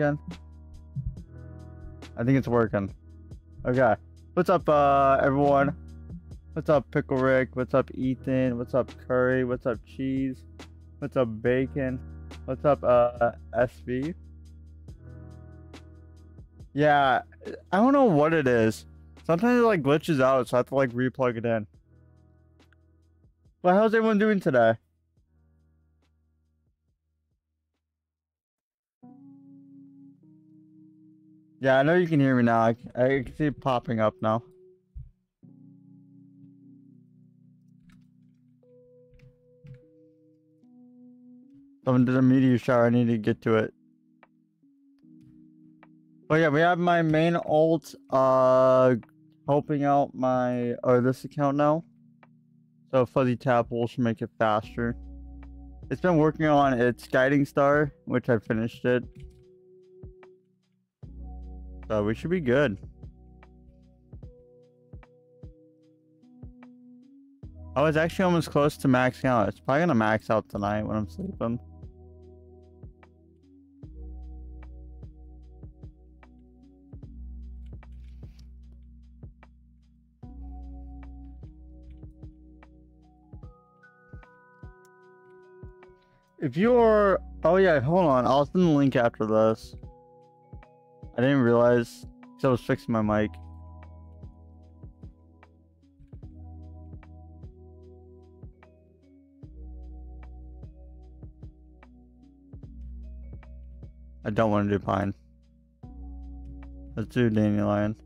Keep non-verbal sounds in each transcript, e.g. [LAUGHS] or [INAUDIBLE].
I think it's working. Okay. What's up, uh, everyone? What's up, Pickle Rick? What's up, Ethan? What's up, Curry? What's up, Cheese? What's up, Bacon? What's up, uh, SV? Yeah, I don't know what it is. Sometimes it like glitches out, so I have to like replug it in. But how's everyone doing today? Yeah, I know you can hear me now. I, I can see it popping up now. Someone did a meteor shower. I need to get to it. But yeah, we have my main alt uh helping out my or this account now. So fuzzy tap will should make it faster. It's been working on its guiding star, which I finished it. So we should be good. I was actually almost close to maxing out. It's probably gonna max out tonight when I'm sleeping. If you're, oh yeah, hold on. I'll send the link after this. I didn't realize because I was fixing my mic. I don't want to do pine. Let's do dandelion.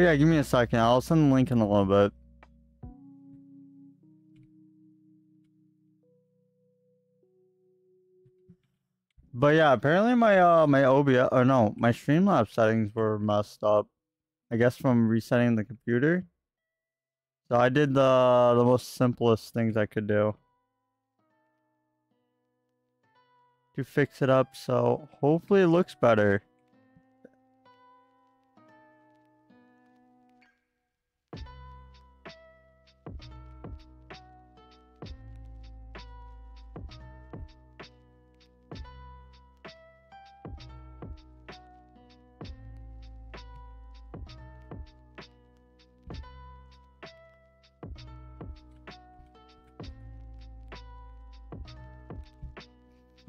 Yeah, give me a second. I'll send the link in a little bit. But yeah, apparently my uh my OBS or uh, no, my Streamlabs settings were messed up. I guess from resetting the computer. So I did the the most simplest things I could do to fix it up. So hopefully it looks better.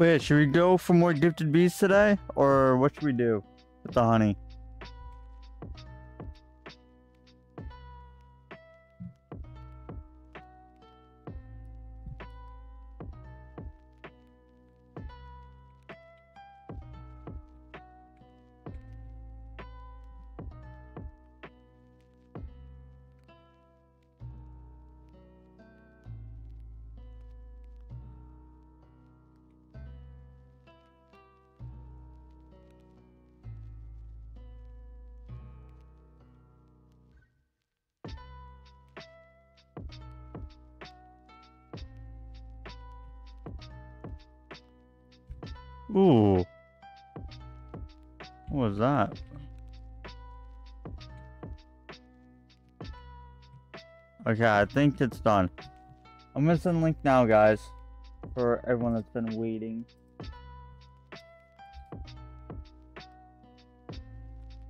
Wait, should we go for more gifted bees today? Or what should we do with the honey? Okay, I think it's done. I'm gonna send a link now, guys, for everyone that's been waiting.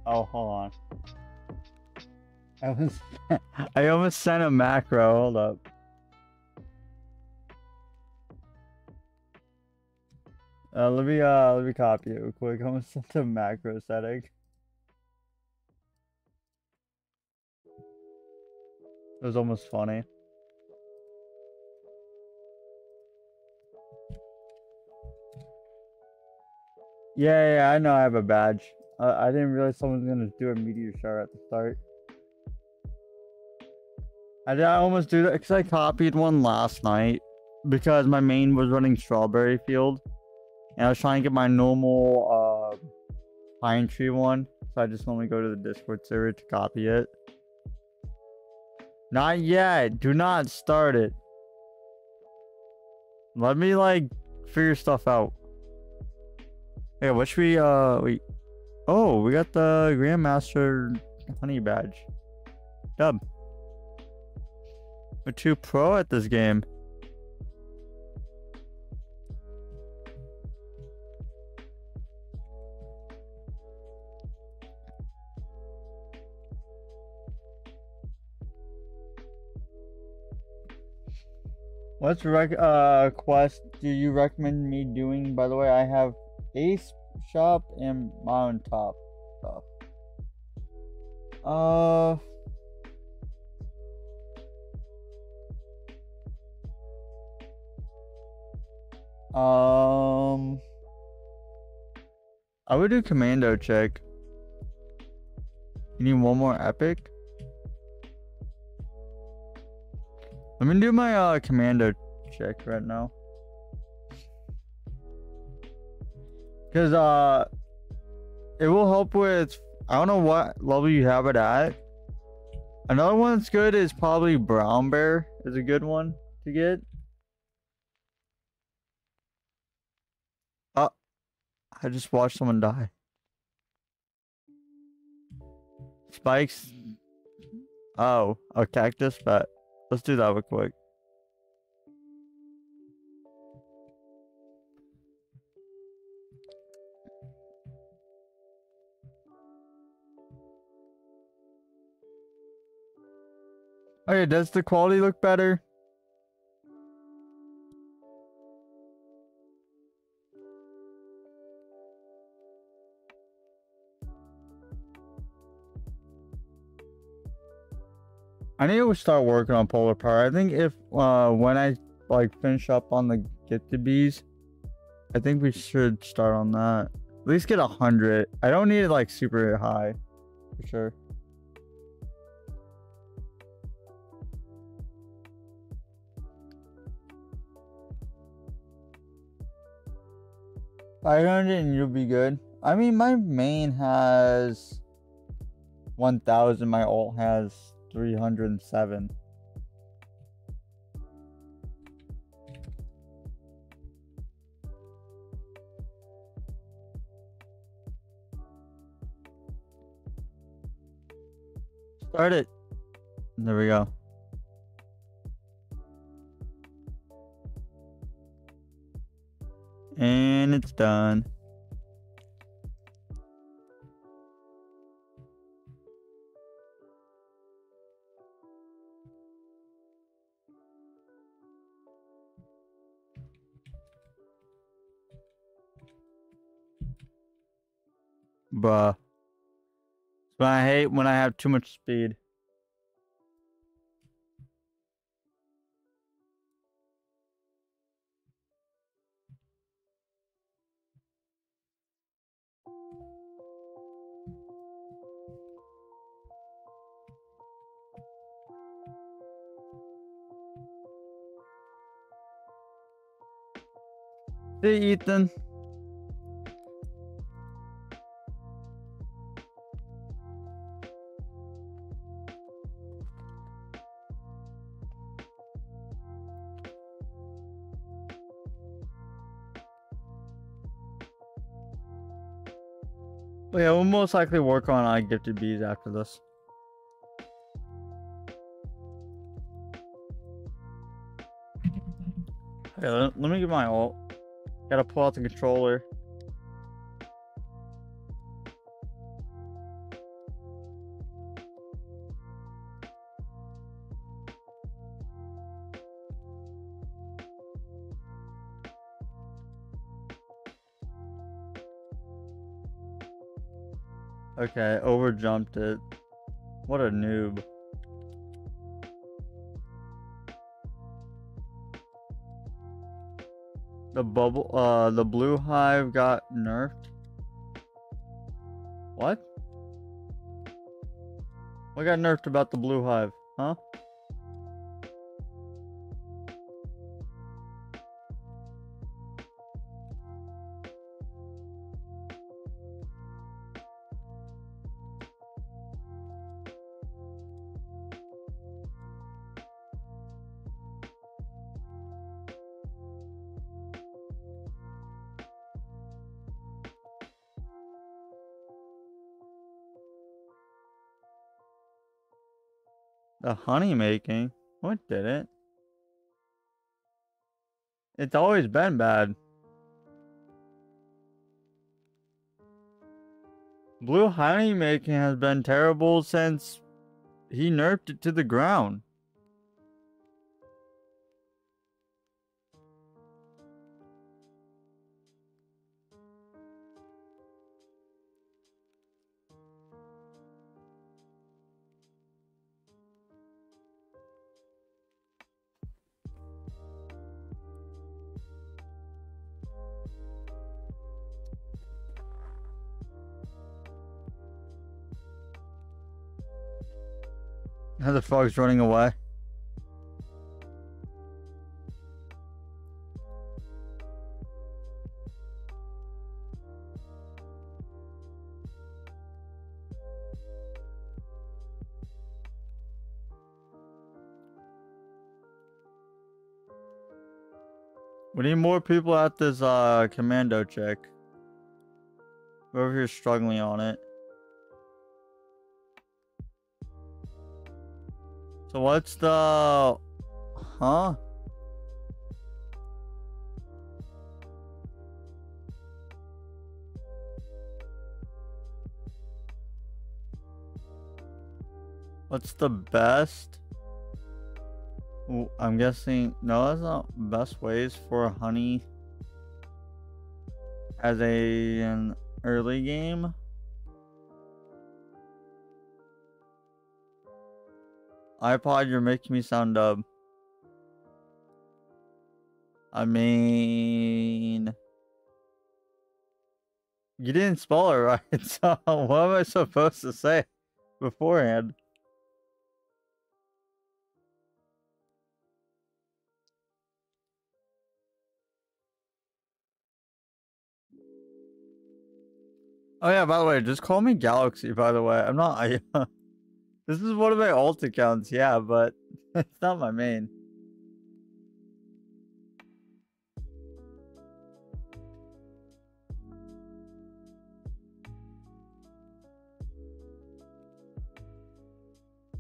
Oh, hold on. I was [LAUGHS] I almost sent a macro. Hold up. Uh, let me uh let me copy it real quick. I'm gonna set the macro setting. It was almost funny. Yeah, yeah, I know I have a badge. Uh, I didn't realize someone was gonna do a meteor shower at the start. I did I almost do that because I copied one last night because my main was running strawberry field and I was trying to get my normal uh, pine tree one. So I just normally go to the Discord server to copy it. Not yet. Do not start it. Let me like figure stuff out. Yeah, what should we uh wait. Oh, we got the Grandmaster honey badge. Dub. We're too pro at this game. What's rec uh quest do you recommend me doing? By the way, I have Ace Shop and Mountaintop stuff. Uh Um I would do Commando Chick. You need one more epic? Let me do my uh, Commando Chick right now. Cause uh, it will help with. I don't know what level you have it at. Another one that's good is probably brown bear. Is a good one to get. Uh, I just watched someone die. Spikes. Oh, a cactus, but. Let's do that real quick. Oh, okay, does the quality look better? I need to start working on polar power. I think if uh when I like finish up on the gifted bees, I think we should start on that. At least get a hundred. I don't need it like super high, for sure. 500 and you'll be good. I mean, my main has 1000, my alt has 307. Start it. There we go. And it's done. Bruh. But I hate when I have too much speed. See, Ethan. But yeah, we'll most likely work on I gifted bees after this. Okay, let, let me get my alt. Gotta pull out the controller. Okay, over jumped it. What a noob. The bubble, uh, the blue hive got nerfed. What? What got nerfed about the blue hive, huh? The honey making? Oh, what did it? It's always been bad. Blue honey making has been terrible since he nerfed it to the ground. The frog's running away. We need more people at this uh Commando Chick. Whoever here's struggling on it. So what's the... Huh? What's the best? Ooh, I'm guessing... No, that's not best ways for honey as a, an early game. iPod, you're making me sound dumb. I mean... You didn't spell it [LAUGHS] right, so what am I supposed to say beforehand? Oh yeah, by the way, just call me Galaxy. By the way, I'm not. [LAUGHS] I, this is one of my alt accounts. Yeah, but [LAUGHS] it's not my main.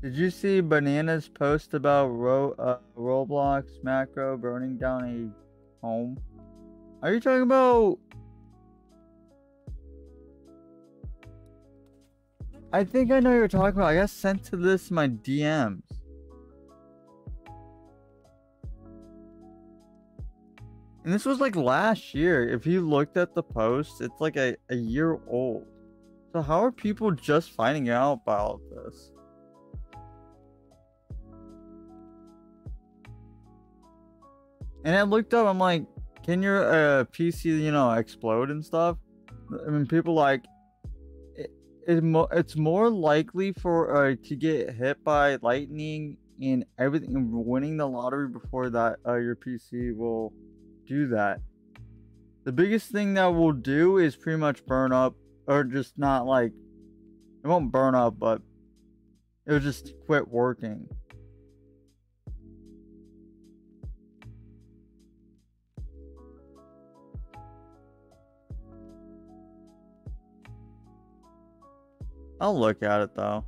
Did you see Banana's post about Ro- uh, Roblox macro burning down a home? Are you talking about? I think I know you're talking about. I got sent to this in my DMs. And this was like last year. If you looked at the post, it's like a, a year old. So how are people just finding out about this? And I looked up, I'm like, can your uh, PC, you know, explode and stuff? I mean, people like, it, it mo- it's more likely for uh, to get hit by lightning and everything, winning the lottery before that uh, your PC will do that. The biggest thing that will do is pretty much burn up, or just not like, it won't burn up, but it'll just quit working. I'll look at it though.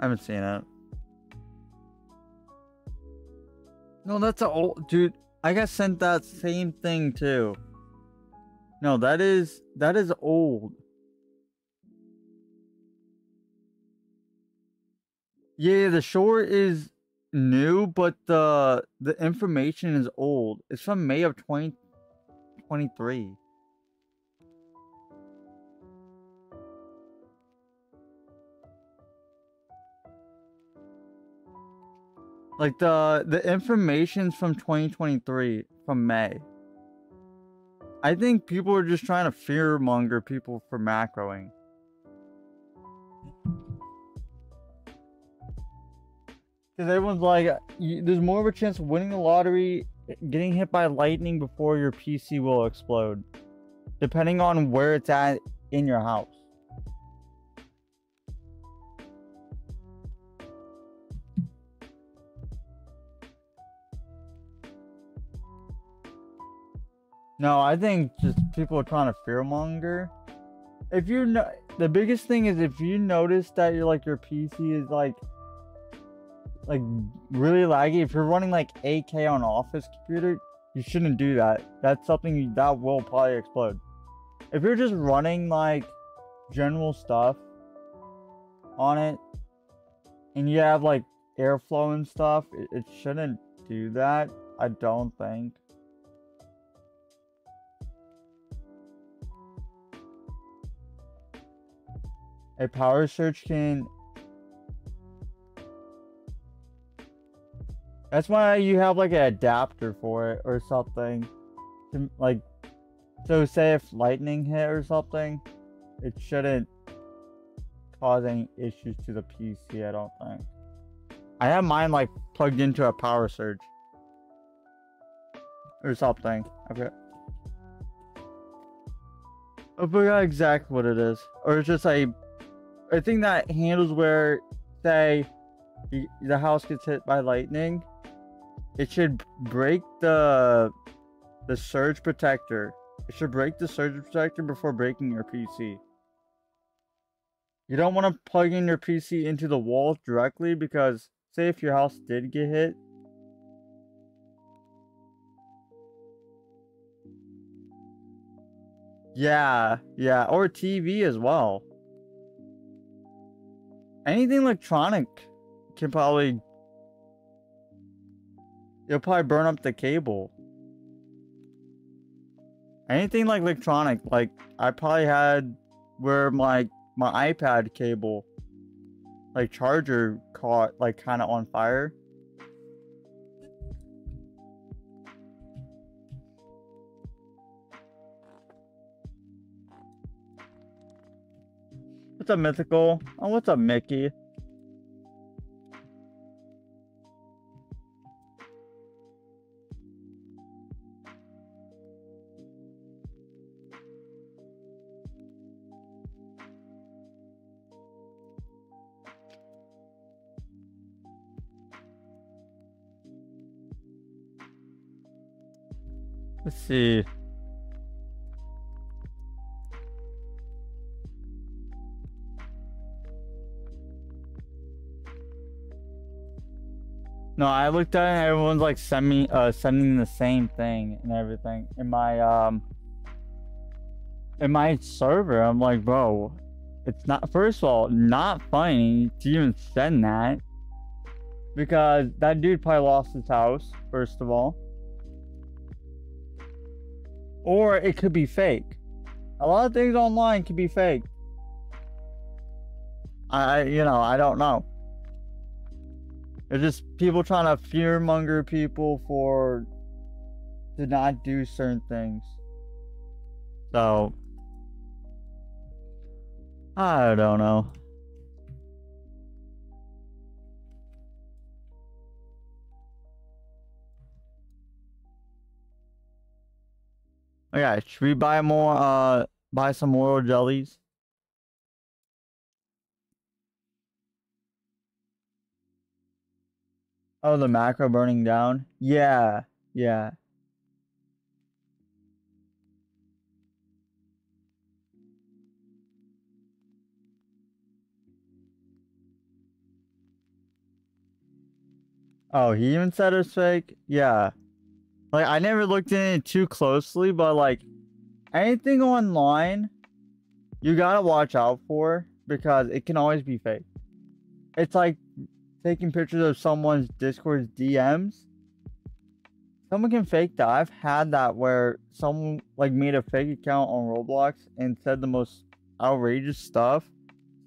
I haven't seen it. No, that's a old dude. I got sent that same thing too. No, that is that is old. Yeah, the short is new, but the the information is old. It's from May of 2023. Like the the information's from 2023 from May. I think people are just trying to fear monger people for macroing. Because everyone's like, there's more of a chance of winning the lottery, getting hit by lightning before your PC will explode, depending on where it's at in your house. No, I think just people are trying to fearmonger. If you know, the biggest thing is if you notice that you're like your PC is like like really laggy. If you're running like 8K on office computer, you shouldn't do that. That's something that will probably explode. If you're just running like general stuff on it and you have like airflow and stuff, it, it shouldn't do that. I don't think. A power surge can. That's why you have like an adapter for it or something. To, like, so say if lightning hit or something, it shouldn't cause any issues to the PC, I don't think. I have mine like plugged into a power surge. Or something. Okay. I forgot exactly what it is. Or it's just a a thing that handles where, say, the, the house gets hit by lightning. It should break the the surge protector. It should break the surge protector before breaking your PC. You don't want to plug in your PC into the wall directly because, say, if your house did get hit, Yeah, yeah, or TV as well. Anything electronic can probably you'll probably burn up the cable. Anything like electronic, like I probably had where my my iPad cable like charger caught like kind of on fire. What's up, Mythical? Oh, what's up, Mickey? See. No, I looked at it and everyone's like sending uh sending the same thing and everything in my um in my server. I'm like, bro, it's not first of all not funny to even send that because that dude probably lost his house first of all, or it could be fake. A lot of things online can be fake. I you know I don't know. It's just people trying to fear monger people for to not do certain things. So I don't know. Okay, should we buy more uh buy some royal jellies? Oh, the macro burning down? Yeah, yeah. Oh, he even said it's fake? Yeah. Like, I never looked in it too closely, but like, anything online, you gotta watch out for because it can always be fake. It's like taking pictures of someone's Discord's DMs. Someone can fake that. I've had that where someone like made a fake account on Roblox and said the most outrageous stuff,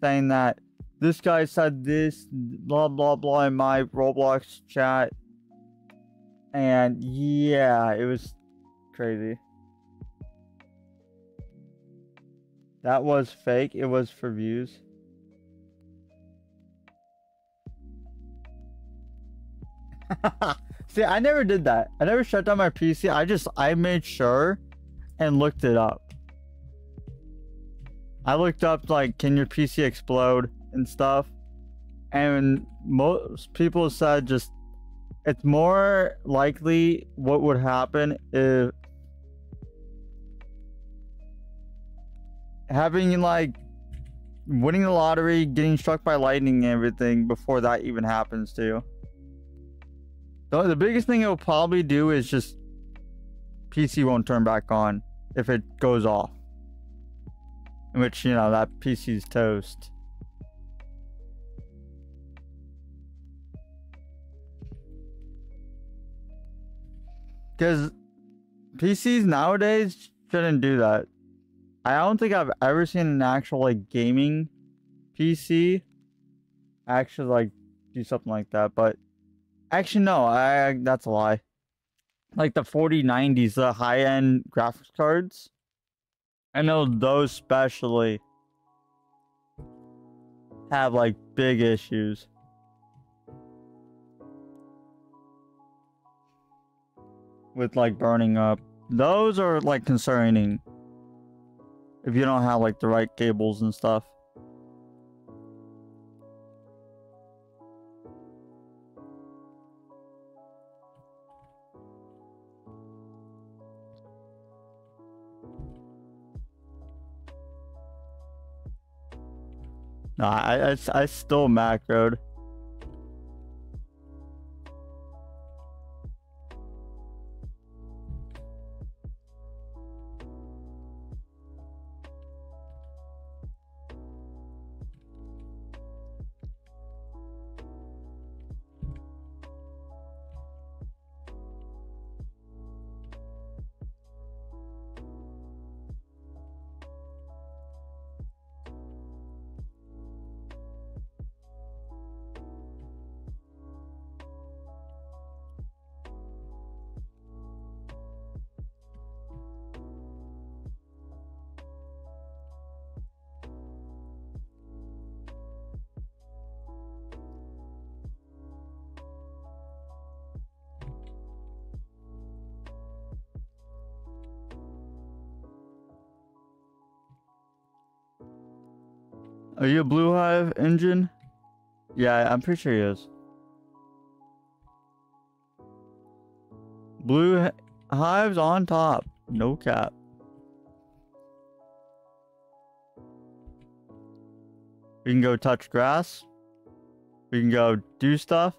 saying that this guy said this, blah blah blah in my Roblox chat. And yeah, it was crazy. That was fake. It was for views. [LAUGHS] See, I never did that. I never shut down my PC. I just I made sure and looked it up. I looked up like can your PC explode and stuff. And most people said just it's more likely what would happen if having like winning the lottery, getting struck by lightning and everything before that even happens to you. The, the biggest thing it'll probably do is just PC won't turn back on if it goes off. In which, you know, that PC's toast. Because PCs nowadays shouldn't do that. I don't think I've ever seen an actual like gaming PC actually like do something like that, but Actually, no, I that's a lie. Like the 4090s, the high-end graphics cards. I know those especially have like big issues. With like burning up. Those are like concerning. If you don't have like the right cables and stuff. No, I, I, I still macroed. Are you a Blue Hive engine? Yeah, I'm pretty sure he is. Blue hives on top. No cap. We can go touch grass. We can go do stuff.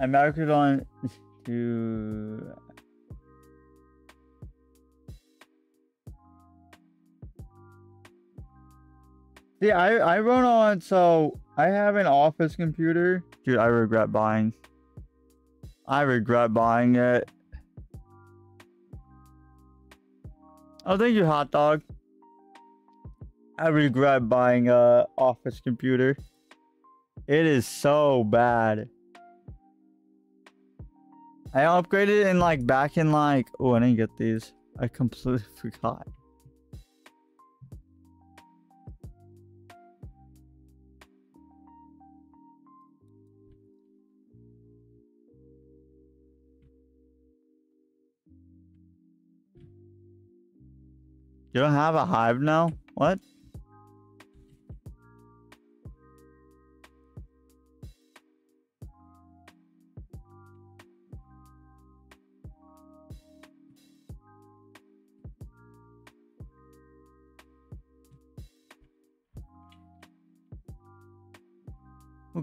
America's on to See, I I run on so I have an office computer. Dude, I regret buying. I regret buying it. Oh, thank you, hot dog. I regret buying a office computer. It is so bad. I upgraded in like back in like oh I didn't get these. I completely [LAUGHS] forgot. You don't have a hive now? What?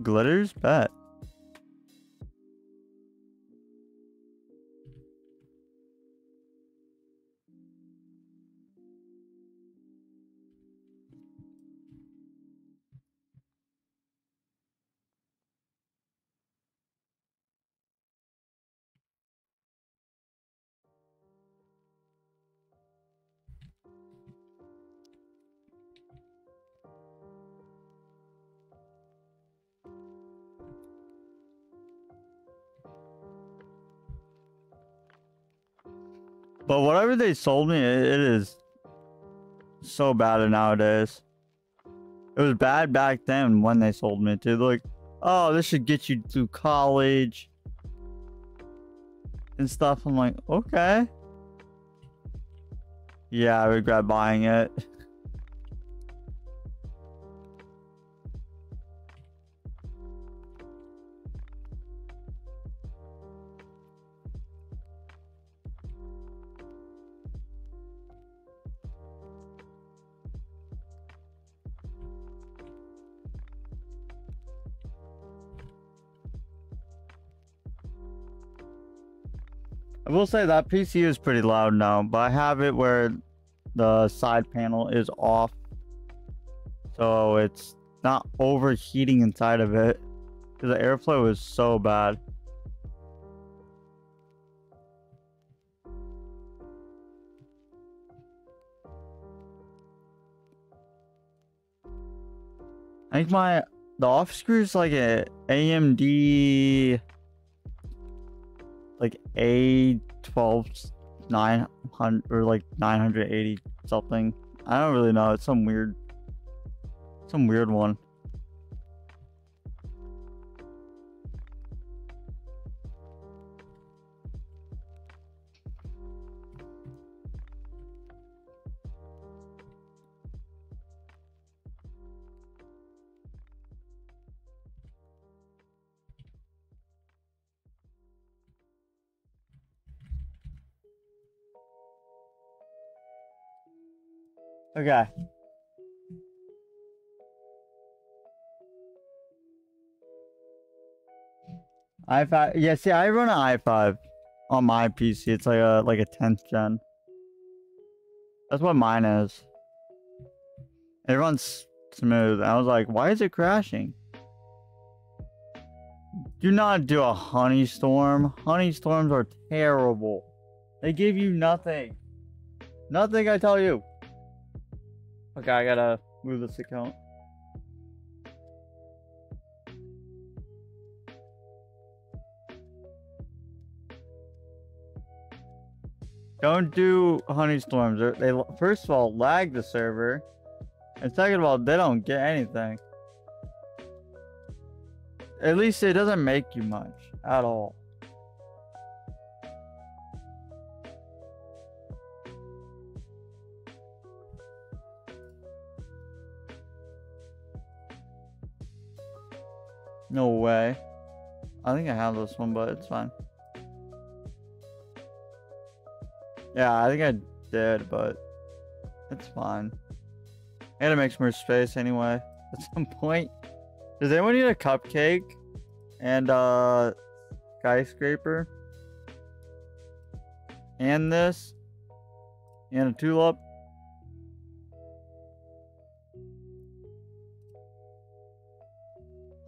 Glitters? Bet. They sold me, it, is so bad nowadays. It was bad back then when they sold me to like, oh, this should get you through college and stuff. I'm like, okay. Yeah, I regret buying it. [LAUGHS] will say that PC is pretty loud now, but I have it where the side panel is off. So it's not overheating inside of it. Because the airflow is so bad. I think my the off screw is like a AMD like A twelve nine hundred or like nine hundred eighty something. I don't really know. It's some weird, some weird one. Okay. i5 yeah see I run an i5 on my PC it's like a like a 10th gen. That's what mine is. It runs smooth. I was like why is it crashing? Do not do a honey storm. Honey storms are terrible. They give you nothing. Nothing I tell you Okay, I gotta move this account. Don't do honey storms. They first of all lag the server, and second of all, they don't get anything. At least it doesn't make you much at all. No way. I think I have this one, but it's fine. Yeah, I think I did, but it's fine. I gotta make some more space anyway. [LAUGHS] At some point. Does anyone need a cupcake? And uh skyscraper? And this? And a tulip?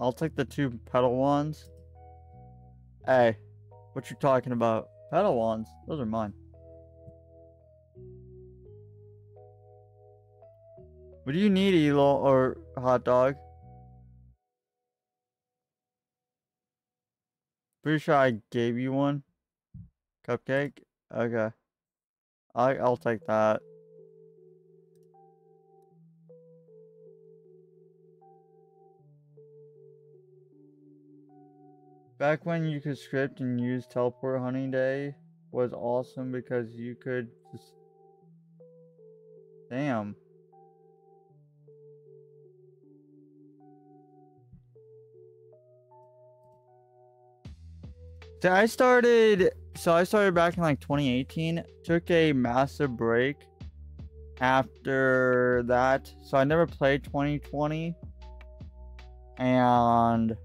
I'll take the two pedal ones. Hey, what you talking about? Pedal ones? Those are mine. What do you need, Elo or hot dog? Pretty sure I gave you one. Cupcake? Okay. I I'll take that. Back when you could script and use teleport hunting day was awesome because you could just Damn. So I started so I started back in like 2018. Took a massive break after that. So I never played 2020. And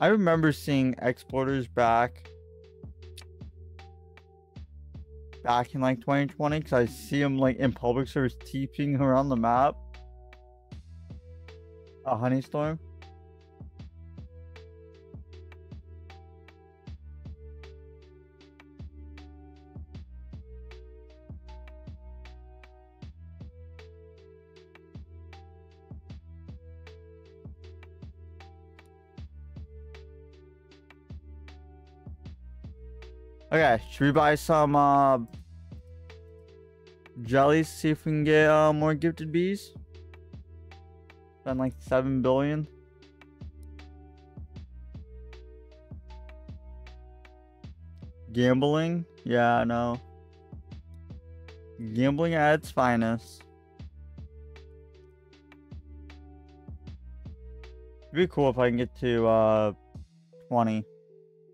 I remember seeing exporters back back in like 2020 because I see them like in public service teeping around the map. A honey storm. Okay, should we buy some uh, jellies? See if we can get uh, more gifted bees. Spend like seven billion. Gambling? Yeah, no. Gambling at its finest. It'd be cool if I can get to uh 20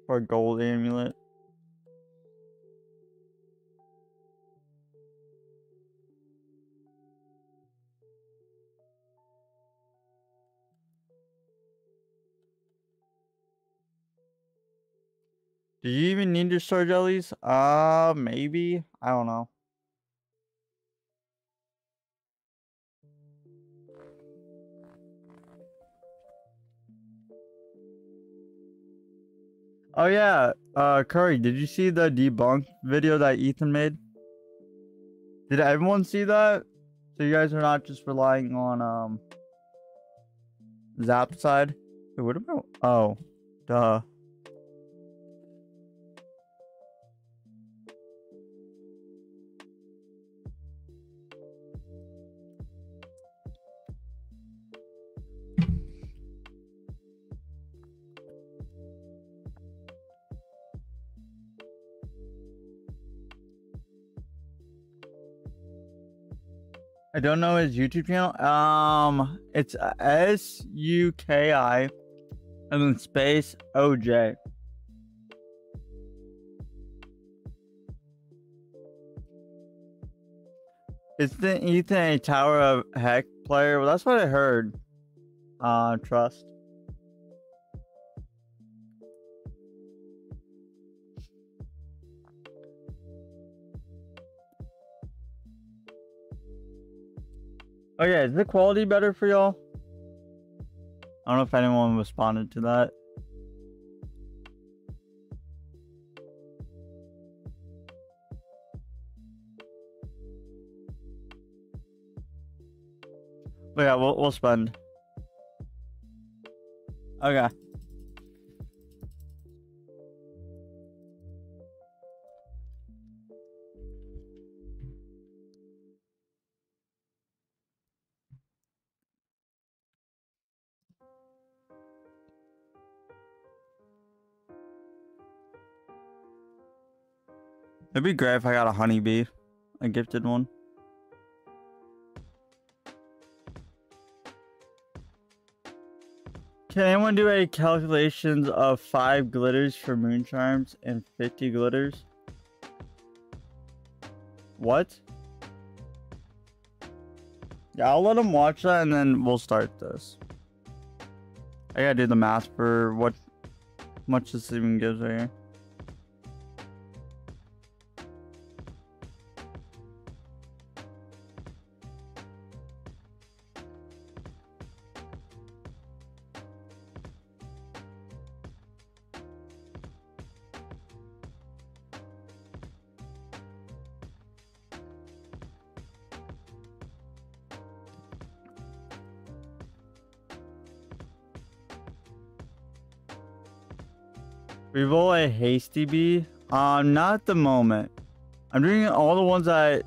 for a gold amulet. Do you even need your star jellies? Uh, maybe. I don't know. Oh yeah, uh, Curry, did you see the debunk video that Ethan made? Did everyone see that? So you guys are not just relying on um Zap side. Wait, what about? Oh, duh. I don't know his YouTube channel. Um, it's S U K I, and then space O J. Is the Ethan a Tower of Heck player? Well, that's what I heard. Uh, trust. Oh yeah, is the quality better for y'all? I don't know if anyone responded to that. But yeah, we'll we'll spend. Okay. It'd be great if I got a honeybee, a gifted one. Can anyone do a calculations of five glitters for moon charms and 50 glitters? What? Yeah, I'll let them watch that and then we'll start this. I gotta do the math for what much this even gives right here. We roll a hasty bee. Um, not at the moment. I'm doing all the ones I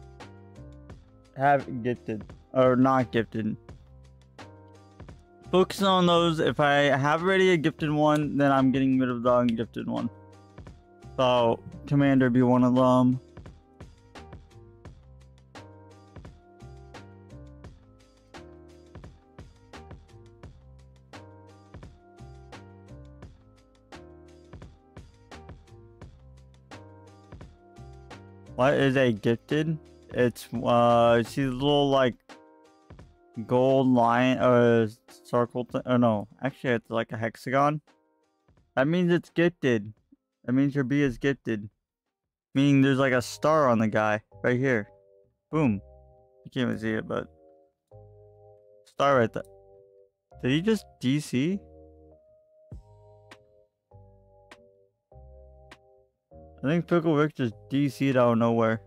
have gifted or not gifted. Focus on those. If I have already a gifted one, then I'm getting rid of the ungifted one. So, Commander Bee one of them. What is a gifted? It's uh, see a little like gold line or uh, circle. Oh no, actually it's like a hexagon. That means it's gifted. That means your bee is gifted. Meaning there's like a star on the guy right here. Boom. You can't even see it, but star right there. Did he just DC? I think Pickle Rick just DC'd out of nowhere.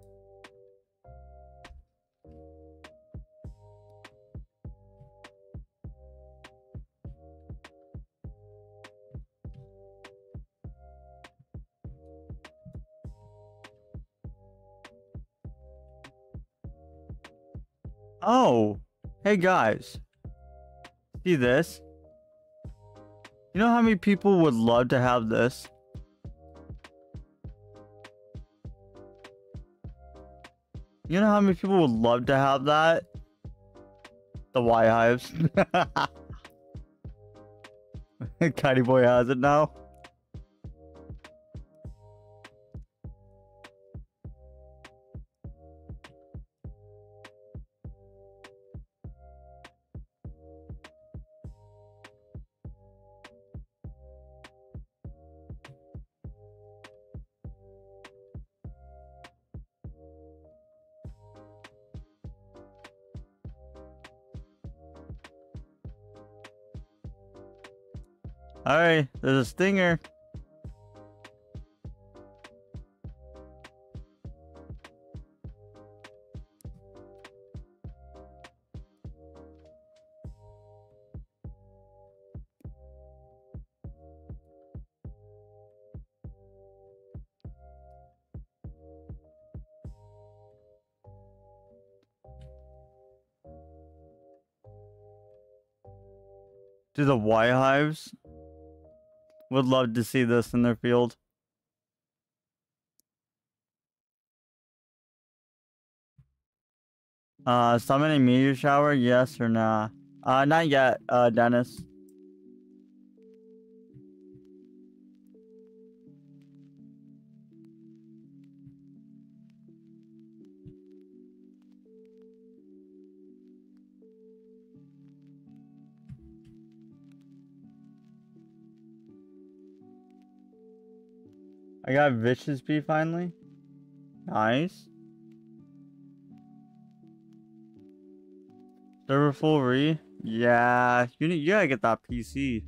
Oh, hey guys. See this? You know how many people would love to have this? You know how many people would love to have that? The Y hives. [LAUGHS] Kitty boy has it now. A stinger. Do the Y hives would love to see this in their field. Uh, summoning meteor shower, yes or nah? Uh, not yet, uh, Dennis. I got Vicious Bee finally. Nice. Server full re? Yeah, you need, you gotta get that PC.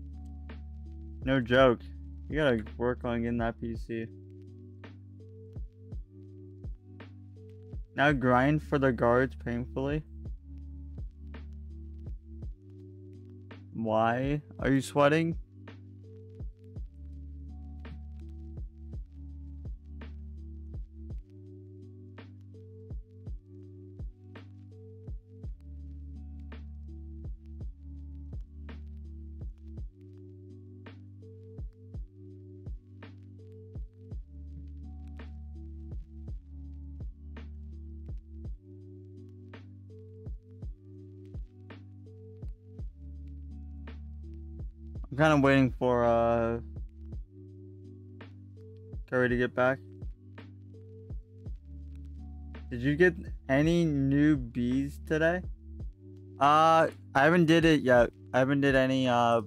No joke. You gotta work on getting that PC. Now grind for the guards painfully. Why are you sweating? Kind of waiting for uh Curry to get back. Did you get any new bees today? Uh, I haven't did it yet. I haven't did any uh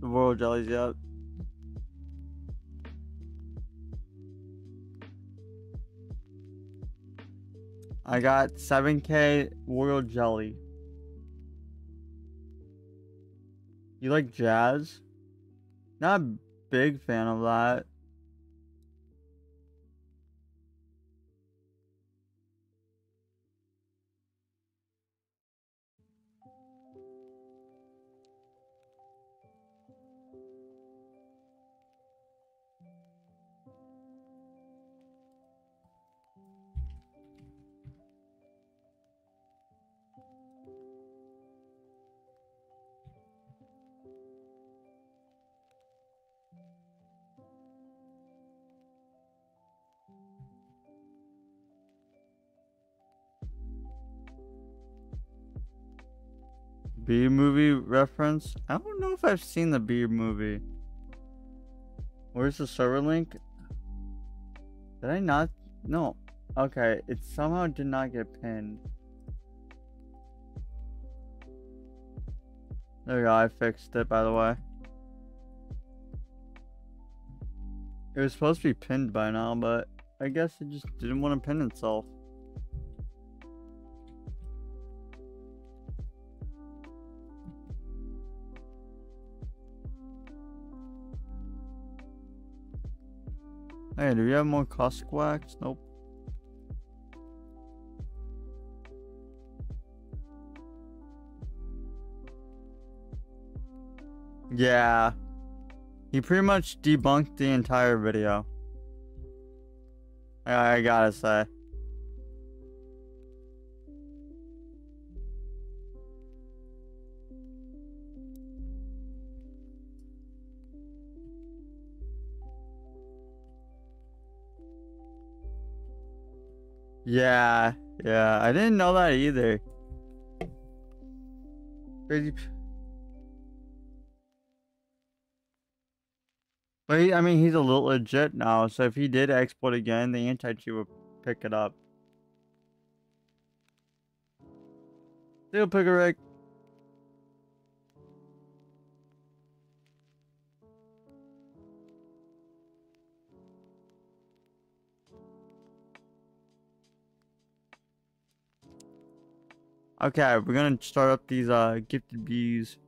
royal jellies yet. I got 7k royal jelly. You like jazz? Not a big fan of that. Bee movie reference? I don't know if I've seen the B movie. Where's the server link? Did I not? No. Okay, it somehow did not get pinned. There we go, I fixed it by the way. It was supposed to be pinned by now, but I guess it just didn't want to pin itself. Hey, do we have more caustic wax? Nope. Yeah. He pretty much debunked the entire video. I, I gotta say. Yeah, yeah, I didn't know that either. But he, I mean, he's a little legit now, so if he did export again, the anti-cheat would pick it up. Still Pickerick. Okay, we're gonna start up these uh gifted bees.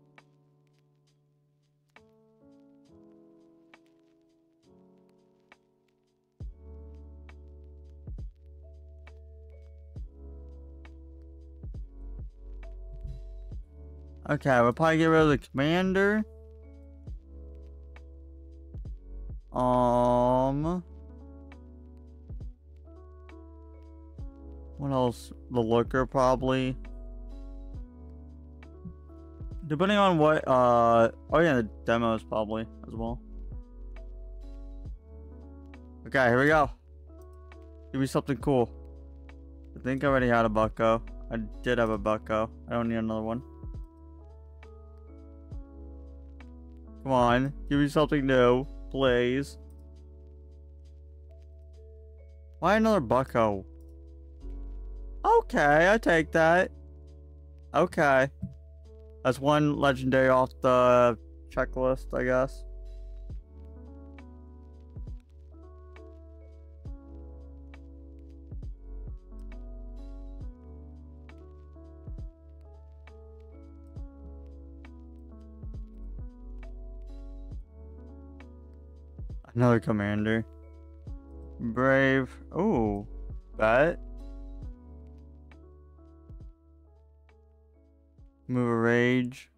Okay, we'll probably get rid of the commander. Um. What else? The looker probably. Depending on what, uh, oh yeah, the demos probably as well. Okay, here we go. Give me something cool. I think I already had a bucko. I did have a bucko. I don't need another one. Come on, give me something new, please. Why another bucko? Okay, I take that. Okay. That's one legendary off the checklist, I guess. Another commander. Brave. Oh, bet. Move a rage.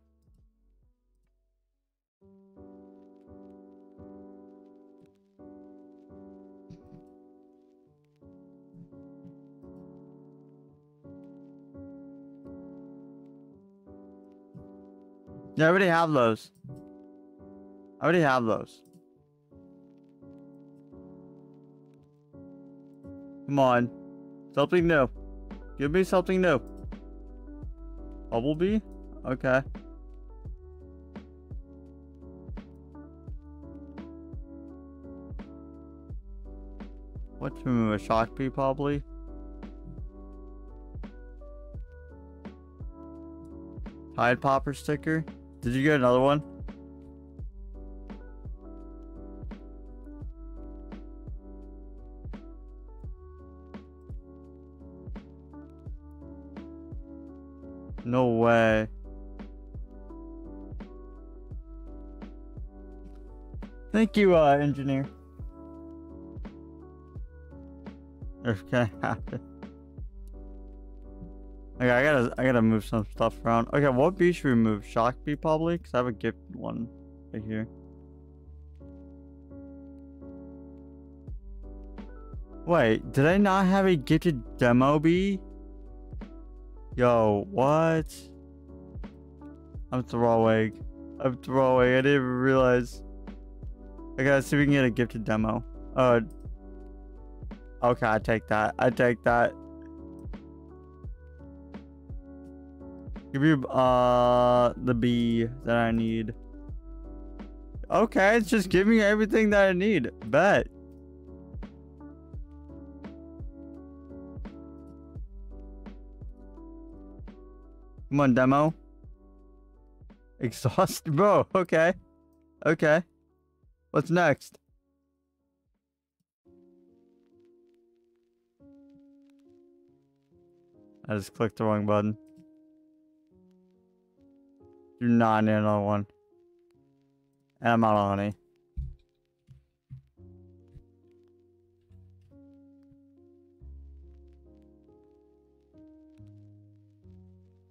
Yeah, I already have those. I already have those. Come on. Something new. Give me something new. Bubblebee? Okay. What to move? A Shockbee, probably? Tide Popper sticker? Did you get another one? Thank you, uh, engineer. Happen. Okay, I gotta, I gotta move some stuff around. Okay, what bee should we move? Shock bee probably, cause I have a gifted one right here. Wait, did I not have a gifted demo bee? Yo, what? I'm throwing. I'm throwing. I didn't realize. I gotta see if we can get a gifted demo. Uh. Okay, I take that. I take that. Give me uh the B that I need. Okay, it's just giving me everything that I need. Bet. Come on, demo. [LAUGHS] Exhaust, bro. Okay. Okay. What's next? I just clicked the wrong button. Do not need another one. And I'm out of honey.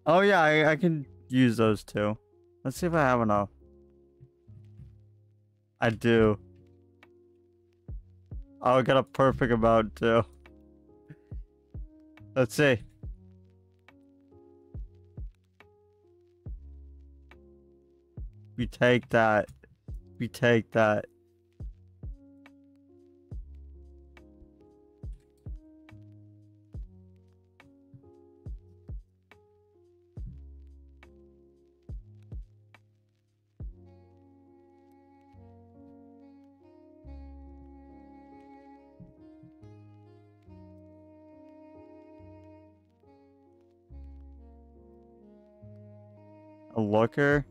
Oh yeah, I, I can use those too. Let's see if I have enough. I do. Oh, I got a perfect amount too. Let's see. We take that. We take that. Looker?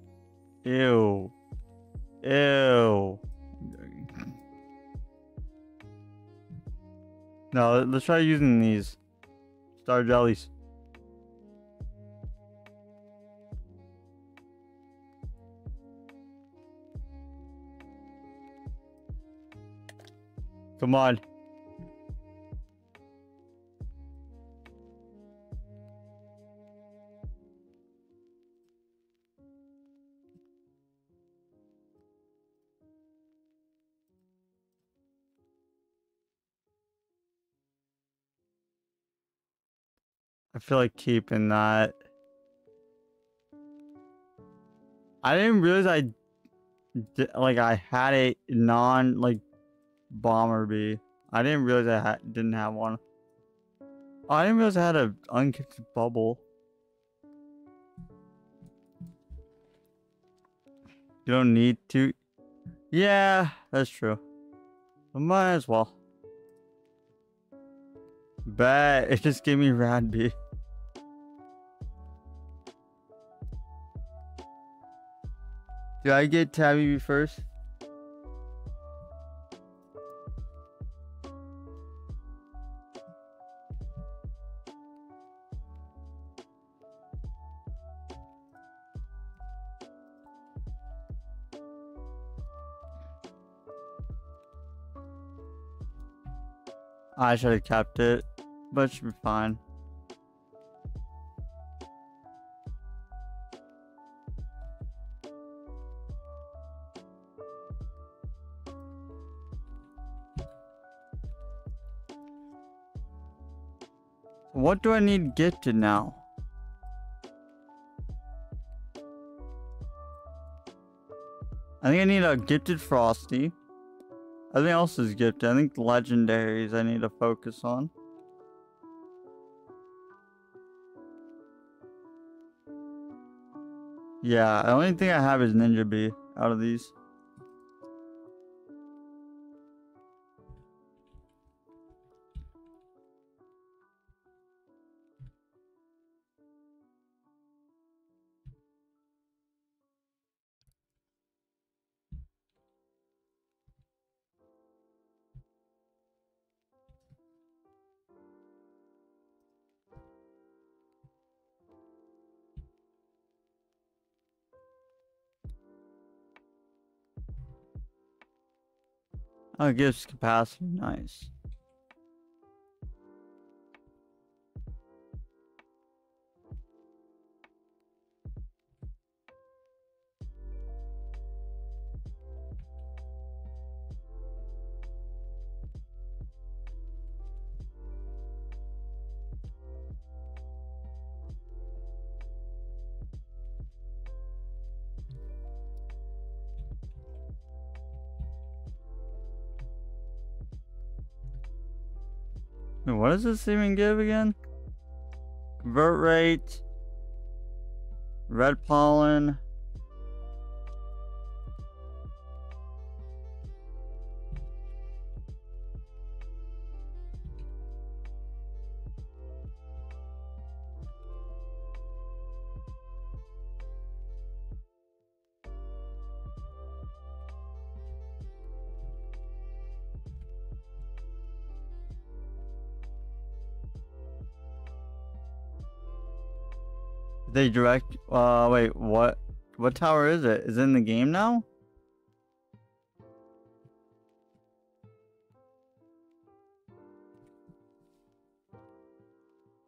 Ew. Ew. No, let- let's try using these. Star jellies. Come on. Feel like keeping that. I didn't realize I like I had a non like bomber bee. I didn't realize I had didn't have one. I didn't realize I had a unkissed bubble. You don't need to. Yeah, that's true. But might as well. Bet it just gave me rad bee. Do I get Tabby first? I should have kept it, but should be fine. What do I need gifted now? I think I need a gifted Frosty. Everything else is gifted. I think legendaries I need to focus on. Yeah, the only thing I have is Ninja Bee out of these. Oh, it gives capacity. Nice. What does this even give again? Convert rate. Red pollen. They direct. Uh, wait. What? What tower is it? Is it in the game now?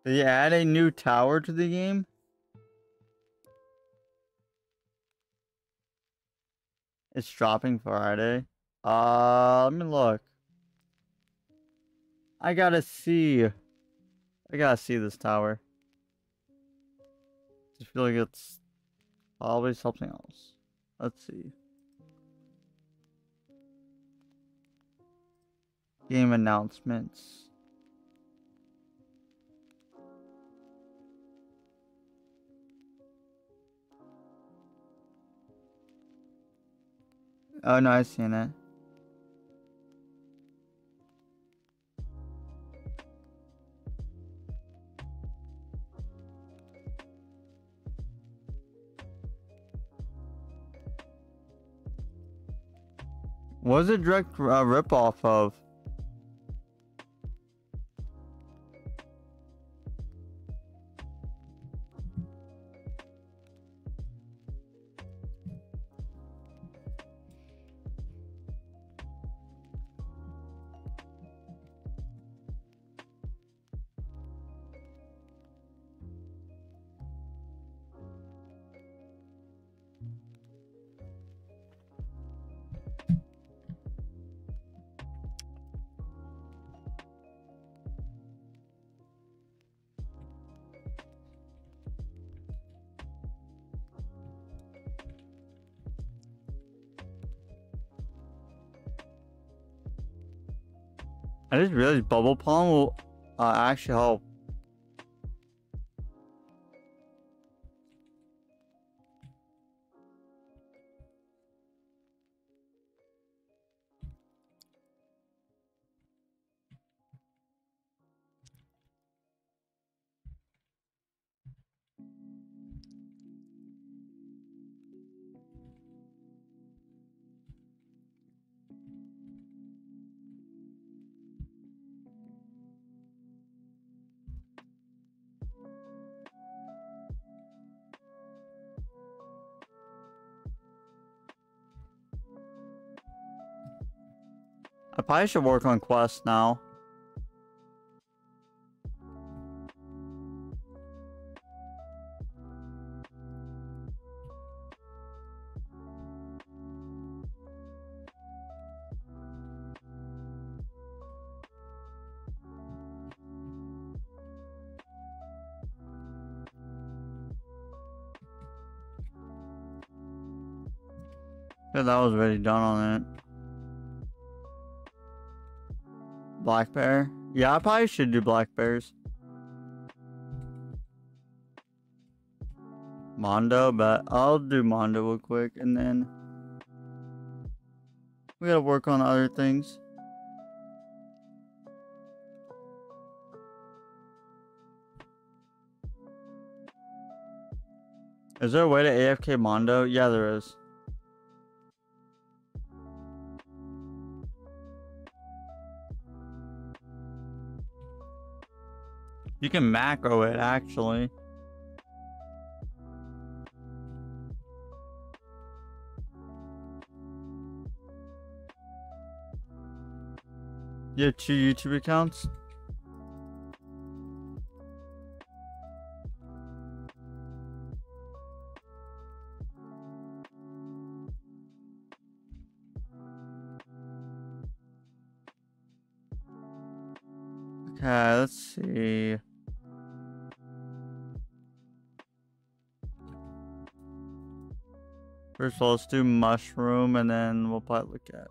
Did you add a new tower to the game? It's dropping Friday. Uh, let me look. I gotta see. I gotta see this tower. I feel like it's always something else. Let's see. Game announcements. Oh no, I've seen it. Was it direct uh, rip off of? Just realized bubble palm will uh, actually help. Probably should work on quests now. Yeah, that was already done on it. Black bear? Yeah, I probably should do black bears. Mondo, but I'll do Mondo real quick and then we gotta work on other things. Is there a way to AFK Mondo? Yeah, there is. You can macro it actually. You have two YouTube accounts? All, let's do mushroom and then we'll probably look at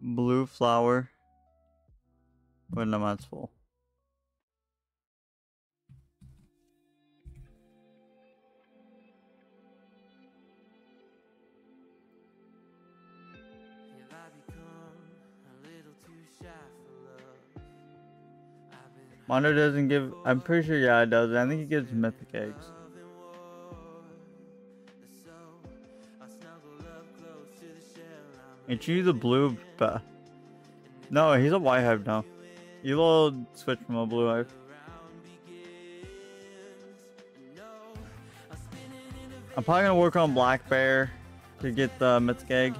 blue flower. When the month's full. Have I become a little too shy for love? I've been Mondo doesn't give. I'm pretty sure, yeah, it does. I think he gives mythic eggs. And choose a blue. But no, he's a white hive now. You will switch from a blue hive. I'm probably gonna work on black bear to get the mythic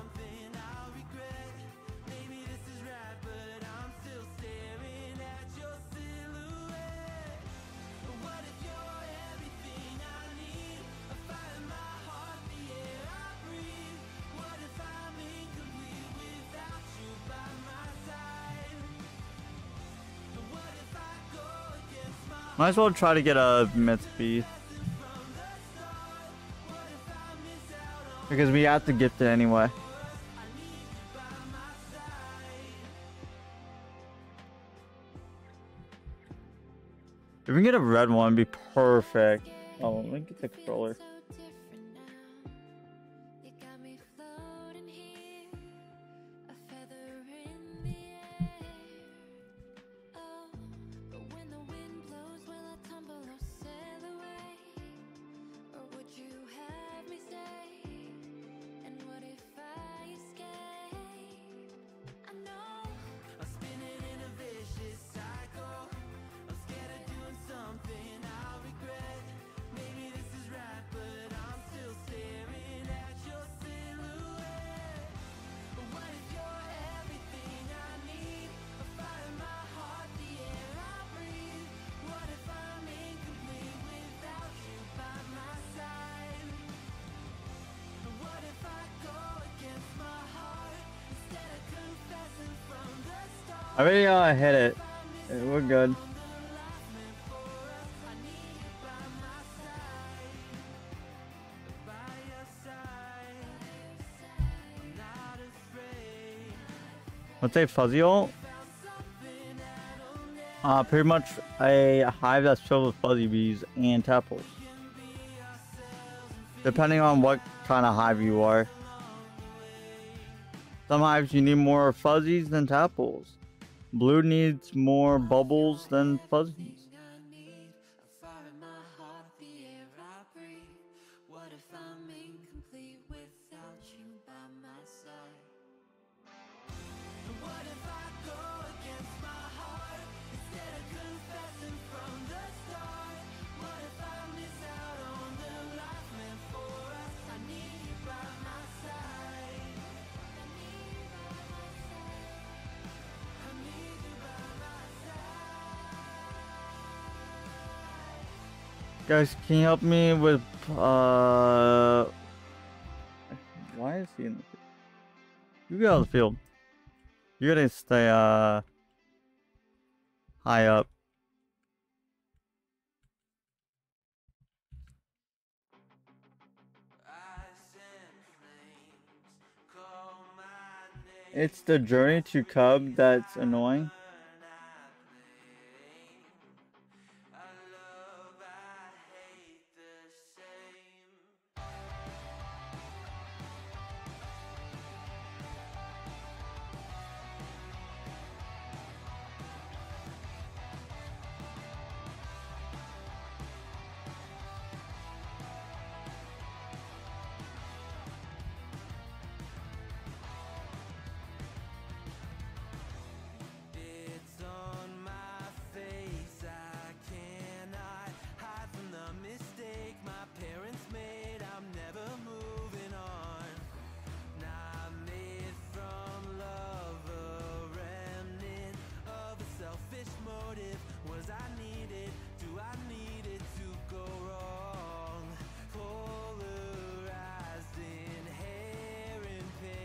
as well try to get a myth beast. Because we have to gift it anyway. If we can get a red one, it'd be perfect. Oh, let me get the controller. I already uh, hit it. We're good. What's a fuzzy ult? Uh, pretty much a hive that's filled with fuzzy bees and tadpoles. Depending on what kind of hive you are. Some hives you need more fuzzies than tadpoles. Blue needs more bubbles than fuzzies. Guys, can you help me with uh why is he in the field? You get out of the field. You gotta stay uh high up. It's the journey to Cub that's annoying.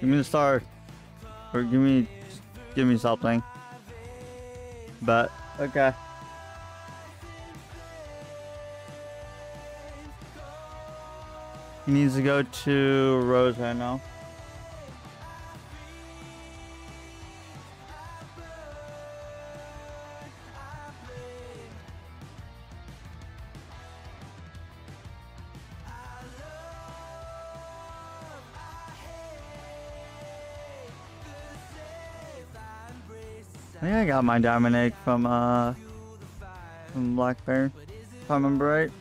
Give me the star. Or give me, give me something. But, okay. He needs to go to Rose right now. Got my diamond egg from uh from Black Bear, if I remember right.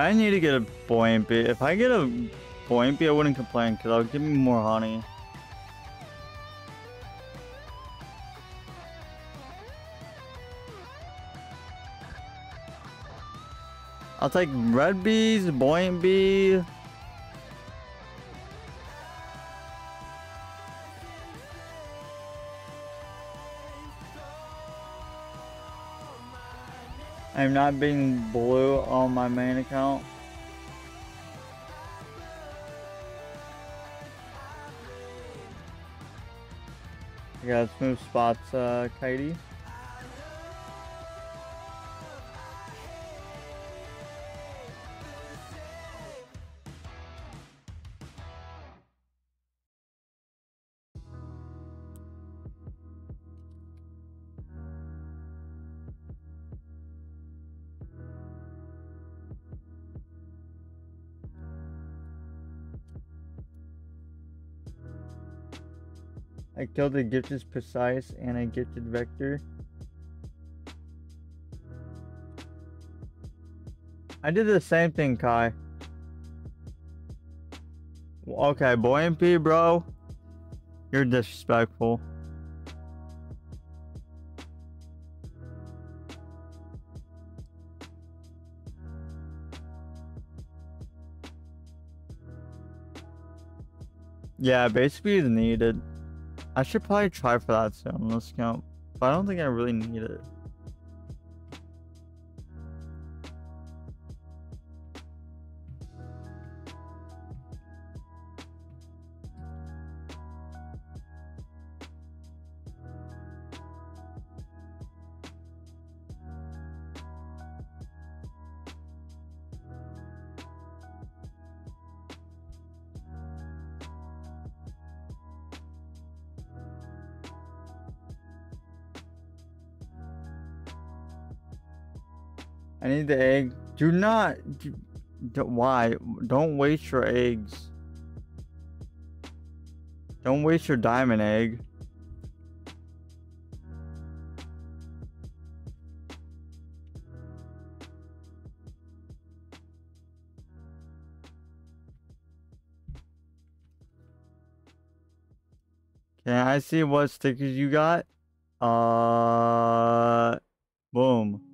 I need to get a bee. If I get a bee, I wouldn't complain because I'll give me more honey. I'll take red bees, buoyant. I'm not being blue on my main account. I got smooth spots, uh, Katie. Killed a gifted precise and a gifted vector. I did the same thing, Kai. Okay, boy MP, bro. You're disrespectful. Yeah, basically is needed. I should probably try for that soon on this account, but I don't think I really need it. The egg. Do not. Do, do- why? Don't waste your eggs. Don't waste your diamond egg. Can I see what stickers you got? Uh, boom.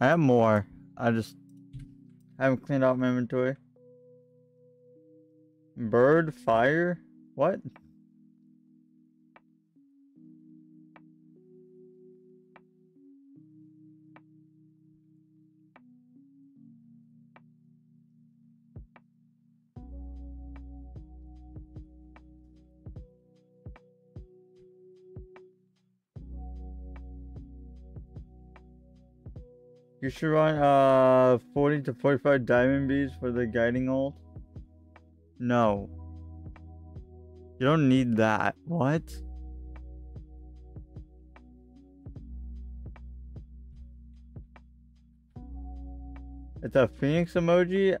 I have more. I just haven't cleaned out my inventory. Bird, fire? What? You should run uh 40 to 45 diamond bees for the guiding ult. No. You don't need that. What? It's a phoenix emoji. It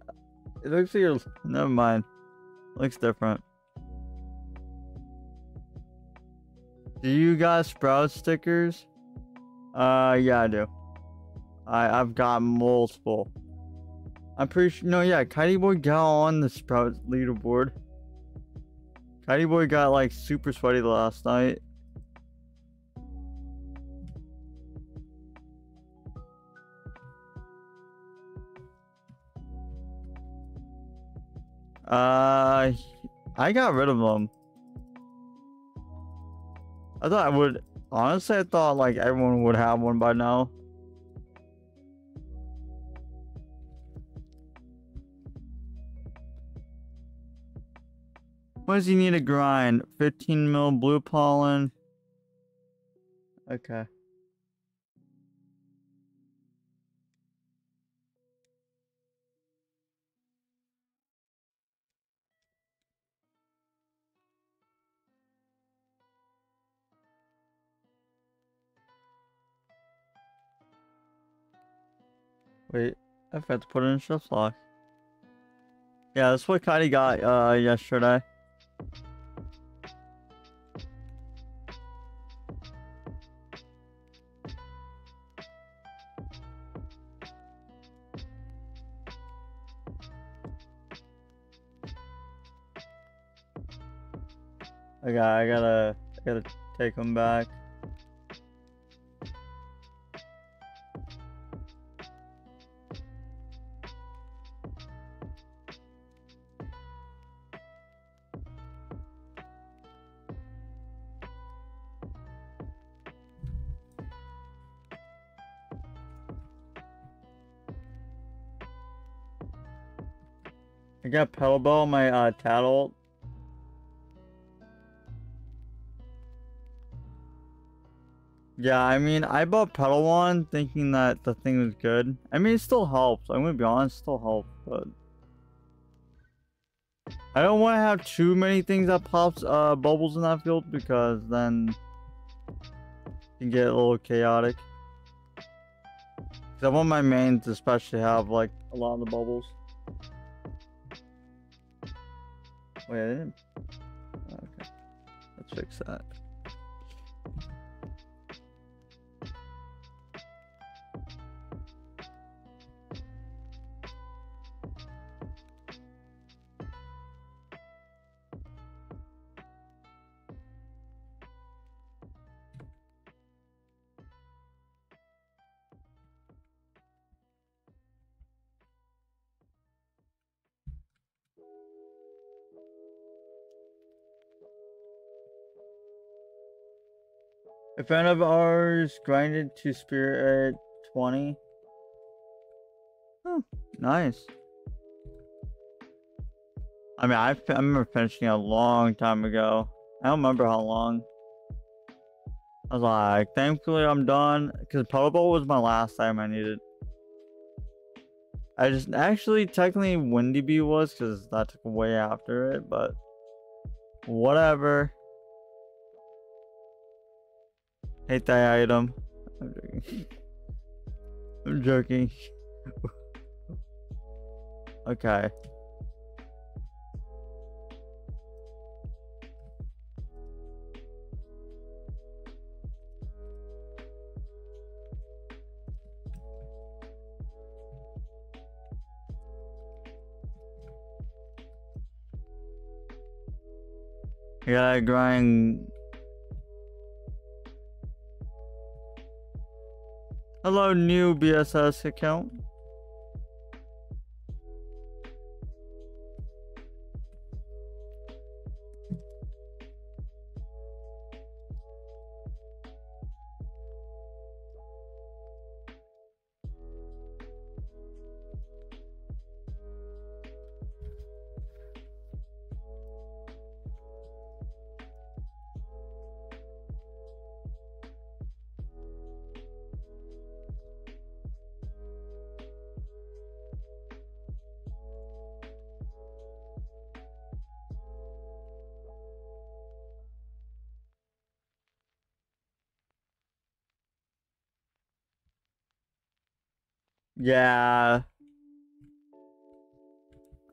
looks like you're. Never mind. looks different. Do you got Sprout stickers? Uh, yeah, I do. I I've got multiple. I'm pretty sure. No, yeah, Kitey Boy got on the Sprout leaderboard. Kitey Boy got like super sweaty last night. Uh, I got rid of them. I thought I would. Honestly, I thought like everyone would have one by now. What does he need to grind? 15 mil blue pollen. Okay. Wait, I forgot to put it in shift lock. Yeah, that's what Kitey got uh yesterday. Okay, I gotta, I gotta take him back. Got pedal on my uh, tattle. Yeah, I mean, I bought Petal Wand thinking that the thing was good. I mean, it still helps. I'm gonna be honest, it still helps, but I don't want to have too many things that pops uh bubbles in that field because then it can get a little chaotic. Cause I want my mains to especially have like a lot of the bubbles. Wait, I didn't. Okay, let's fix that. A friend of ours grinded to spirit at 20. Oh, nice. I mean, I, I remember finishing a long time ago. I don't remember how long. I was like, thankfully I'm done. Because Petal Belt was my last time I needed. I just, actually, technically Windy Bee was, because that took way after it, but whatever. Hate that item. I'm joking. I'm joking. okay. I gotta grind Hello, new BSS account. Yeah.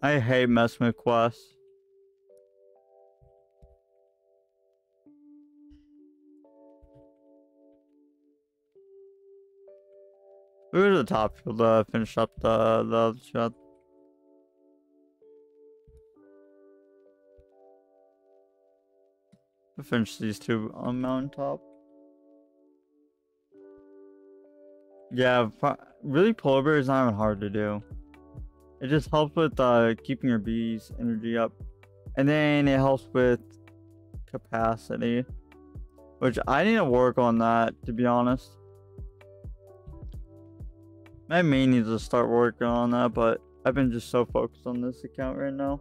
I hate mess with quests. We go to the top field to finish up the, the shot. Finish these two on mountaintop. Yeah, really polar bear is not even hard to do. It just helps with uh, keeping your bees energy up, and then it helps with capacity, which I need to work on that to be honest. I may need to start working on that, but I've been just so focused on this account right now.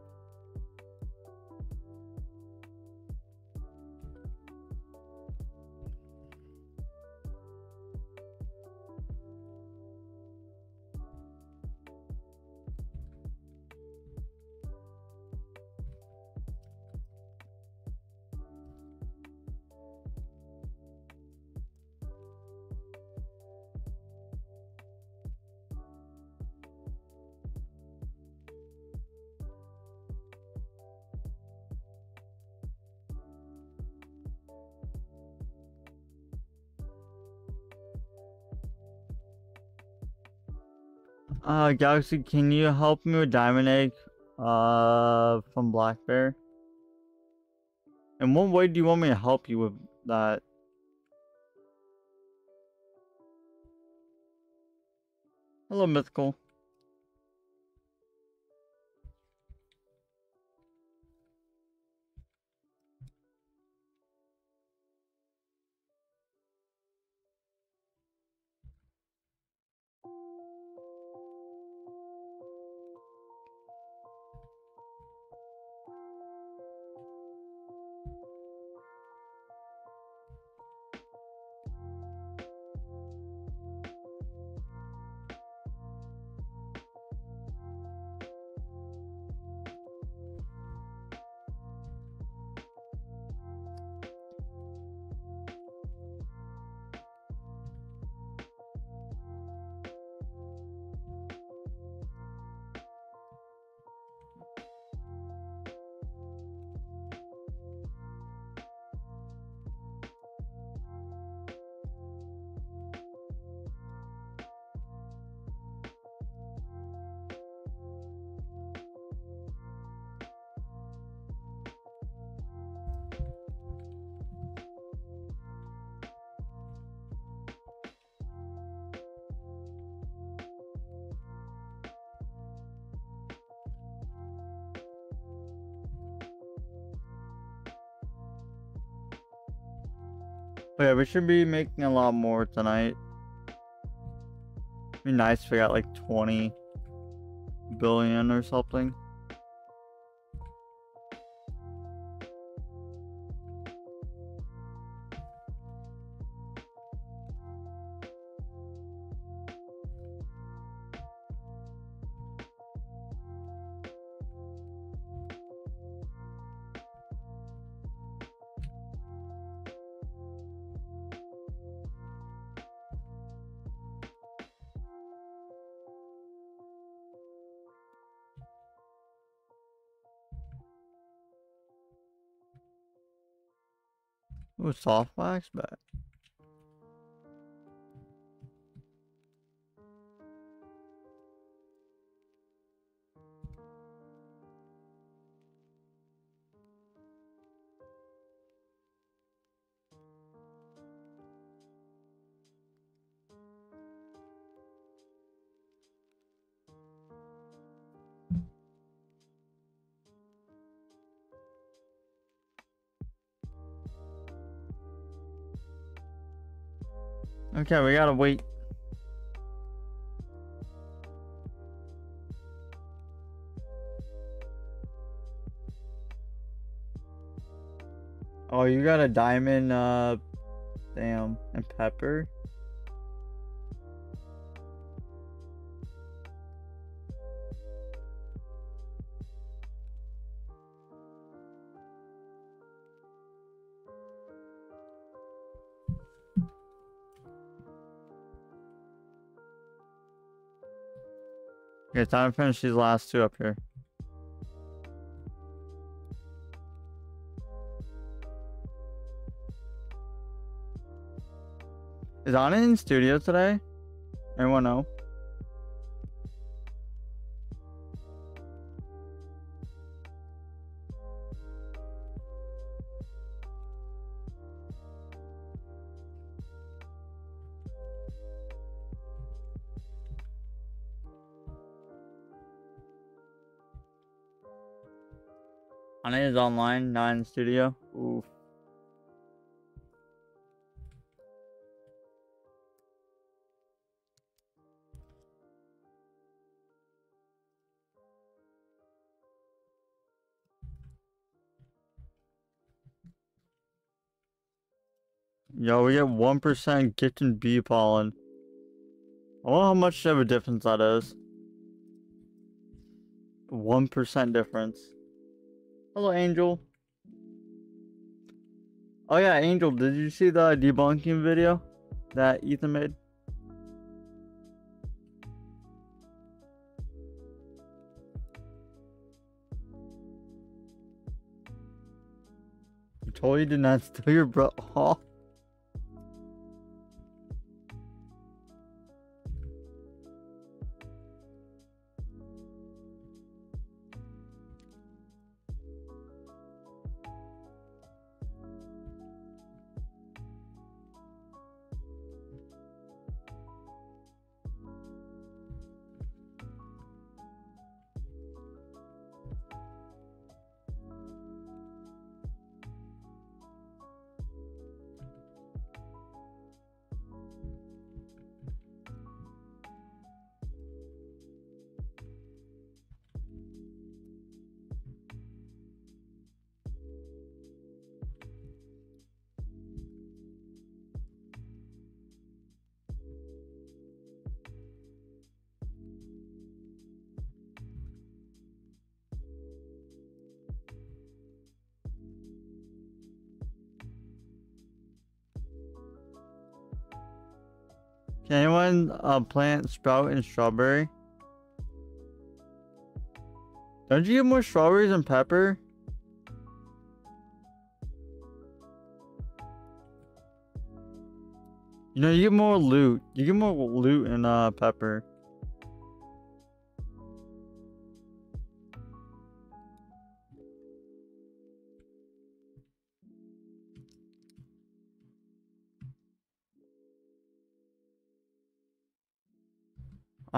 Uh, Galaxy, can you help me with Diamond Egg? Uh, from Black Bear. In what way do you want me to help you with that? Hello, Mythical. But yeah, we should be making a lot more tonight. It'd Be nice if we got like 20 billion or something. Soft Okay, we gotta wait. Oh, you got a diamond, uh, damn, and pepper? Okay, time to finish these last two up here. Is Anna in studio today? Anyone know? Online, in studio. Oof. Yo, we get 1% kitchen bee pollen. I wonder how much of a difference that is. 1% difference. Hello, Angel. Oh yeah, Angel, did you see the debunking video that Ethan made? I told You did not steal your bro. [LAUGHS] Oh. Uh, plant sprout and strawberry? Don't you get more strawberries and pepper? You know, you get more loot. You get more loot and uh, pepper.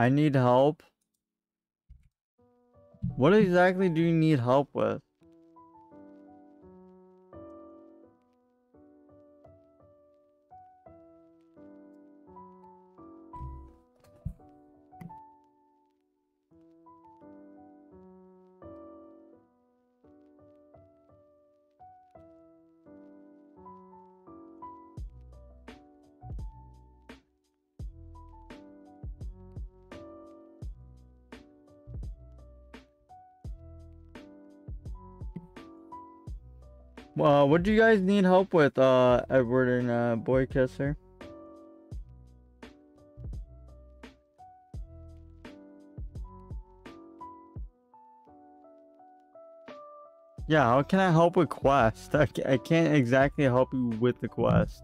I need help. What exactly do you need help with? Uh, what do you guys need help with, uh, Edward and, uh, Boy Kisser? Yeah, how can I help with quest? I can't exactly help you with the quest.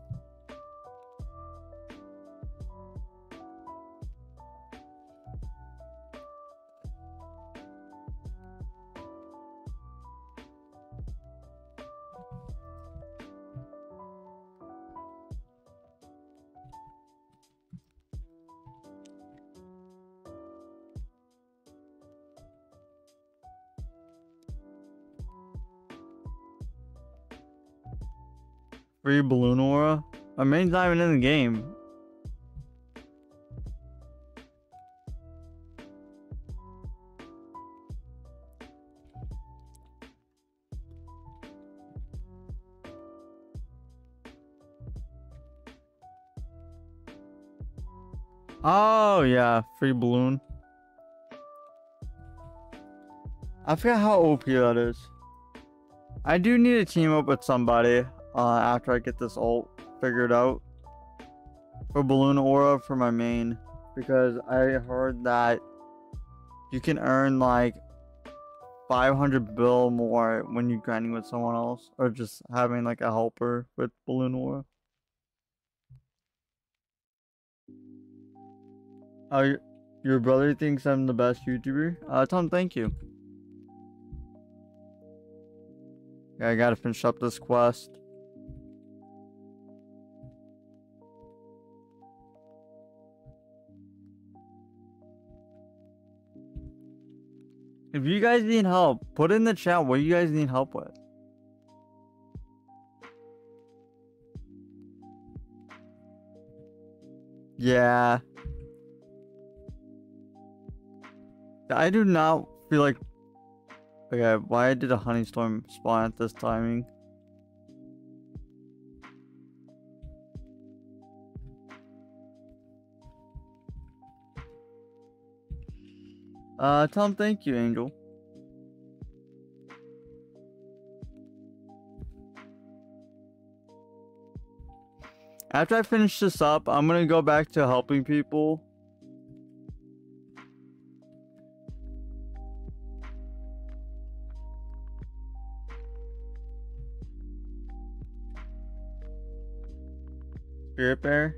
Balloon aura? My main's not even in the game. Oh yeah, free balloon. I forgot how OP that is. I do need to team up with somebody uh, after I get this ult figured out for balloon aura for my main because I heard that you can earn like 500 bill more when you're grinding with someone else or just having like a helper with balloon aura. Your, your brother thinks I'm the best YouTuber? Uh, Tom, thank you. Yeah, I gotta finish up this quest. If you guys need help, put in the chat what you guys need help with. Yeah. I do not feel like. Okay, why did a honey storm spawn at this timing? Uh, Tom, thank you, Angel. After I finish this up, I'm gonna go back to helping people. Spirit Bear?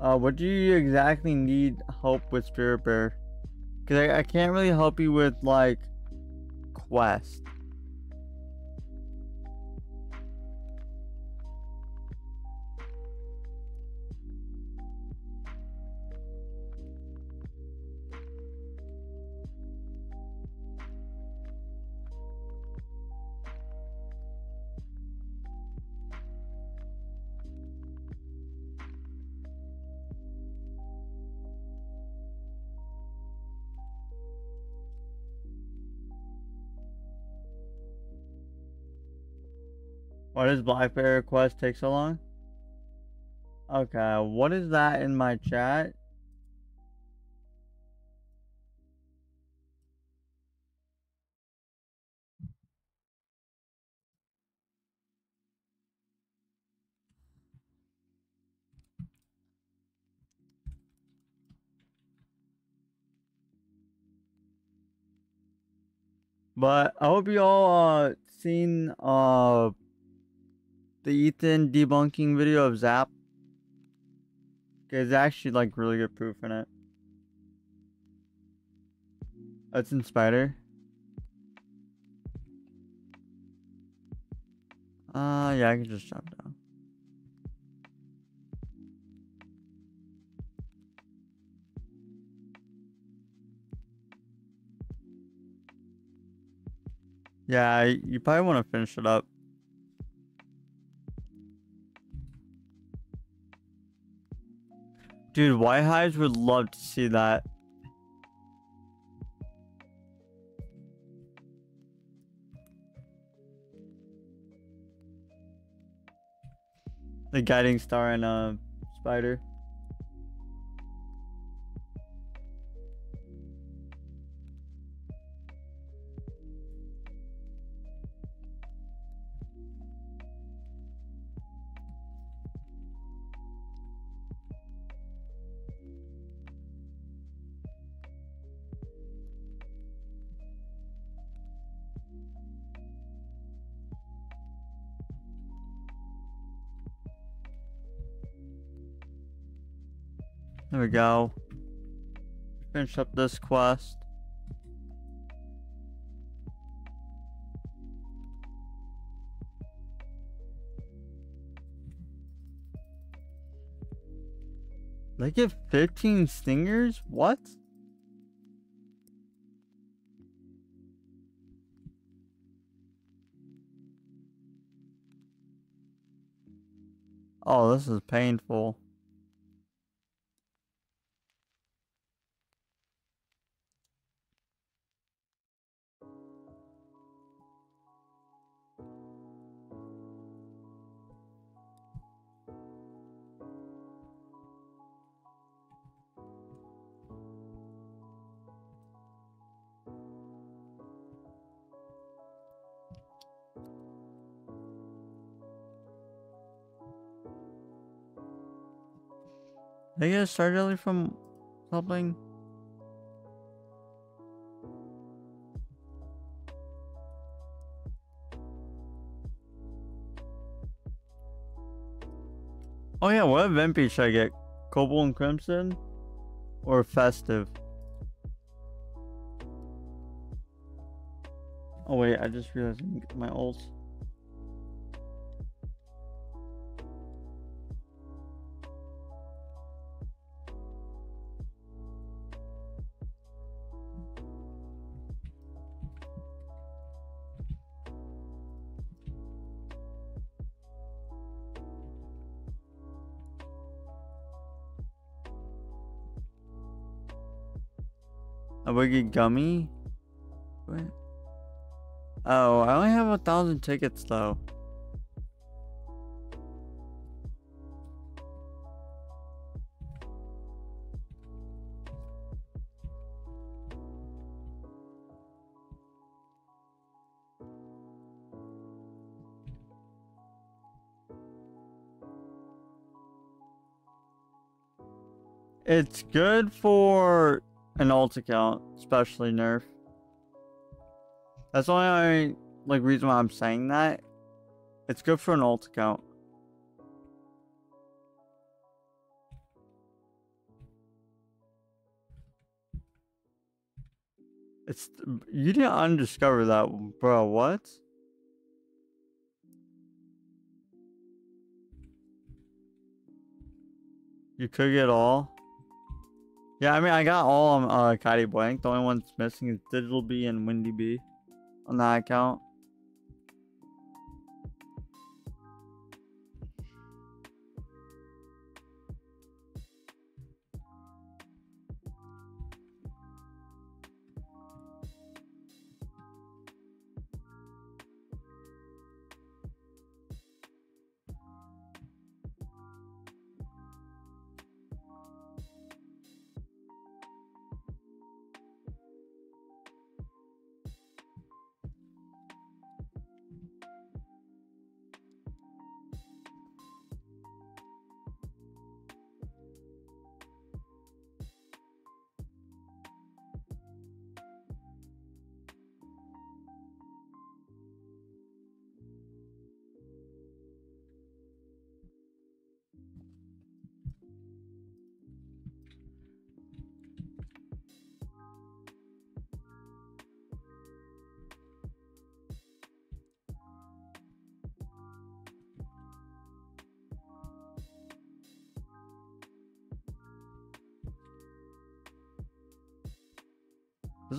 Uh, what do you exactly need help with Spirit Bear? Cause I, I can't really help you with like quest. Why does Black Bear quest take so long? Okay, what is that in my chat? But I hope you all uh seen uh the Ethan debunking video of Zap. There's actually like really good proof in it. That's in Spider. Uh yeah, I can just jump down. Yeah, you probably want to finish it up. Dude, White Hives would love to see that. The guiding star and a uh, spider. We go. Finish up this quest. They get 15 stingers? What? Oh, this is painful. They get a star jelly from something? Oh yeah, what event should I get Cobalt and Crimson or Festive? Oh wait, I just realized I my ults. A Gummy? What? Oh, I only have a thousand tickets though. It's good for an alt account, especially nerf. That's the only like reason why I'm saying that. It's good for an alt account. It's you didn't undiscover that, bro. What? You could get all. Yeah, I mean, I got all on uh, Kitey Blank. The only one that's missing is Digital Bee and Windy Bee on that account.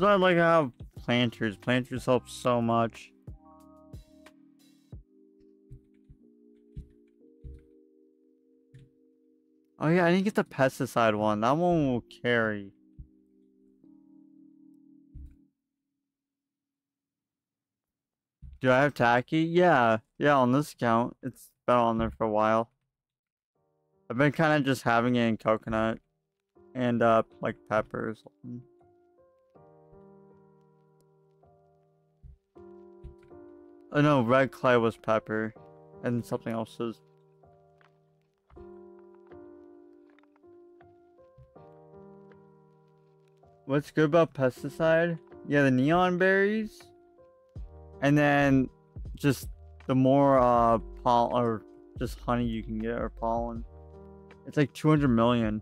Why I like how planters. Planters help so much. Oh yeah, I didn't get the pesticide one. That one will carry. Do I have tacky? Yeah. Yeah, on this account. It's been on there for a while. I've been kind of just having it in coconut and uh like peppers. Oh no, red clay was pepper. And something else is. What's good about pesticide? Yeah, the neon berries. And then just the more uh pollen or just honey you can get or pollen. It's like 200 million.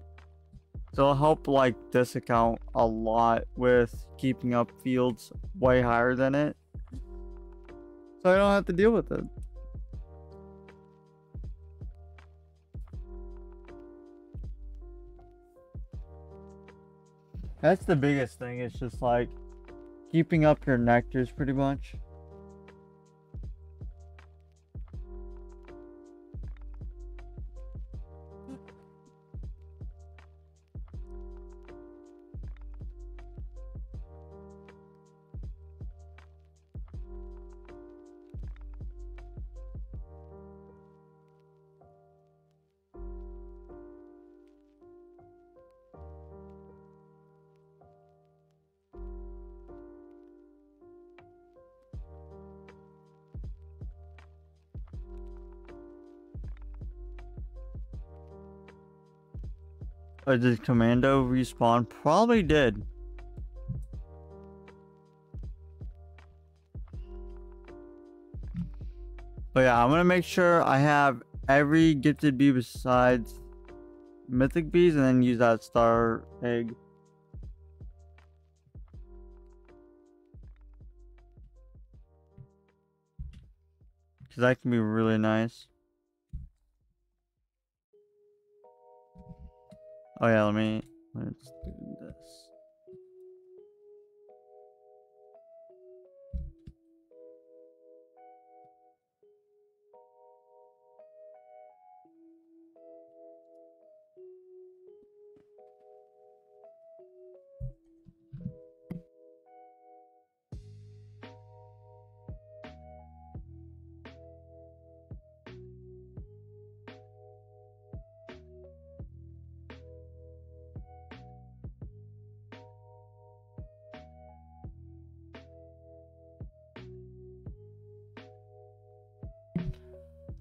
So it'll help like this account a lot with keeping up fields way higher than it. So I don't have to deal with it. That's the biggest thing. It's just like keeping up your nectars pretty much. Or did Commando respawn? Probably did. But yeah, I'm gonna make sure I have every gifted bee besides mythic bees and then use that star egg. Cause that can be really nice. Oh yeah, let me let's do this.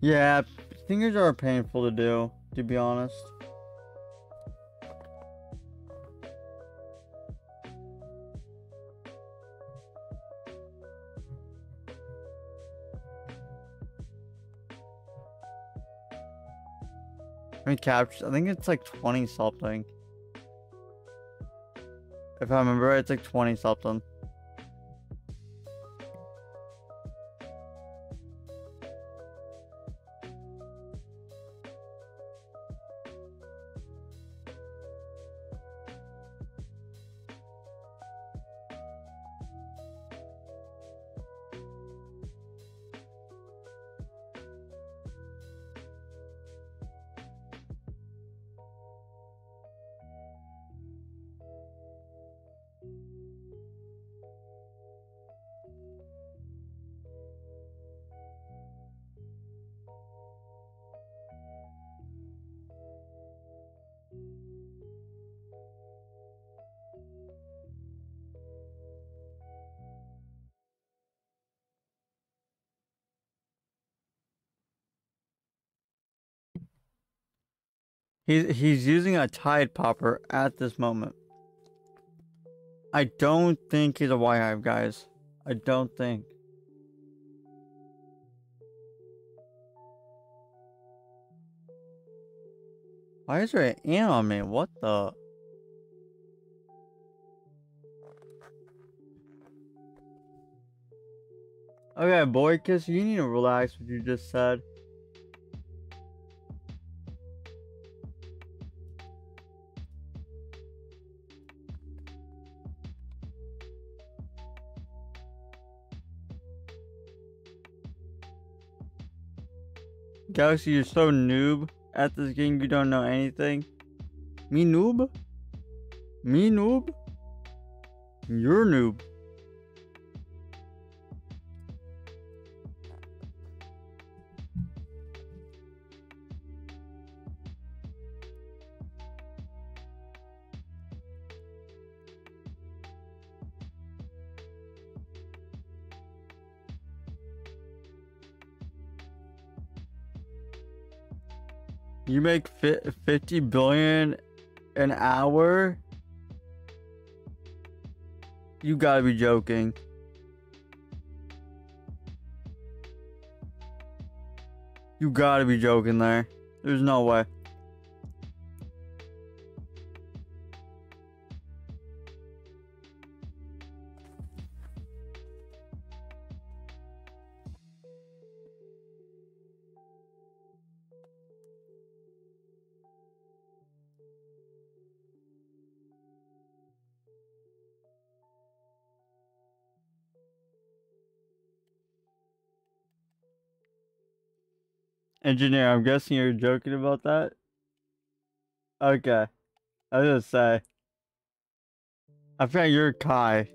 Yeah, fingers are painful to do, to be honest. I mean, captures. I think it's like 20 something. If I remember it's like 20 something. He's he's using a Tide Popper at this moment. I don't think he's a Y-Hive, guys. I don't think. Why is there an ant on me? What the? Okay, boy, kiss, you need to relax what you just said. Galaxy, you're so noob at this game, you don't know anything. Me noob? Me noob? You're noob. You make fi 50 billion an hour? You gotta be joking. You gotta be joking there. There's no way. Engineer, I'm guessing you're joking about that? Okay. I was gonna say. I forgot you're Kai.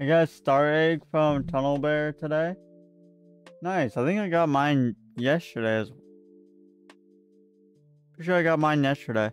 I got a star egg from Tunnel Bear today. Nice. I think I got mine yesterday. As... Pretty sure I got mine yesterday.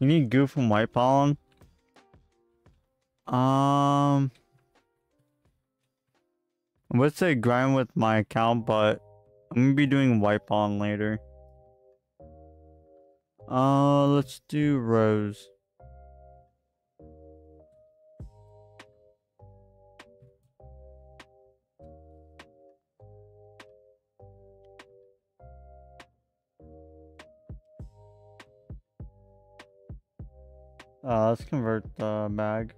You need goo from white pollen? Um... I would say grind with my account, but I'm gonna be doing white pollen later. Uh, let's do rose. Let's convert the bag.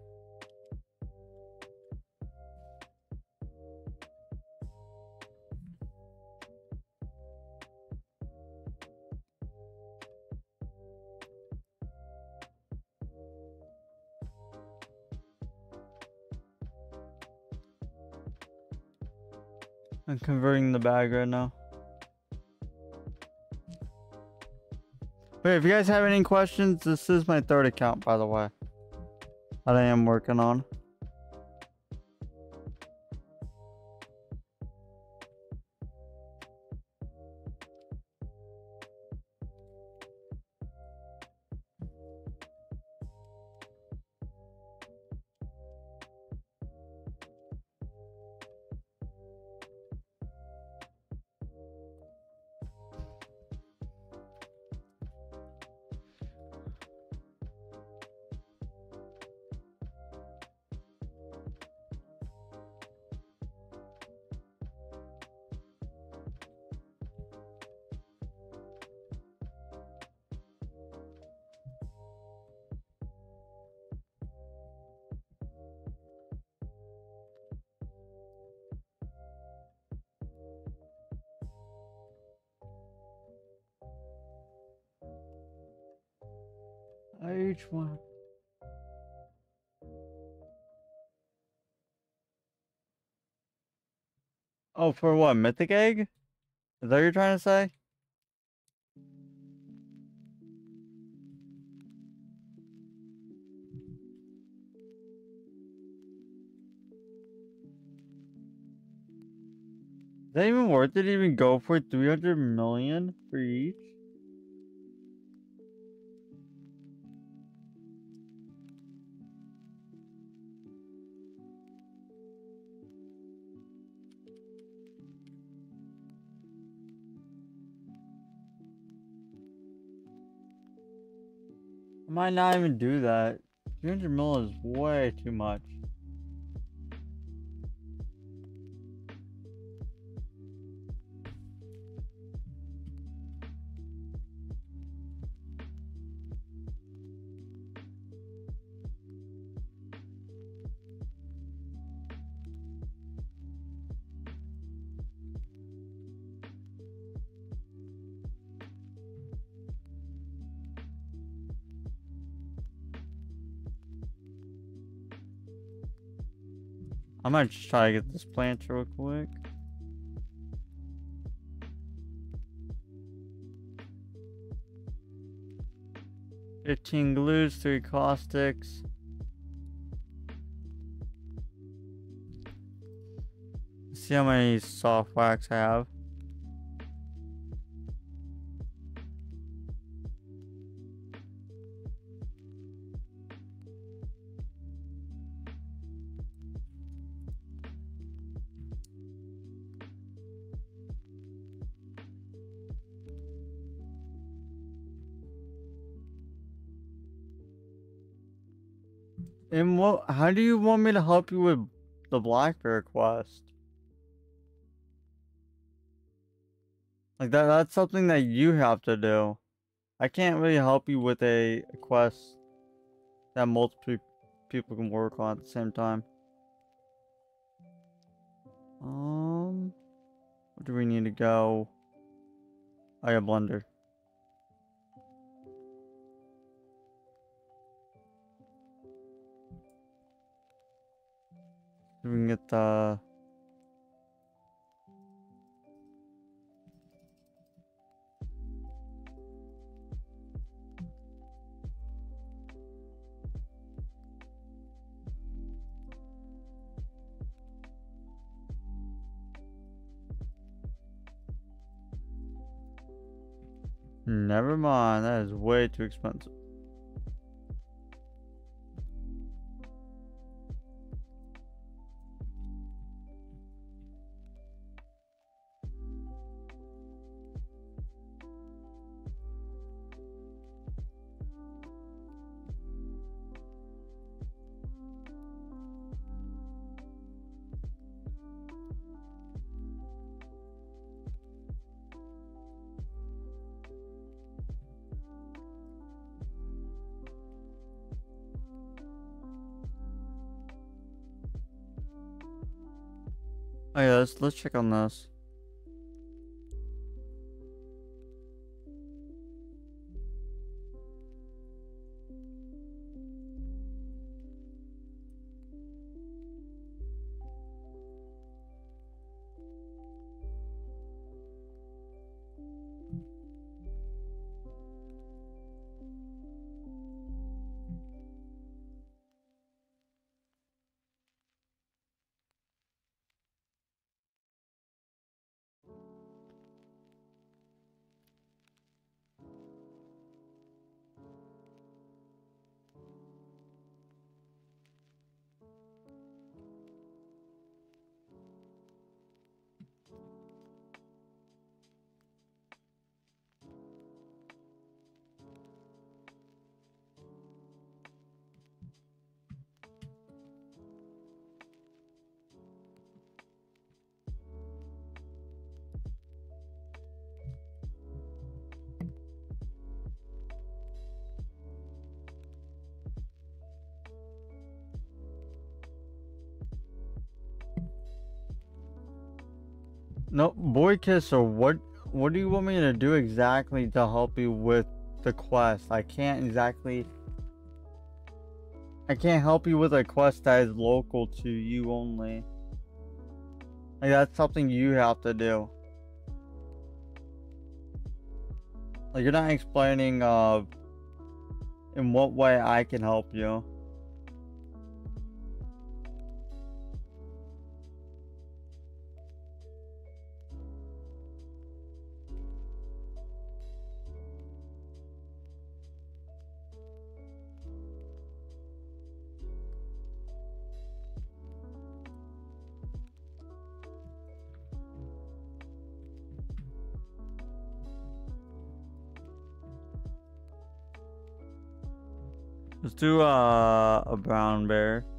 I'm converting the bag right now. If you guys have any questions, this is my third account, by the way. That I am working on. For what? Mythic egg? Is that what you're trying to say? Is that even worth it even go for 300 million for each? Might not even do that. 300 mil is way too much. I might just try to get this plant real quick. Fifteen glues, three caustics. see how many soft wax I have. Want me to help you with the Black Bear quest? Like that that's something that you have to do. I can't really help you with a quest that multiple people can work on at the same time. Um where do we need to go? I have blender. We can get the Never mind, that is way too expensive. Oh yeah, let's let's check on this. Kisser, what what do you want me to do exactly to help you with the quest? I can't exactly I can't help you with a quest that is local to you only. Like that's something you have to do. Like you're not explaining uh in what way I can help you. Let's uh, a brown bear.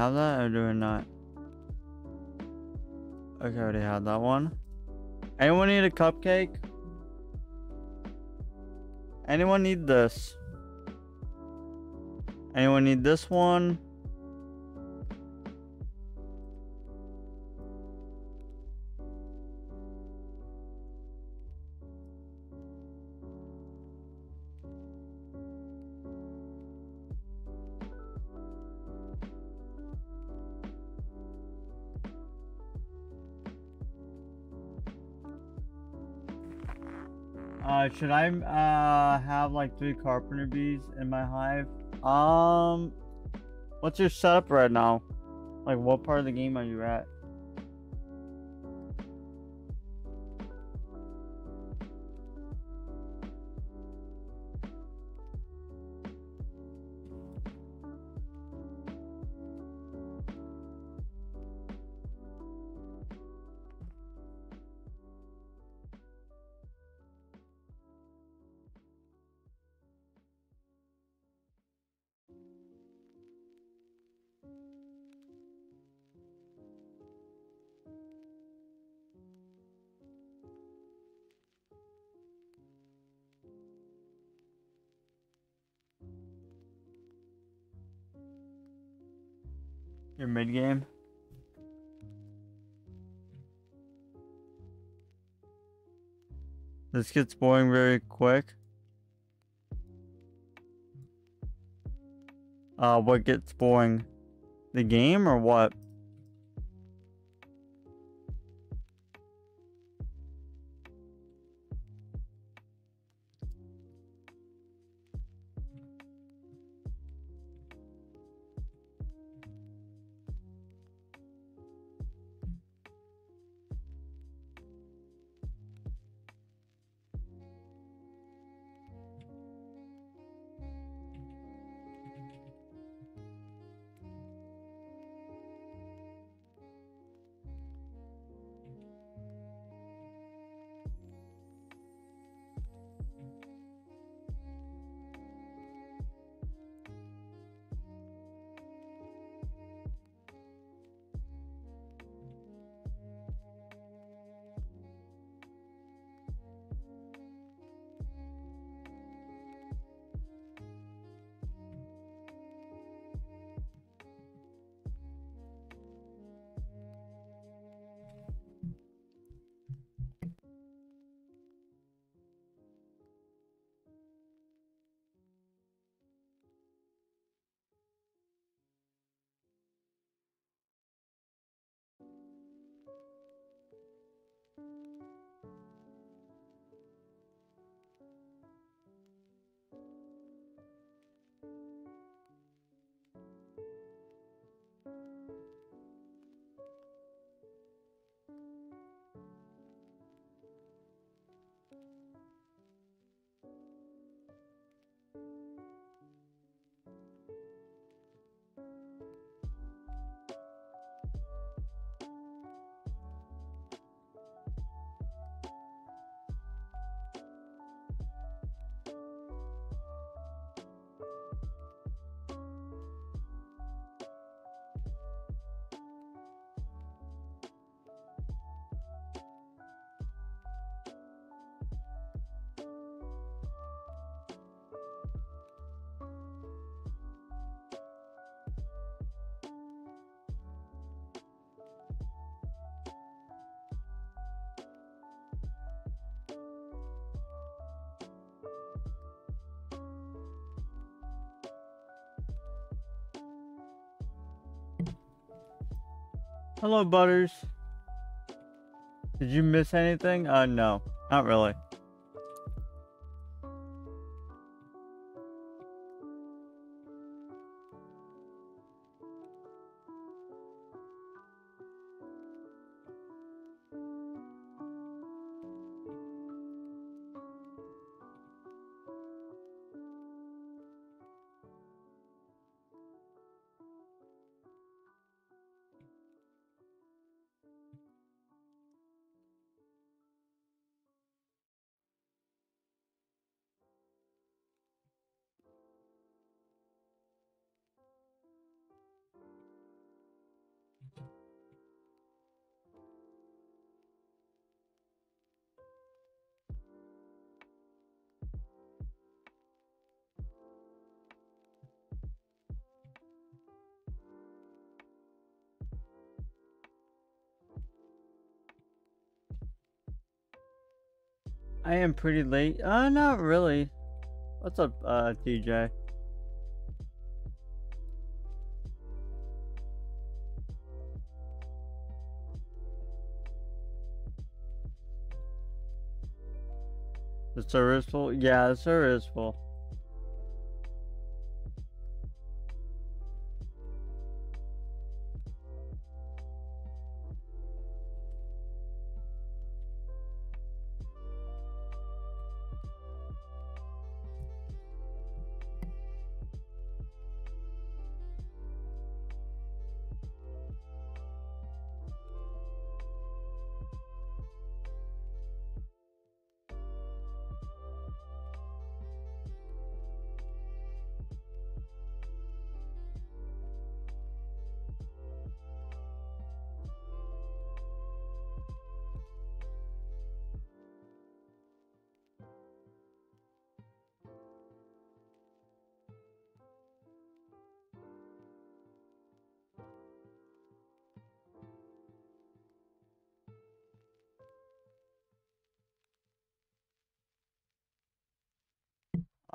Have that or do I not? Okay, I already had that one. Anyone need a cupcake? Anyone need this? Anyone need this one? Should I uh have like three carpenter bees in my hive? Um, what's your setup right now? Like, what part of the game are you at? This gets boring very quick. Uh, what gets boring? The game or what? Hello, Butters. Did you miss anything? Uh, no. Not really. I am pretty late. Uh, not really. What's up, uh, DJ? The server is full? Yeah, the server is full.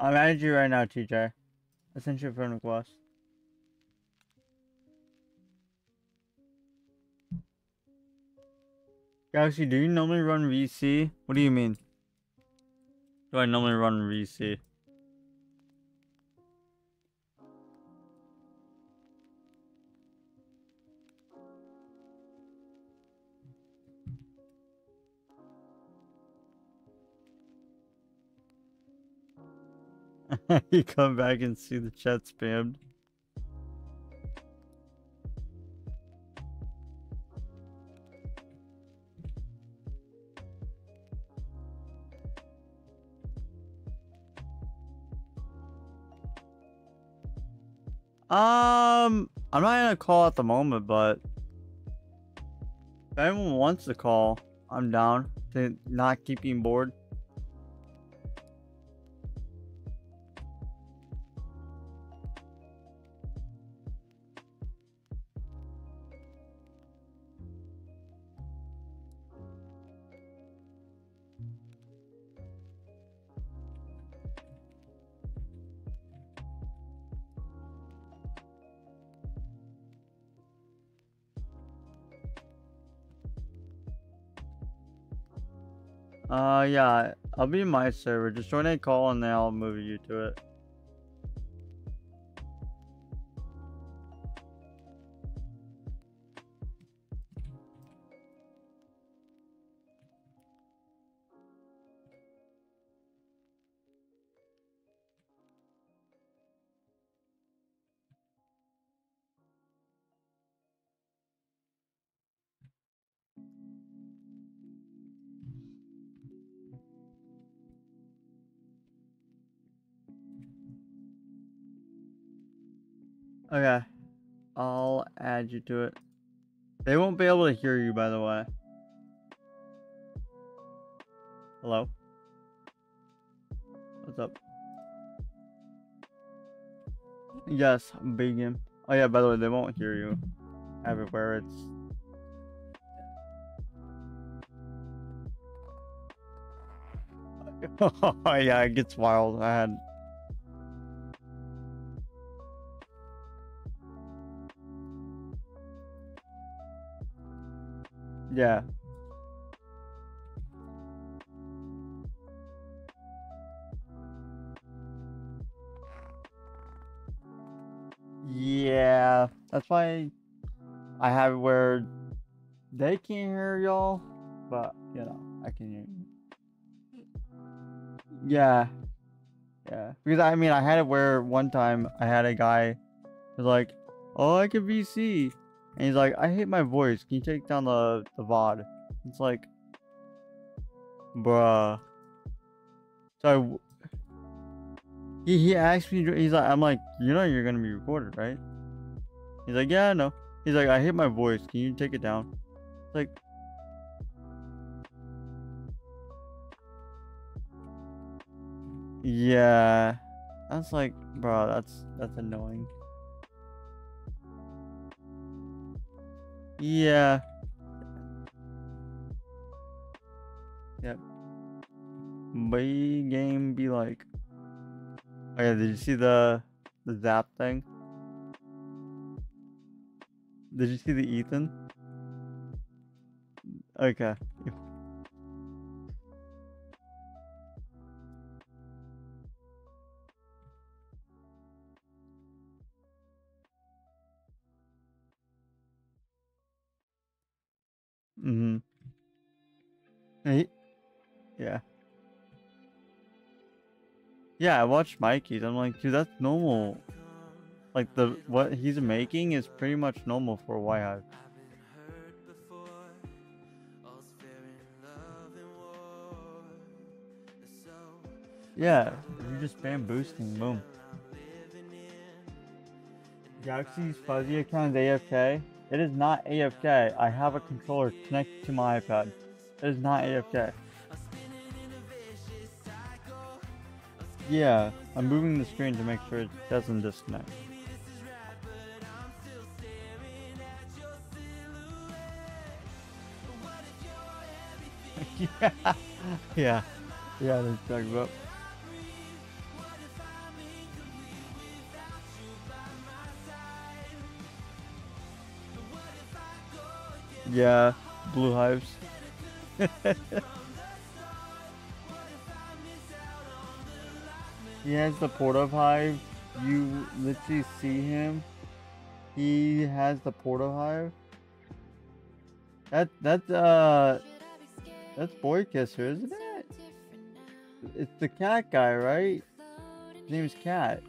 I'm at you right now, TJ. I sent you a friend request. Galaxy, do you normally run VC? What do you mean? Do I normally run VC? [LAUGHS] you come back and see the chat spammed. Um, I'm not gonna call at the moment, but if anyone wants to call, I'm down to not keep being bored. Uh, yeah, I'll be my server. Just join a call and then I'll move you to it. You to it. They won't be able to hear you, by the way. Hello? What's up? Yes, vegan. Oh yeah, by the way, they won't hear you. Everywhere it's... [LAUGHS] oh yeah, it gets wild. I had Yeah. Yeah, that's why I have it where they can't hear y'all, but you know, I can hear you. Yeah. Yeah. Because I mean I had it where one time I had a guy was like, Oh I can VC and he's like, I hate my voice. Can you take down the, the VOD? It's like, bruh. So I, he, he asked me, he's like, I'm like, you know you're going to be recorded, right? He's like, yeah, I know. He's like, I hate my voice. Can you take it down? It's like, yeah. That's like, bro, that's, that's annoying. Yeah. Yep. B game be like. Oh yeah, did you see the the zap thing? Did you see the Ethan? Okay. Yeah. Yeah, I watched Mikey's. I'm like, dude, that's normal. Like the what he's making is pretty much normal for YHive. Yeah, you're just spam boosting, boom. Galaxy's fuzzy account is AFK. It is not AFK. I have a controller connected to my iPad. It is not AFK. Yeah, I'm moving the screen to make sure it doesn't disconnect. [LAUGHS] yeah, yeah, yeah, that's talking about. Yeah, blue hives. He has the porta hive. You literally see him. He has the porta hive. That that uh that's Boy Kisser, isn't it? It's the cat guy, right? His name's Cat.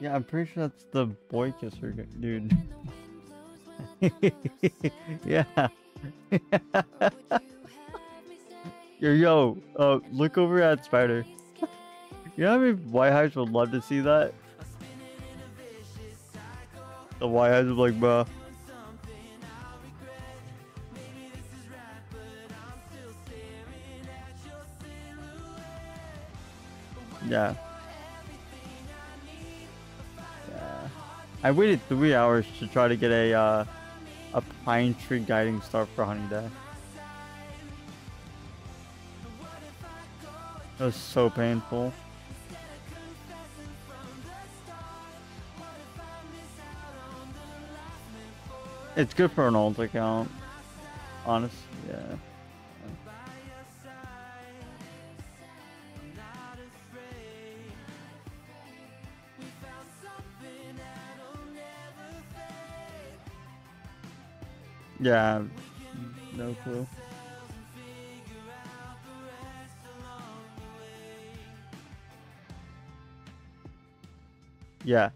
Yeah, I'm pretty sure that's the Boy Kisser dude. [LAUGHS] [LAUGHS] yeah. [LAUGHS] yo, yo, uh, look over at Spider. [LAUGHS] you know how many White Hives would love to see that? The White Hives would like, bruh. Yeah. Yeah. I waited three hours to try to get a uh, a pine tree guiding star for Honey Day. It was so painful. It's good for an old account. Honest, yeah. Yeah, no clue. Yeah,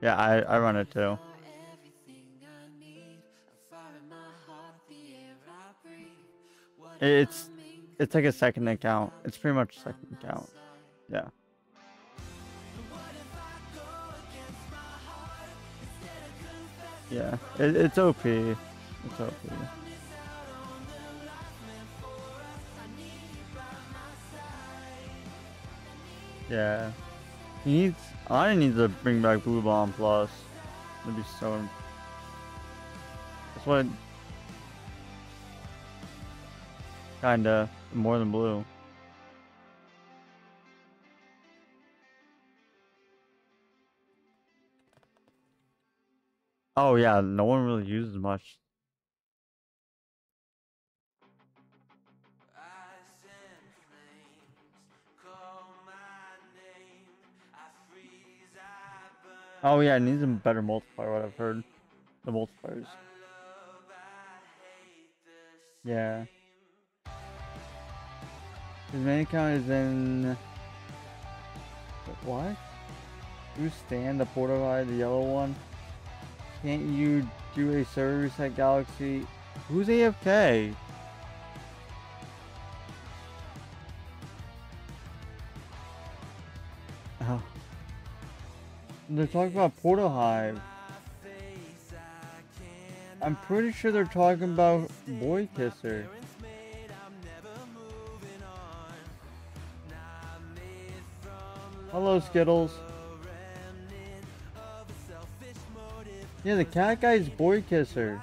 yeah, I, I run it too. It's it's like a second account. It's pretty much a second account. Yeah. Yeah, it, it's OP. It's OP. Yeah. He needs. I need to bring back Blue Bomb Plus. That'd be so. That's what. Kinda more than blue. Oh yeah, no one really uses much. Oh yeah, it needs a better multiplier. What I've heard, the multipliers. I Yeah. His main account is in. What? You stand the Portavide, the yellow one. Can't you do a server reset galaxy? Who's AFK? They're talking about Portal Hive. I'm pretty sure they're talking about Boy Kisser. Hello, Skittles. Yeah, the cat guy is Boy Kisser.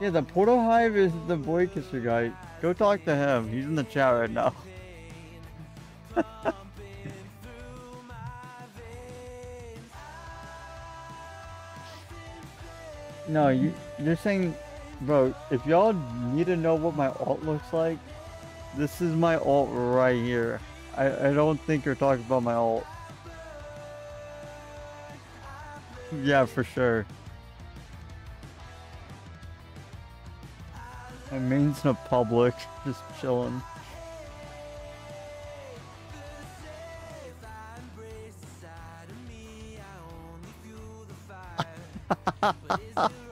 Yeah, the Portal Hive is the Boy Kisser guy. Go talk to him. He's in the chat right now. [LAUGHS] no, you you're saying, bro. If y'all need to know what my alt looks like, this is my alt right here. I I don't think you're talking about my alt. Yeah, for sure. My main's in a public, [LAUGHS] just chilling. [LAUGHS]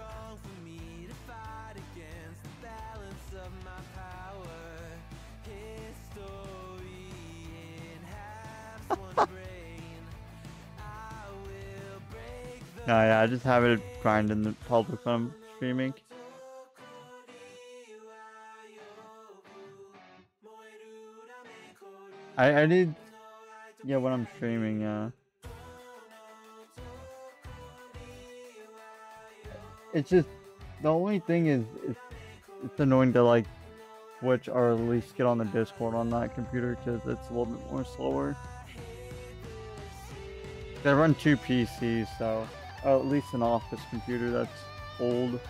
yeah, I just have it grind in the public when I'm streaming. I I need yeah when I'm streaming yeah. It's just the only thing is it's, it's annoying to like switch or at least get on the Discord on that computer because it's a little bit more slower. I run two PCs, so Oh, at least an office computer that's old.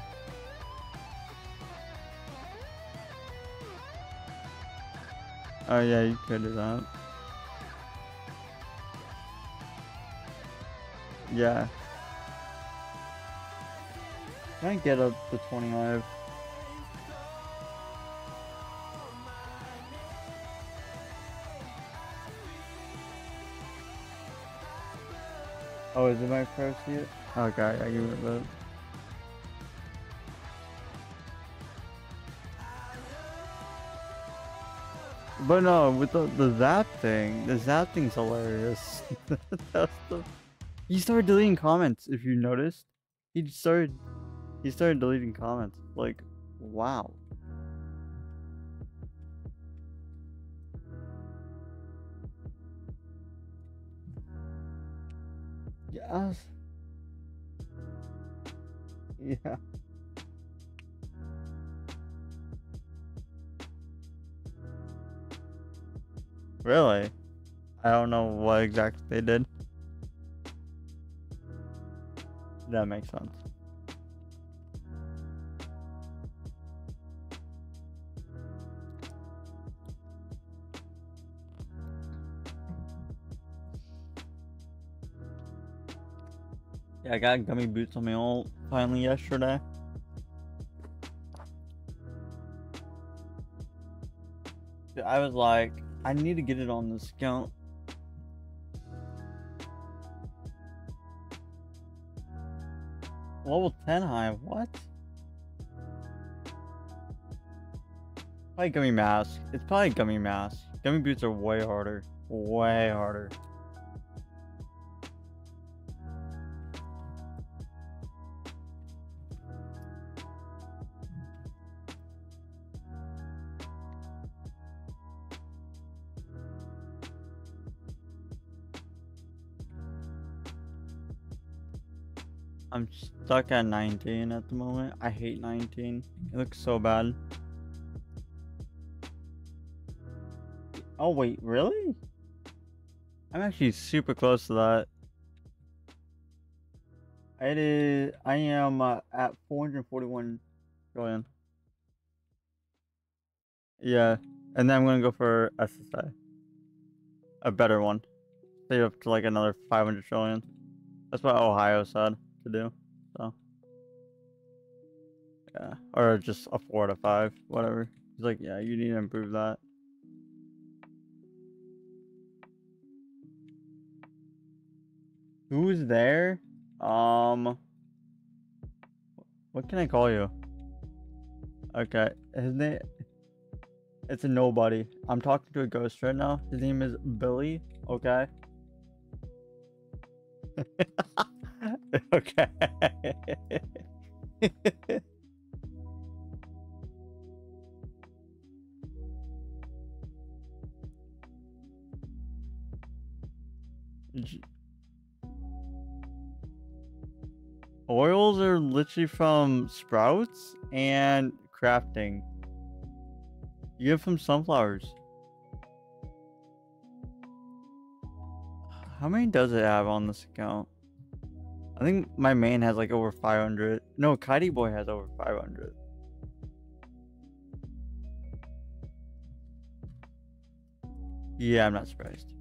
Oh yeah, you could do that. Yeah. Can I get up to 25? Oh, is it my first yet? Okay, I give it a vote. But no, with the, the zap thing, the zap thing's hilarious. [LAUGHS] That's the... He started deleting comments, if you noticed. He started he started deleting comments. Like, wow. Yes. Yeah. Really? I don't know what exactly they did. That makes sense. Yeah, I got gummy boots on my ult finally yesterday. I was like, I need to get it on this account. Level 10 high, what? Probably gummy mask. It's probably gummy mask. Gummy boots are way harder. Way harder. Stuck at 19 at the moment. I hate 19. It looks so bad. Oh wait, really? I'm actually super close to that. It is. I am uh, at 441 trillion. Yeah, and then I'm gonna go for SSI. A better one. Save up to like another 500 trillion. That's what Ohio said to do. Yeah, or just a four to five, whatever. He's like, yeah, you need to improve that. Who's there? Um, what can I call you? Okay, his name. It's a nobody. I'm talking to a ghost right now. His name is Billy. Okay. [LAUGHS] okay. [LAUGHS] Oils are literally from sprouts and crafting. You get from sunflowers. How many does it have on this account? I think my main has like over 500. No, Kitey Boy has over 500. Yeah, I'm not surprised.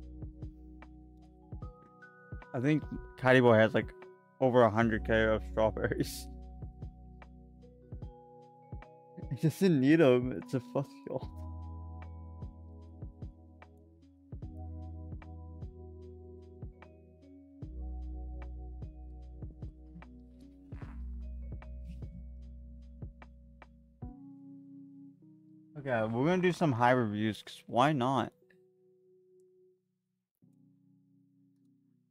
I think Kitey Boy has like over 100k of strawberries. [LAUGHS] He doesn't need them. It's a y'all. Okay, we're gonna do some high reviews, cause why not?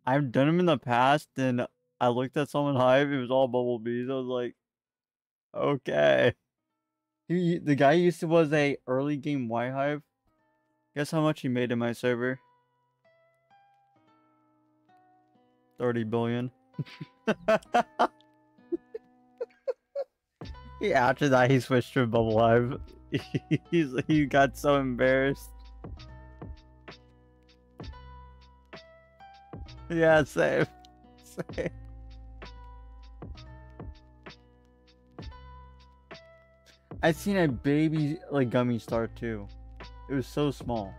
I've done them in the past, and I looked at someone hive. It was all bubble bees. I was like, okay. He, the guy used to was a early game white hive. Guess how much he made in my server? 30 billion. [LAUGHS] yeah, after that he switched to bubble hive. [LAUGHS] He's he got so embarrassed. Yeah, same. [LAUGHS] Same. I seen a baby like gummy star too. It was so small.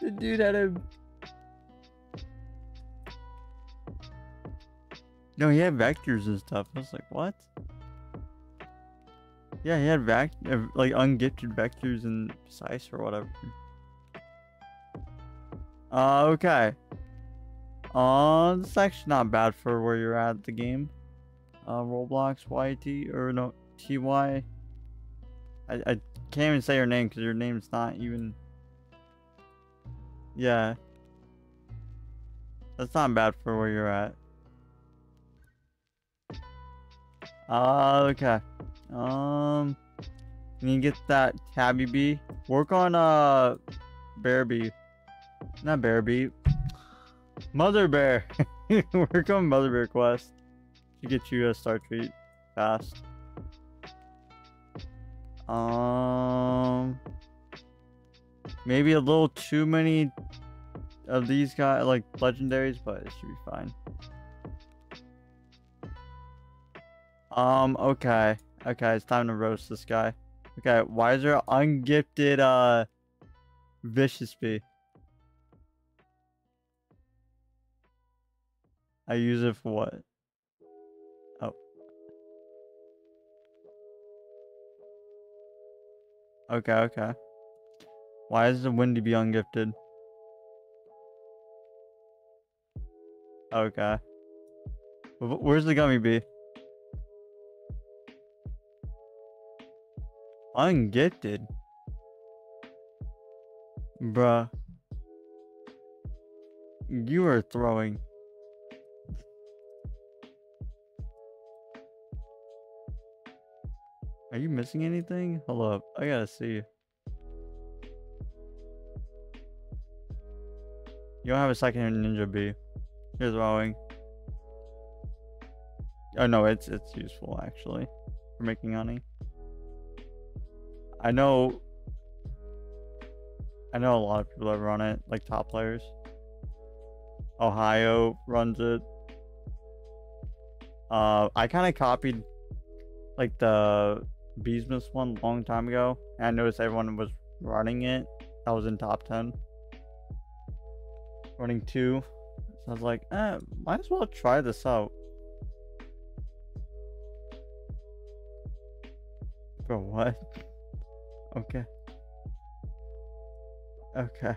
The dude had a No, he had vectors and stuff. I was like, what? Yeah, he had vac uh, like ungifted vectors and size or whatever. Uh, okay. Uh, is actually not bad for where you're at the game. Uh, Roblox YT or no TY. I I can't even say your name because your name's not even. Yeah. That's not bad for where you're at. Uh, okay. Um, can you get that Tabby Bee? Work on uh, Bear Bee. Not Bear Bee. Mother Bear. [LAUGHS] Work on Mother Bear quest to get you a star treat fast. Um, maybe a little too many of these guys, like legendaries, but it should be fine. Um, okay. Okay, it's time to roast this guy. Okay, why is there ungifted, uh, Vicious Bee? I use it for what? Oh. Okay, okay. Why is the Windy Bee ungifted? Okay. Where's the Gummy Bee? Ungifted? Bruh. You are throwing. Are you missing anything? Hold up. I gotta see. You don't have a second ninja bee. You're throwing. Oh no, it's it's useful actually for making honey. I know I know a lot of people that run it, like top players. Ohio runs it. Uh, I kind of copied like the Beesmas one long time ago, and I noticed everyone was running it. I was in top ten, running two. So I was like, eh, might as well try this out. For what? [LAUGHS] Okay. Okay.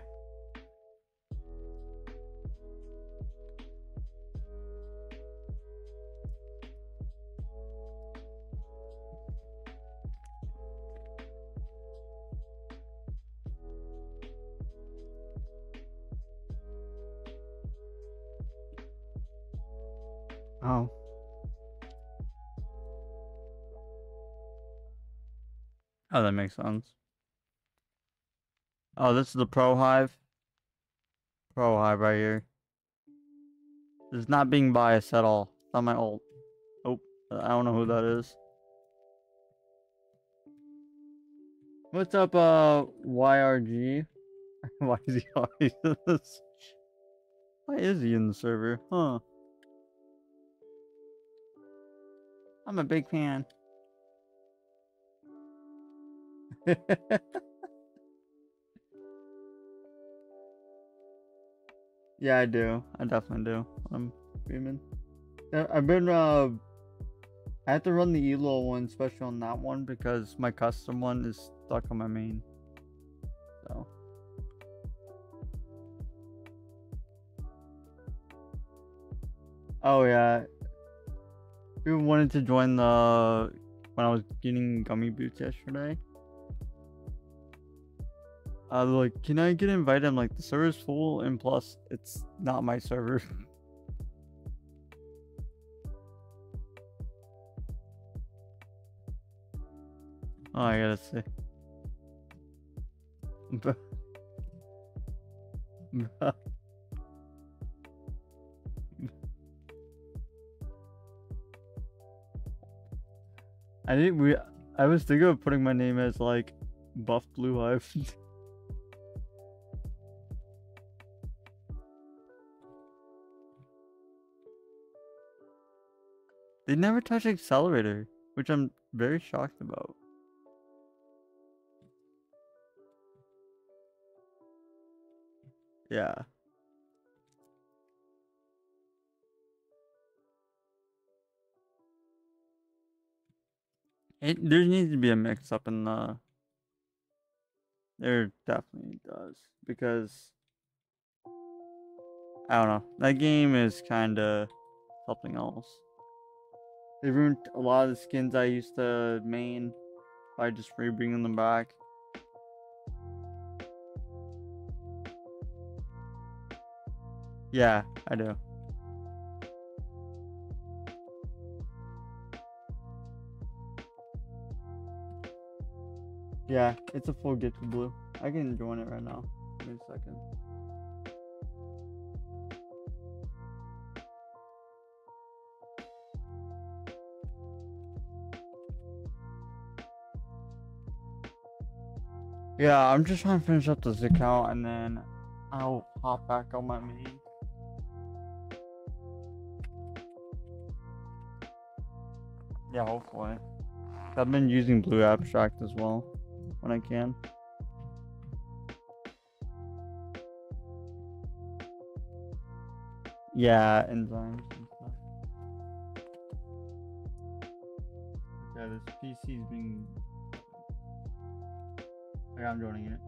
Makes sense. Oh, this is the Pro Hive. Pro Hive right here. This is not being biased at all. It's not my ult. Oh, I don't know who that is. What's up, uh, YRG? [LAUGHS] Why is he [LAUGHS] always in this? Why is he in the server? Huh. I'm a big fan. [LAUGHS] yeah, I do. I definitely do. I'm. Uh, I've been uh I have to run the Elo one, especially on that one, because my custom one is stuck on my main. So Oh yeah. People wanted to join the when I was getting gummy boots yesterday. Uh, they're like, can I get invited? I'm like, the server's full, and plus, it's not my server. [LAUGHS] oh, I gotta. Bruh. [LAUGHS] I didn't. We. I was thinking of putting my name as like Buff Blue Hive. [LAUGHS] They never touch accelerator, which I'm very shocked about. Yeah. It there needs to be a mix up in the there definitely does because I don't know. That game is kind of something else. They ruined a lot of the skins I used to main by just re-bringing them back. Yeah, I do. Yeah, it's a full get to blue. I can join it right now. Give me a second. Yeah, I'm just trying to finish up this account and then I'll hop back on my main. Yeah, hopefully. I've been using Blue Extract as well when I can. Yeah, enzymes and stuff. Yeah, this PC is Okay, I'm it.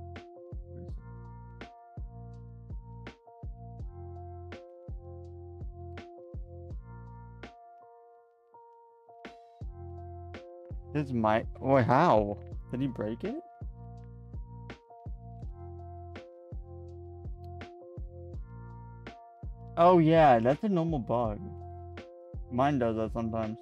His mic. Wait, how? Did he break it? Oh yeah, that's a normal bug. Mine does that sometimes.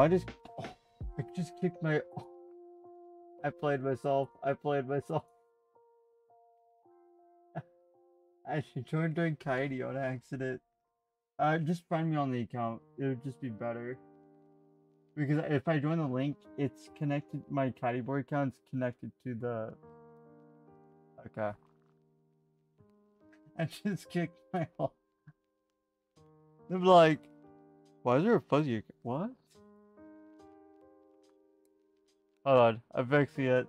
I just, oh, I just kicked my. I played myself. I played myself. [LAUGHS] I should join doing Coyote on accident. Uh, just find me on the account. It would just be better. Because if I join the link, it's connected. My Caddy Boy account's connected to the. Okay. [LAUGHS] I just kicked my. [LAUGHS] They're like, why is there a fuzzy? What? Hold on, I'm fixing it.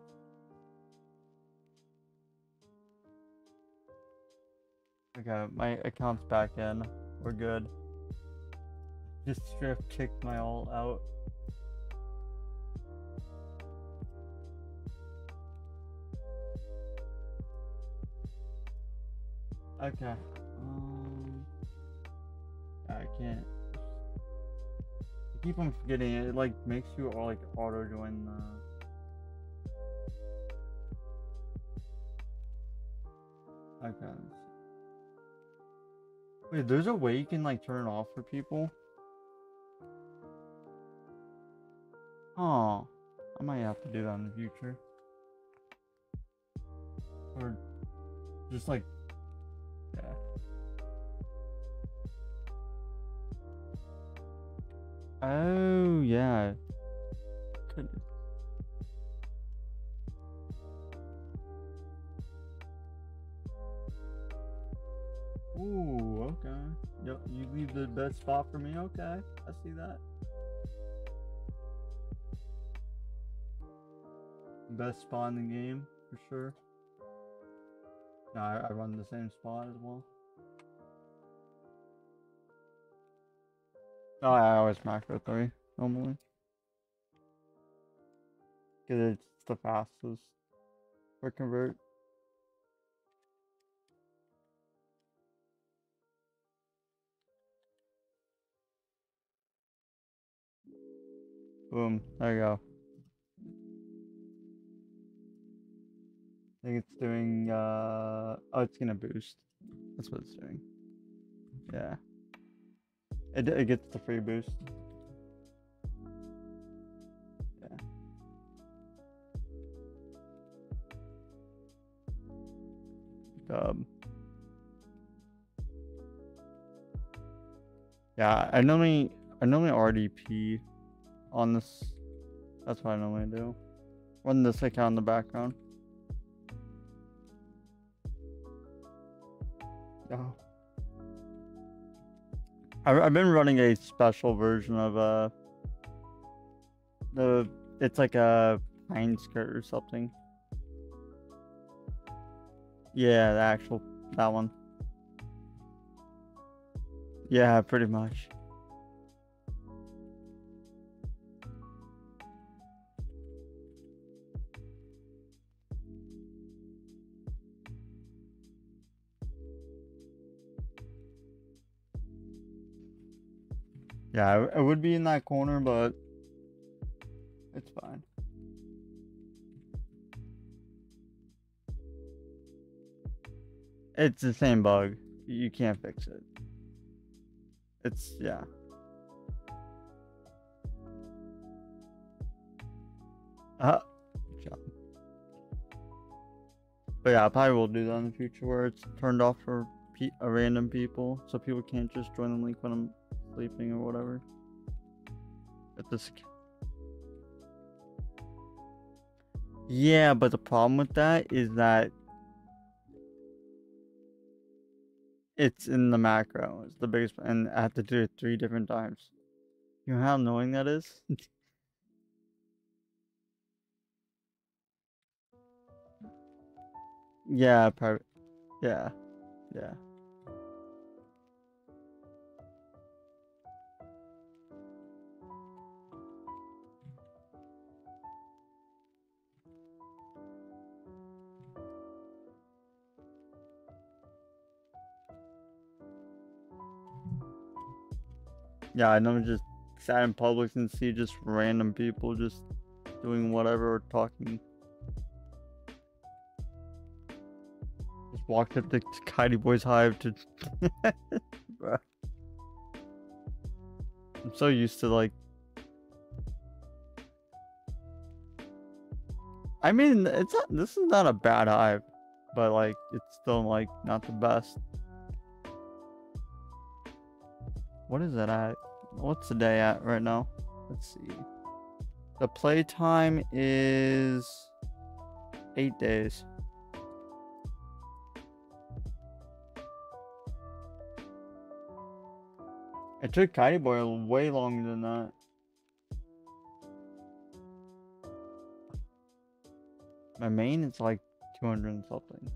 Okay, my account's back in. We're good. Just strip kicked my all out. Okay. Um, I can't. Keep on forgetting it. Like makes you all like auto join the. Okay. Wait, there's a way you can like turn it off for people. Oh, I might have to do that in the future. Or just like, Oh yeah. Ooh, okay. Yep, you leave the best spot for me. Okay, I see that. Best spot in the game for sure. No, I, I run the same spot as well. Oh, I always macro three normally. Cause it's the fastest for convert. Boom. There you go. I think it's doing uh oh it's gonna boost. That's what it's doing. Yeah. It it gets the free boost. Yeah. Dub. Yeah, I normally I normally RDP on this. That's what I normally do. Run this account in the background. Oh. I've, been running a special version of uh The it's like a pine skirt or something. Yeah, the actual that one. Yeah, pretty much. Yeah, it would be in that corner, but it's fine. It's the same bug. You can't fix it. It's yeah. Uh, job. But yeah, I probably will do that in the future where it's turned off for pe- uh, random people, so people can't just join the link when I'm sleeping or whatever. At this. Yeah, but the problem with that is that it's in the macro. It's the biggest, and I have to do it three different times. You know how annoying that is? [LAUGHS] yeah, private. Yeah, yeah. Yeah, I never just sat in public and see just random people just doing whatever or talking. Just walked up to Kitey Boy's hive to. [LAUGHS] I'm so used to like. I mean, it's not. This is not a bad hive, but like, it's still like not the best. What is it at? What's the day at right now? Let's see. The playtime is eight days. It took Kitey Boy way longer than that. My main is like 200 and something.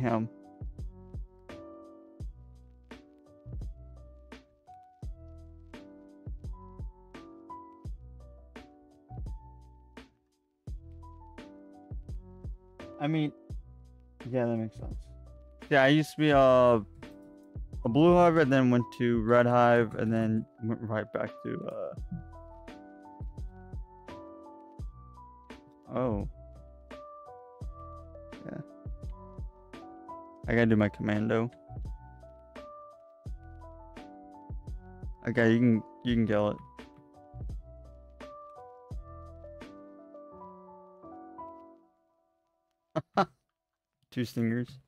Damn. I mean, yeah, that makes sense. Yeah, I used to be a a blue hive, and then went to red hive, and then went right back to uh. Oh. I gotta do my commando. Okay, you can you can kill it. [LAUGHS] Two stingers.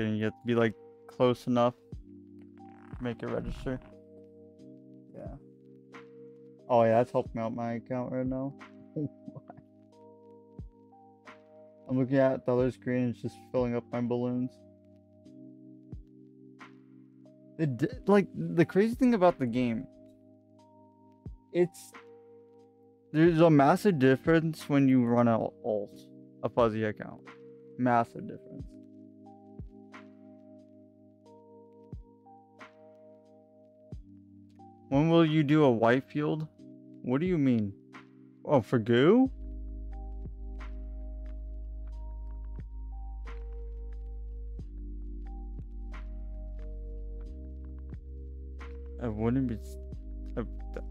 Forgetting you have to be like close enough to make it register. Yeah. Oh yeah, that's helping out my account right now. [LAUGHS] I'm looking at the other screen, it's just filling up my balloons. It like the crazy thing about the game, it's there's a massive difference when you run a alt, a fuzzy account. Massive difference. When will you do a white field? What do you mean? Oh, for goo? I wouldn't be.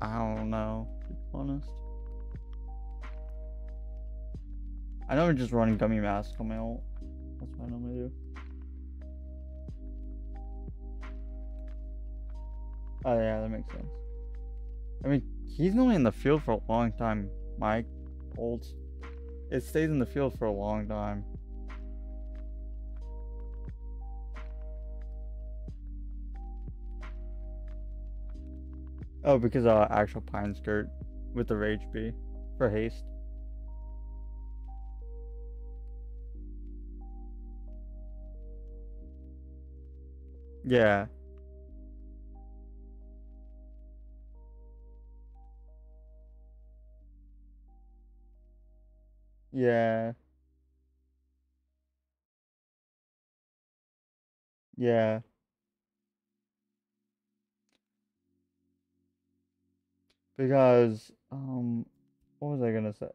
I don't know, to be honest. I know I'm just running gummy mask on my ult. That's what I normally do. Oh yeah, that makes sense. I mean, He's only in the field for a long time, Mike. Olds. It stays in the field for a long time. Oh, because uh actual pine skirt with the rage bee for haste. Yeah. Yeah. Yeah. Because um what was I gonna say?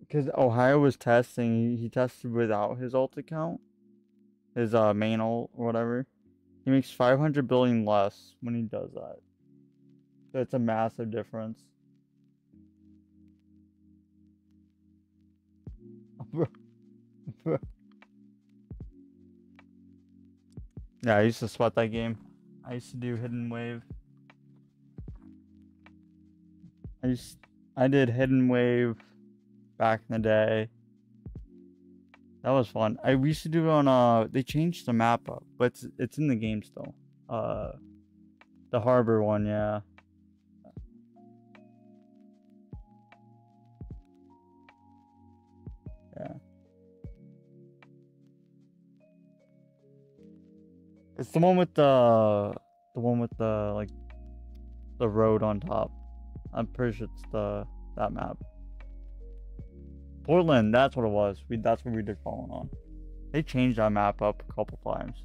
Because Ohio was testing, he, tested without his alt account, his uh main alt or whatever. He makes 500 billion less when he does that. That's a massive difference. Yeah, I used to sweat that game. I used to do hidden wave. I used I did hidden wave back in the day. That was fun. I used to do it on uh they changed the map up, but it's it's in the game still. Uh the harbor one. Yeah. It's the one with the the one with the like the road on top. I'm pretty sure it's the that map. Portland, that's what it was. We that's what we did falling on. They changed that map up a couple times.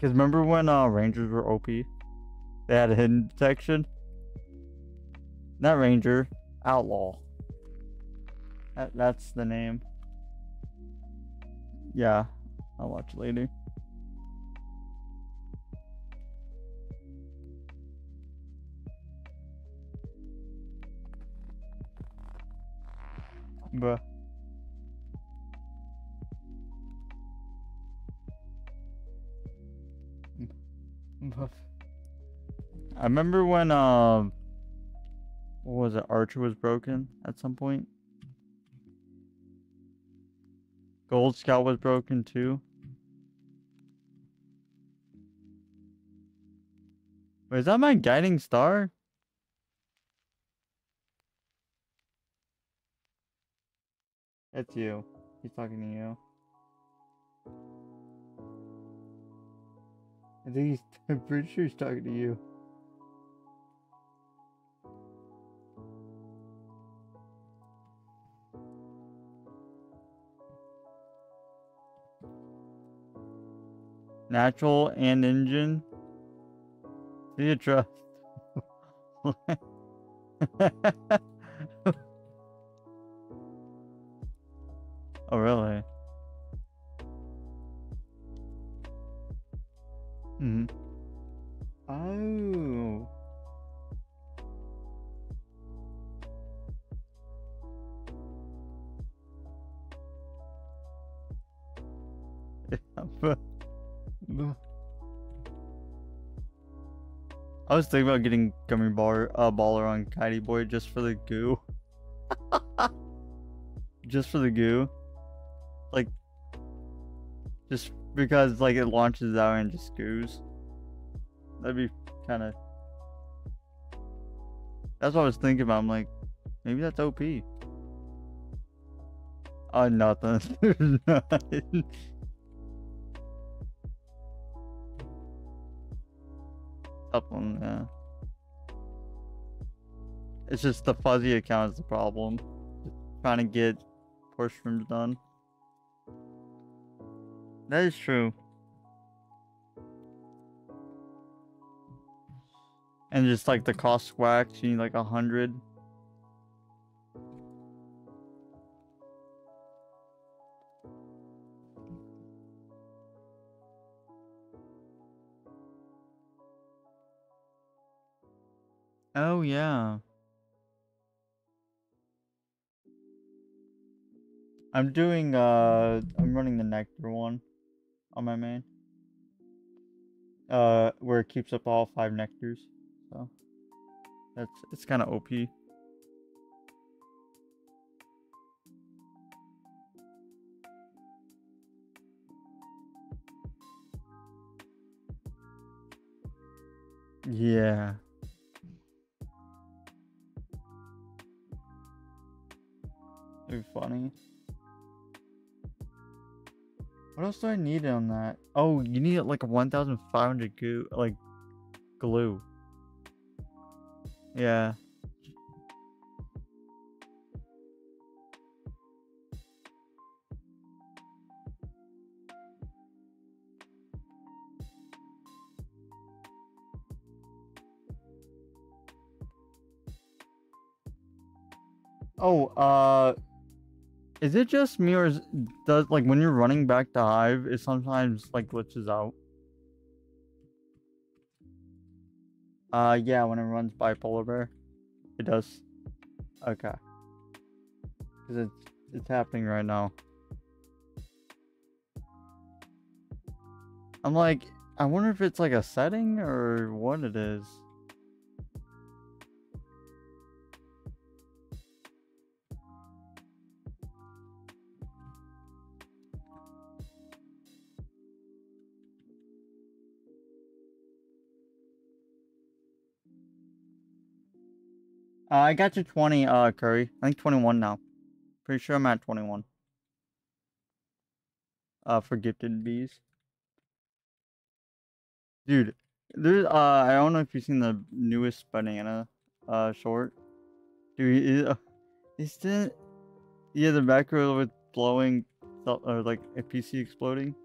Cause remember when uh Rangers were OP? They had a hidden detection. Not Ranger, Outlaw. That, that's the name. Yeah, I'll watch later. Bruh. I remember when um what was it Archer was broken at some point. Gold Scout was broken too. Wait, is that my guiding star? It's you. He's talking to you. I think he's. [LAUGHS] I'm pretty sure he's talking to you. Natural and engine. Do you trust? [LAUGHS] oh, really? Hmm. Oh. [LAUGHS] but- I was thinking about getting gummy bar uh, baller on Kitey Boy just for the goo. [LAUGHS] just for the goo. Like just because like it launches out and just goos. That'd be kinda That's what I was thinking about. I'm like, maybe that's OP. Oh nothing. Nothing. [LAUGHS] [LAUGHS] Yeah. It's just the fuzzy account is the problem. Just trying to get rooms done. That is true. And just like the caustic wax, you need like a hundred. Oh yeah. I'm doing uh I'm running the nectar one on my main. Uh where it keeps up all five nectars. So that's it's kind of OP. Yeah. It'd be funny. What else do I need on that? Oh, you need like a 1,500 goo, like glue. Yeah. Oh, uh, is it just me or is, does like when you're running back to Hive, it sometimes like glitches out? Uh, yeah, when it runs by Polar Bear, it does. Okay. Cause it's it's happening right now. I'm like, I wonder if it's like a setting or what it is. I got you 20, uh, Curry. I think 21 now. Pretty sure I'm at 21. Uh, for gifted bees. Dude, there's, uh, I don't know if you've seen the newest banana, uh, short. Dude, is, uh, is that, yeah, the macro with blowing, or like a PC exploding?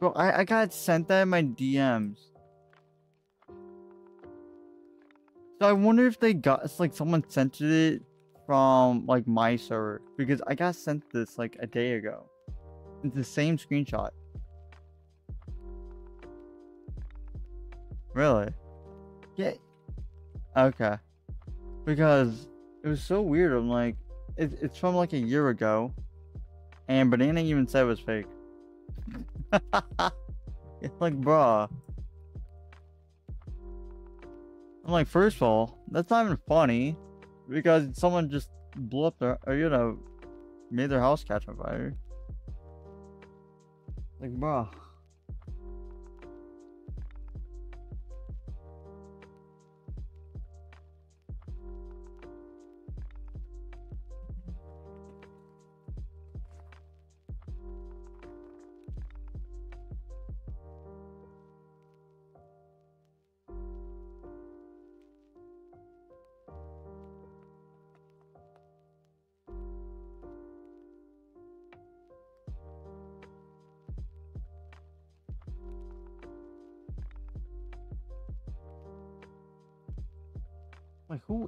Bro, I, I got sent that in my DMs. So I wonder if they got it's like someone sent it from like my server because I got sent this like a day ago. It's the same screenshot. Really? Yeah. Okay. Because it was so weird. I'm like, it, it's from like a year ago, and Banana even said it was fake. it's [LAUGHS] like, bruh. I'm like, first of all, that's not even funny, because someone just blew up their, or uh, you know, made their house catch on fire. Like, bruh.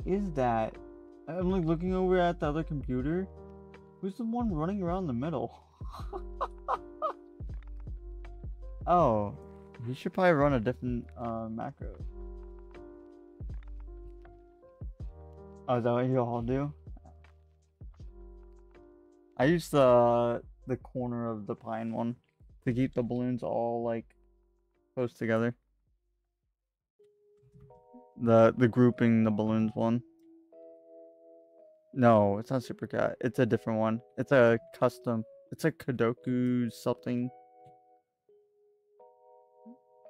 Is that? I'm like looking over at the other computer. Who's the one running around the middle? [LAUGHS] oh, he should probably run a different uh, macro. Oh, is that what you all do? I use the the corner of the pine one to keep the balloons all like close together. The the grouping the balloons one. No, it's not Super Cat. It's a different one. It's a custom. It's a Kodoku something.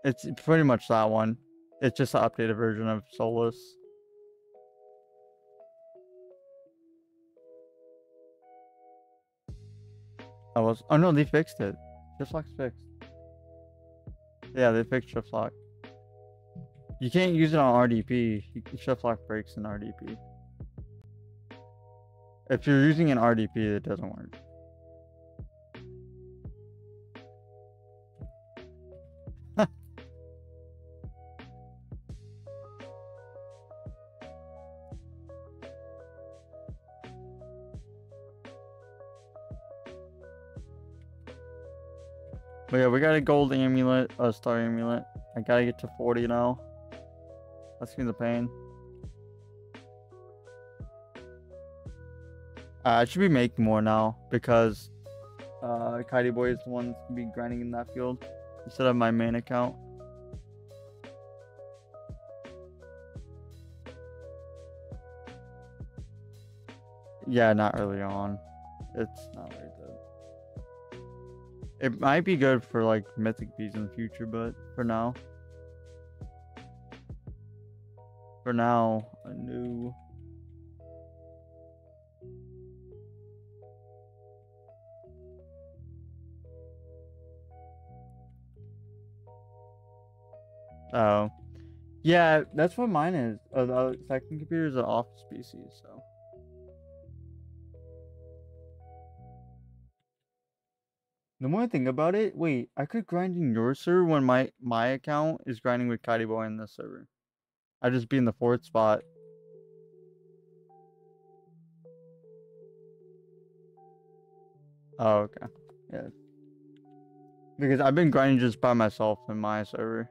It's pretty much that one. It's just an updated version of Solus. I was. Oh no, they fixed it. Shift lock's fixed. Yeah, they fixed shift lock. You can't use it on RDP. Shift lock breaks in RDP. If you're using an RDP, it doesn't work. [LAUGHS] But yeah, we got a gold amulet, a star amulet. I gotta get to 40 now. Ask me the pain. Uh, I should be making more now because uh, Boy is the one that's gonna be grinding in that field instead of my main account. Yeah, not early on. It's not really good. It might be good for like mythic bees in the future, but for now. For now, a new Oh. Yeah, that's what mine is. Uh, the second computer is an office PC, so. The more I think about it, wait, I could grind in your server when my my account is grinding with Kitty Boy in this server. I'd just be in the fourth spot. Oh, okay. Yeah. Because I've been grinding just by myself in my server.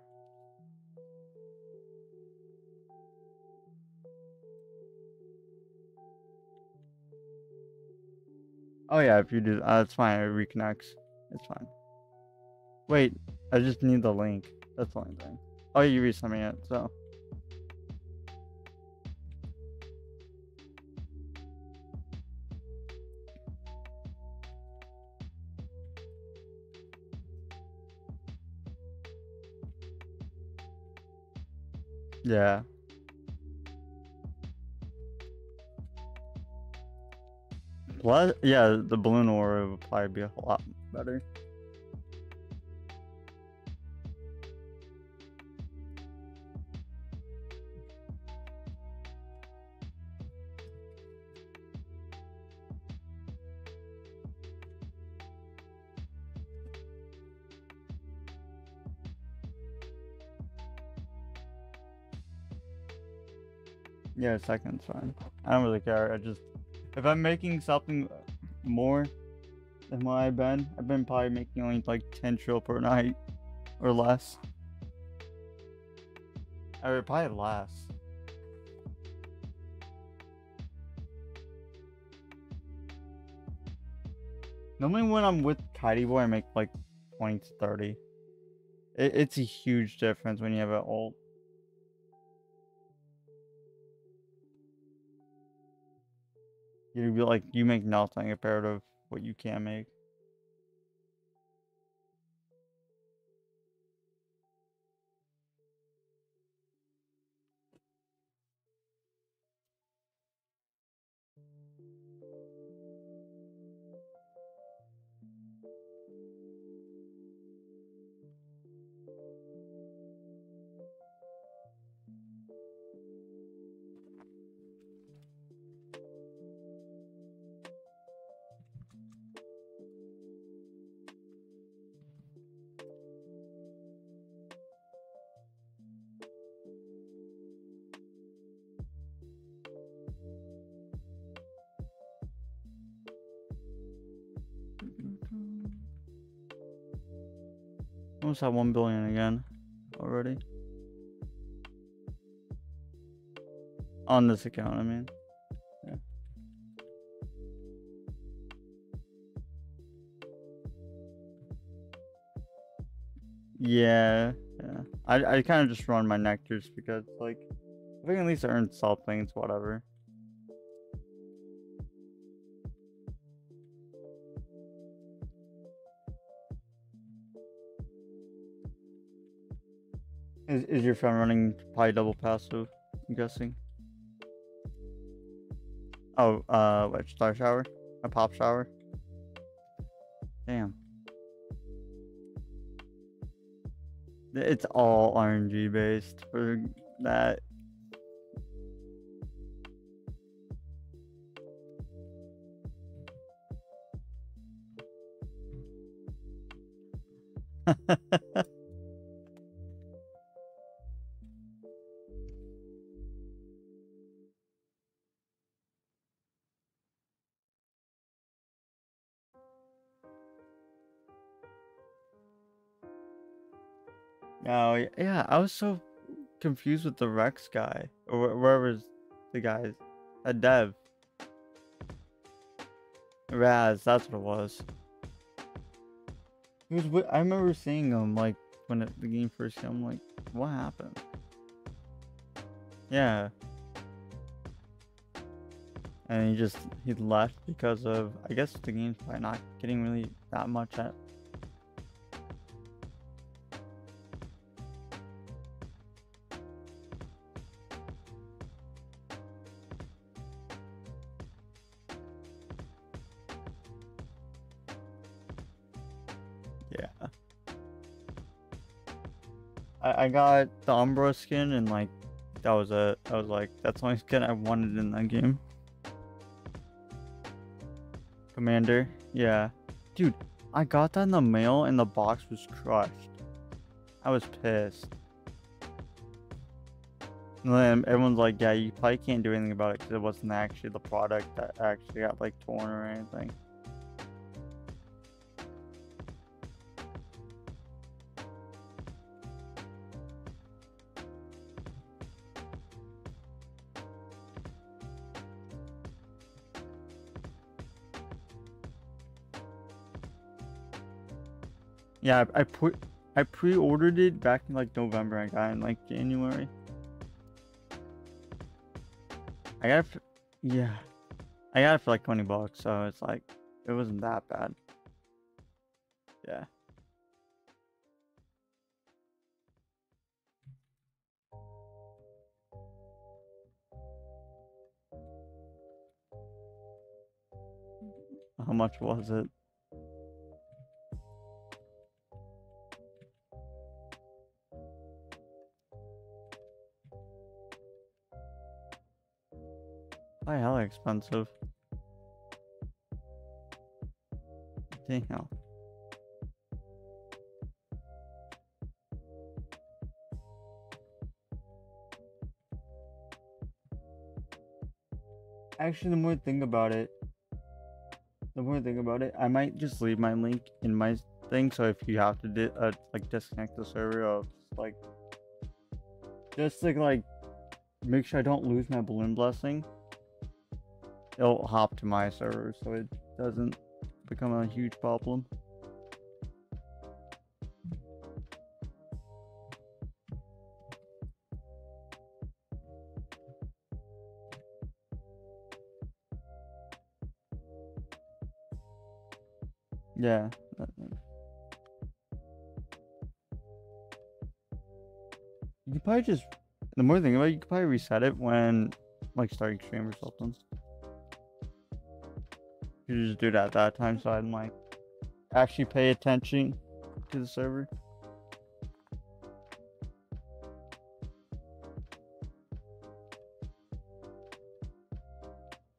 Oh yeah, if you do, uh, that's fine. It reconnects. It's fine. Wait, I just need the link. That's the only thing. Oh, you resent me it, so. Yeah. What? Yeah, the balloon aura would probably be a lot better. Yeah, second's fine. I don't really care. I just if I'm making something more than what I've been, I've been probably making only like 10 trill per night or less. Or probably less. Normally when I'm with Kitey Boy, I make like 20 to 30. It, it's a huge difference when you have an ult. You be like you make nothing compared to what you can make. Almost at 1 billion again already. On this account, I mean. Yeah. Yeah, yeah. I, I kind of just run my nectars because, like, if I can at least earn something, it's whatever. Is, your friend running probably double passive? I'm guessing. Oh, uh, what, star shower? A pop shower? Damn. It's all RNG based for that. Was so confused with the Rex guy or wh- wherever's the guy, a dev. Raz, that's what it was. He was. I remember seeing him like when it, the game first came. I'm like, what happened? Yeah. and he just he left because of I guess the game's probably not getting really that much at. I, got the Umbra skin and like that was it. I was like, that's the only skin I wanted in that game. Commander, yeah. Dude, I got that in the mail and the box was crushed. I was pissed. And then everyone's like, yeah, you probably can't do anything about it because it wasn't actually the product that actually got like torn or anything. Yeah, I, put I pre-ordered it back in like November. I got it in like January. I got it for, yeah, I got it for like twenty bucks, so it's like it wasn't that bad. Yeah. How much was it? Why hella expensive? Damn. Actually, the more I think about it, the more I think about it, I might just leave my link in my thing. So if you have to di- uh, like disconnect the server, I'll like just like like make sure I don't lose my balloon blessing it'll hop to my server so it doesn't become a huge problem. Yeah. You could probably just the more thing about it, you could probably reset it when like starting stream or something. You just do that at that time so I can like actually pay attention to the server.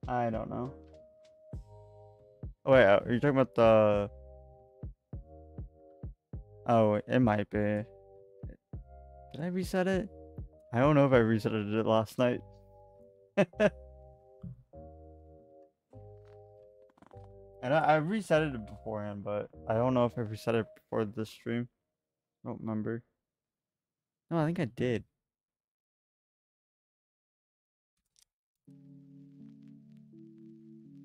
I don't know. Oh wait, uh, are you talking about the? Oh, it might be. Did I reset it? I don't know if I reset it last night. [LAUGHS] And I, I reset it beforehand, but I don't know if I reset it before this stream. I don't remember. No, I think I did.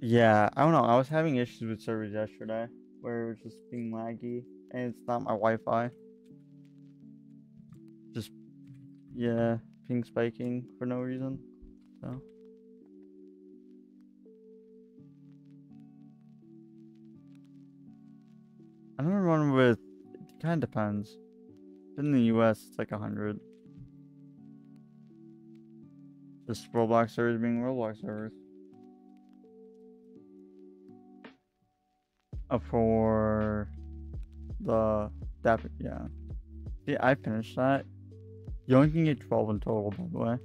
Yeah, I don't know. I was having issues with servers yesterday where it was just being laggy and it's not my Wi-Fi. Just yeah, ping spiking for no reason. So I don't run with. It kind of depends. In the U.S., it's like a hundred. Just Roblox servers being Roblox servers. Uh, for the that yeah. See, I finished that. You only can get 12 in total, by the way.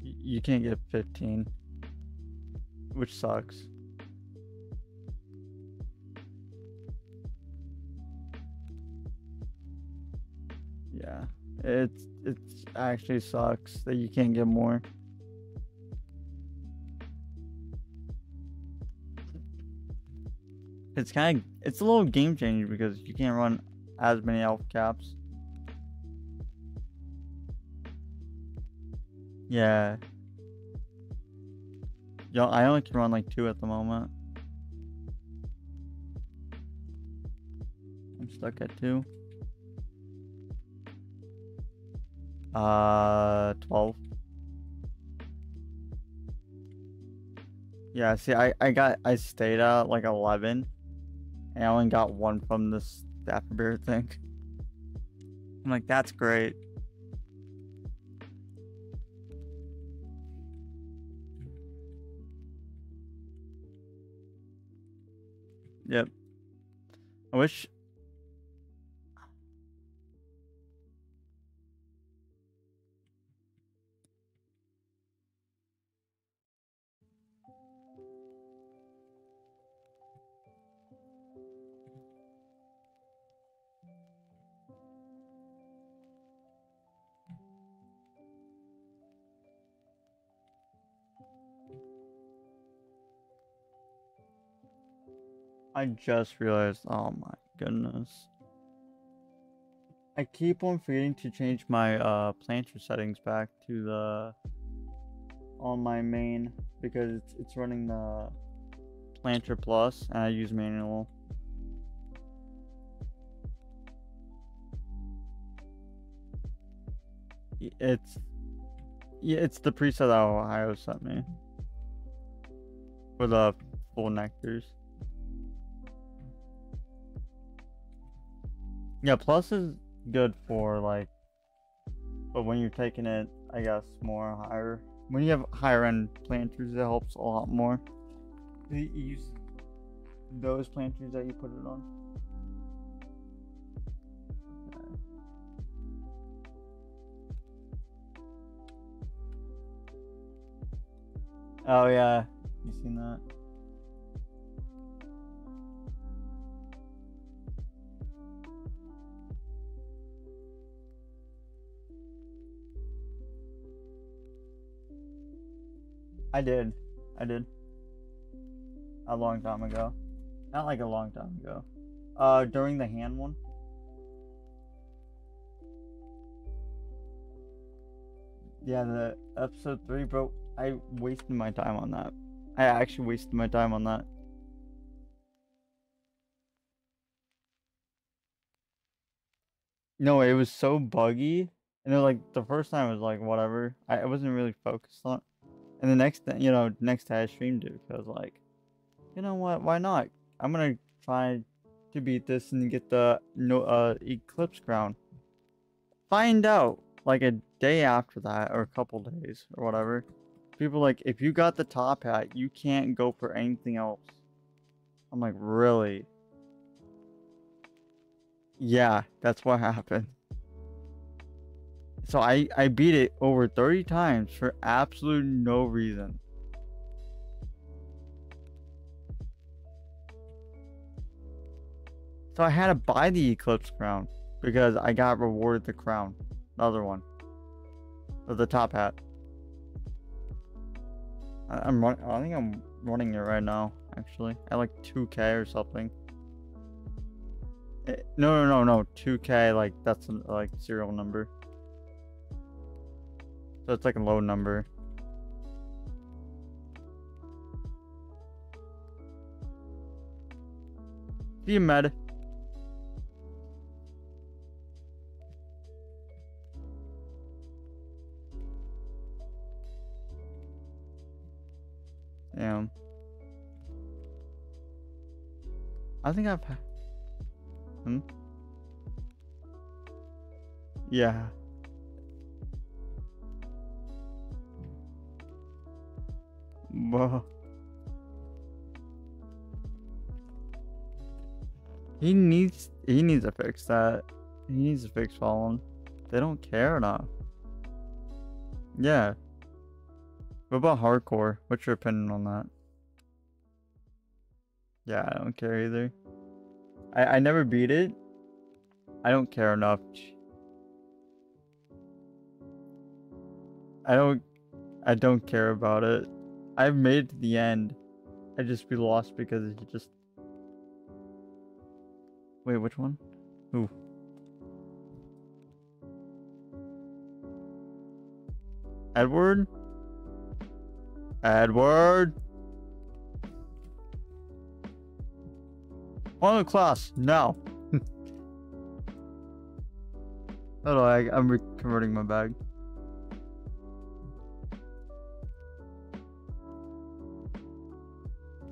You can't get 15, which sucks. It's it's actually sucks that you can't get more. It's kind of it's a little game changer because you can't run as many elf caps. Yeah. Yo, I only can run like two at the moment. I'm stuck at two. Uh, 12. Yeah, see, I, I got, I stayed at like 11, and I only got one from this afterbeer thing. I'm like, that's great. Yep. I wish. I just realized, oh my goodness. I keep on forgetting to change my uh planter settings back to the on my main because it's, it's running the planter plus and I use manual. It's yeah, it's the preset that Ohio sent me for the full nectars. Yeah, plus is good for like, but when you're taking it, I guess more higher. When you have higher end planters, it helps a lot more. You use those planters that you put it on. Okay. Oh yeah, you seen that? I did. I did. A long time ago. Not like a long time ago. Uh, during the hand one. Yeah, the episode three, bro. I wasted my time on that. I actually wasted my time on that. No, it was so buggy. And it, was like the first time was like whatever. I, I wasn't really focused on. And the next, thing, you know, next day I streamed it because like, you know what? Why not? I'm gonna try to beat this and get the no uh eclipse crown. Find out like a day after that or a couple days or whatever. People like if you got the top hat, you can't go for anything else. I'm like, really? Yeah, that's what [LAUGHS] happened. So I I beat it over 30 times for absolute no reason. So I had to buy the Eclipse crown because I got rewarded the crown, the other one, the top hat. I'm run- I think I'm running it right now. Actually, at like 2k or something. Eh, no, no, no, no. 2k like that's like serial number. So it's like a low number. See you, med. Damn. I think I've. Hmm. Yeah. Whoa. He needs he needs to fix that. He needs to fix Fallen. They don't care enough. Yeah. What about hardcore? What's your opinion on that? Yeah, I don't care either. I, I never beat it. I don't care enough. I don't I don't care about it. I've made it to the end. I just be lost because it just Wait, which one? Who? Edward? Edward? On the class, now. [LAUGHS] Hold I, I'm converting my bag.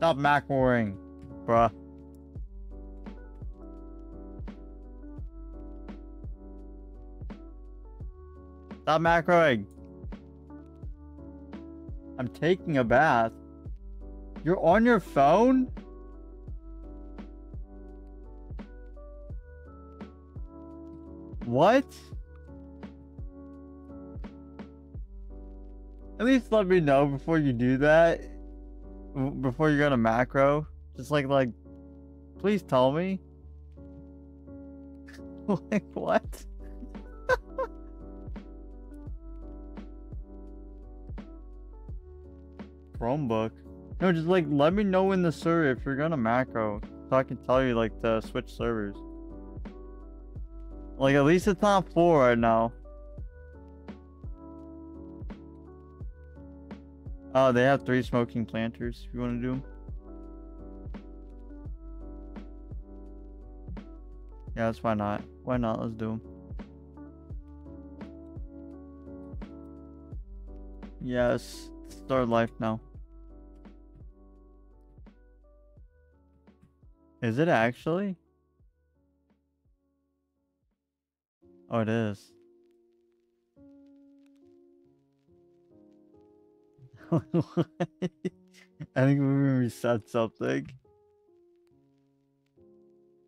Stop macroing, bruh. Stop macroing. I'm taking a bath. You're on your phone? What? At least let me know before you do that. Before you go to macro. Just like, like, please tell me. [LAUGHS] like, what? [LAUGHS] Chromebook. No, just like let me know in the server if you're gonna macro, so I can tell you like to switch servers. Like at least it's not full right now. Oh, they have three smoking planters. If you want to do them. Yeah, that's why not. Why not? Let's do them. Yes, start life now. Is it actually? Oh, it is. [LAUGHS] I think we reset something.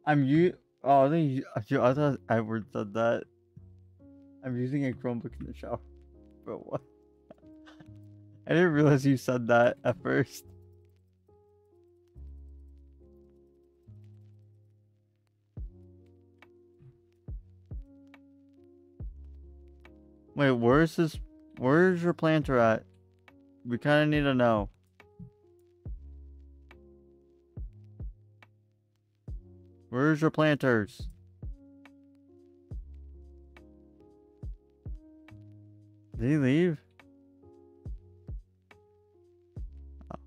I'm you. Oh, I think I thought Edward said that. I'm using a Chromebook in the shower. [LAUGHS] But what? I didn't realize you said that at first. Wait, where's this? Where's your planter at? We kind of need to know. Where's your planters? Did he leave? Oh.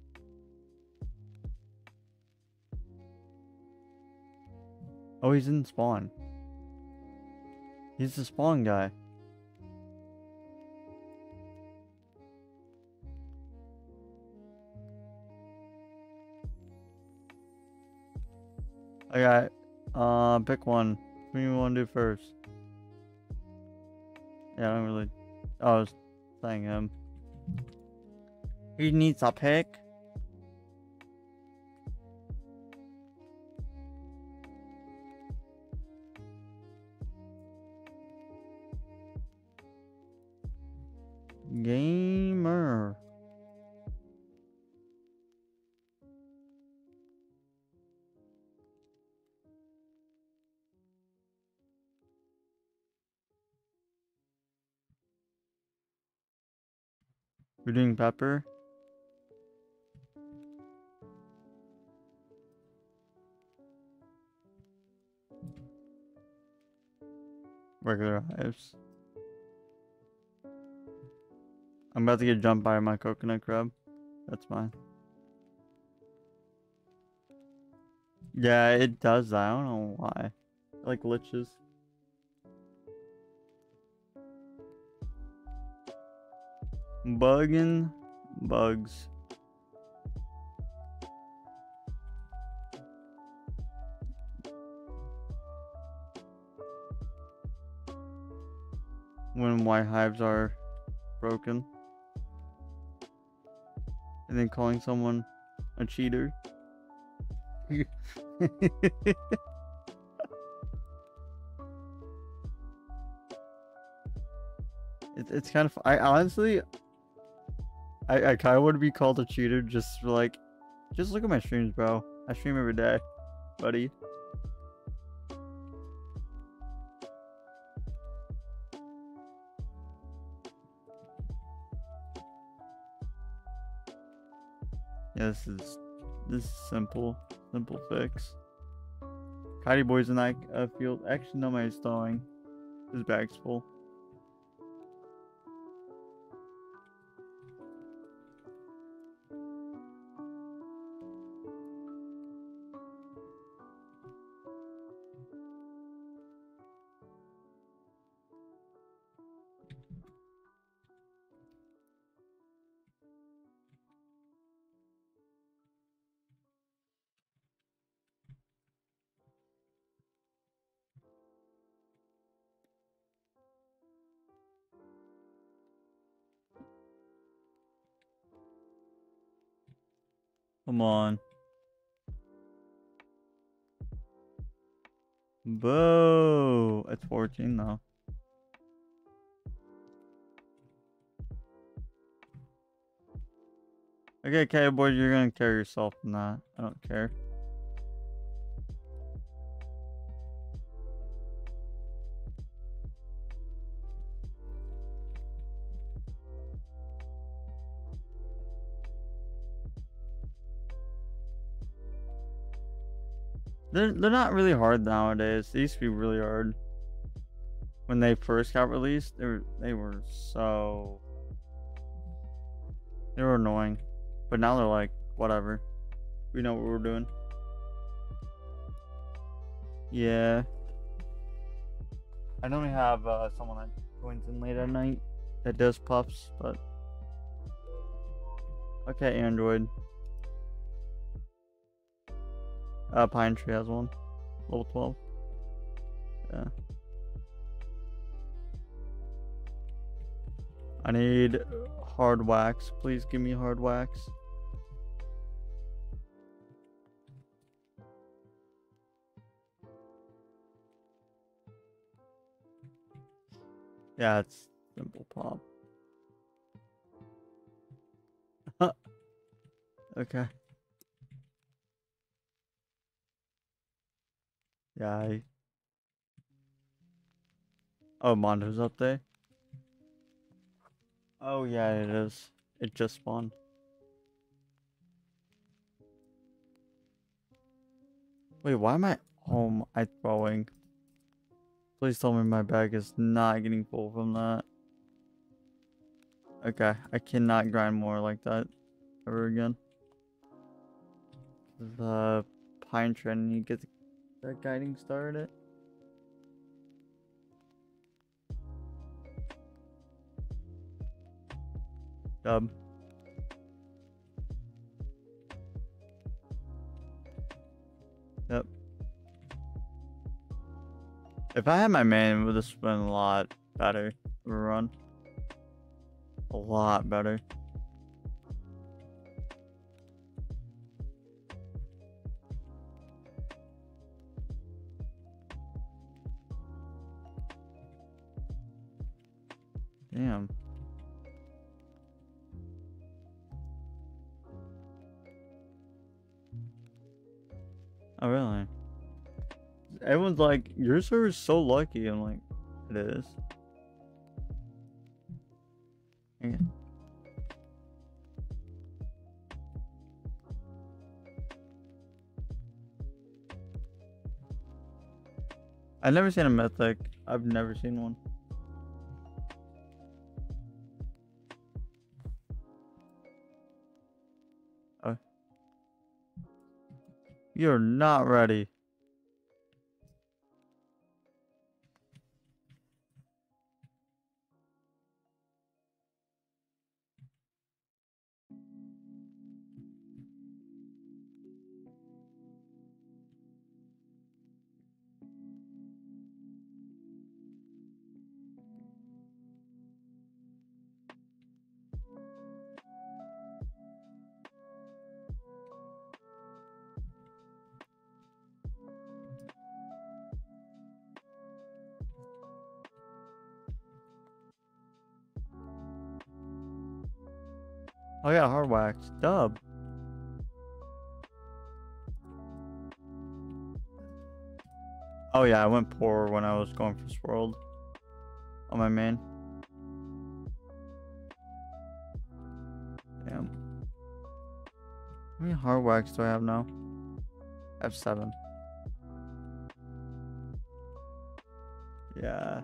Oh, he's in spawn. He's the spawn guy. Okay, uh, pick one. What do you want to do first? Yeah, I don't really. I was saying him. He needs a pick. We're doing pepper. Regular hives. I'm about to get jumped by my coconut crab. That's mine. Yeah, it does that. I don't know why. Like glitches. Bugging bugs. When white hives are broken. And then calling someone a cheater. [LAUGHS] It, it's kind of. I honestly. I, I kind of want to be called a cheater just for like. Just look at my streams, bro. I stream every day, buddy. Yeah, this is this is simple, simple fix. Kitey boys and I uh, field. Actually, no, my stowing. His bag's full. Come on. Boo! It's 14 though. Okay, cowboy, you're gonna carry yourself in that. I don't care. They're they're not really hard nowadays. They used to be really hard. When they first got released, they were they were so they were annoying. But now they're like, whatever. We know what we're doing. Yeah. I normally have uh, someone that joins in late at night that does puffs, but okay, Android. Uh, Pine Tree has one. Level 12. Yeah. I need hard wax. Please give me hard wax. Yeah, it's simple pop. [LAUGHS] okay. I... Oh, Mondo's up there? Oh, yeah, it is. It just spawned. Wait, why am I... home? I throwing? Please tell me my bag is not getting full from that. Okay, I cannot grind more like that ever again. The pine trend, you get that guiding started it. Dub. Yep. If I had my man, it would have been a lot better run. A lot better. Like, your server's so lucky. I'm like, it is. I've never seen a mythic. I've never seen one. Oh. You're not ready. Dub. Oh yeah, I went poor when I was going for Swirled on my main. Damn. How many hard wax do I have now? I have seven. Yeah.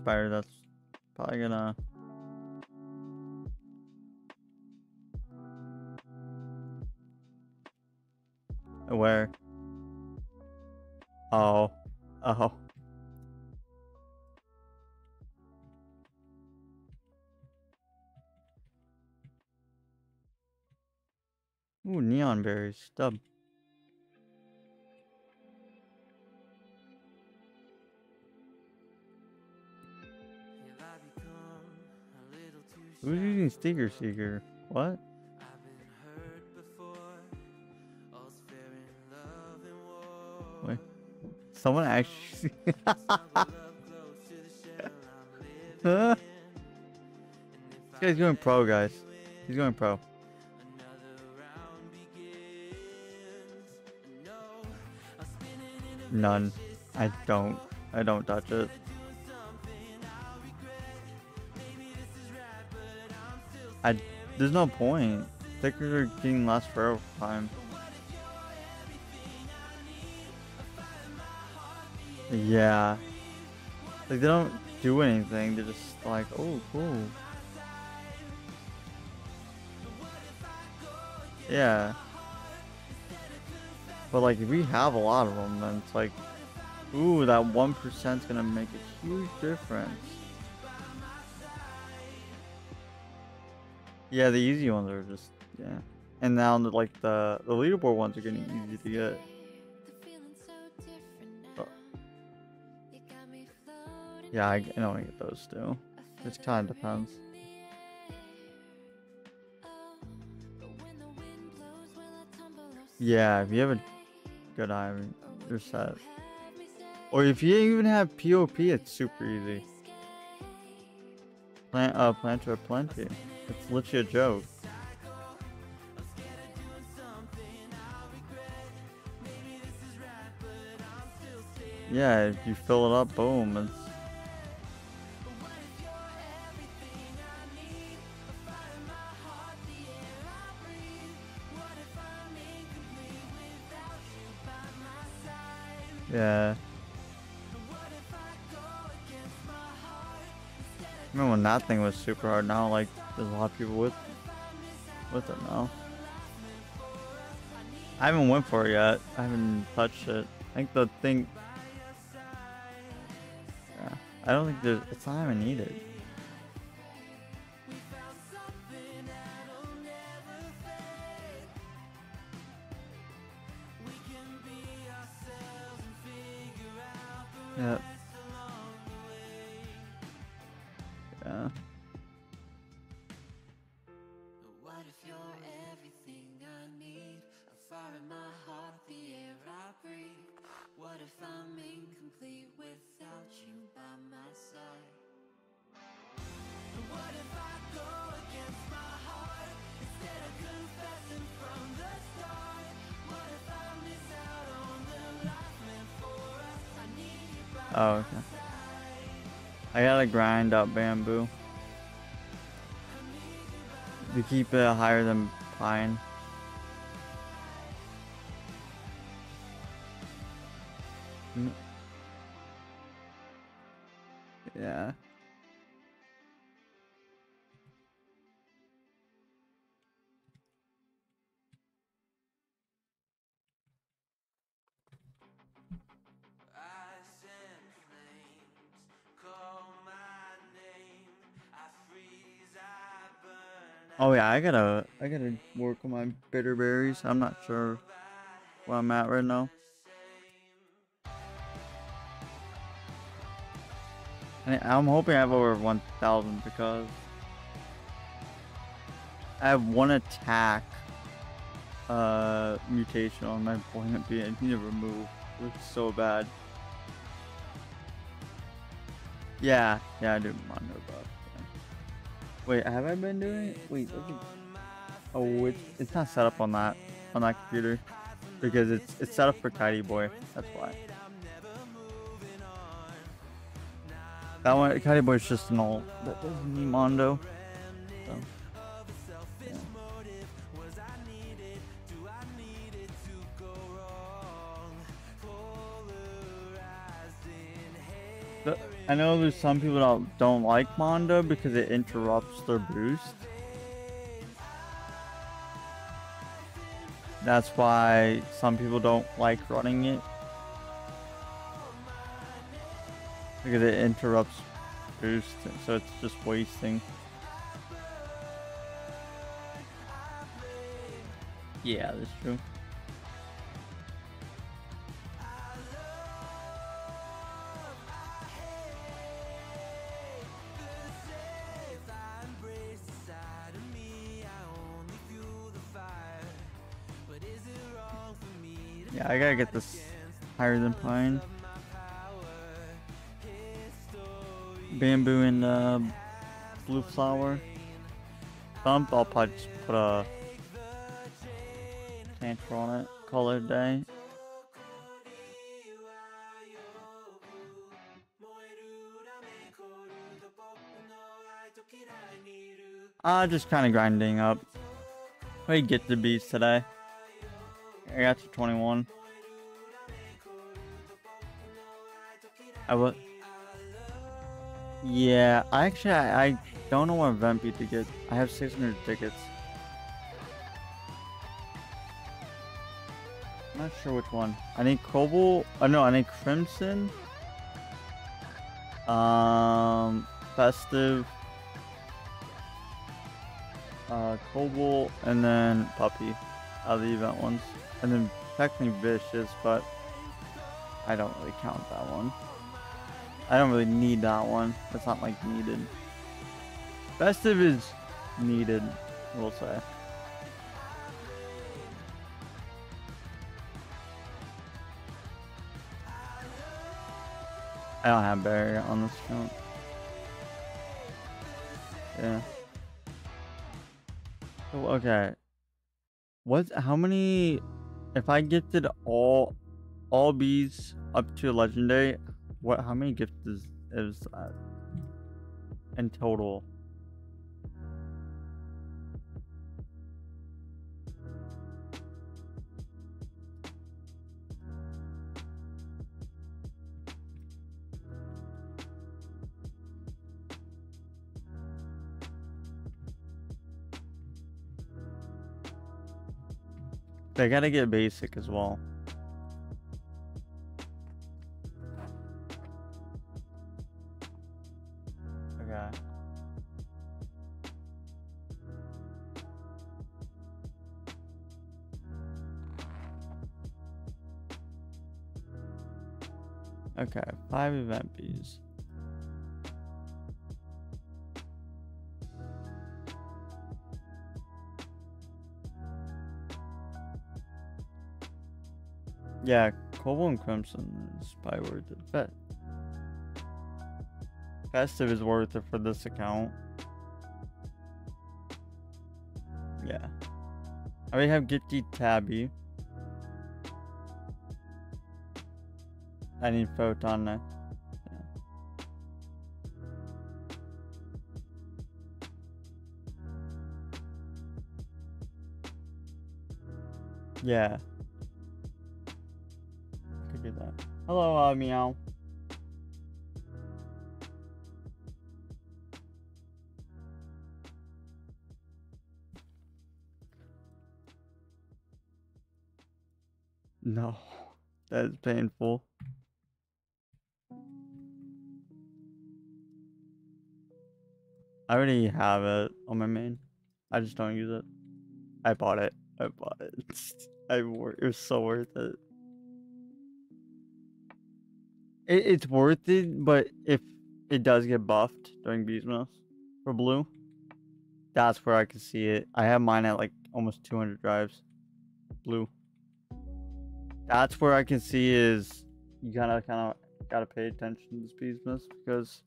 A that's probably gonna. Where? Oh. Oh. Ooh, neon berries. Stub. Love and What? Wait. Someone actually. [LAUGHS] This guy's going pro, guys. He's going pro. None. I don't. I don't touch it. I. There's no point. Stickers are getting less for time. Yeah. Like they don't do anything. They're just like, oh, cool. Yeah. But like, if we have a lot of them, then it's like, ooh, that one percent's gonna make a huge difference. Yeah, the easy ones are just yeah, and now like the the leaderboard ones are getting easy to get. Yeah, I, I don't get those too. It kind of depends. Yeah, if you have a good eye, you're set. Or if you even have POP, it's super easy. Plant, uh, planter plenty. It's literally a joke. Yeah, if you fill it up, boom, it's Yeah. Remember when that thing was super hard? Now, like, there's a lot of people with with it now. I haven't went for it yet. I haven't touched it. I think the thing. Yeah, I don't think there's. It's not even needed. Grind up bamboo. To keep it higher than pine. Oh yeah, I gotta I gotta work on my bitter berries. I'm not sure where I'm at right now. I- I'm hoping I have over 1,000 because I have one attack uh, mutation on my buoyant bee. I need to remove. It looks so bad. Yeah, yeah, I do mondo buff. Wait, have I been doing it? Wait, look at. Oh, it's, it's not set up on that on that computer because it's it's set up for Tidy Boy. That's why. That one, Tidy is just an alt. That doesn't Mondo. So, I know there's some people that don't like Mondo because it interrupts their boost. That's why some people don't like running it. Because it interrupts boost, so it's just wasting. Yeah, that's true. I gotta get this higher than pine. Bamboo and uh, blue flower. Bump, I'll probably just put a transfer on it. A day. Uh, just kind of grinding up. We get the beats today. I got to 21. I will. Yeah, I actually I, I don't know what beat to get. I have 600 tickets. Not sure which one. I need Cobalt. Oh no, I need Crimson. Um, Festive. Uh, Cobalt, and then Puppy. Out of the event ones. And then technically Vicious, but I don't really count that one. I don't really need that one. That's not like needed. Festive is needed, we'll say. I don't have barrier on this account. Yeah. Oh, okay. What? How many? If I gifted all, all bees up to legendary, what? How many gifts is is that in total? They gotta get basic as well. Five event bees. Yeah, Cobalt and Crimson is probably worth it. But Festive is worth it for this account. Yeah. I already have Gifty Tabby. I need Photon now. Yeah. Could do that. Hello, uh, meow. No, [LAUGHS] that is painful. I already have it on my main. I just don't use it. I bought it. I bought it. [LAUGHS] I wor- it was so worth it. it. It's worth it, but if it does get buffed during Beesmas for blue, that's where I can see it. I have mine at like almost 200 drives. Blue. That's where I can see is you gotta kind of gotta pay attention to this Beesmas because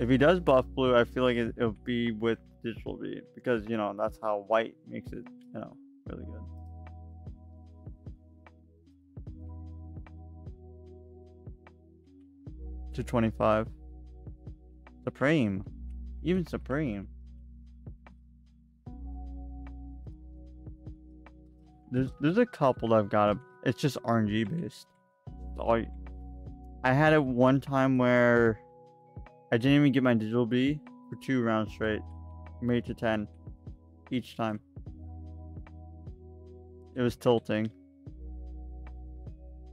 if he does buff blue, I feel like it, it'll be with Digital Bee because you know that's how white makes it, you know, really good. To 25. Supreme. Even Supreme. There's there's a couple that I've got. A, It's just RNG based. All I, I had it one time where I didn't even get my Digital Bee for two rounds straight. Made to 10 each time. It was tilting.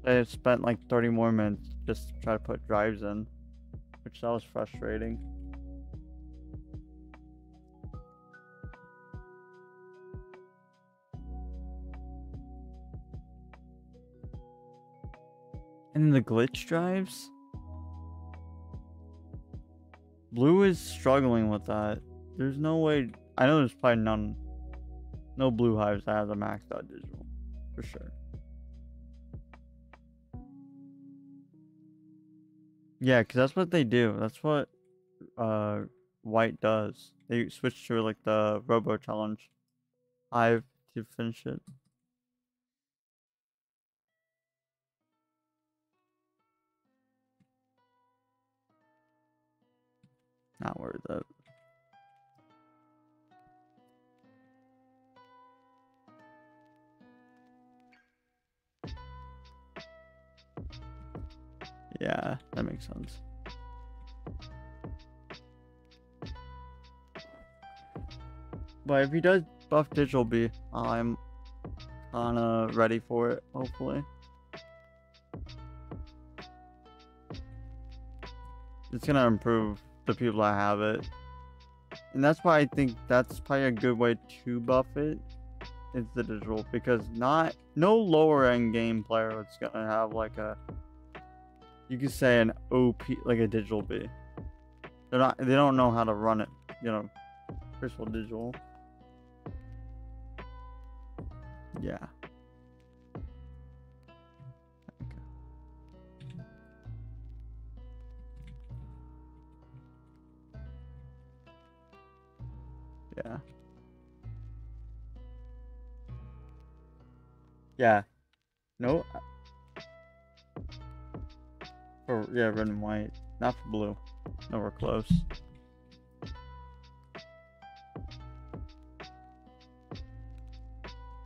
I spent like 30 more minutes just to try to put drives in, which that was frustrating. And the glitch drives? Blue is struggling with that. There's no way. I know there's probably none. No blue hives that has a maxed out digital. For sure. Yeah, because that's what they do. That's what uh, white does. They switch to like the robo challenge hive to finish it. Not worth it. Yeah, that makes sense. But if he does buff Digital Bee, I'm kinda ready for it, hopefully. It's gonna improve the people that have it. And that's why I think that's probably a good way to buff it. it. Is the digital because not no lower end game player is gonna have like a you could say an OP like a Digital Bee. They're not they don't know how to run it, you know, crystal digital. Yeah. Yeah. No. uh, For yeah, red and white. Not for blue. Nowhere close.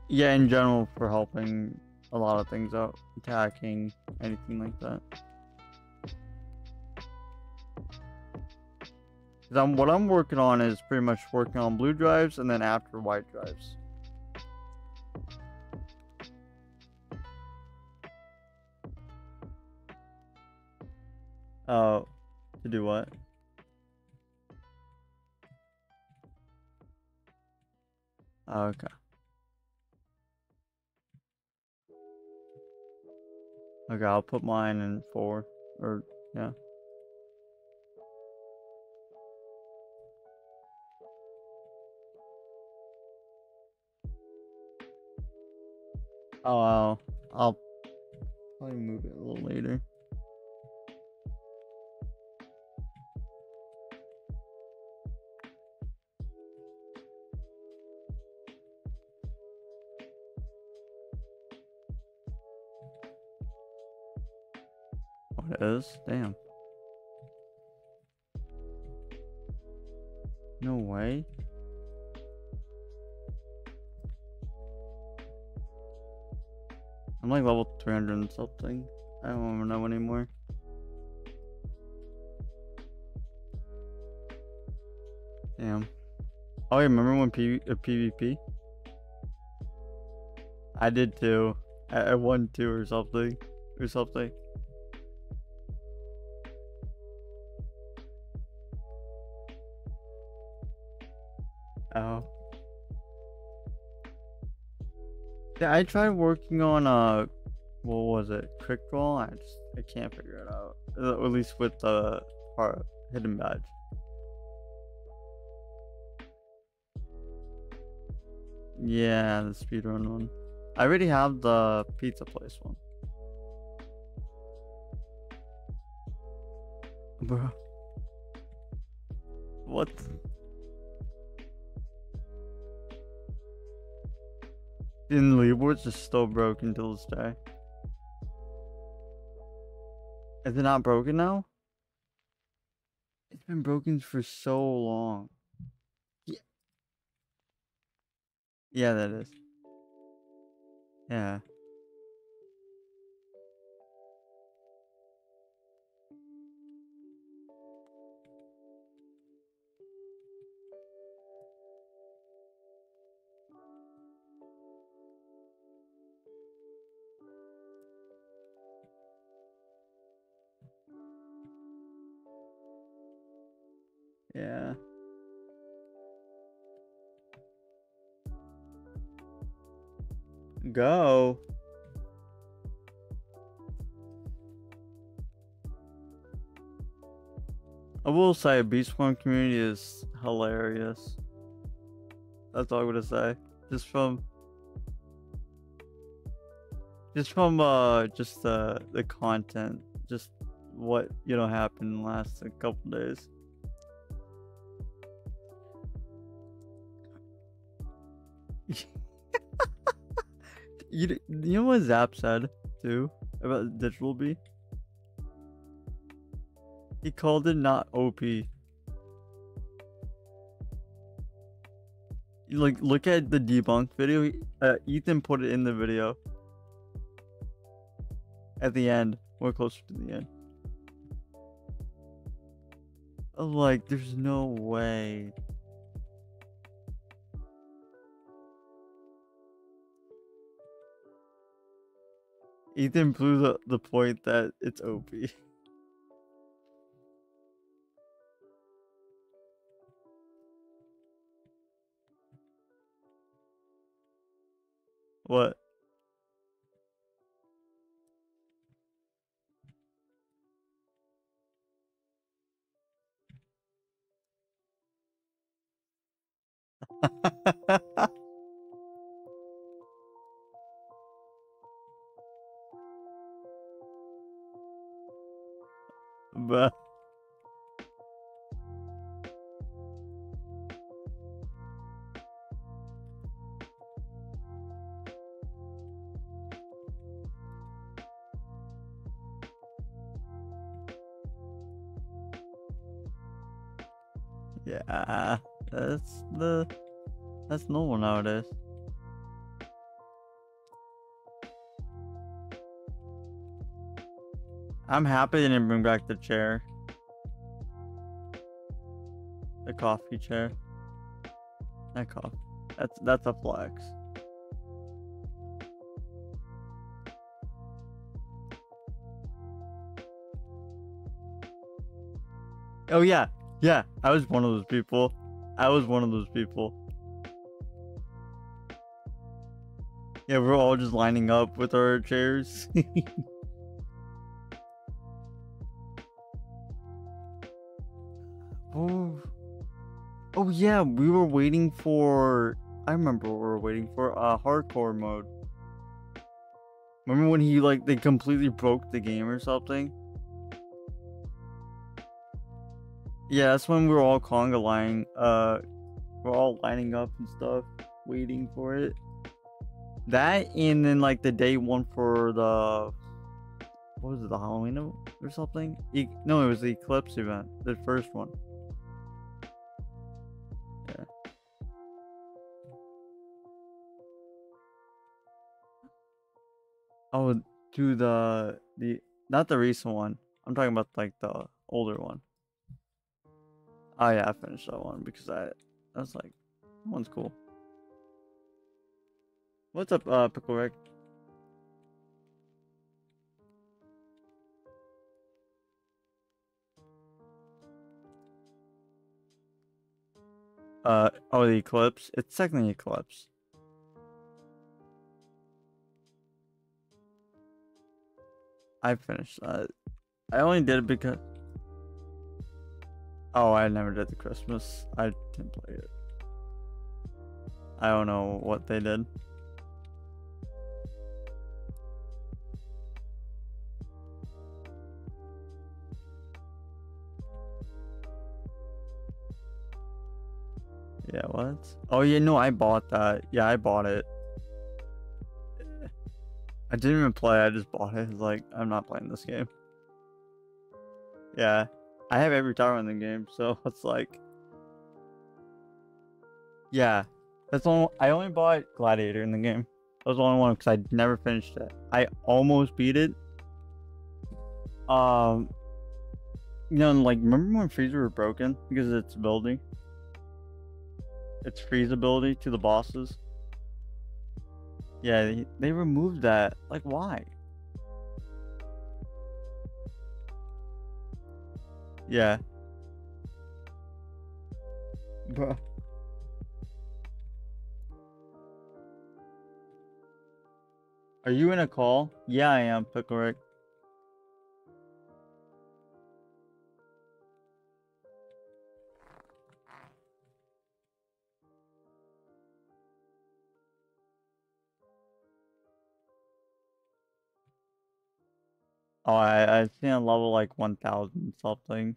Yeah, in general for helping a lot of things out. Attacking, anything like that. 'Cause I'm, what I'm working on is pretty much working on blue drives and then after white drives. Oh, to do what? Oh, okay. Okay, I'll put mine in four. Or, yeah. Oh, I'll, I'll probably move it a little later. Is? Damn. No way. I'm like level 300 and something. I don't even know anymore. Damn. Oh, you remember when P- uh, PvP? I did too. I, I won two or something. Or something. I tried working on uh, what was it? Quick roll. I just I can't figure it out. Uh, At least with the part hidden badge. Yeah, the speedrun one. I already have the pizza place one. Bro. What? In leaderboards is still broken till this day. Is it not broken now? It's been broken for so long. Yeah. Yeah, that is. Yeah. Go. I will say, Bee Swarm community is hilarious. That's all I'm gonna say. Just from, just from uh, just the the content, just what you know happened in the last couple days. You, you know what Zap said too about Digital Bee? He called it not OP. Like, look at the debunk video. Uh, Ethan put it in the video. At the end. We're closer to the end. Like, there's no way. Ethan blew the, the point that it's OP. [LAUGHS] What? [LAUGHS] But yeah, that's the that's normal nowadays. I'm happy they didn't bring back the chair. The coffee chair. That. That's that's a flex. Oh yeah, yeah. I was one of those people. I was one of those people. Yeah, we're all just lining up with our chairs. [LAUGHS] we were waiting for. I remember we were waiting for. Uh, hardcore mode. Remember when he like they completely broke the game or something? Yeah, that's when we were all conga line. Uh, we're all lining up and stuff, waiting for it. That and then like the day one for the what was it, the Halloween or something? E- no, it was the Eclipse event, the first one. Oh, to the the not the recent one. I'm talking about like the older one. Oh yeah, I finished that one because I, was like, one's cool. What's up, uh, Pickle Rick? Uh, oh, the Eclipse? It's technically Eclipse. I finished that. I only did it because... Oh, I never did the Christmas. I didn't play it. I don't know what they did. Yeah, what? Oh, yeah, no, I bought that. Yeah, I bought it. I didn't even play, I just bought it. It's like, I'm not playing this game. Yeah, I have every tower in the game, so [LAUGHS] it's like... Yeah, that's all. I only bought Gladiator in the game. That was the only one because I never finished it. I almost beat it. Um, you know, like remember when Freezer were broken because of its ability, its freeze ability to the bosses. Yeah, they, they removed that. Like, why? Yeah. bro. Are you in a call? Yeah, I am, Pickle Rick. Oh, I I've seen a level like one thousand something.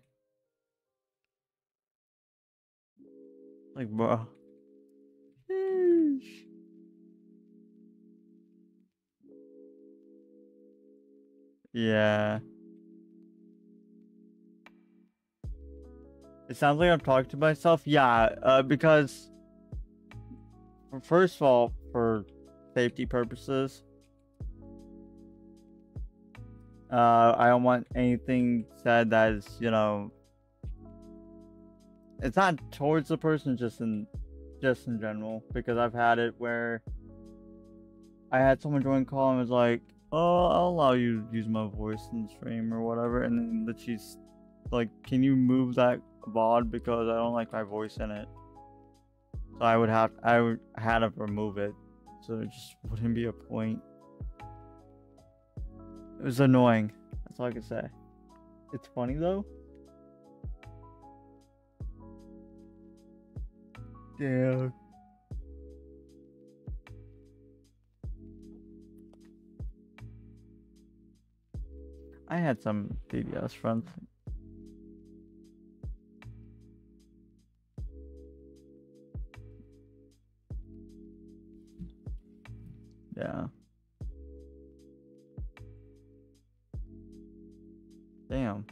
Like, bro. Sheesh. Yeah. It sounds like I'm talking to myself. Yeah, uh, because first of all, for safety purposes, uh, I don't want anything said that is, you know, it's not towards the person, just in, just in general. Because I've had it where I had someone join call and was like, "Oh, I'll allow you to use my voice in the stream or whatever," and then that she's like, "Can you move that VOD because I don't like my voice in it?" So I would have, I would had to remove it, so it just wouldn't be a point. It was annoying. That's all I can say. It's funny though. Yeah. I had some DDS friends. Yeah. Damn.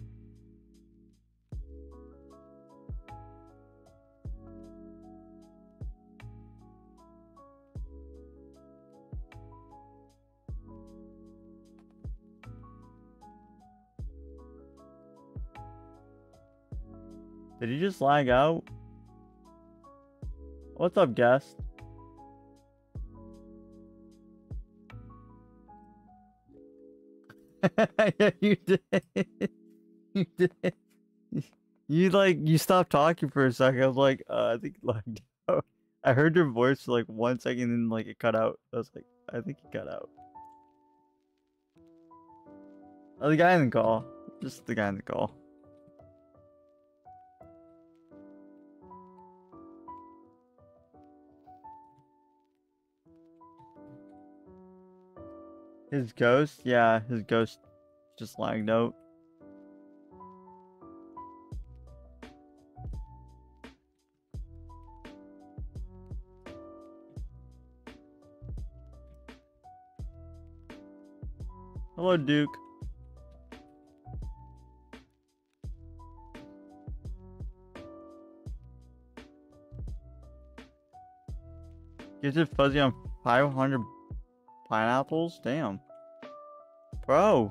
Did you just lag out? What's up, guest? Yeah, [LAUGHS] you did. You did. You like you stopped talking for a second. I was like, uh, I think you lagged [LAUGHS] out. I heard your voice for like one second, and like it cut out. I was like, I think you cut out. Oh, the guy in the call. Just the guy in the call. His ghost? Yeah, his ghost just lagged out. Hello, Duke. Gives it fuzzy on 500 pineapples? Damn. Bro.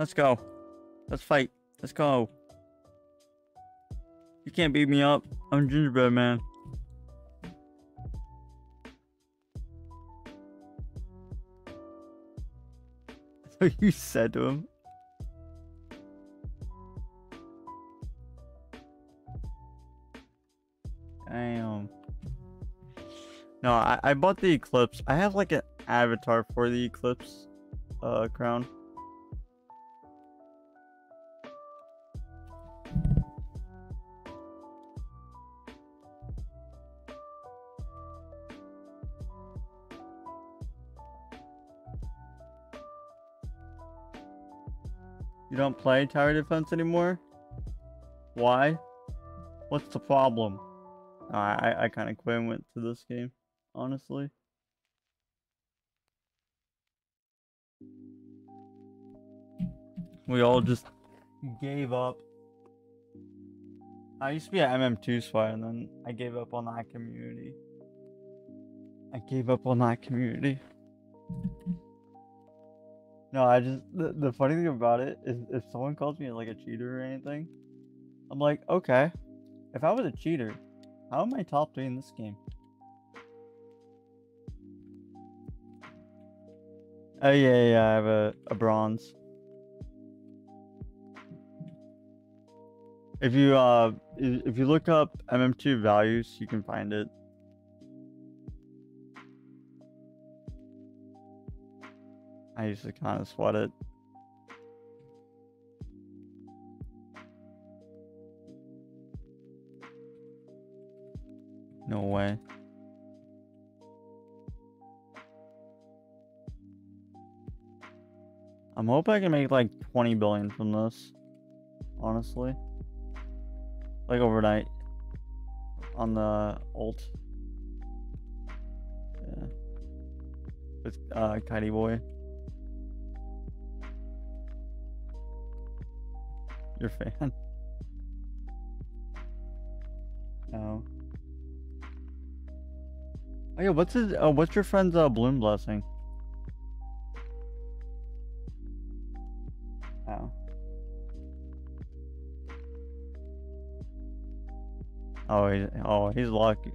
Let's go. Let's fight. Let's go. Can't beat me up. I'm gingerbread man. That's [LAUGHS] what you said to him. Damn. No, I, I bought the Eclipse. I have like an avatar for the Eclipse uh crown. Don't play tower defense anymore? Why? What's the problem? I I kind of quit and went to this game, honestly. We all just gave up. I used to be at MM2 SWAT and then I gave up on that community. I gave up on that community. No, I just the, the funny thing about it is if someone calls me like a cheater or anything, I'm like, okay, if I was a cheater, how am I top three in this game? Oh yeah, yeah, I have a, a bronze. If you uh if you look up MM2 values, you can find it. I to kind of sweat it. No way. I'm hoping I can make like 20 billion from this. Honestly. Like overnight. On the alt. Yeah. With uh Kitey Boy. Your fan. Oh. Oh yeah, what's his uh, what's your friend's uh balloon blessing? Oh. Oh, he's, oh, he's lucky.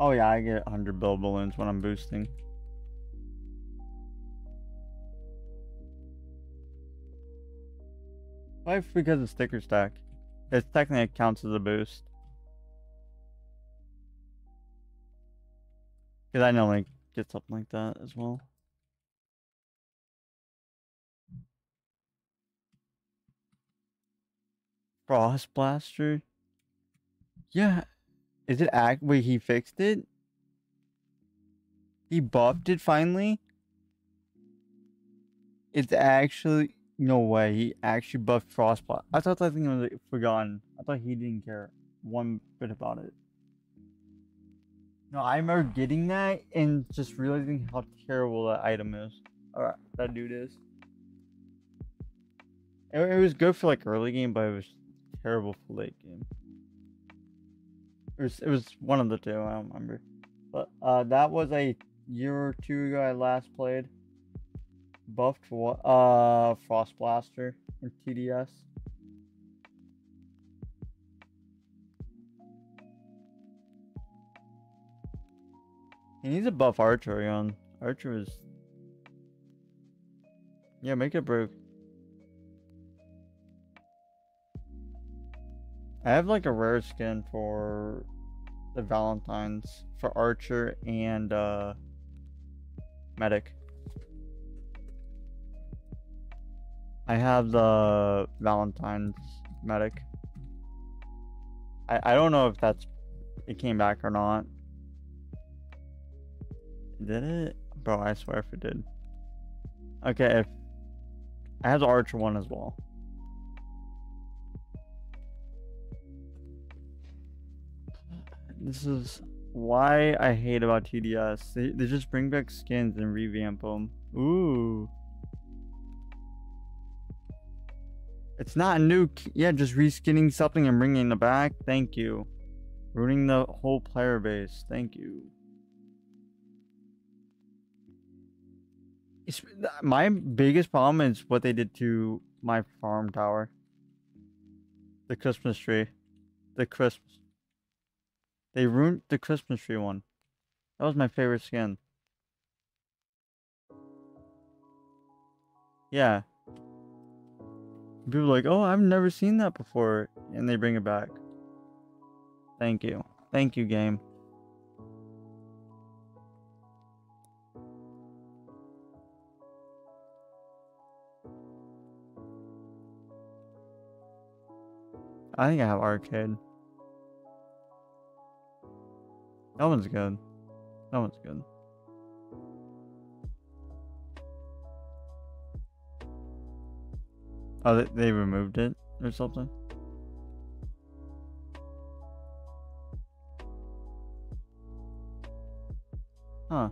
Oh yeah, I get 100 bill balloons when I'm boosting. Why? Because of sticker stack. It technically counts as a boost. Because I normally get something like that as well. Frost Blaster? Yeah. Is it act? Wait, he fixed it? He buffed it finally? It's actually. No way. He actually buffed Frost Blast. I thought that thing was like, forgotten. I thought he didn't care one bit about it. No, I remember getting that and just realizing how terrible that item is. Or that dude is. It, it was good for like early game, but it was terrible for late game. It was it was one of the two, I don't remember. But uh that was a year or two ago I last played. Buffed uh Frost Blaster in TDS. He needs a buff archery on. Archer is. Yeah, make it broke. I have like a rare skin for the Valentines for Archer and uh Medic. I have the Valentine's Medic. I I don't know if that's it came back or not. Did it? Bro, I swear if it did. Okay, if I have the Archer one as well. This is why I hate about TDS. They, they just bring back skins and revamp them. Ooh. It's not new. Yeah, just reskinning something and bringing it back. Thank you. Ruining the whole player base. Thank you. It's, my biggest problem is what they did to my farm tower. The Christmas tree. The Christmas. They ruined the Christmas tree one. That was my favorite skin. Yeah. People are like, oh, I've never seen that before. And they bring it back. Thank you. Thank you, game. I think I have arcade. That one's good. That one's good. Oh, they, they removed it or something? Huh.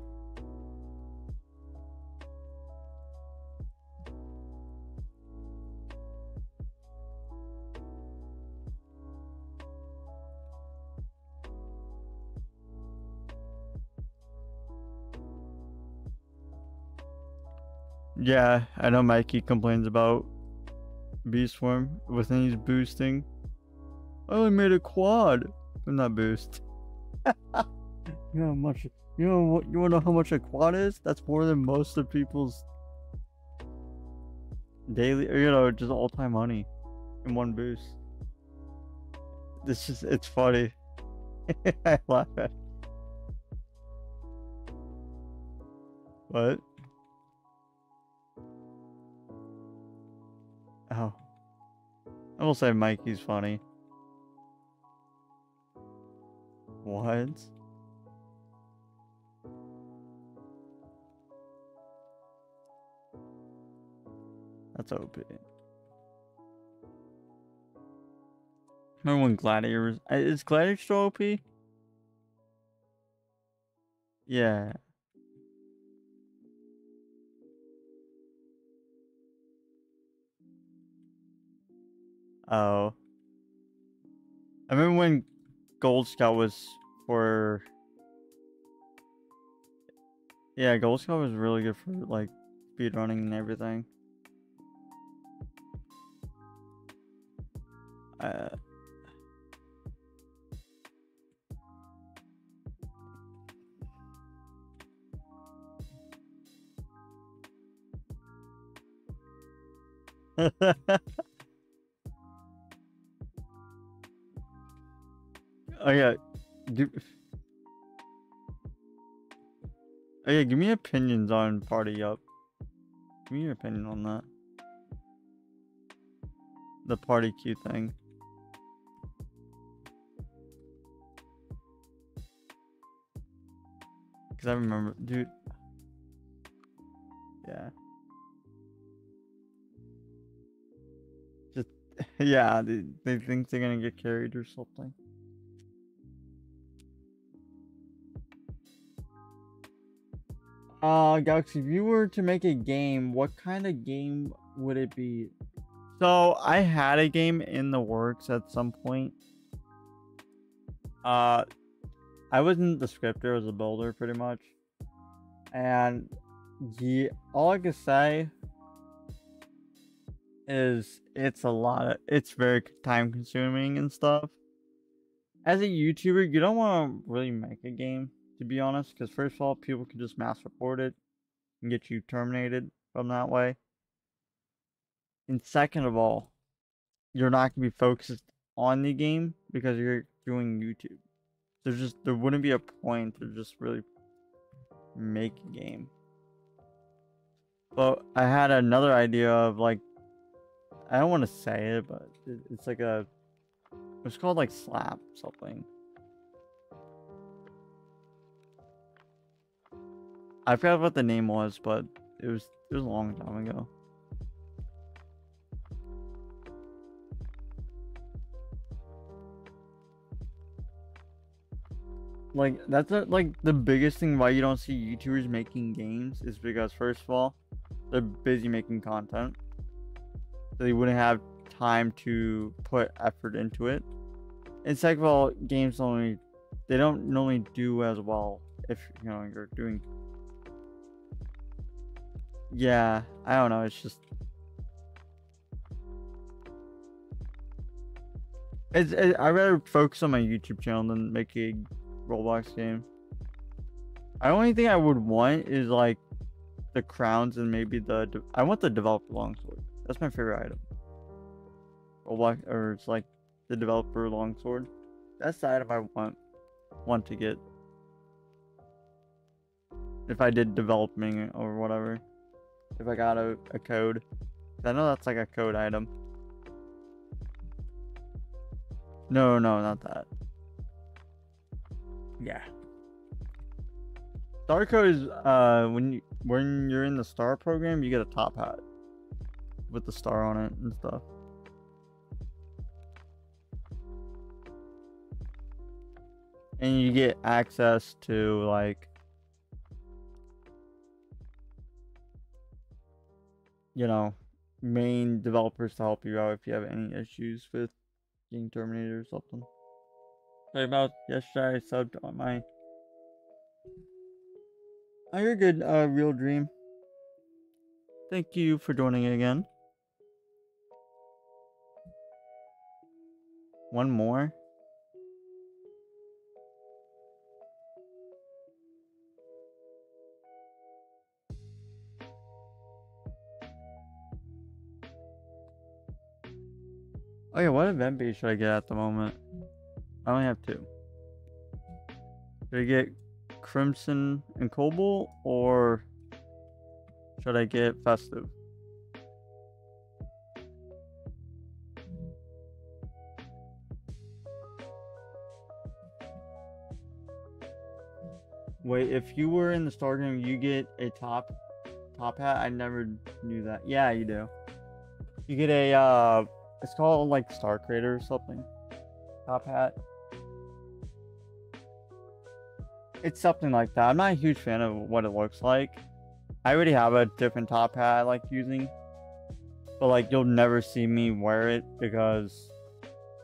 Yeah, I know Mikey complains about Bee Swarm with his boosting. I only made a quad from that boost. [LAUGHS] you know how much you know what you wanna know how much a quad is? That's more than most of people's daily or you know, just all time money in one boost. This is it's funny. [LAUGHS] I laugh at it. What? Oh. I will say Mikey's funny. What? That's OP. Remember when Gladiator was... Is Gladiator still OP? Yeah. Oh. I remember when Gold Scout was for. Yeah, Gold Scout was really good for like speed running and everything. Uh, [LAUGHS] oh yeah, do. Oh yeah, give me opinions on Party Up. Give me your opinion on that. The party queue thing. Cause I remember, dude. Yeah. Just [LAUGHS] yeah, they, they think they're gonna get carried or something. Uh, Galaxy, if you were to make a game, what kind of game would it be? So I had a game in the works at some point. Uh, I wasn't the scripter, I was a builder pretty much. And yeah, all I can say is it's a lot of it's very time consuming and stuff. As a YouTuber, you don't want to really make a game, to be honest, because first of all, people can just mass report it and get you terminated from that way. And second of all, you're not gonna be focused on the game because you're doing YouTube. There's just there wouldn't be a point to just really make a game. But I had another idea of like I don't want to say it, but it's like a it's called like slap something. I forgot what the name was, but it was it was a long time ago. Like that's a, like the biggest thing why you don't see YouTubers making games is because first of all, they're busy making content. So they wouldn't have time to put effort into it. And second of all, games only they don't normally do as well if you know you're doing yeah, I don't know. It's just it's. It, I rather focus on my YouTube channel than make a Roblox game. The only thing I would want is like the crowns and maybe the. I want the developer longsword. That's my favorite item. Roblox or it's like the developer longsword. That's the item I want want to get. If I did developing or whatever if I got a, a code. I know that's like a code item. No, no, not that. Yeah. Star code is uh when you when you're in the star program you get a top hat with the star on it and stuff. And you get access to like you know, main developers to help you out if you have any issues with being terminated or something. Sorry about yesterday, I subbed on my. Oh, you're good, uh, Real Dream. Thank you for joining again. One more. Yeah, what event base should I get at the moment? I only have two. Should I get Crimson and Cobalt or should I get Festive? Wait, if you were in the star game, you get a top top hat. I never knew that. Yeah, you do. You get a uh it's called like Star Creator or something. Top hat. It's something like that. I'm not a huge fan of what it looks like. I already have a different top hat I like using. But like you'll never see me wear it because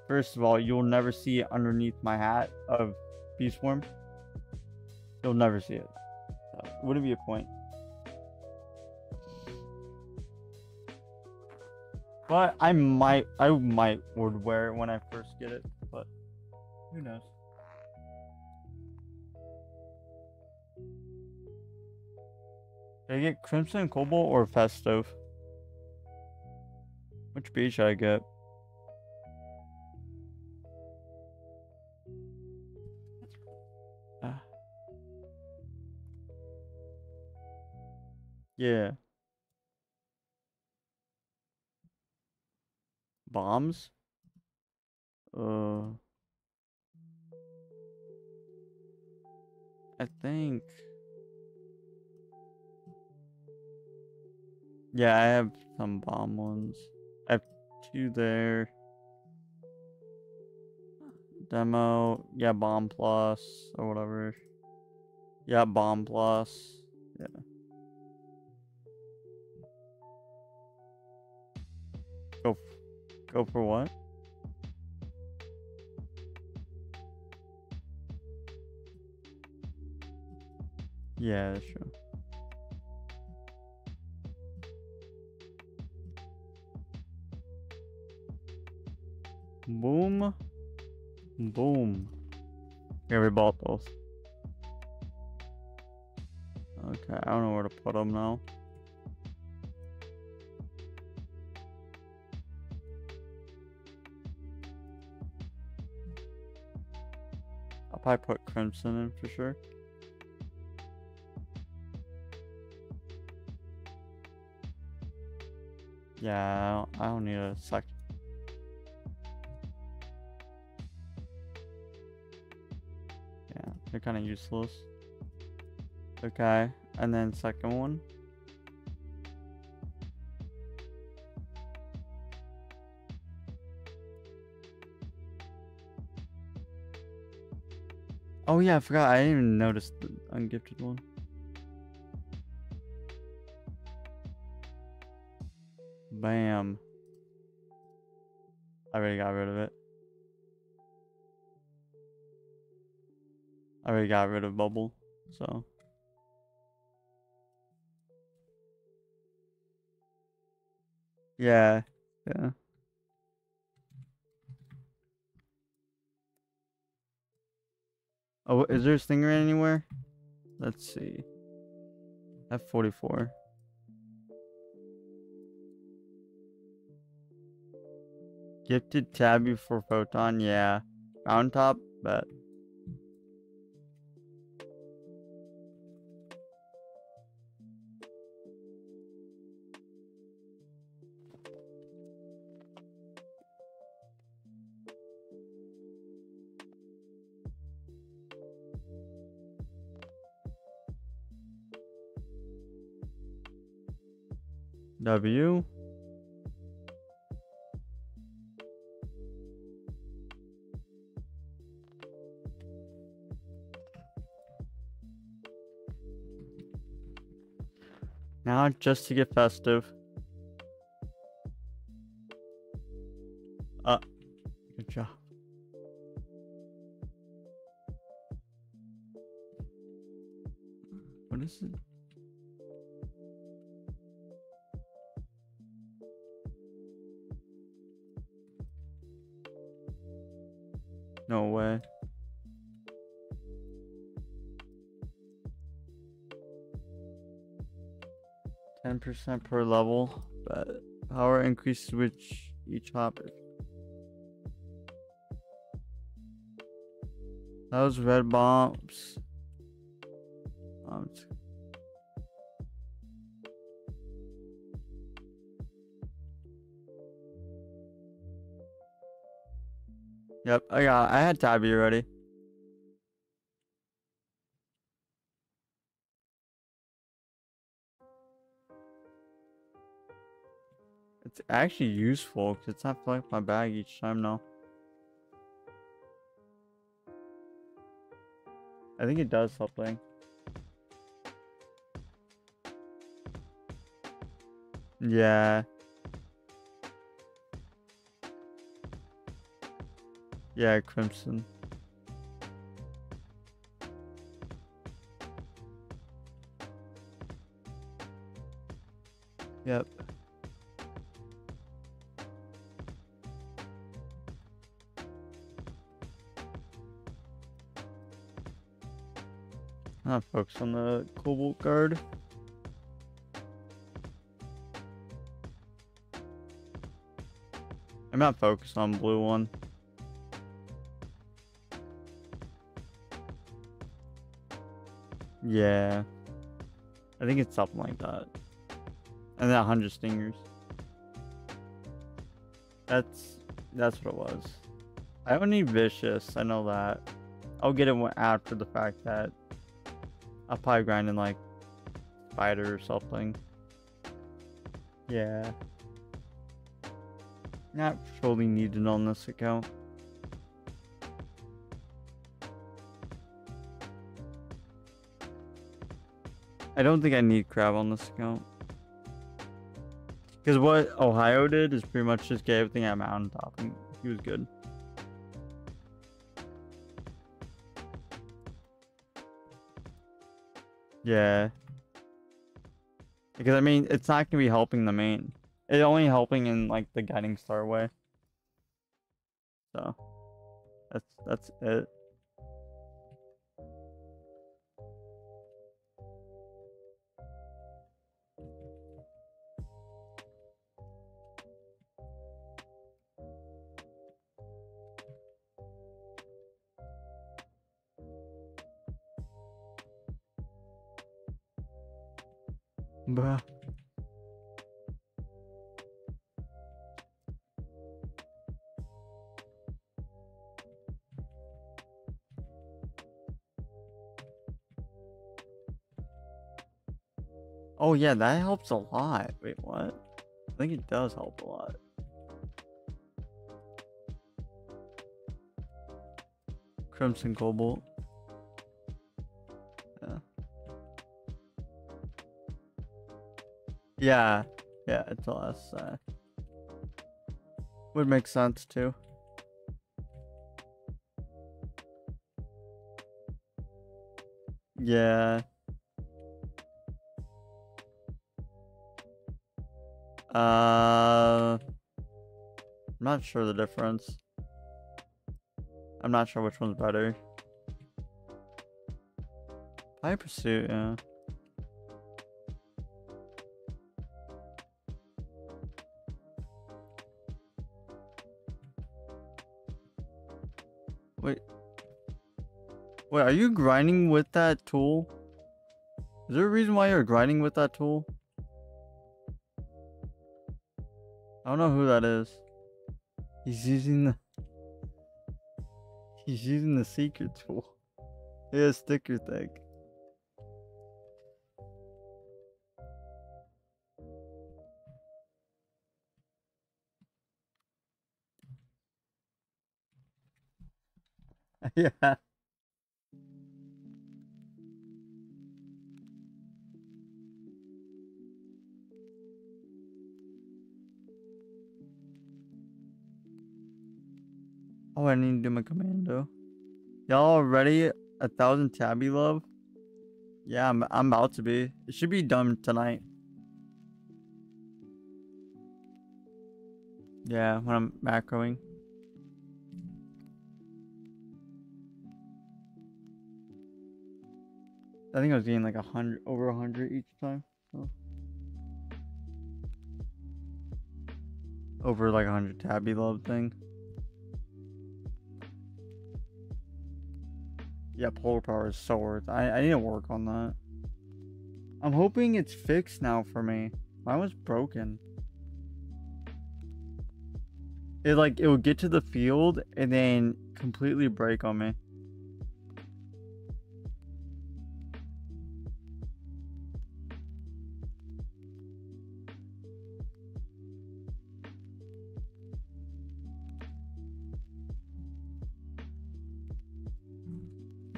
first of all, you'll never see it underneath my hat of Beast Form. You'll never see it. So it wouldn't be a point. But I might, I might would wear it when I first get it, but who knows? Should I get Crimson Cobalt or Festive? Which beach should I get? Ah. Yeah. Bombs? Uh. I think. Yeah, I have some bomb ones. I have two there. Demo, yeah, bomb plus or whatever. Yeah, bomb plus. Yeah. Go, go for what? Yeah, that's true. Boom. Boom. Yeah, we bought those. Okay, I don't know where to put them now. Probably put Crimson in for sure. Yeah, I don't, I don't need a sec. Yeah, they're kind of useless. Okay, and then second one. Oh yeah, I forgot. I didn't even notice the ungifted one. Bam. I already got rid of it. I already got rid of bubble, so. Yeah, yeah. Oh, is there a stinger anywhere? Let's see. F44. Gifted tabby for photon, yeah. Round top, bet. W. Now just to get festive. Percent per level, but power increases with each hopper. Those red bombs. Um, Yep, I got. I had Tabby already. Actually useful because it's not up my bag each time now. I think it does something. Yeah. Yeah, Crimson. I'll focus on the Cobalt Guard. I'm not focused on blue one. Yeah. I think it's something like that. And that 100 stingers. That's that's what it was. I don't need vicious, I know that. I'll get it after the fact that I'll probably grind in like spider or something. Yeah. Not fully needed on this account. I don't think I need crab on this account. Because what Ohio did is pretty much just get everything at mountaintop and he was good. Yeah. Because I mean, it's not gonna be helping the main. It's only helping in like the guiding star way. So that's that's it. Oh yeah, that helps a lot. Wait, what? I think it does help a lot. Crimson Cobalt. Yeah. Yeah, yeah, it's less. Uh, would make sense too. Yeah. Uh, I'm not sure the difference. I'm not sure which one's better. High pursuit, yeah. Wait. Wait, are you grinding with that tool? Is there a reason why you're grinding with that tool? Don't know who that is. He's using the He's using the secret tool. [LAUGHS] Yeah, sticker thing. yeah. Oh, I need to do my commando. Y'all already a thousand tabby love? Yeah, I'm, I'm about to be. It should be done tonight. Yeah, when I'm macroing. I think I was getting like a hundred, over a hundred each time. Over like a hundred tabby love thing. Yeah, polar power is so worth. I I need to work on that. I'm hoping it's fixed now for me. Mine was broken. It like it would get to the field and then completely break on me.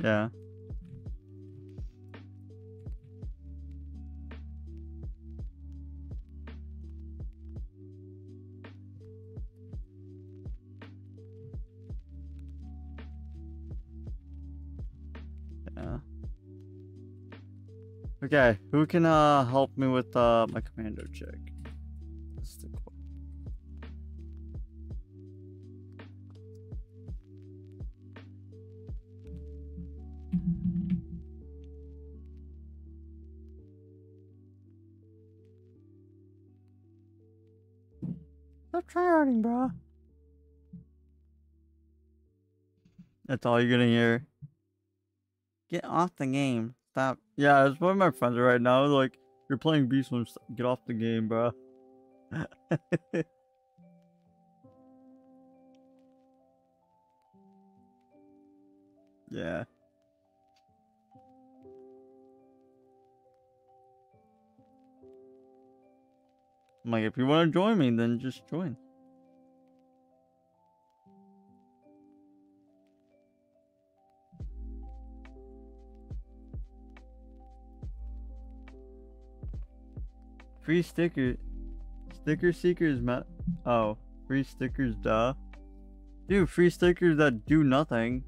Yeah. Yeah. Okay, who can uh help me with uh my Commando Chick? Stop tryharding, bro. That's all you're gonna hear. Get off the game. Stop. Yeah, it's one of my friends right now. Like, you're playing Bee Swarm. Get off the game, bro. [LAUGHS] yeah. I'm like, if you want to join me, then just join. Free sticker, sticker seekers, ma- Oh, free stickers, duh. Dude, free stickers that do nothing.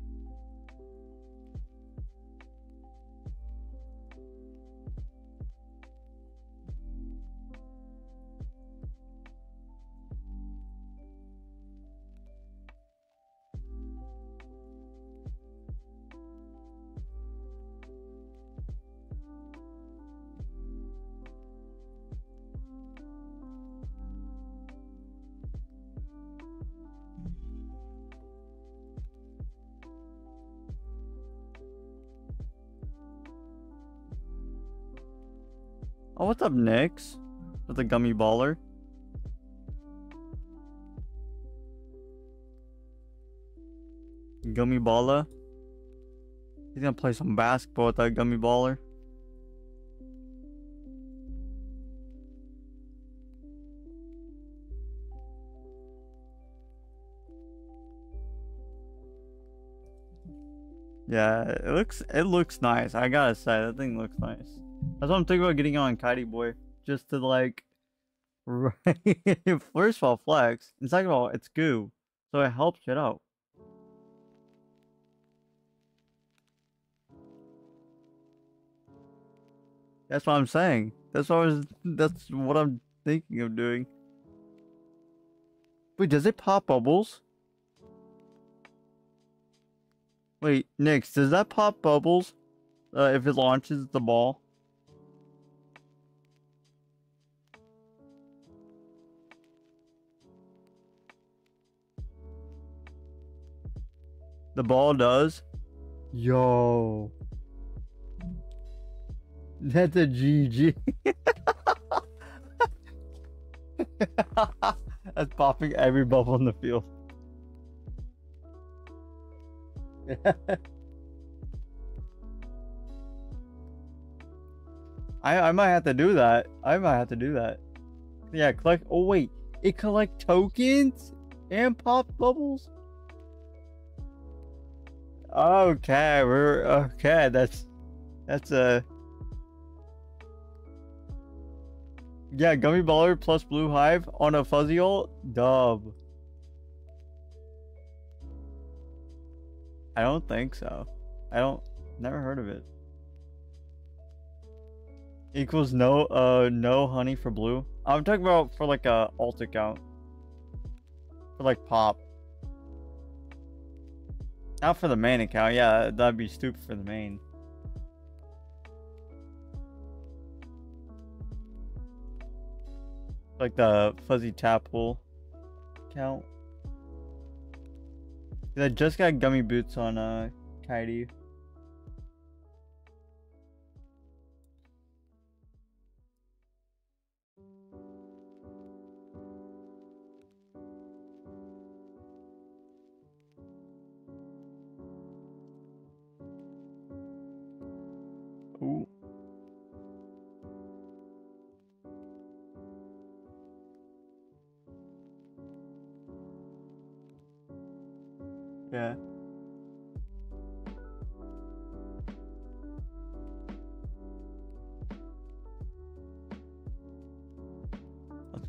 Oh, what's up, Nix? With the gummy baller. Gummy baller. He's gonna play some basketball with that gummy baller. Yeah, it looks it looks nice. I gotta say that thing looks nice. That's what I'm thinking about getting on Kitey Boy. Just to like [LAUGHS] first of all flex. And second of all, it's goo. So it helps it out. That's what I'm saying. That's what I was that's what I'm thinking of doing. Wait, does it pop bubbles? Wait, Nix, does that pop bubbles? Uh, if it launches the ball? The ball does? Yo. That's a GG. [LAUGHS] That's popping every bubble in the field. [LAUGHS] I I might have to do that. I might have to do that. Yeah, collect. Oh wait, it collect tokens and pop bubbles. Okay, we're okay. That's that's a yeah. Gummy baller plus blue hive on a fuzzy alt. Dub. I don't think so. I don't. Never heard of it. Equals no uh no honey for blue. I'm talking about for like a alt account. For like pop. Not for the main account, yeah, that'd be stupid for the main. Like the fuzzy tapple account. I just got gummy boots on uh Kaidi.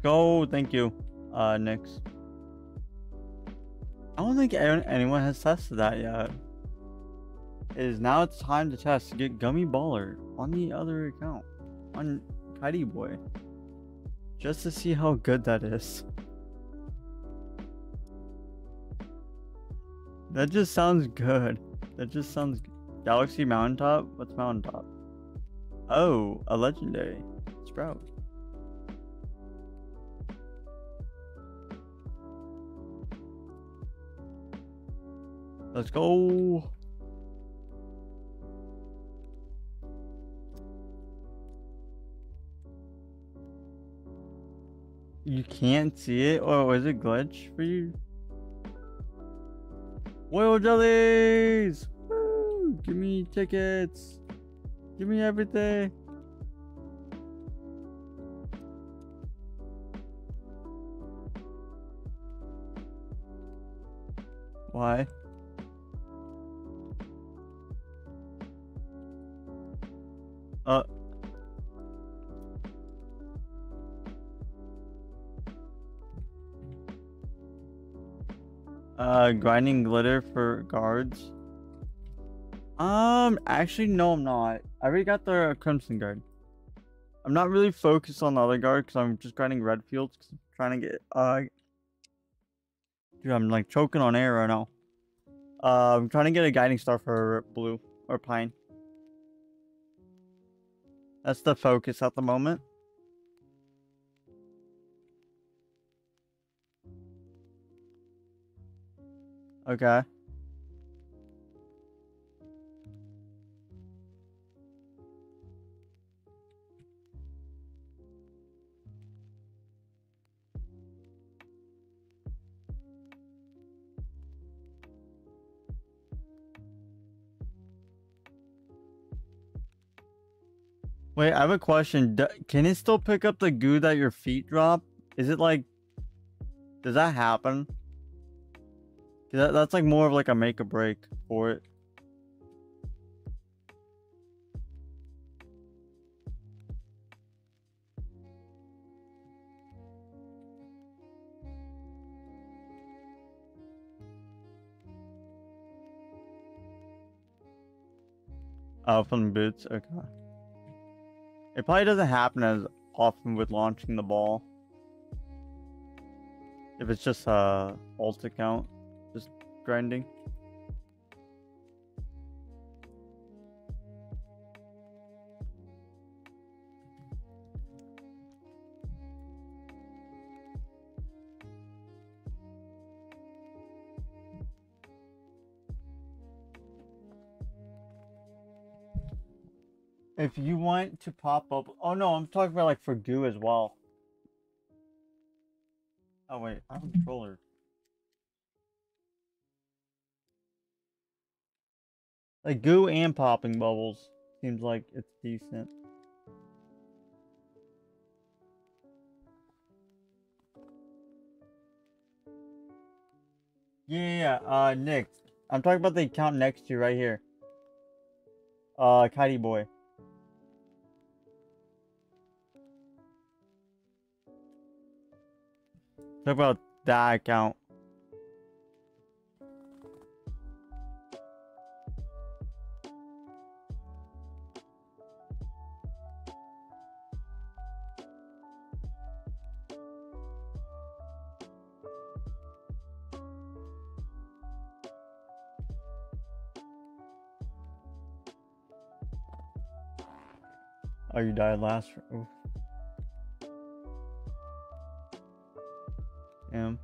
Go. Thank you, uh. I don't think anyone has tested that yet. It is now it's time to test get Gummy Baller on the other account, on Kitey Boy, just to see how good that is. That just sounds good. That just sounds Galaxy Mountaintop? What's Mountaintop? Oh, a legendary. Sprout. Let's go. You can't see it? Oh, is it glitch for you? Oil jellies! Woo! Give me tickets! Give me everything! Why? Uh. Uh, grinding glitter for guards. Um, actually, no, I'm not. I already got the Crimson Guard. I'm not really focused on the other guard because I'm just grinding red fields because I'm trying to get, uh, dude, I'm like choking on air right now. Uh, I'm trying to get a guiding star for blue or pine. That's the focus at the moment. Okay. Wait, I have a question. Can it still pick up the goo that your feet drop? Is it like, does that happen? That, that's like more of like a make or break for it. Oh, from boots? Okay. It probably doesn't happen as often with launching the ball. If it's just uh alt account, just grinding. If you want to pop up, oh no, I'm talking about like for goo as well. Oh wait, I have a controller. Like goo and popping bubbles seems like it's decent. Yeah, yeah, uh, Nick, I'm talking about the account next to you right here. Uh, Kitey Boy. Talk about that account. Oh, you died last. Oof. Damn.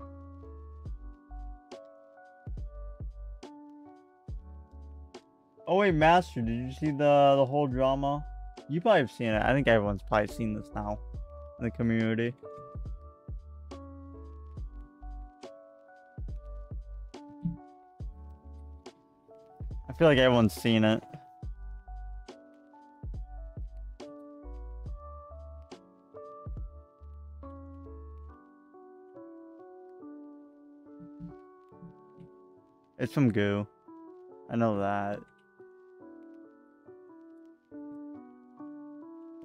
Oh wait, Master, did you see the the whole drama? You probably have seen it. I think everyone's probably seen this now in the community. I feel like everyone's seen it. It's from Goo. I know that.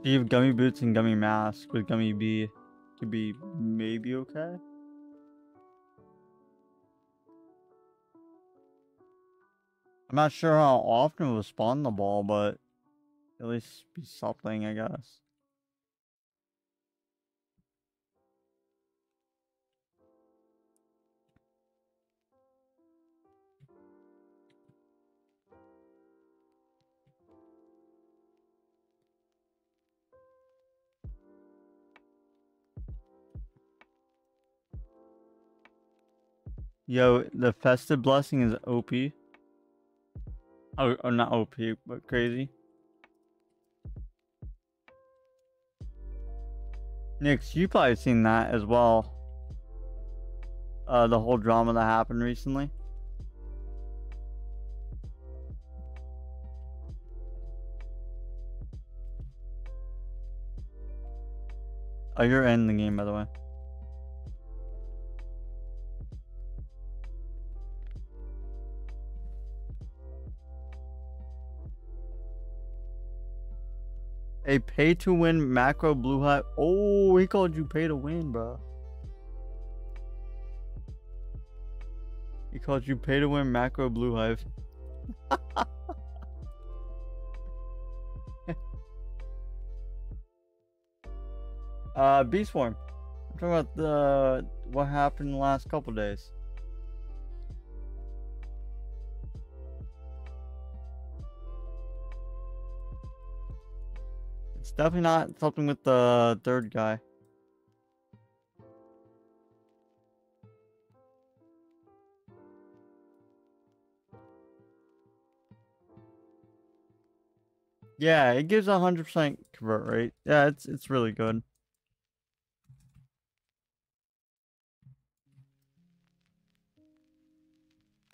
Do you have gummy boots and gummy mask with gummy bee could be maybe okay? I'm not sure how often it will spawn the ball, but at least be something, I guess. Yo, the festive blessing is OP. Oh, oh, not OP, but crazy. Nix, you probably seen that as well. Uh, the whole drama that happened recently. Oh, you're in the game, by the way. A pay to win macro blue hive. Oh, he called you pay to win, bro. He called you pay to win macro blue hive. [LAUGHS] uh, Bee Swarm. I'm talking about the what happened the last couple days. Definitely not something with the third guy. Yeah, it gives a hundred percent convert rate. Yeah, it's it's really good.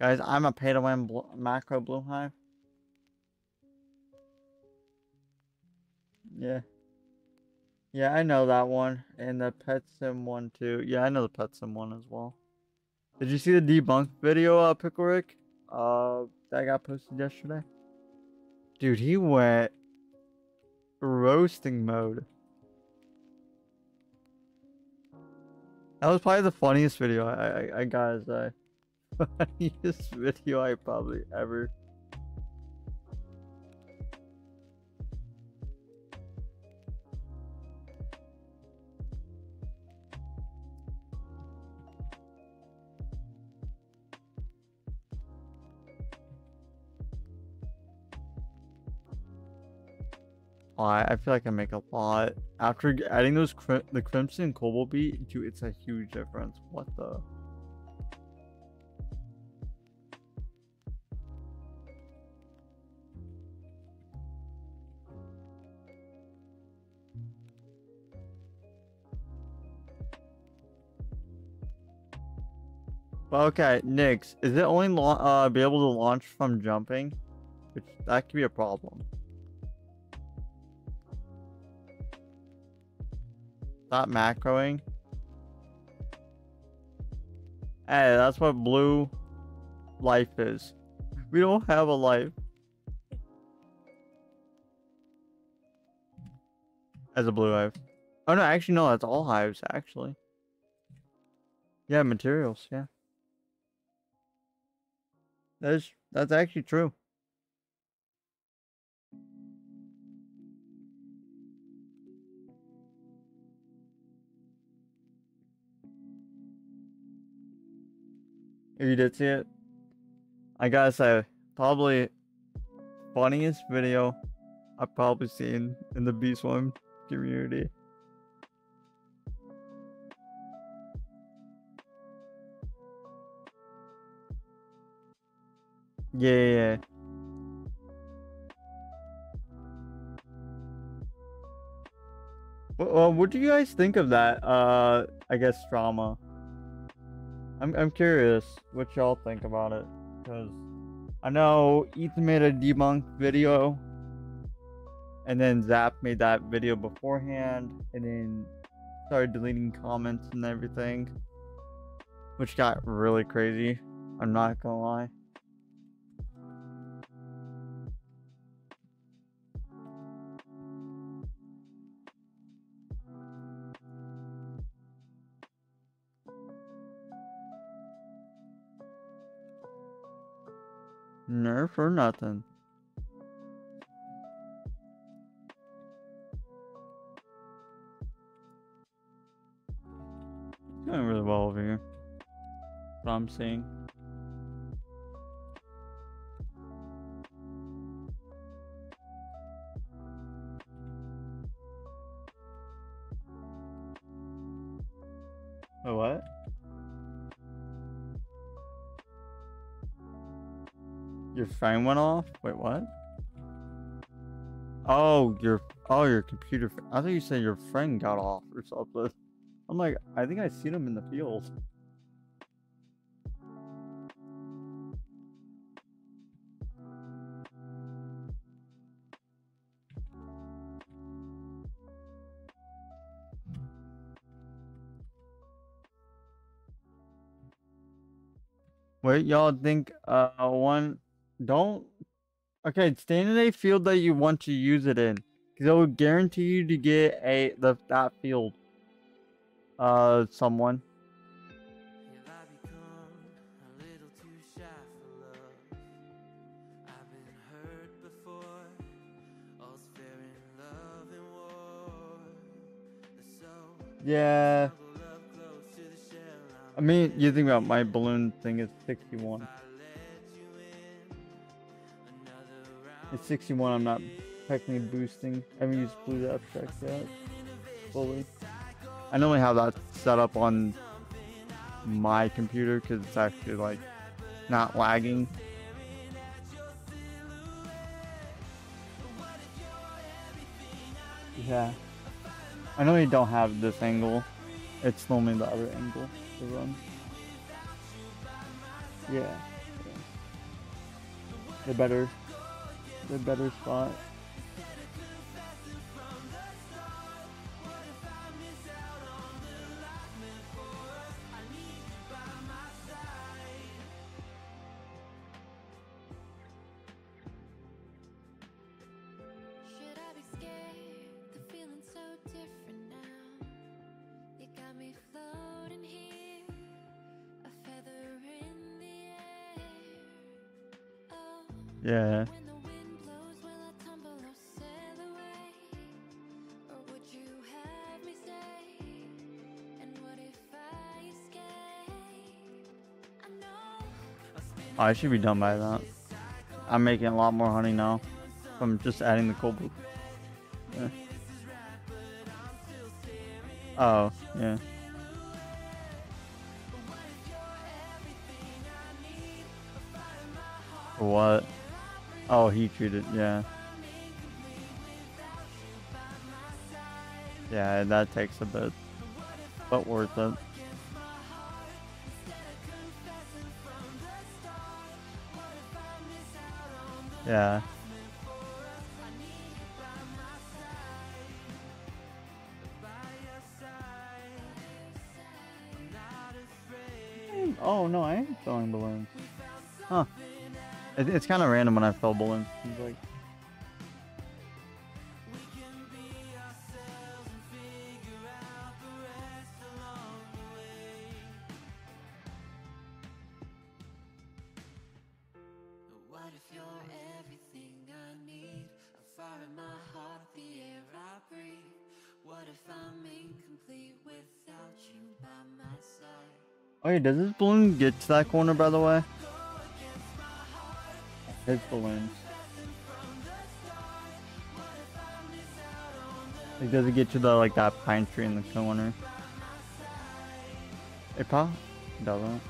Guys, I'm a pay to win bl macro blue hive. Yeah. Yeah, I know that one. And the Pet Sim one too. Yeah, I know the Pet Sim one as well. Did you see the debunk video, uh, Pickle Rick? Uh, that got posted yesterday? Dude, he went roasting mode. That was probably the funniest video I, I, I gotta say. [LAUGHS] Funniest video I probably ever Oh, I, feel like I make a lot. After adding those crim the Crimson Cobalt beat, dude, it's a huge difference. What the? Okay, Nix, is it only uh be able to launch from jumping? Which that could be a problem. Stop macroing. Hey, that's what blue life is. We don't have a life. As a blue hive. Oh no, actually no, that's all hives actually. Yeah, materials, yeah. That's that's actually true. if you did see it. I gotta say, probably funniest video I've probably seen in the Bee Swarm community. Yeah, yeah, yeah. Well, uh, what do you guys think of that? Uh, I guess drama. I'm I'm curious what y'all think about it, because I know Ethan made a debunk video, and then Zap made that video beforehand, and then started deleting comments and everything, which got really crazy. I'm not gonna lie. Nerf or nothing. Going really well over here. What I'm seeing. Phone went off? Wait, what? Oh, your oh your computer. I thought you said your friend got off or something. I'm like, I think I seen him in the field. Wait, y'all think uh one don't. Okay, stay in a field that you want to use it in. Because it will guarantee you to get a the, that field. Uh, someone. Yeah. I mean, you think about my balloon thing is 61. It's sixty one, I'm not technically boosting. I haven't used blue extract yet. Fully. I normally have that set up on my computer because it's actually like not lagging. Yeah. I know you don't have this angle. It's normally the other angle to run. Yeah. yeah. The better the better spot. I should be done by that. I'm making a lot more honey now from just adding the cold. Yeah. Oh, yeah. What? Oh, he treated, yeah. Yeah, that takes a bit, but worth it. Yeah. Oh no, I am throwing balloons. Huh. It, it's kind of random when I throw balloons. It's like, does this balloon get to that corner by the way? His balloons. Like, does it get to the like that pine tree in the corner? It probably doesn't.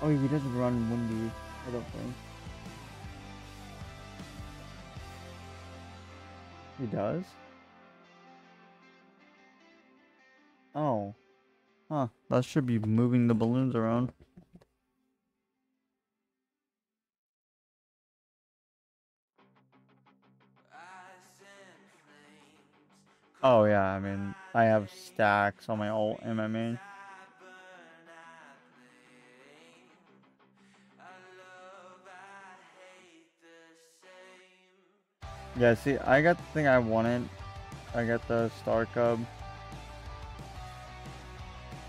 Oh, he doesn't run windy. I don't think. He does? That should be moving the balloons around. Oh yeah, I mean, I have stacks on my alt and my main. Yeah, see, I got the thing I wanted. I got the Star Cub.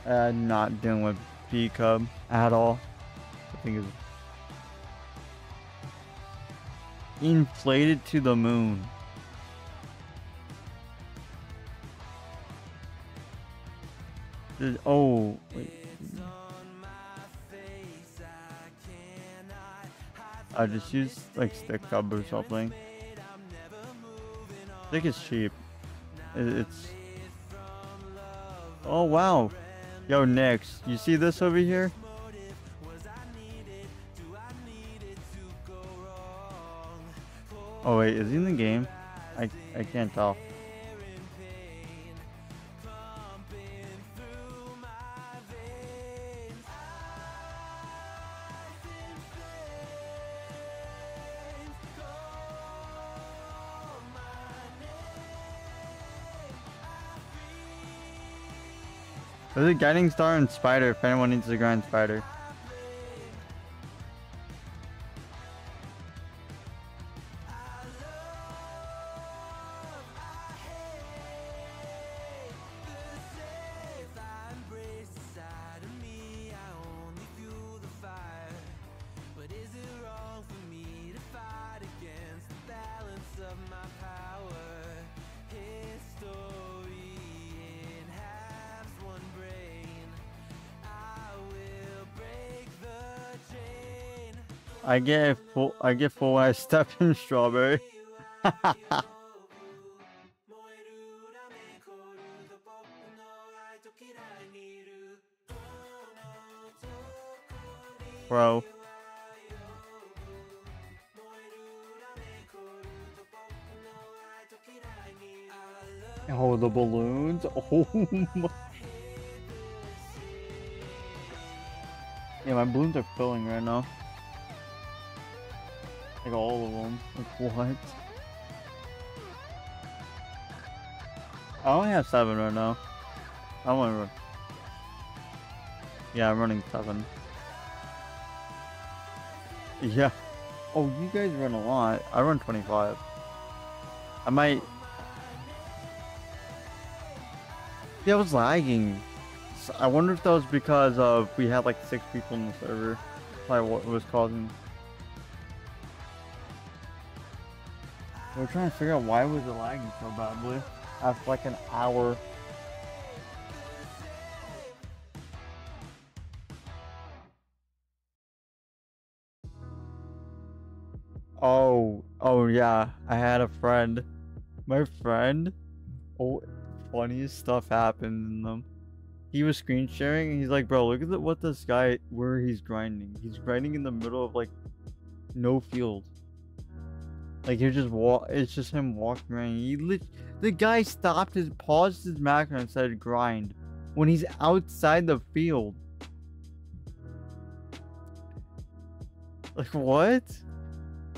Uh, not dealing with Bee Cub at all. I think it's inflated to the moon. Oh, wait. I just used like stick cub or something. Stick is cheap. It's. Oh wow, yo Nix, you see this over here? Oh wait, is he in the game? I I can't tell. There's a guiding star and spider if anyone needs a grind spider. I get full I get full I step in strawberry. [LAUGHS] Bro. Oh, the balloons. [LAUGHS] Oh my. Yeah, my balloons are filling right now. Like all of them. Like what? I only have seven right now. I want to run. Yeah, I'm running seven. Yeah. Oh, you guys run a lot. I run 25. I might. Yeah, I was lagging. I wonder if that was because of we had like six people in the server. Probably what was causing. We're trying to figure out why was it lagging so badly after like an hour. Oh, oh yeah, I had a friend. My friend, oh, funniest stuff happened in them. He was screen sharing and he's like, bro, look at the, what this guy, where he's grinding. He's grinding in the middle of like no field. Like you're just walk. It's just him walking around. He lit. The guy stopped his, paused his macro and said grind, when he's outside the field. Like what?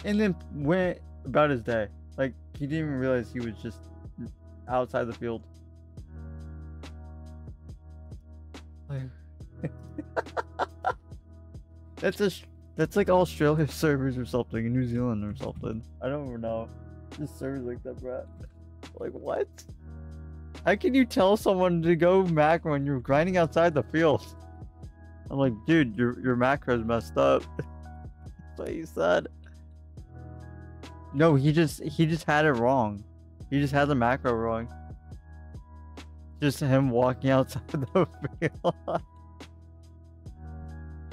And then went about his day. Like he didn't even realize he was just outside the field. Like, [LAUGHS] that's a that's like Australia [LAUGHS] servers or something, New Zealand or something. I don't even know. Just servers like that, Brett. Like what? How can you tell someone to go macro when you're grinding outside the field? [LAUGHS] I'm like, dude, your your macro's messed up. [LAUGHS] That's what he said. No, he just he just had it wrong. He just had the macro wrong. Just him walking outside the field.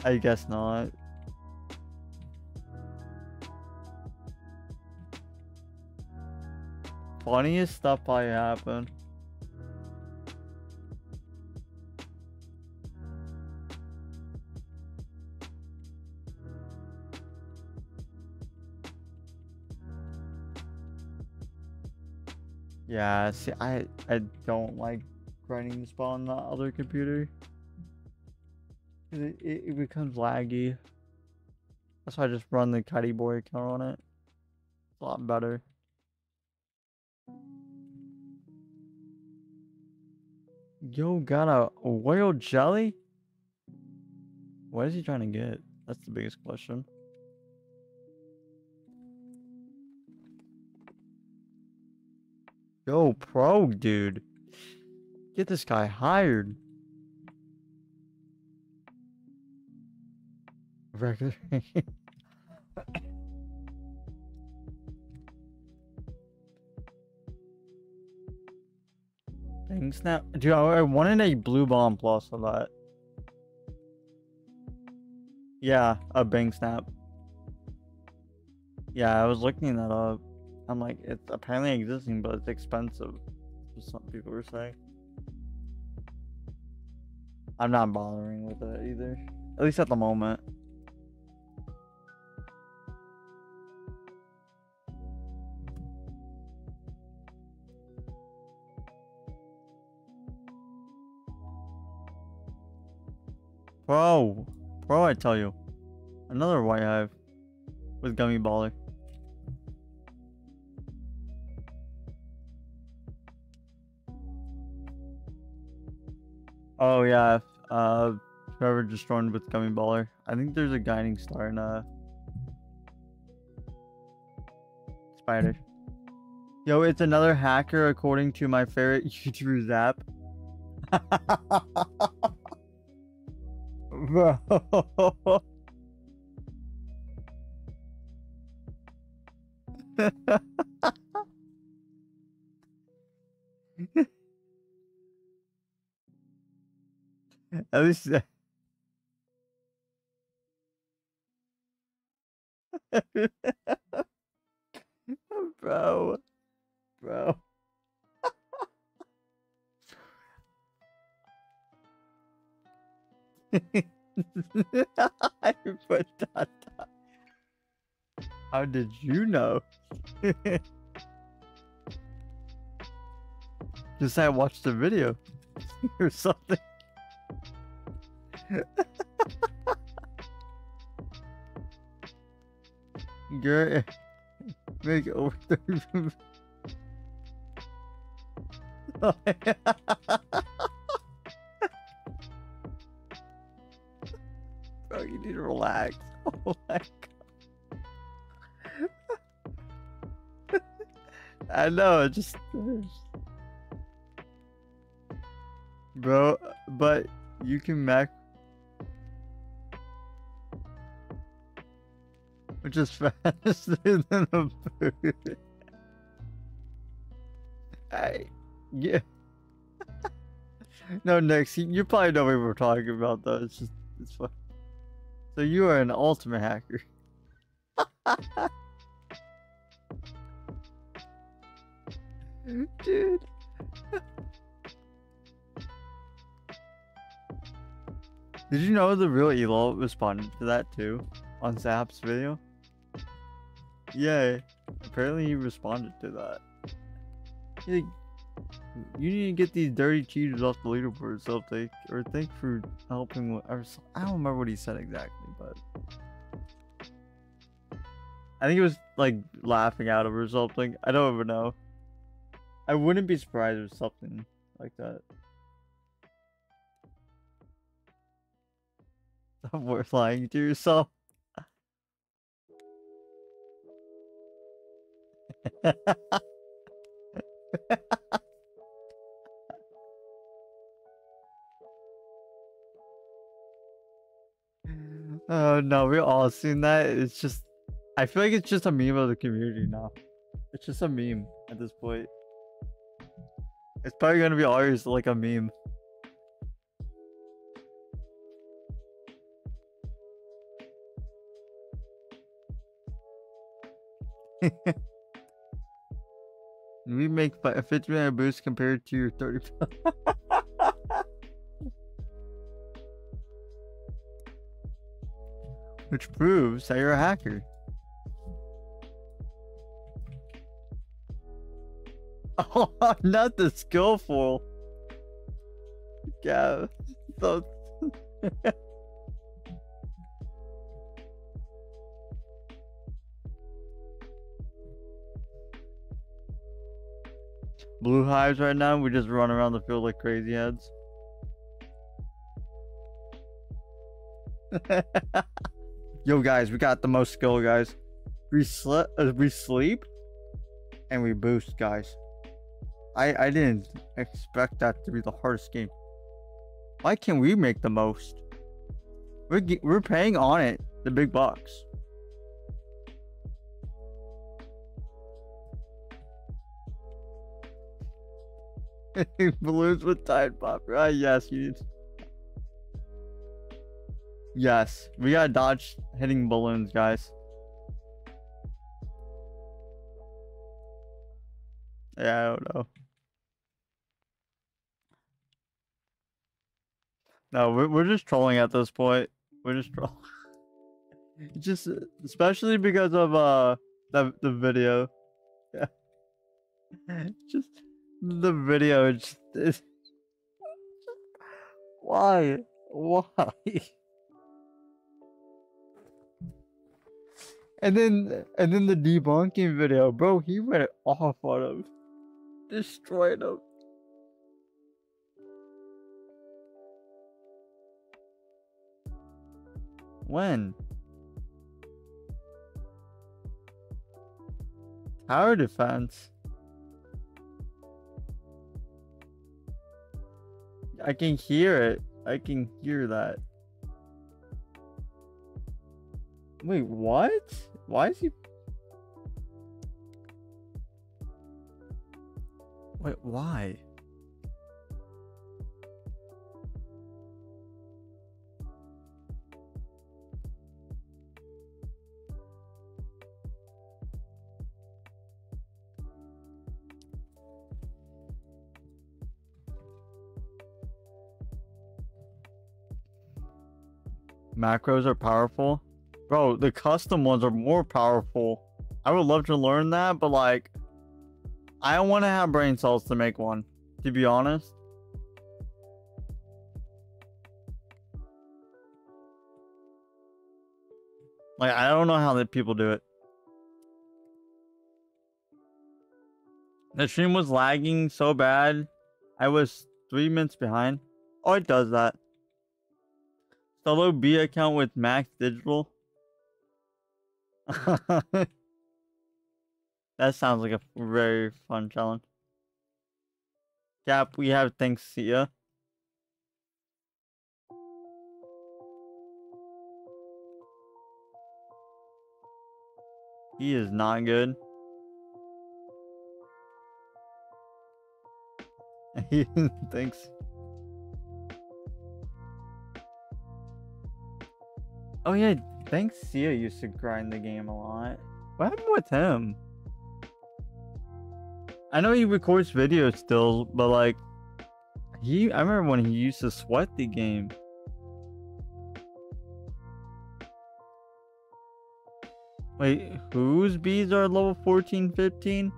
I guess not. funniest stuff probably happened. Yeah, see, I I don't like grinding the spot on the other computer. It, it, it becomes laggy. That's why I just run the Kitty Boy account on it. It's a lot better. Yo, got a oil jelly? What is he trying to get? That's the biggest question. Yo, pro, dude. Get this guy hired. Regular. [LAUGHS] Bang snap. Dude, I wanted a blue bomb plus on that. Yeah, a bang snap. Yeah, I was looking that up. I'm like, it's apparently existing, but it's expensive. Some people were saying. I'm not bothering with it either. At least at the moment. Bro, bro, I tell you. Another white hive with gummy baller. Oh yeah, uh, just joined with gummy baller. I think there's a guiding star in uh spider. Yo, it's another hacker according to my favorite [LAUGHS] YouTuber Zap. [LAUGHS] Bro. At least. Uh, [LAUGHS] bro. Bro. [LAUGHS] [LAUGHS] I put. How did you know? [LAUGHS] Just I watched the video [LAUGHS] or something. Girl, eh, make it over 30 Bro, you need to relax. [LAUGHS] Oh my god. [LAUGHS] I know, it just Bro, but you can mac which is [LAUGHS] faster than a bird. I yeah. no, you, you probably know what we're talking about though. It's just it's fun. So you are an ultimate hacker. [LAUGHS] Dude. Did you know the real Elo responded to that too on Zap's video? Yeah, apparently he responded to that. He's like, you need to get these dirty cheaters off the leaderboard, Celtic, or thank for helping. With, or, I don't remember what he said exactly, but I think he was like laughing out of or something. I don't even know. I wouldn't be surprised if something like that. [LAUGHS] Stop worth lying to yourself. [LAUGHS] Oh no, we all seen that. It's just, I feel like it's just a meme of the community now. It's just a meme at this point. It's probably gonna be always like a meme. [LAUGHS] we make fi- 50 minute boost compared to your 30. [LAUGHS] Which proves that you're a hacker. [LAUGHS] Oh, not the skillful. Yeah. The... [LAUGHS] Blue hives right now. We just run around the field like crazy heads. [LAUGHS] Yo, guys, we got the most skill, guys. We sleep, uh, we sleep, and we boost, guys. I I didn't expect that to be the hardest game. Why can't we make the most? We're we're paying on it the big bucks. [LAUGHS] Balloons with Tide Pop. Ah, yes, you need. Yes, we gotta dodge hitting balloons, guys. Yeah, I don't know. No, we're we're just trolling at this point. We're just trolling. [LAUGHS] just especially because of uh the the video. [LAUGHS] Yeah. just the video. Just, it's, [LAUGHS] why? Why? And then and then the debunking video, bro, he went off on him. Destroyed him. When? Tower defense. I can hear it. I can hear that. Wait, what? Why is he? Wait, why? Macros are powerful. Bro, the custom ones are more powerful. I would love to learn that, but like, I don't want to have brain cells to make one, to be honest. Like, I don't know how the people do it. The stream was lagging so bad. I was three minutes behind. Oh, it does that. Solo B account with Max Digital. [LAUGHS] that sounds like a very fun challenge. Cap, we have thanks, see ya. He is not good. [LAUGHS] Thanks. Oh yeah, thanks Sia used to grind the game a lot. What happened with him? I know he records videos still, but like he I remember when he used to sweat the game. Wait, whose bees are level 14, 15?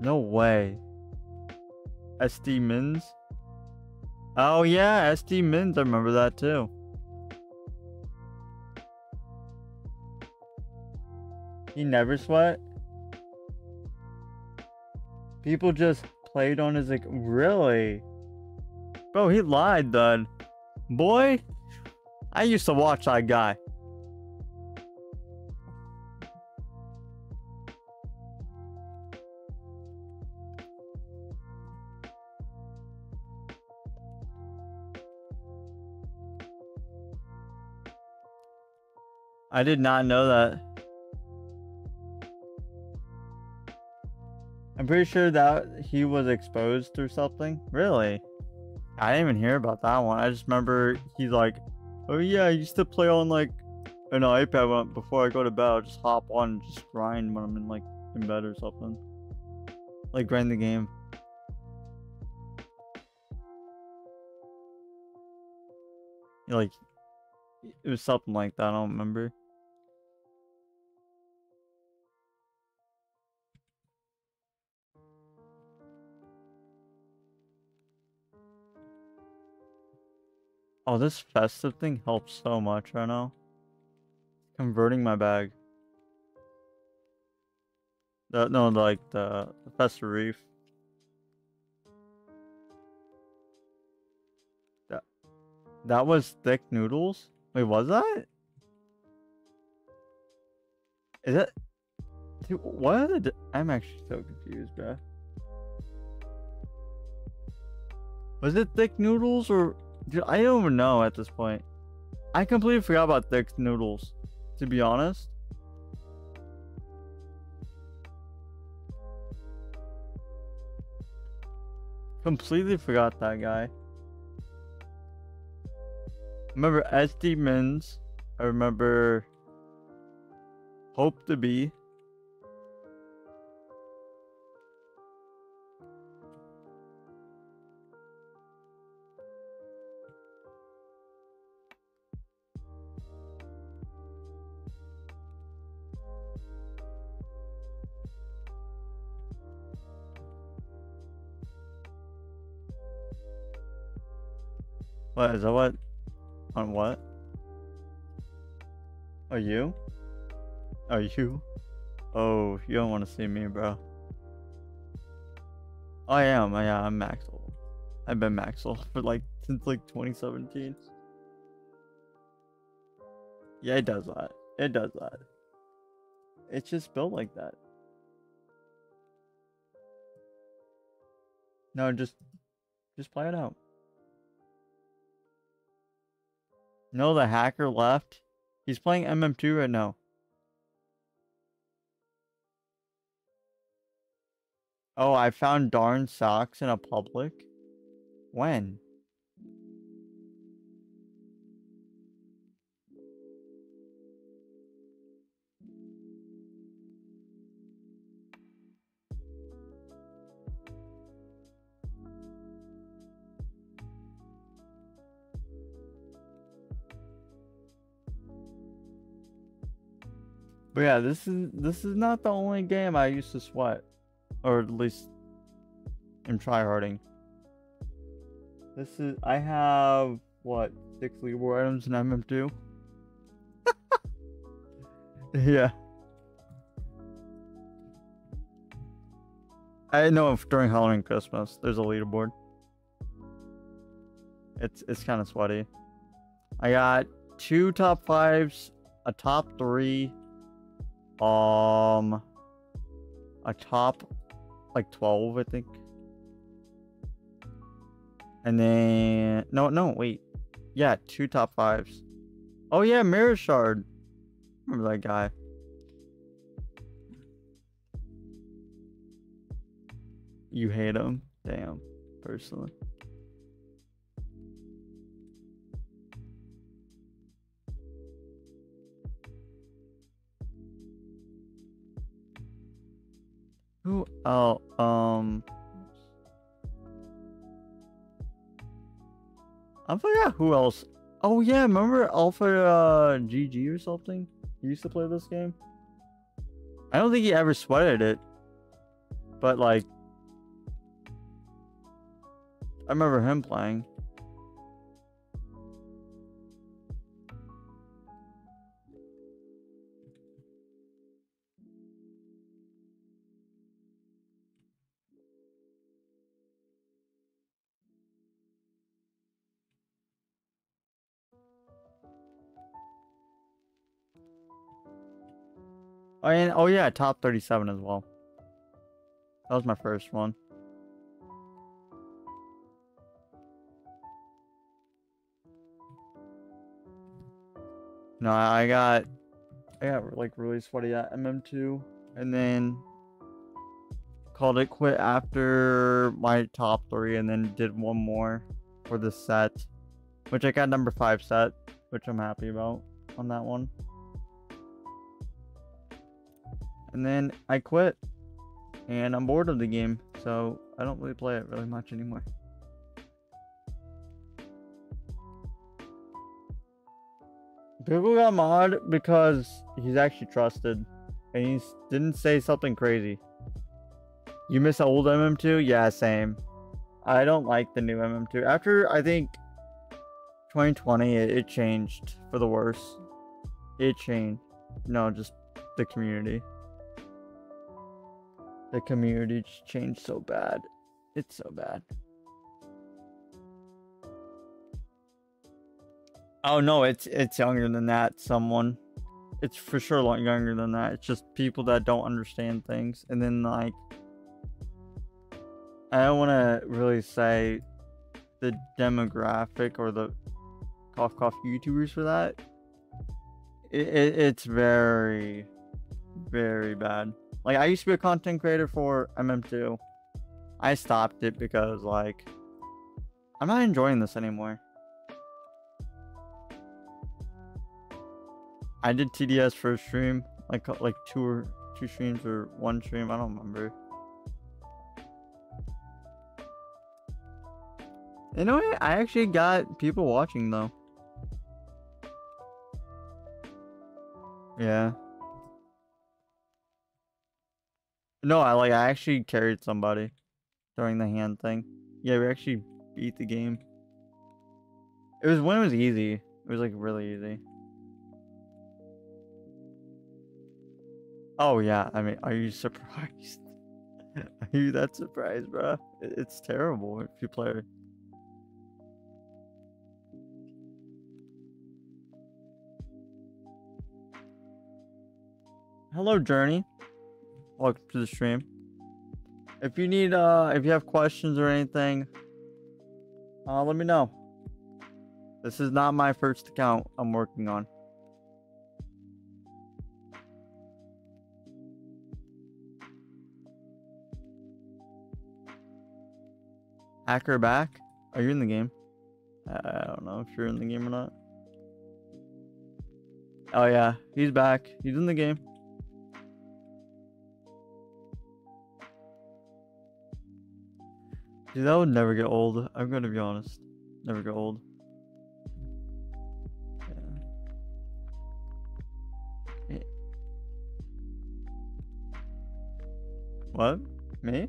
No way. SD Mins? Oh yeah, SD Mins, I remember that too. He never sweat? People just played on his like really? Bro, he lied then. Boy, I used to watch that guy. I did not know that. I'm pretty sure that he was exposed or something. Really? I didn't even hear about that one. I just remember he's like, oh yeah, I used to play on like an iPad when- before I go to bed. I'll just hop on and just grind when I'm in like in bed or something. Like grind the game. Like it was something like that. I don't remember. Oh, this festive thing helps so much right now. Converting my bag. The, no, like the, the festive reef. That that was thick noodles. Wait, was that? Is it? Dude, what are the? I'm actually so confused, bro. Was it thick noodles or? Dude, I don't even know at this point. I completely forgot about thick noodles, to be honest. Completely forgot that guy. Remember SD Mins. I remember Hope to Be. What is that? What? On what? Are you? Are you? Oh, you don't want to see me, bro. I am. Yeah, I'm Maxwell. I've been Maxwell [LAUGHS] for like since like 2017. Yeah, it does that. It does that. It's just built like that. No, just just play it out. No, the hacker left. He's playing MM2 right now. Oh, I found darn socks in a public. When? But yeah, this is this is not the only game I used to sweat, or at least am tryharding. This is I have what six leaderboard items in MM2. [LAUGHS] yeah. I know if during Halloween Christmas there's a leaderboard. It's it's kind of sweaty. I got two top fives, a top three, um, a top like twelve, I think. And then no, no, wait, yeah, two top fives. Oh yeah, Mirror Shard. Remember that guy? You hate him? Damn, personally. Who? Um. I forgot who else. Oh yeah, remember Alpha uh, GG or something? He used to play this game. I don't think he ever sweated it, but like, I remember him playing. And oh yeah, top 37 as well. That was my first one. No, I got I got like really sweaty at MM2 and then called it quit after my top 3 and then did one more for the set, which I got number 5 set, which I'm happy about on that one. And then I quit, and I'm bored of the game, so I don't really play it really much anymore. People got mod because he's actually trusted, and he didn't say something crazy. You miss the old MM2? Yeah, same. I don't like the new MM2. After I think 2020, it, it changed for the worse. It changed. No, just the community. The community changed so bad. It's so bad. Oh no, it's it's younger than that. Someone, it's for sure a lot younger than that. It's just people that don't understand things, and then like, I don't want to really say the demographic or the cough cough YouTubers for that. It, it, it's very, very bad. Like I used to be a content creator for MM2. I stopped it because like I'm not enjoying this anymore. I did TDS for a stream, like like two or two streams or one stream, I don't remember. You know what? I actually got people watching though. Yeah. No, I like I actually carried somebody during the hand thing. Yeah, we actually beat the game. It was when it was easy. It was like really easy. Oh yeah, I mean, are you surprised? [LAUGHS] are you that surprised, bro? It's terrible if you play. Hello, Journey. Welcome to the stream. If you need, uh, if you have questions or anything, uh, let me know. This is not my first account I'm working on. Hacker back? Are you in the game? I don't know if you're in the game or not. Oh yeah, he's back. He's in the game. Dude, that would never get old. I'm gonna be honest. Never get old. Yeah. What? Me?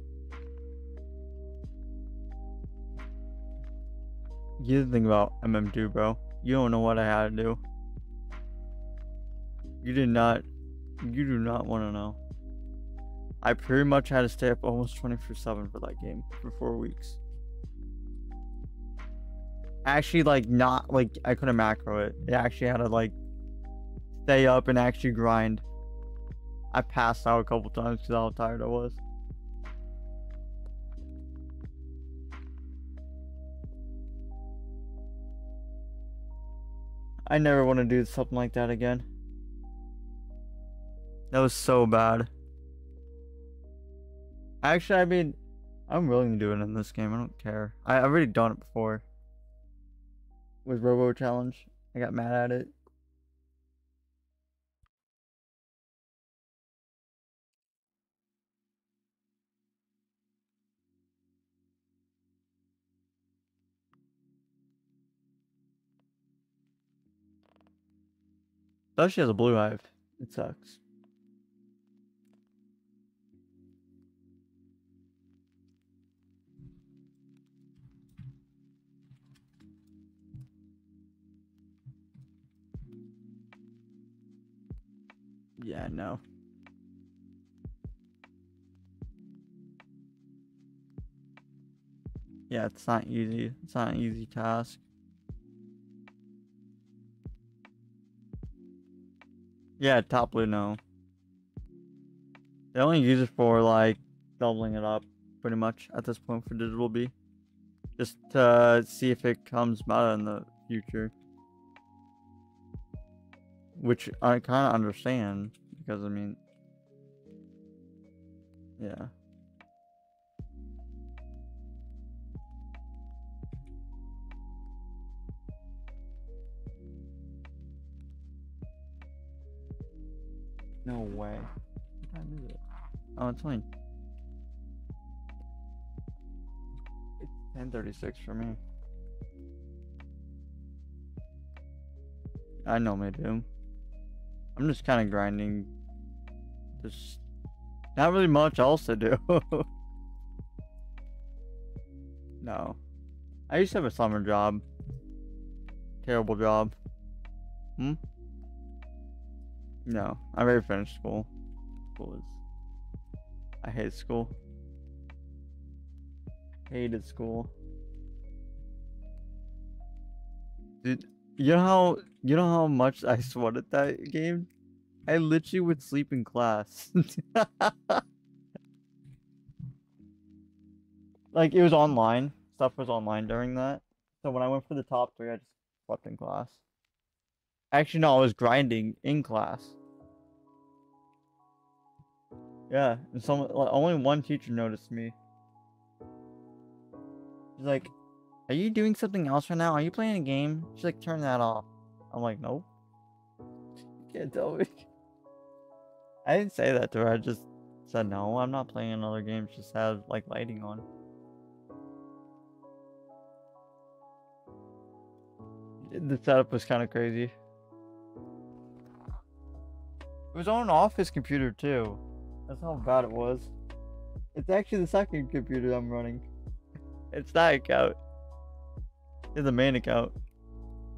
You didn't think about MM2, bro. You don't know what I had to do. You did not. You do not want to know. I pretty much had to stay up almost 24 7 for that game for four weeks. Actually, like, not like I couldn't macro it. It actually had to like stay up and actually grind. I passed out a couple times because how tired I was. I never want to do something like that again. That was so bad. Actually, I mean, I'm willing to do it in this game. I don't care. I, I've already done it before. With Robo Challenge. I got mad at it. Though she has a blue hive. It sucks. Yeah, no. Yeah, it's not easy. It's not an easy task. Yeah, top blue, no. They only use it for like doubling it up, pretty much at this point for digital Bee, just to see if it comes meta in the future. Which I kind of understand because I mean, yeah. No way. What time is it? Oh, it's only. It's ten thirty six for me. I normally do. I'm just kind of grinding. Just not really much else to do. [LAUGHS] no, I used to have a summer job. terrible job. Hmm? No, I already finished school. School is. I hate school. Hated school. Dude, you know how you know how much I sweated that game? I literally would sleep in class. [LAUGHS] like it was online. Stuff was online during that. So when I went for the top three, I just slept in class. Actually, no, I was grinding in class. Yeah, and some like, only one teacher noticed me. Like, "Are you doing something else right now? Are you playing a game?" She's like, "Turn that off." I'm like, "Nope." You [LAUGHS] can't tell me. I didn't say that to her. I just said, "No, I'm not playing another game. Just have like lighting on." The setup was kind of crazy. It was on an office computer too. That's how bad it was. It's actually the second computer I'm running. [LAUGHS] It's that account. It's the main account.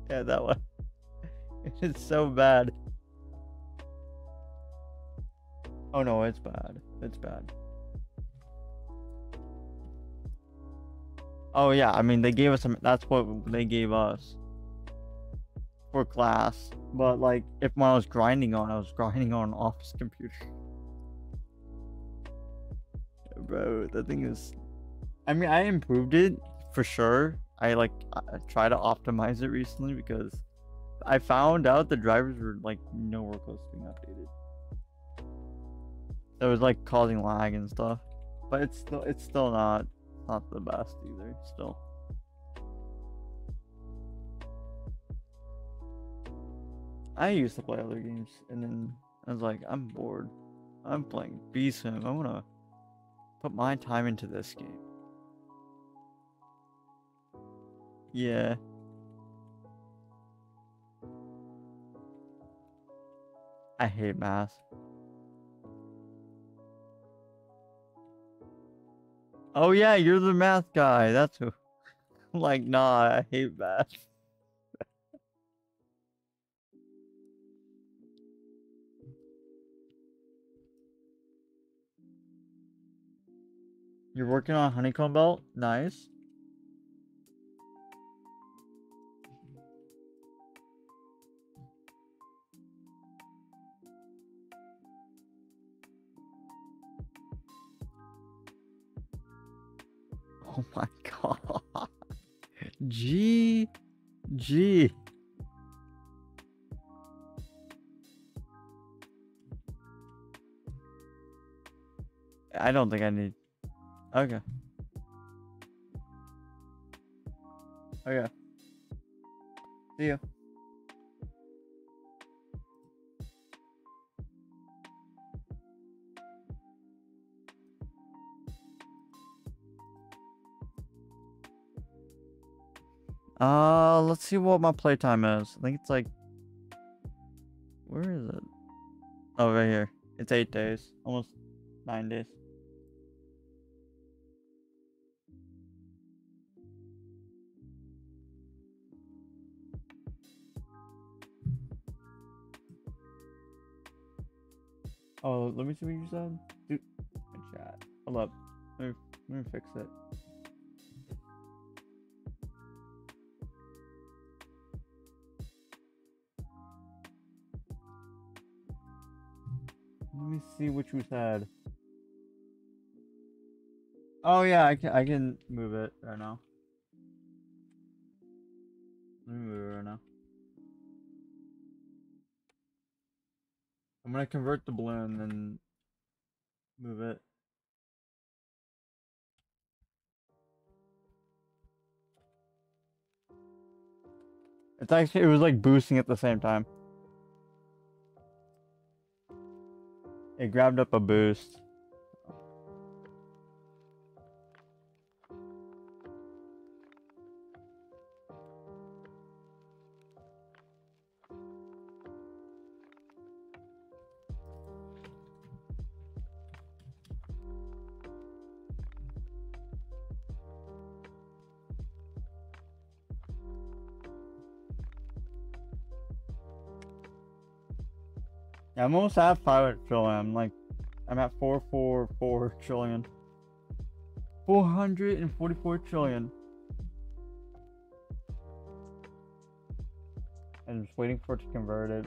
Yeah, that one. [LAUGHS] It's so bad. Oh no, it's bad. It's bad. Oh yeah, I mean they gave us some that's what they gave us for class. But like if when I was grinding on, I was grinding on an [LAUGHS] office computer. Bro, that thing is I mean I improved it for sure. I like I I try to optimize it recently because I found out the drivers were like nowhere close to being updated. It was like causing lag and stuff. But it's still it's still not not the best either, still. I used to play other games and then I was like, I'm bored. I'm playing Bee Sim. I wanna put my time into this game. Yeah. I hate math. Oh yeah, you're the math guy. That's who. [LAUGHS] Like, nah, I hate math. [LAUGHS] You're working on honeycomb belt? Nice. Oh my god. G G I don't think I need Okay. Okay. See ya. Uh, let's see what my playtime is. I think it's like, where is it? Oh, right here. It's eight days, almost nine days. Oh, let me see what you said. Dude, my chat. Hold up. Let me, let me fix it. Let me see what you said. Oh yeah, I can I can move it right now. Let me move it right now. I'm gonna convert the balloon and move it. It's actually it was like boosting at the same time. It grabbed up a boost. I'm almost at 5 trillion. I'm like, I'm at 444 trillion. 444 trillion. I'm just waiting for it to convert it.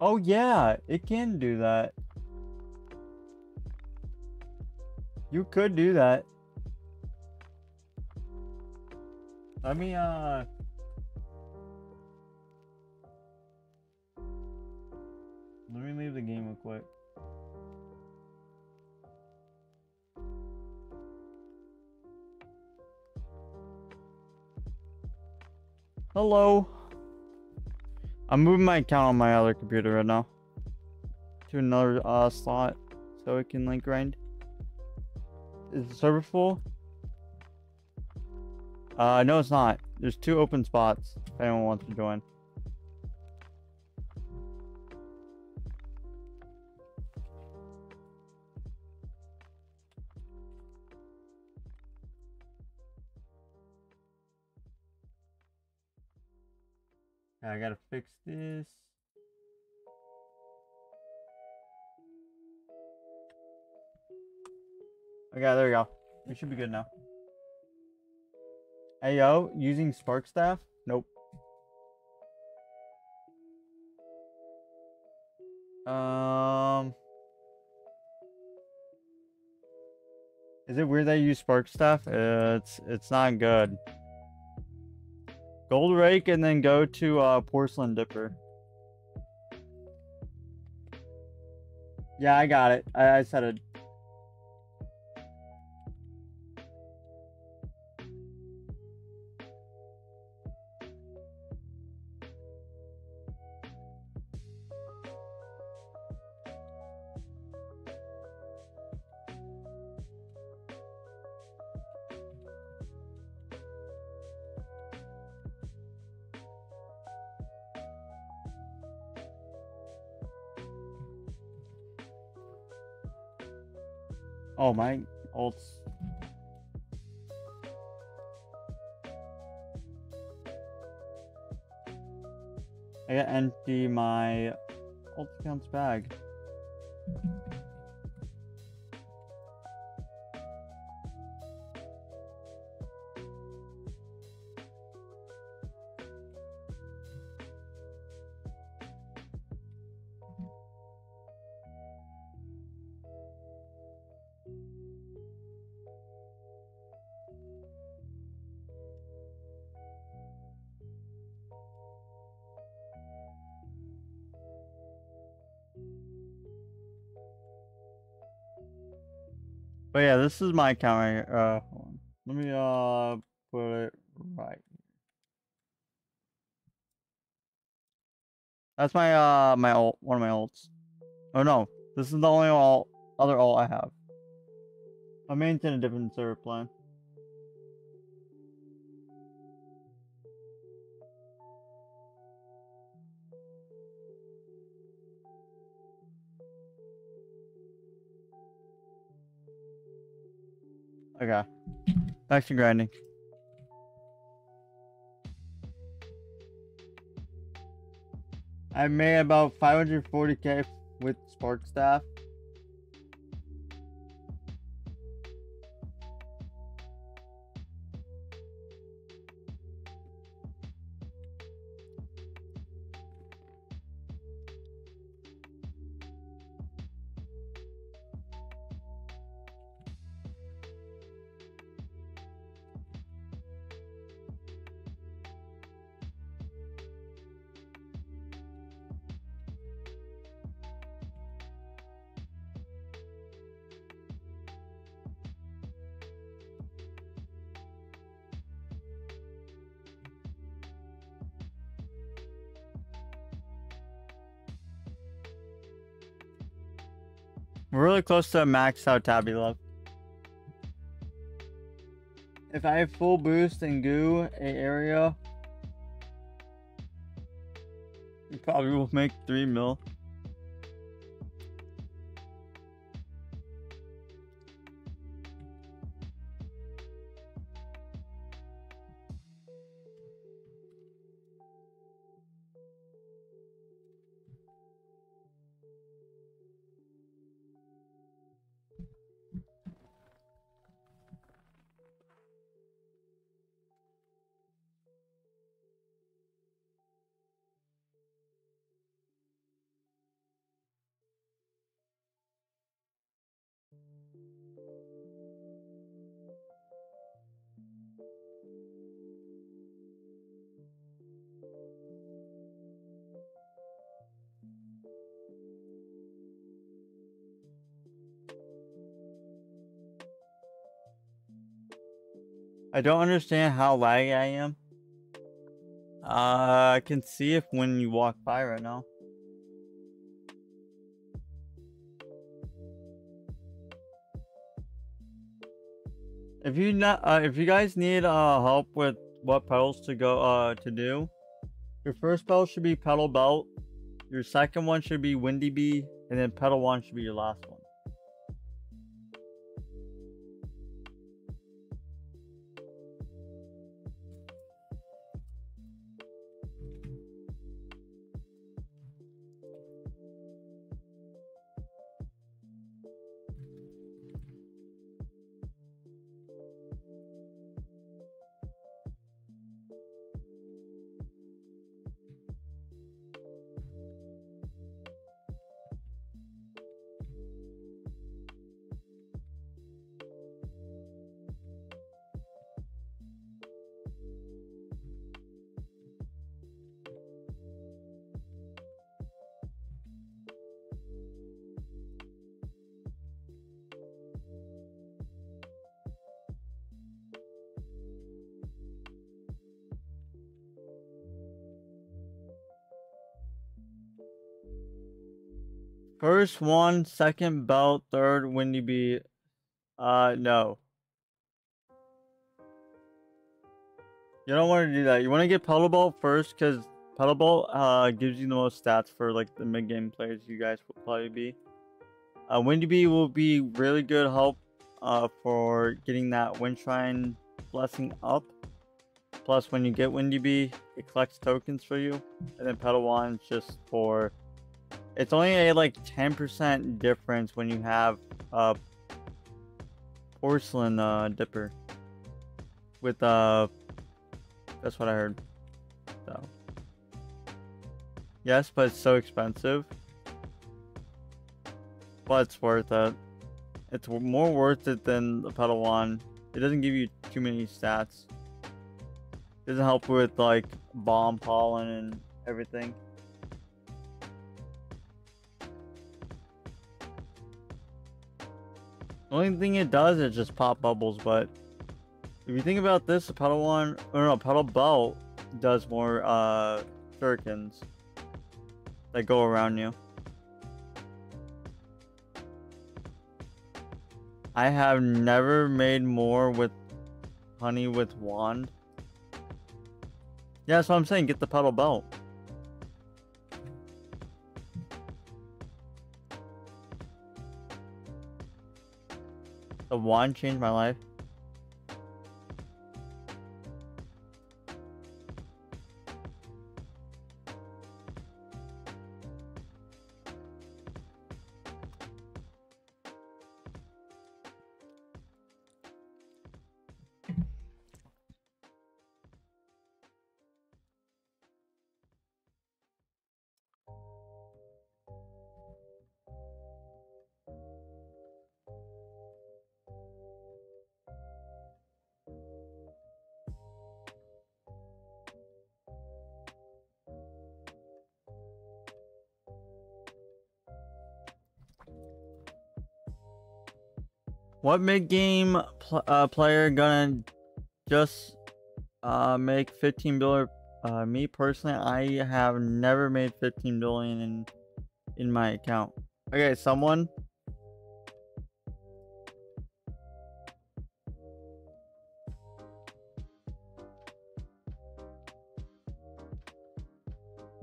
Oh yeah, it can do that. You could do that. Let me uh Let me leave the game real quick. Hello. I'm moving my account on my other computer right now to another uh slot so it can like grind. Is the server full? Uh, no, it's not. There's two open spots if anyone wants to join. I gotta fix this. Okay, there we go. We should be good now. Hey yo, using Spark Staff? Nope. Um Is it weird that you use Spark Staff? It's it's not good. Gold Rake and then go to uh, Porcelain Dipper. Yeah, I got it. I, I said it. My alts. I gotta empty my alt accounts bag. This is my here. Uh, let me uh put it right. That's my uh my alt, one of my alts. Oh no, this is the only alt, other alt I have. I maintain a different server plan. Okay. Back to grinding. I made about 540k with Spark Staff. Close to a max out tabby love. If I have full boost and goo a area, we probably will make three mil. I don't understand how laggy I am. Uh, I can see if when you walk by right now. If you not, uh, if you guys need uh help with what petals to go uh to do, your first petal should be petal belt. Your second one should be windy bee, and then petal wand should be your last one. First one, second belt, third windy bee. Uh, no. You don't want to do that. You want to get petal belt first because petal belt uh gives you the most stats for like the mid game players. You guys will probably be. Uh, windy bee will be really good help uh for getting that wind shrine blessing up. Plus, when you get windy bee, it collects tokens for you, and then petal is just for it's only a like 10% difference when you have a porcelain uh, dipper. With uh that's what I heard. So Yes, but it's so expensive. But it's worth it. It's more worth it than the petal wand. It doesn't give you too many stats. doesn't help with like bomb pollen and everything. Only thing it does is just pop bubbles, but if you think about this, the petal wand, or no, petal belt does more uh shurikens that go around you. I have never made more with honey with wand. Yeah, what I'm saying. Get the petal belt. Wand changed my life. What mid game pl- uh, player gonna just uh, make 15 billion? Uh, me personally, I have never made 15 billion in in my account. Okay, someone.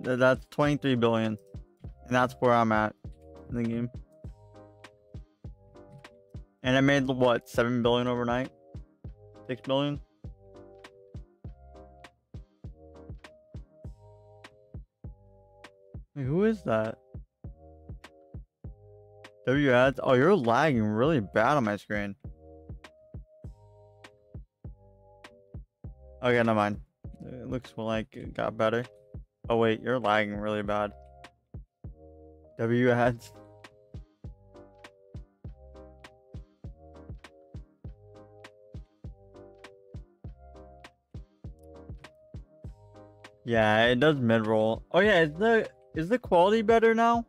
That's 23 billion, and that's where I'm at in the game. And I made what seven billion overnight, six billion. Wait, who is that? W ads. Oh, you're lagging really bad on my screen. Okay, never mind. It looks like it got better. Oh wait, you're lagging really bad. W ads. Yeah, it does mid roll. Oh yeah, is the is the quality better now?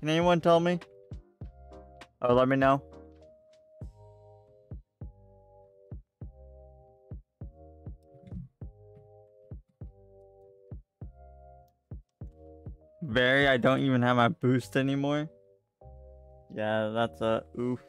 Can anyone tell me? Oh, let me know. Very, I don't even have my boost anymore. Yeah, that's a oof.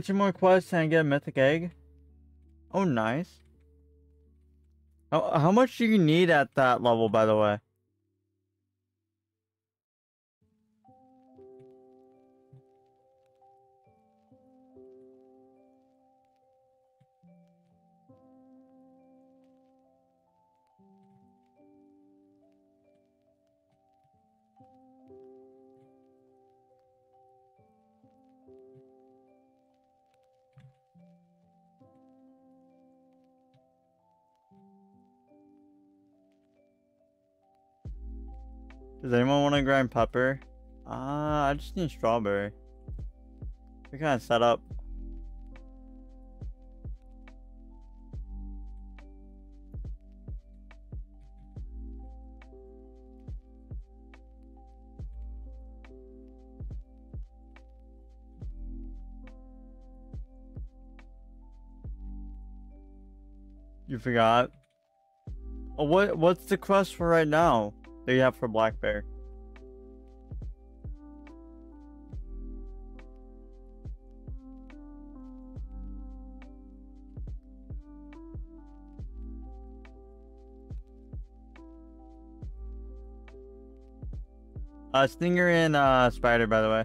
Two more quests and I get a mythic egg. Oh, nice. How, how much do you need at that level, by the way? To grind pepper? Ah, I just need strawberry. We kind of set up. You forgot? Oh, what what's the quest for right now that you have for Black Bear? Stinger and uh, Spider, by the way.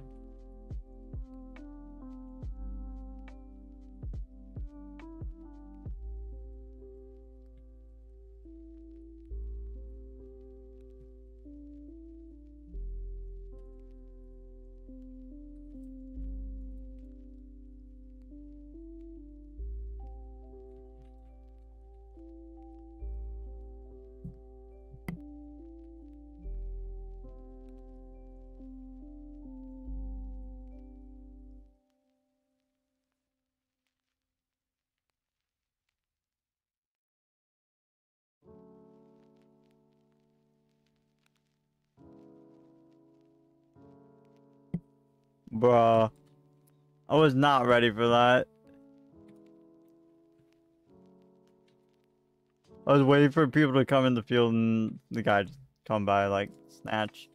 Bruh. I was not ready for that. I was waiting for people to come in the field and the guy just come by like snatch.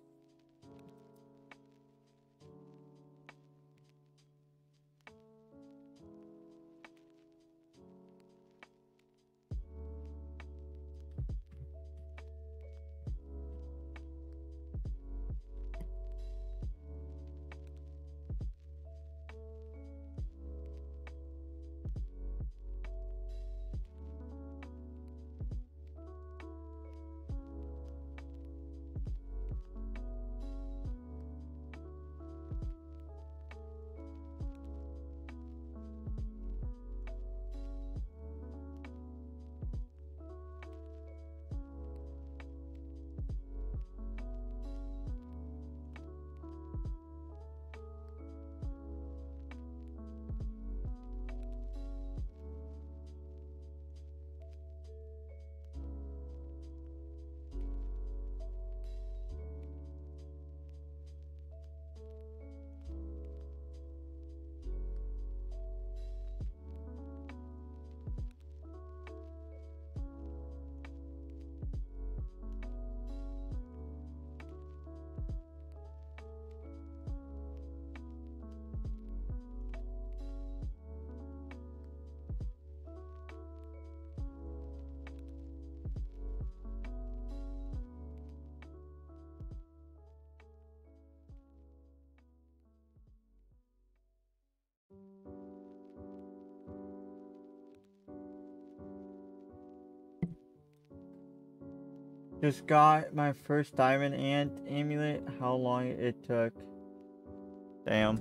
Just got my first diamond ant amulet. How long it took. Damn.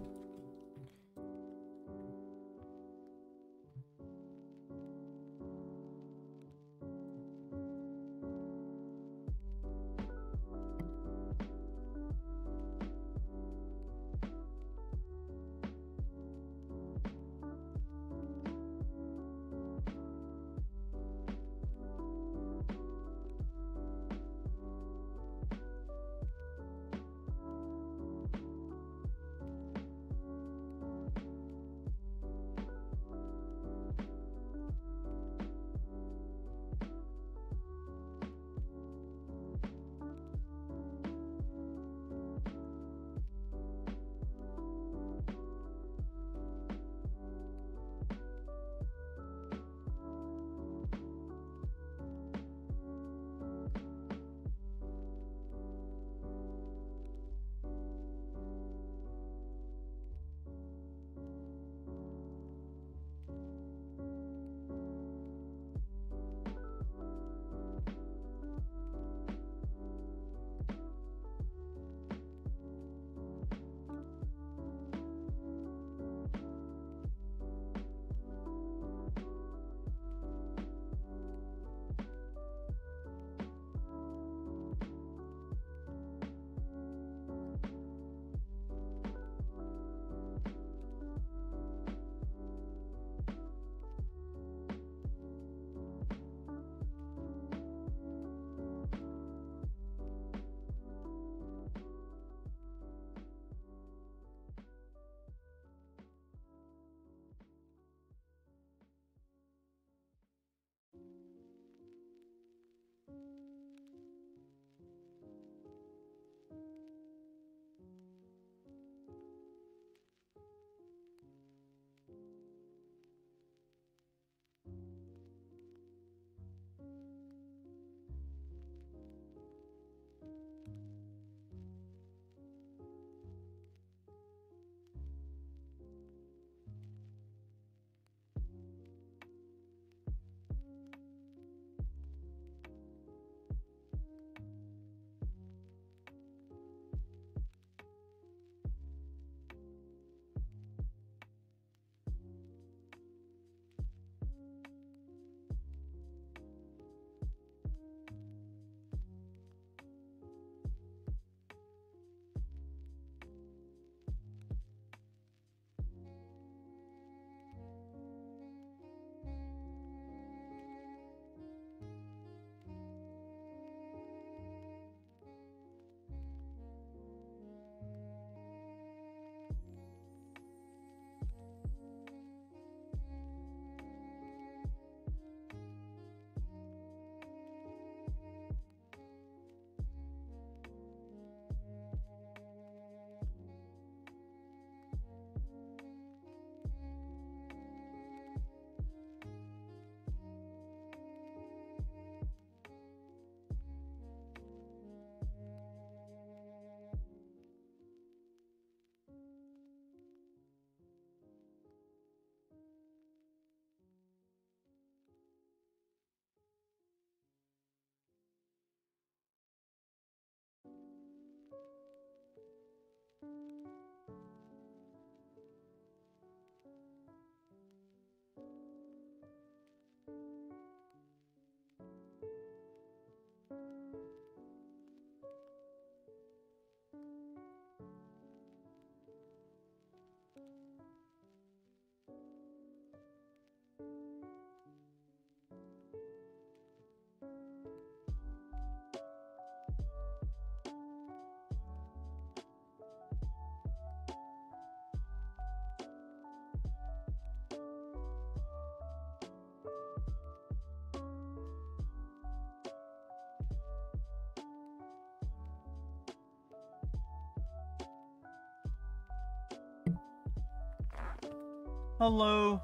Hello.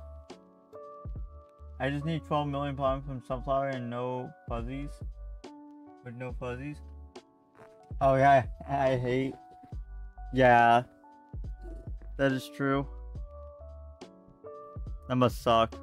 I just need 12 million palm from sunflower and no fuzzies. With no fuzzies. Oh yeah, I hate. Yeah. That is true. That must suck.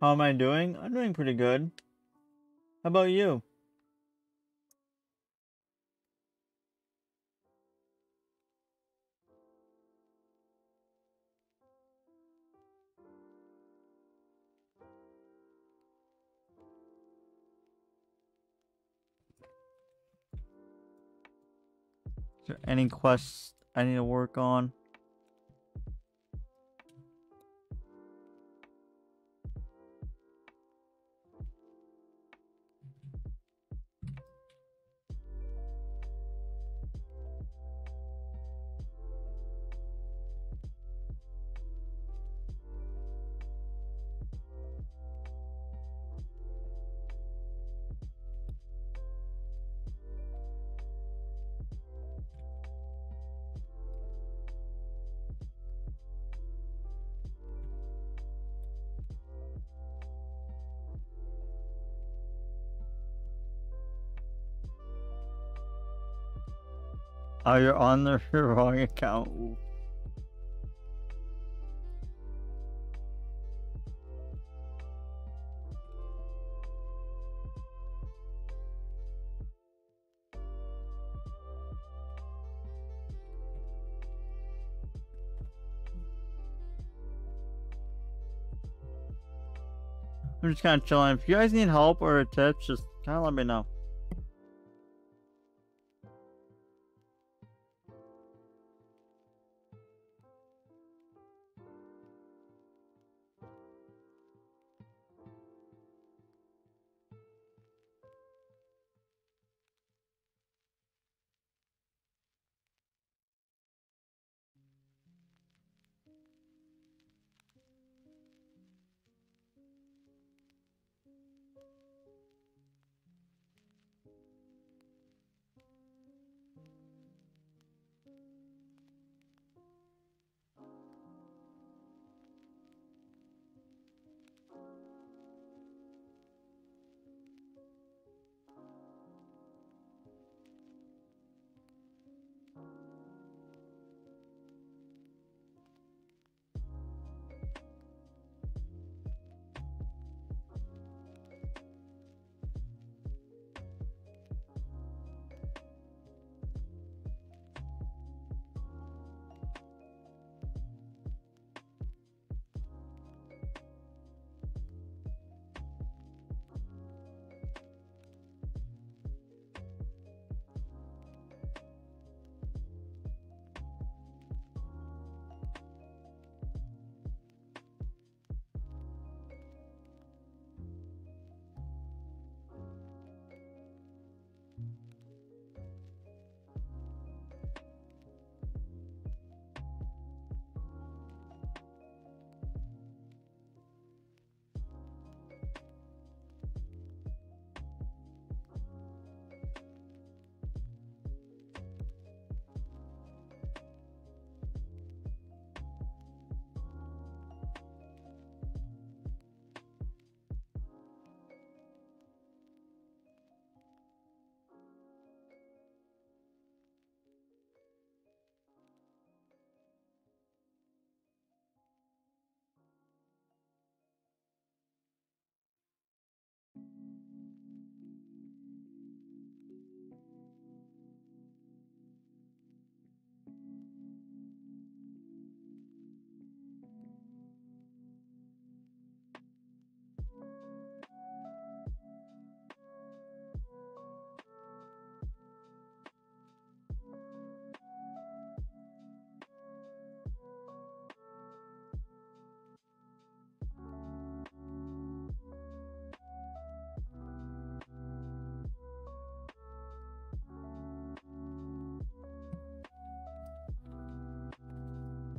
How am I doing? I'm doing pretty good. How about you? Is there any quests I need to work on? Oh, you're on the [LAUGHS] wrong account. I'm just kind of chilling. If you guys need help or tips, just kind of let me know.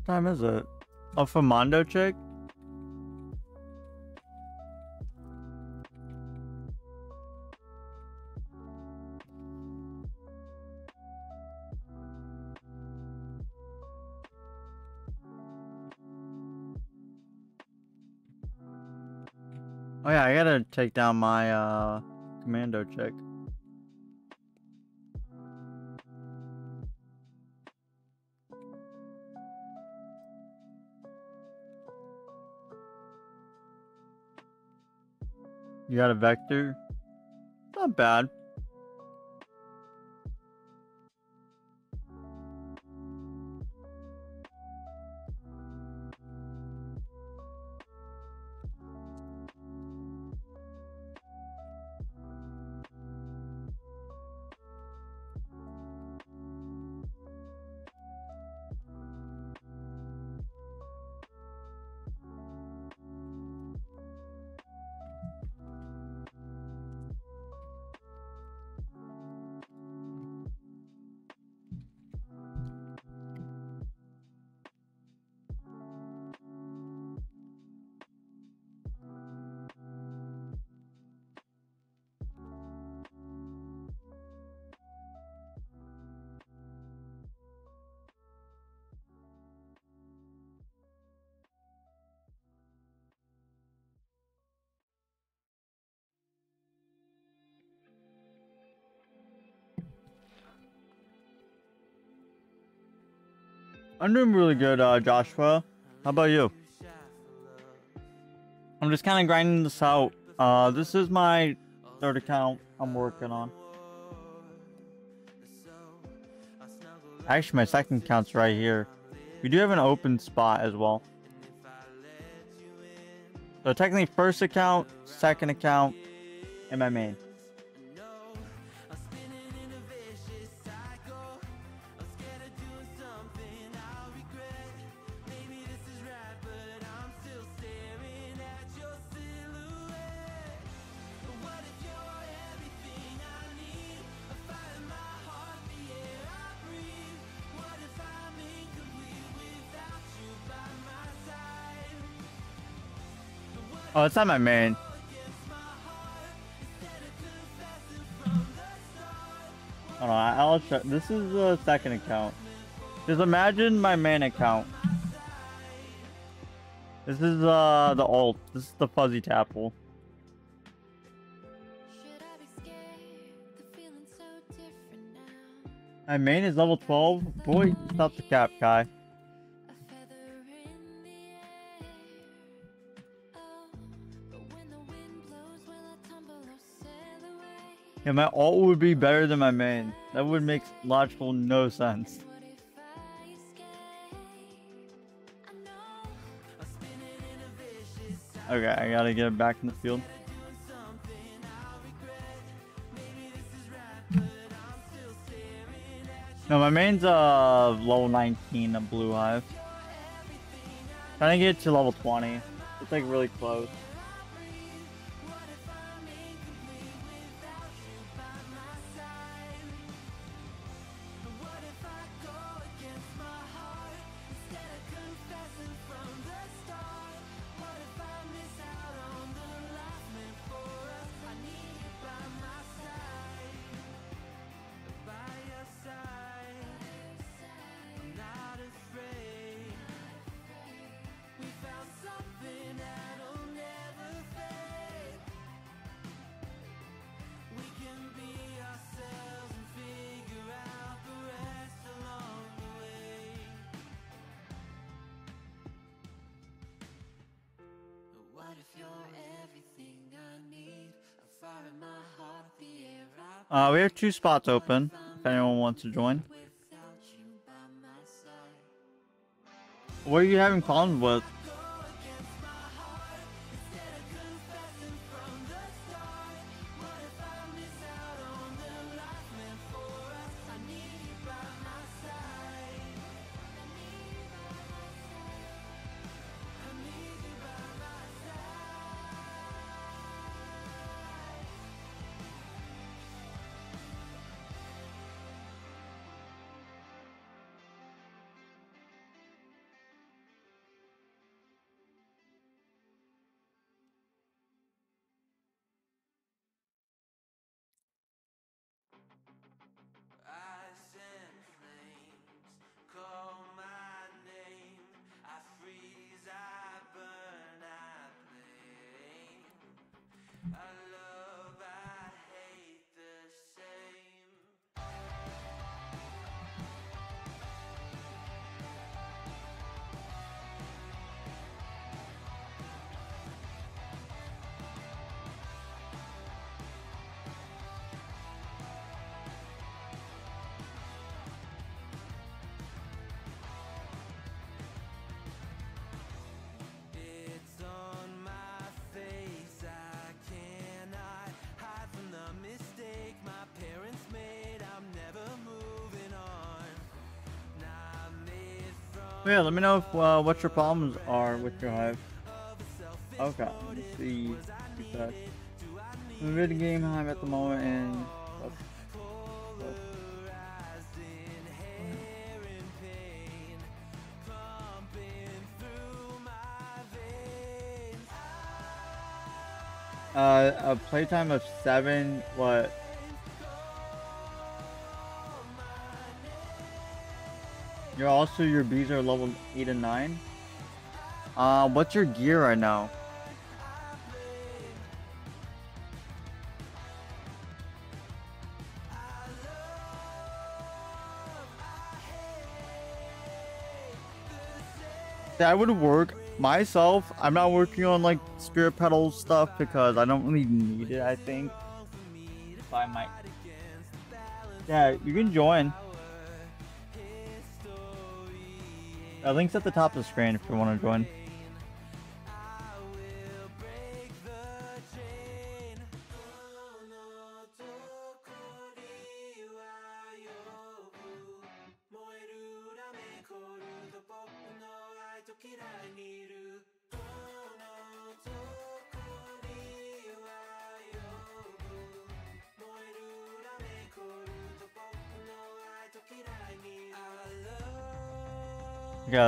What time is it? Oh, for Mondo chick? Oh yeah, I gotta take down my uh commando chick. You got a vector? Not bad. Doing really good, uh, Joshua. How about you? I'm just kind of grinding this out. Uh, this is my third account I'm working on. Actually, my second account's right here. We do have an open spot as well. So technically, first account, second account, and my main. Oh, it's not my main. Hold on, I'll check. This is the second account. Just imagine my main account. This is uh the alt. This is the fuzzy tapple. Should I be scared? The feeling's so different now. My main is level 12. Boy, stop the cap, guy. Yeah, my alt would be better than my main. That would make logical no sense. Okay, I gotta get it back in the field. No, my main's uh level 19 of Blue Hive. Trying to get to level 20. It's like really close. Two spots open if anyone wants to join. What are you having problems with? Yeah, let me know if, uh, what your problems are with your hive. Okay, let's see. That. I'm in game hive at the moment and. Let's, let's, Uh, a playtime of seven. What? You're also your bees are level eight and nine. Uh, what's your gear right now? That would work. Myself, I'm not working on like spirit petal stuff because I don't really need it. I think. But I might. Yeah, you can join. A link's at the top of the screen if you want to join.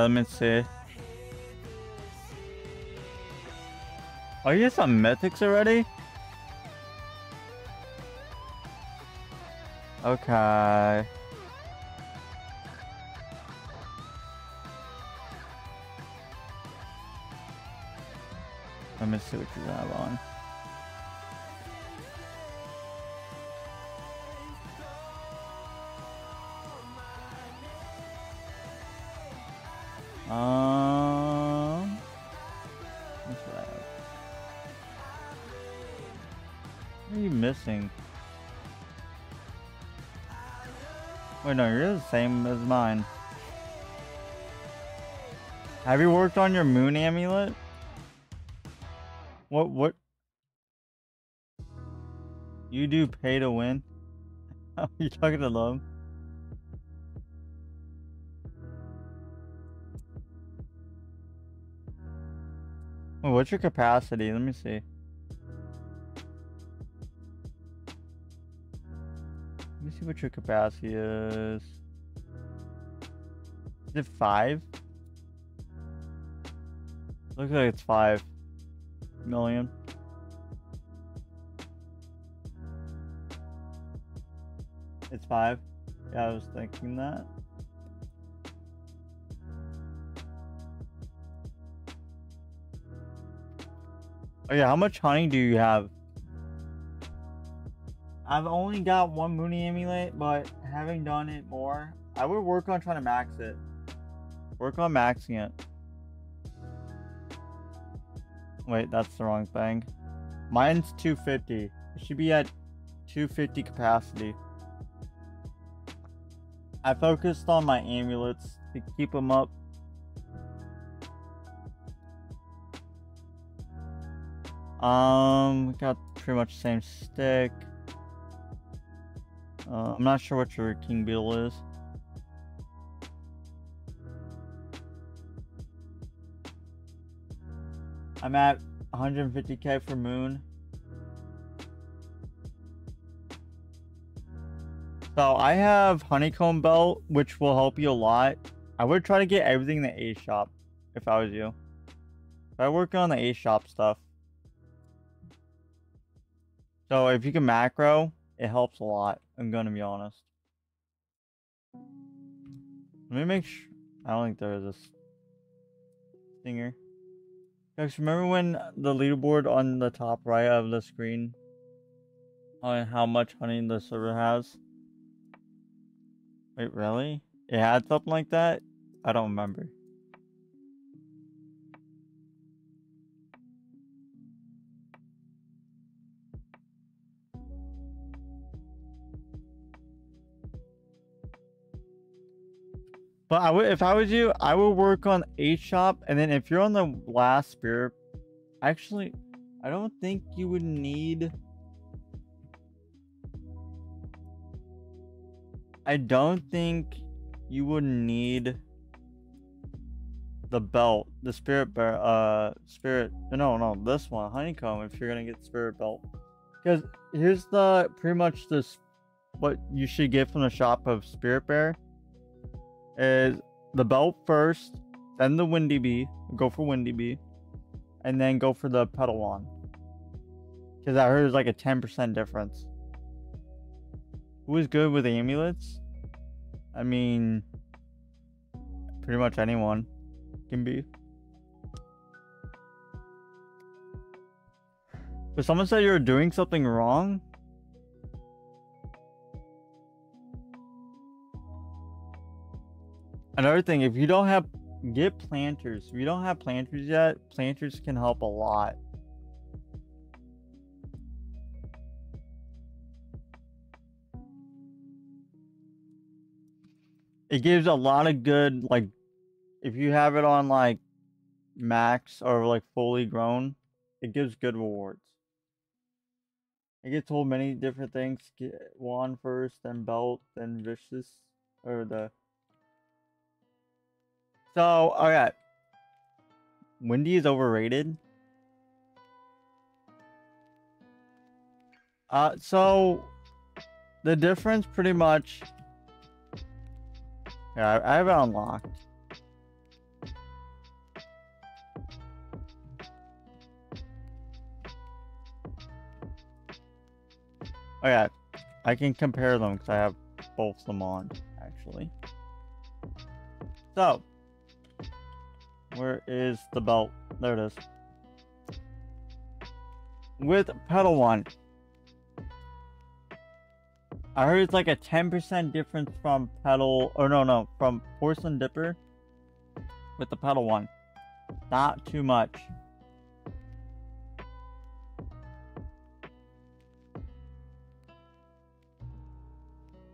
Let me see. Are you some mythics already? Okay. Let me see what you have on. Missing? Wait, no, you're the same as mine. Have you worked on your moon amulet? What, what? You do pay to win? [LAUGHS] Are you talking to them? Wait, what's your capacity? Let me see. See what your capacity is. Is it five? Looks like it's five million. It's five. Yeah, I was thinking that. Oh yeah, how much honey do you have? I've only got one Mooney amulet, but having done it more, I would work on trying to max it. Work on maxing it. Wait, that's the wrong thing. Mine's 250. It should be at 250 capacity. I focused on my amulets to keep them up. Um, got pretty much the same stick. Uh, I'm not sure what your king beetle is. I'm at 150k for moon. So I have honeycomb belt, which will help you a lot. I would try to get everything in the A shop if I was you. If I work on the A shop stuff. So if you can macro, it helps a lot. I'm gonna be honest. Let me make sure. I don't think there is a stinger. Guys, remember when the leaderboard on the top right of the screen on how much honey the server has? Wait, really? It had something like that? I don't remember. But I would, if I was you, I would work on A shop, and then if you're on the last spirit, actually, I don't think you would need. I don't think you would need the belt, the spirit bear, uh, spirit. No, no, this one, honeycomb. If you're gonna get spirit belt, because here's the pretty much this what you should get from the shop of spirit bear is the belt first, then the windy bee. Go for windy bee, and then go for the petal wand. Because I heard there's like a 10% difference. Who is good with amulets? I mean, pretty much anyone can be. But someone said you're doing something wrong. Another thing, if you don't have, get planters. If you don't have planters yet, planters can help a lot. It gives a lot of good, like, if you have it on like max or like fully grown, it gives good rewards. I get told many different things. Get wand first, then belt, then vicious, or the. So, okay. Windy is overrated. Uh, so the difference pretty much. Yeah, I, I have it unlocked. Okay, I can compare them because I have both of them on, actually. So, where is the belt? There it is. With petal wand, I heard it's like a 10% difference from petal, or no, no, from porcelain dipper with the petal wand. Not too much.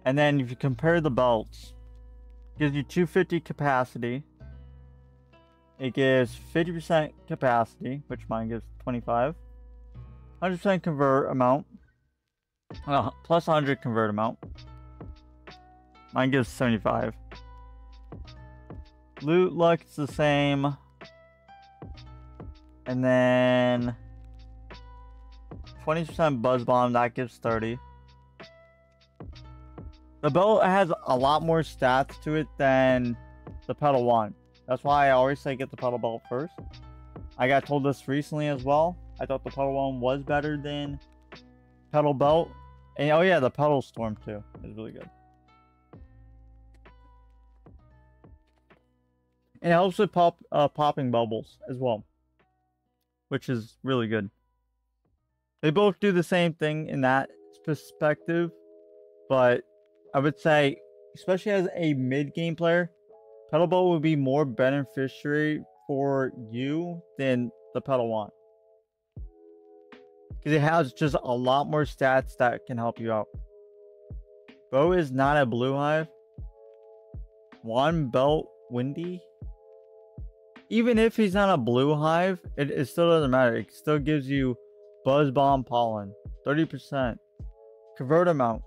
And then if you compare the belts, gives you 250 capacity. It gives 50% capacity, which mine gives 25. 100% convert amount. Uh, plus 100 convert amount. Mine gives 75. Loot luck is the same. And then 20% buzz bomb, that gives 30. The belt has a lot more stats to it than the petal wand. That's why I always say get the petal belt first. I got told this recently as well. I thought the petal wand was better than petal belt. And oh yeah, the petal storm too is really good. And it helps with pop uh, popping bubbles as well, which is really good. They both do the same thing in that perspective, but I would say, especially as a mid game player, petal belt would be more beneficiary for you than the petal wand because it has just a lot more stats that can help you out. Bo is not a blue hive. One belt windy. Even if he's not a blue hive, it, it still doesn't matter. It still gives you buzz bomb pollen, 30%. Convert amount.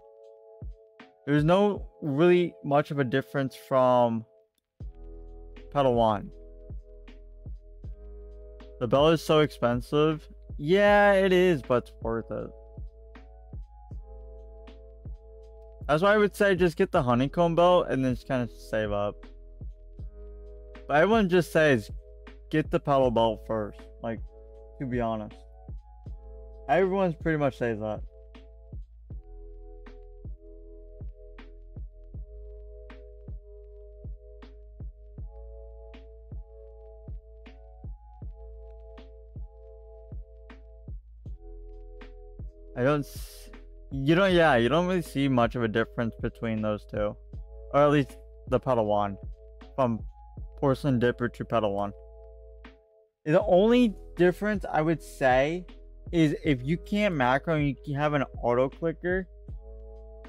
There's no really much of a difference from petal wand. The bell is so expensive yeah, it is, but it's worth it. That's why I would say just get the honeycomb belt and then just kind of save up. But everyone just says get the petal belt first. Like, to be honest. Everyone's pretty much says that. I don't. You don't. Yeah, you don't really see much of a difference between those two, or at least the petal wand, from porcelain dipper to petal wand. The only difference I would say is if you can't macro and you have an auto clicker.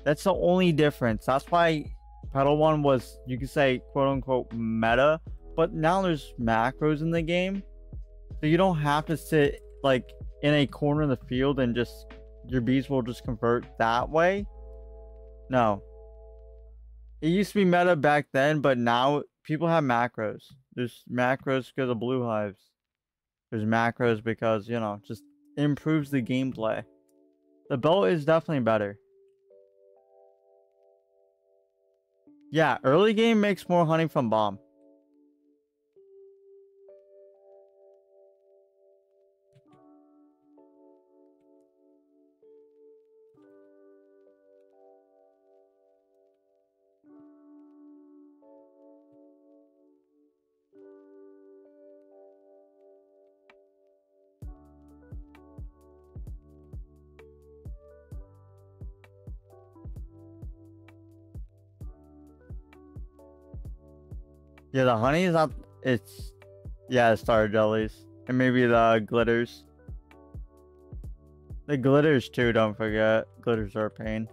That's the only difference. That's why petal wand was you could say quote unquote meta, but now there's macros in the game, so you don't have to sit like in a corner of the field and just your bees will just convert that way. No. It used to be meta back then, but now people have macros. There's macros because of blue hives. There's macros because, you know, just improves the gameplay. The belt is definitely better. Yeah, early game makes more honey from bomb. Yeah, the honey is not. It's yeah, star jellies and maybe the glitters. The glitters too. Don't forget, glitters are a pain.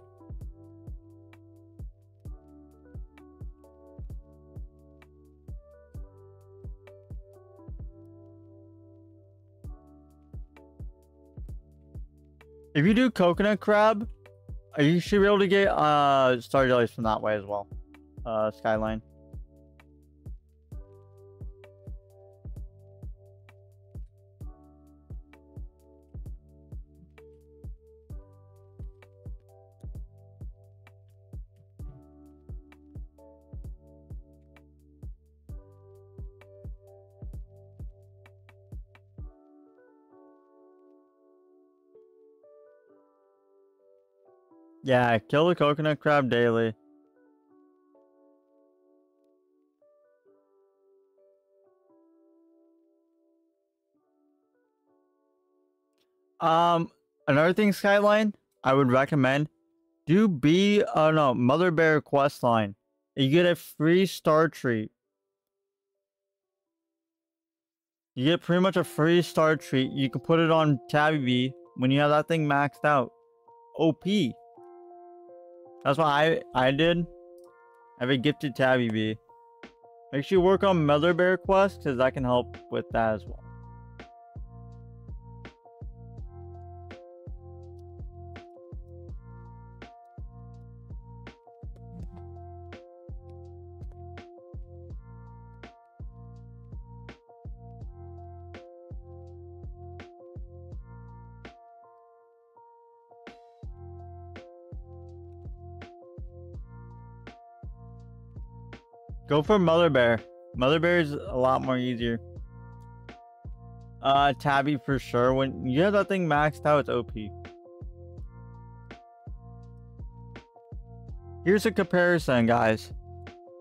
If you do coconut crab, you should be able to get uh star jellies from that way as well. Uh, skyline. Yeah, kill the coconut crab daily. Um, another thing, Skyline, I would recommend do be uh no Mother Bear quest line. You get a free star treat. You get pretty much a free star treat. You can put it on Tabby when you have that thing maxed out. OP. That's what I I did. I have a gifted Tabby bee. Make sure you work on Mother Bear quest because that can help with that as well. Go for Mother Bear. Mother Bear is a lot more easier. Uh, Tabby for sure. When you have that thing maxed out, it's OP. Here's a comparison, guys.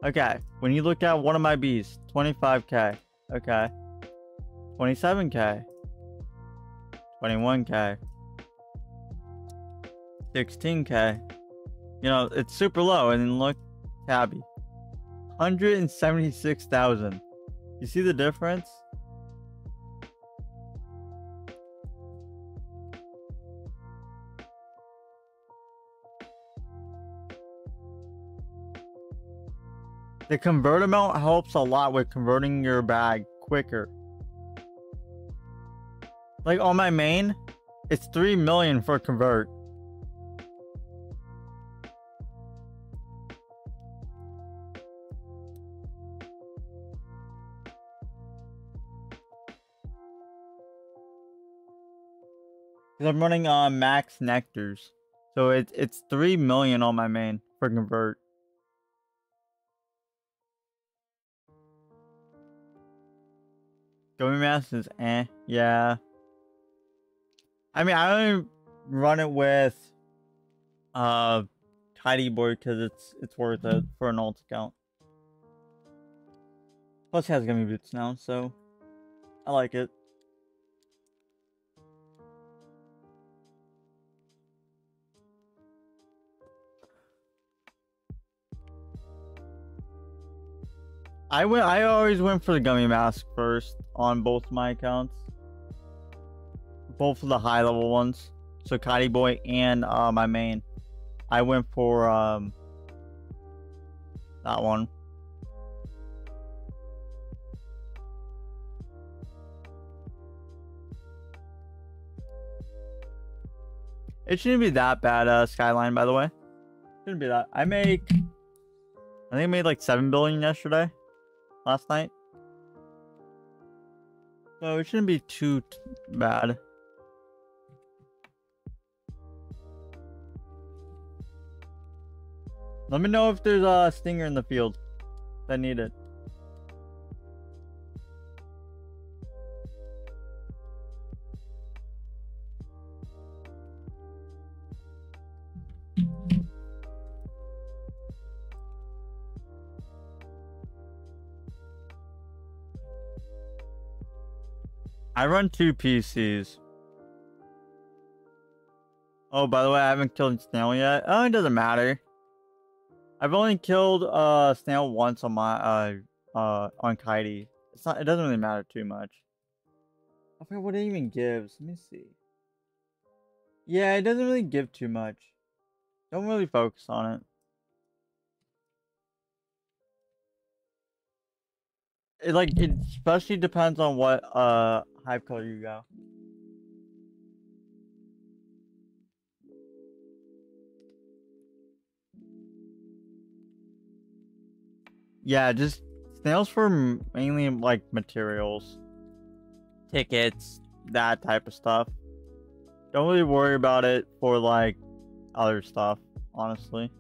Okay, when you look at one of my bees, 25k. Okay. 27k. 21k. 16k. You know, it's super low. And then look, Tabby. 176,000. You see the difference? The convert amount helps a lot with converting your bag quicker. Like on my main, it's 3 million for convert. Because I'm running on max nectars. So it's it's 3 million on my main for convert. Gummy Mask is eh, yeah. I mean, I only run it with uh Tidy Boy because it's it's worth it for an alt account. Plus, he has gummy boots now, so I like it. I went. I always went for the gummy mask first on both my accounts. Both of the high level ones. So Kitty Boy and uh, my main. I went for um that one. It shouldn't be that bad, uh, Skyline, by the way. Shouldn't be that. I make... I think I made like 7 billion yesterday last night. So it shouldn't be too bad. Let me know if there's a stinger in the field. I need it. I run two PCs. Oh, by the way, I haven't killed Snail yet. Oh, it doesn't matter. I've only killed uh Snail once on my uh uh on Kitey. It's not. It doesn't really matter too much. I forget what it even gives. Let me see. Yeah, it doesn't really give too much. Don't really focus on it. It like it especially depends on what uh hive color you go. Yeah, just snails for mainly like materials, tickets, that type of stuff. Don't really worry about it for like other stuff, honestly.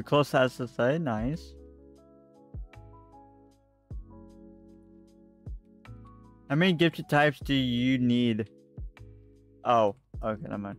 You're close to SSA, nice. How many gifted types do you need? Oh, okay, never mind.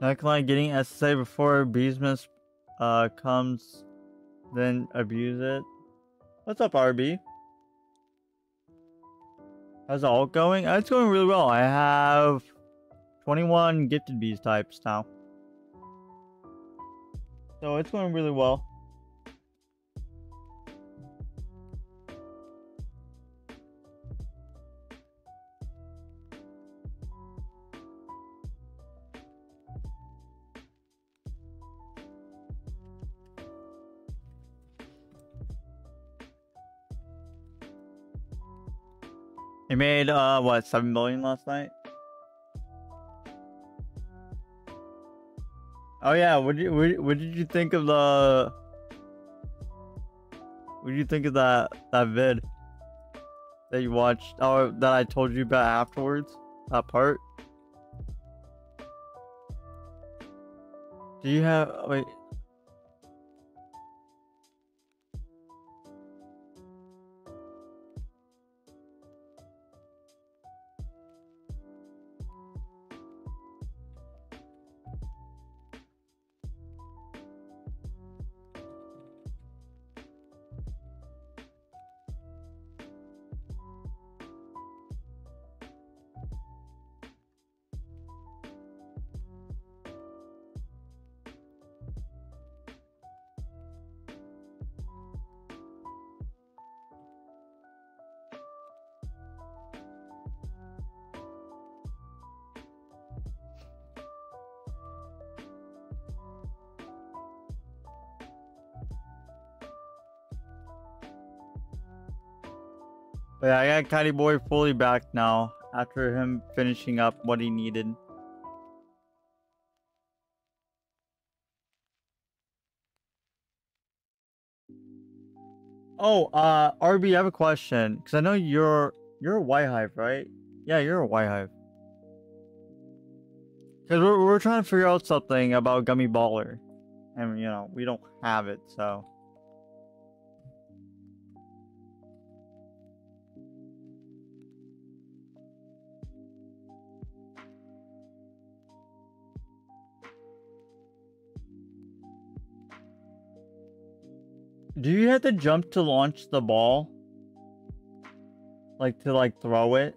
Not like getting SSA before Beesmas uh comes, then abuse it. What's up, RB? How's all going? Uh, It's going really well. I have 21 gifted bees types now. So it's going really well. Made uh what seven million last night. Oh yeah, what did you what, what did you think of the? What did you think of that that vid that you watched? Oh, that I told you about afterwards. That part. Do you have wait? Caddy Boy fully back now after him finishing up what he needed. Oh, uh, RB, I have a question. Because I know you're you're a White Hive, right? Yeah, you're a White Hive. Because we're, we're trying to figure out something about Gummy Baller. And, you know, we don't have it, so. Do you have to jump to launch the ball? Like to like throw it?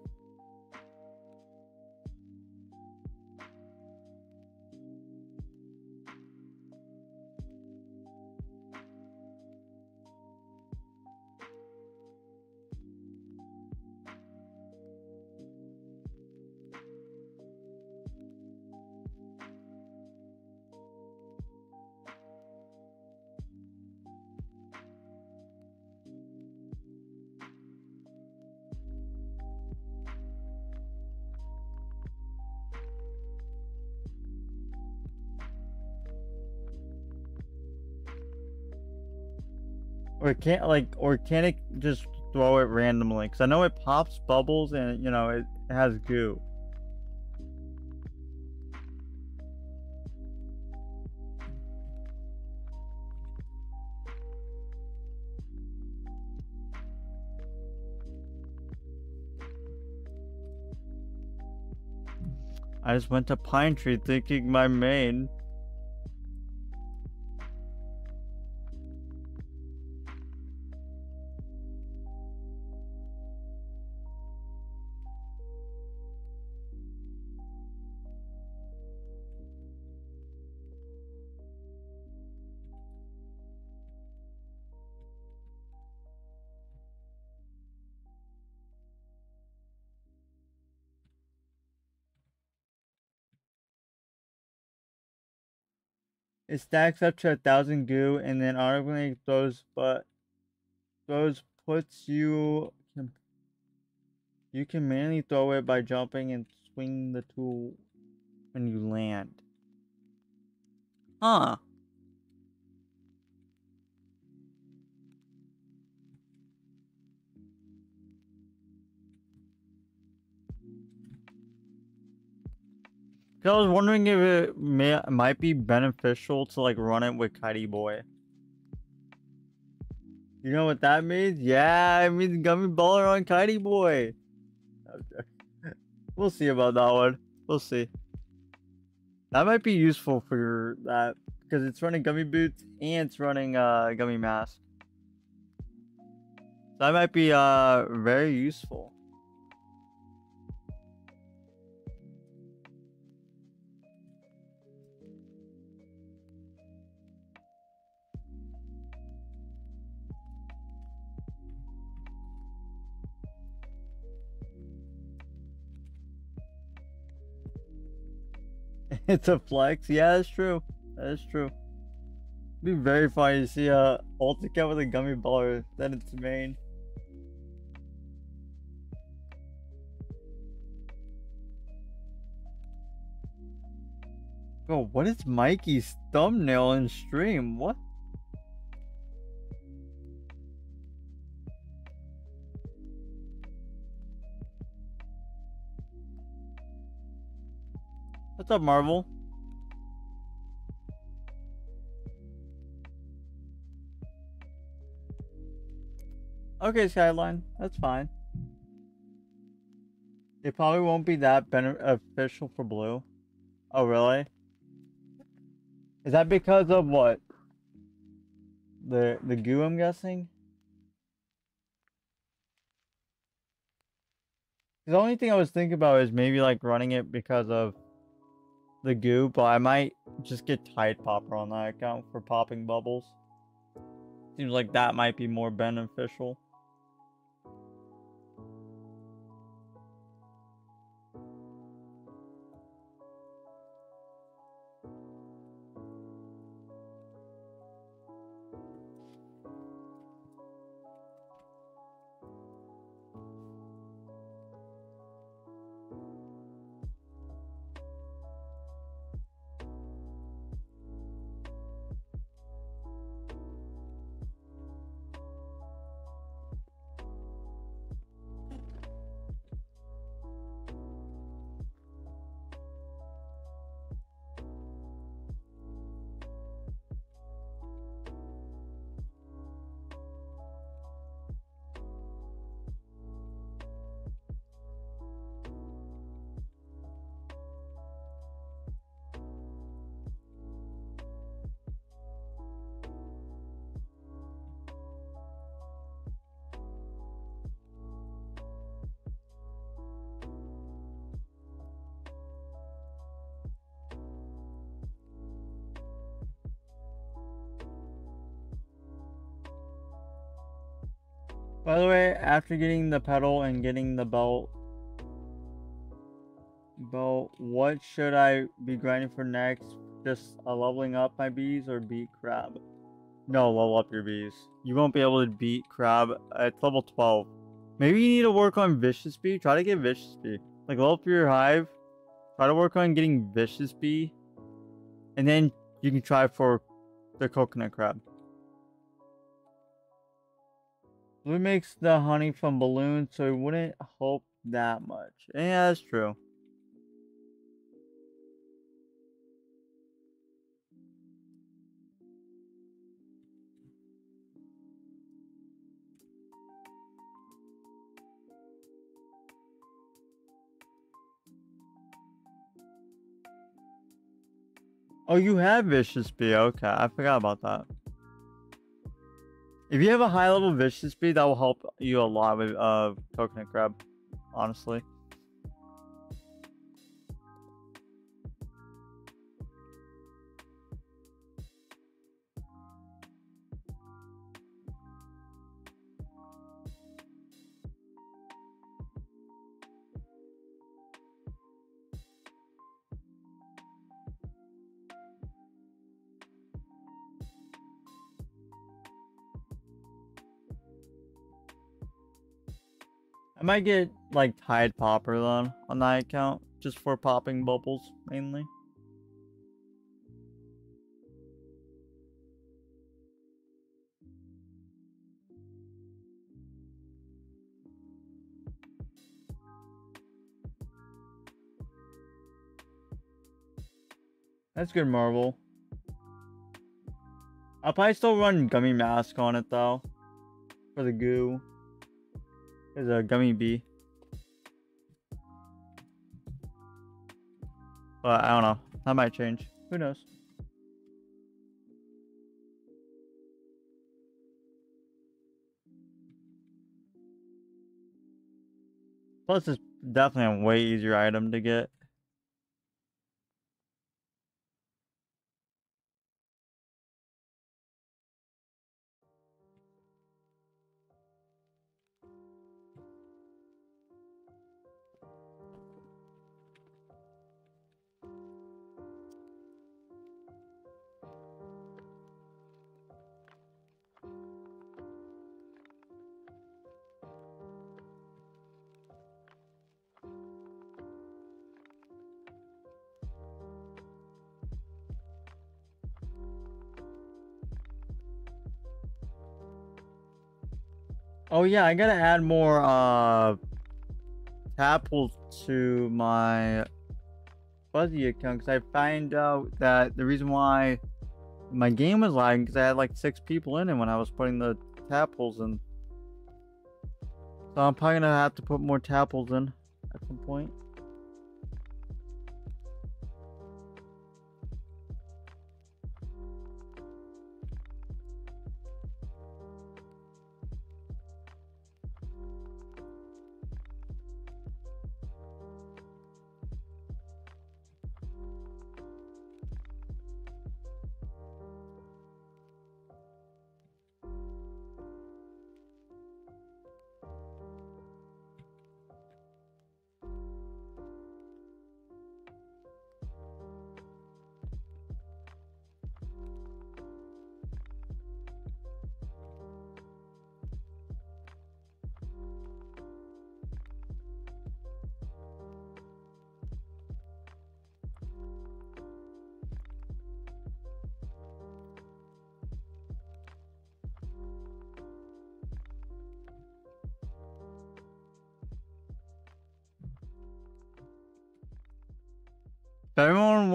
Can't like or can it just throw it randomly? Because I know it pops bubbles and you know it has goo. I just went to Pine Tree thinking my main. It stacks up to a thousand goo and then automatically throws but throws puts you you can manually throw it by jumping and swing the tool when you land. Huh. I was wondering if it may might be beneficial to like run it with Kitey Boy. You know what that means? Yeah, it means Gummy Baller on Kitey Boy. Okay. [LAUGHS] We'll see about that one. We'll see. That might be useful for that because it's running Gummy Boots and it's running uh Gummy Mask. So that might be uh very useful. [LAUGHS] it's a flex. Yeah, that's true. That is true. It'd be very funny to see a Ultica with a gummy baller. Then it's main. Bro, what is Mikey's thumbnail in stream? What? What's up, Marvel? Okay, Skyline. That's fine. It probably won't be that beneficial for blue. Oh, really? Is that because of what? The the goo, I'm guessing? The only thing I was thinking about is maybe like running it because of the goo, but I might just get Tide Popper on that account for popping bubbles. Seems like that might be more beneficial. After getting the petal and getting the belt, belt, what should I be grinding for next? Just leveling up my bees or beat crab? No, level up your bees. You won't be able to beat crab at level 12. Maybe you need to work on vicious bee. Try to get vicious bee. Like level up your hive. Try to work on getting vicious bee. And then you can try for the coconut crab. Blue makes the honey from balloons, so it wouldn't help that much. Yeah, that's true. Oh, you have Vicious Bee. Okay, I forgot about that. If you have a high level Vicious speed, that will help you a lot with uh, Coconut Crab, honestly. I might get like Tide Popper then on that account, just for popping bubbles mainly. That's good marble. I'll probably still run Gummy Mask on it though. For the goo. There's a gummy bee. But I don't know. That might change. Who knows? Plus, it's definitely a way easier item to get. Oh yeah, I gotta add more uh tadpoles to my fuzzy account because I find out that the reason why my game was lagging because I had like six people in it when I was putting the tadpoles in. So I'm probably gonna have to put more tadpoles in at some point.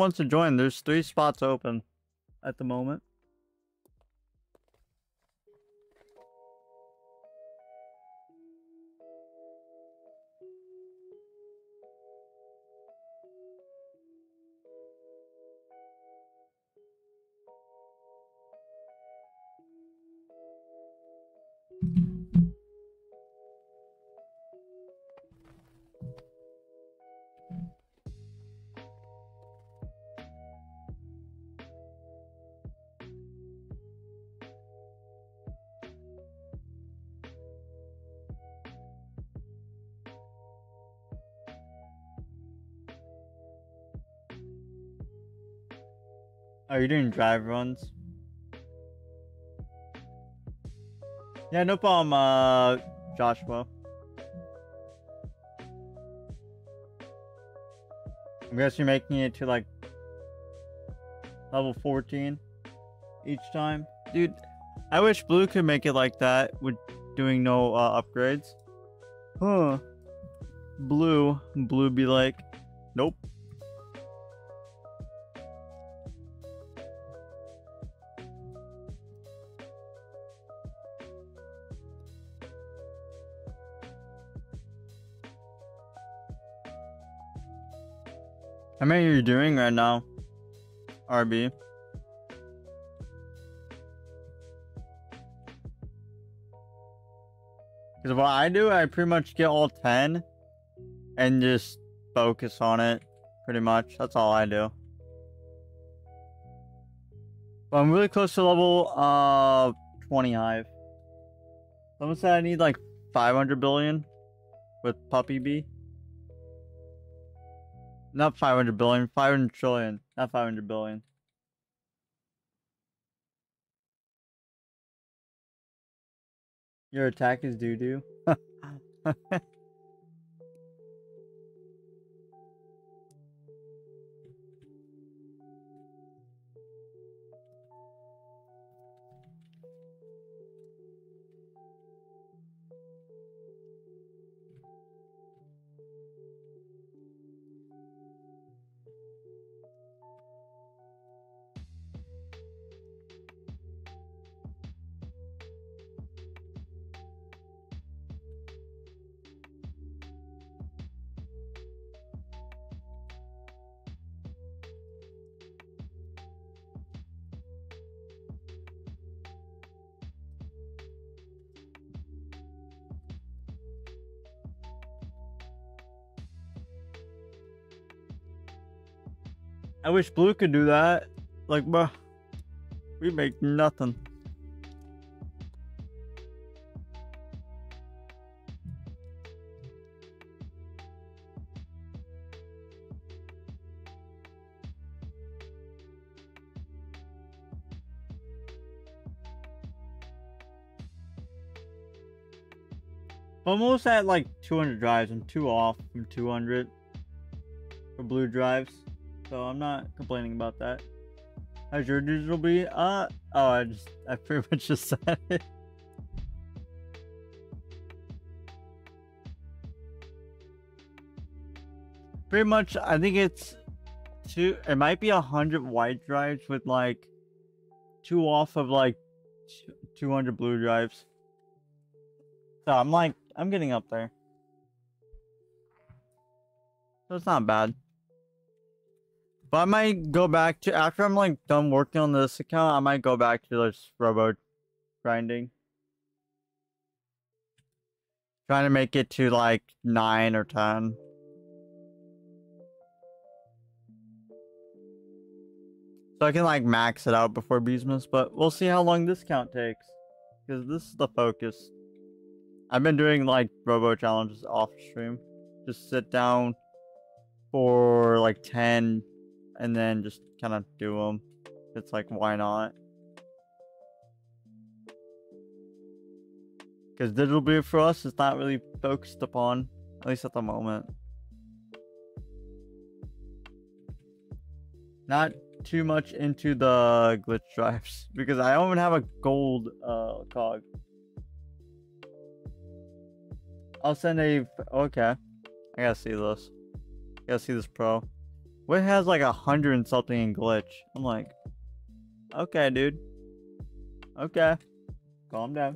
Wants to join, there's three spots open at the moment. Are you doing drive runs? Yeah, no problem, uh, Joshua. I guess you're making it to like level 14 each time. Dude, I wish Blue could make it like that with doing no uh, upgrades. Huh. Blue, Blue be like, nope. Many are you doing right now? RB. Because what I do, I pretty much get all 10 and just focus on it. Pretty much. That's all I do. But I'm really close to level uh 20 hive. Someone said I need like 500 billion with Puppy Bee. Not 500 billion, 500 trillion, not 500 billion. Your attack is doo doo. Oh. [LAUGHS] I wish Blue could do that. Like, bruh, we make nothing. Almost at like 200 drives. I'm two off from 200 for blue drives. So I'm not complaining about that. How's your digital Bee? Uh oh I just I pretty much just said it. Pretty much I think it's two it might be a hundred white drives with like two off of like 200 blue drives. So I'm like I'm getting up there. So it's not bad. But I might go back to after I'm like done working on this account. I might go back to this robo grinding, trying to make it to like nine or ten. So I can like max it out before Beesmas, but we'll see how long this count takes. Because this is the focus. I've been doing like robo challenges off stream. Just sit down for like 10 and then just kind of do them. It's like, why not? Because digital Bee for us is not really focused upon, at least at the moment. Not too much into the glitch drives [LAUGHS] because I don't even have a gold uh, cog. I'll send a. Okay, I gotta see this. I gotta see this pro. What has like a hundred and something in glitch? I'm like, okay, dude. Okay, calm down.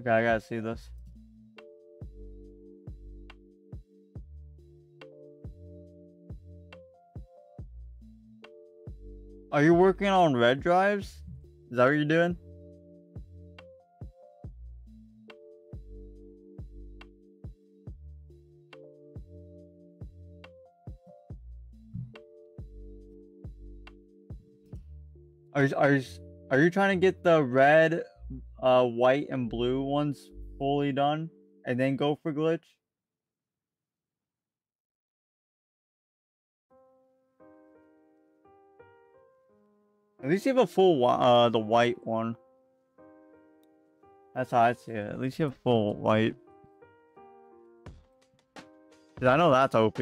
Okay, I gotta see this. Are you working on red drives? Is that what you're doing? Are you, are you, are you trying to get the red, uh, white, and blue ones fully done and then go for glitch? At least you have a full uh the white one. That's how I see it. At least you have full white. 'Cause I know that's OP.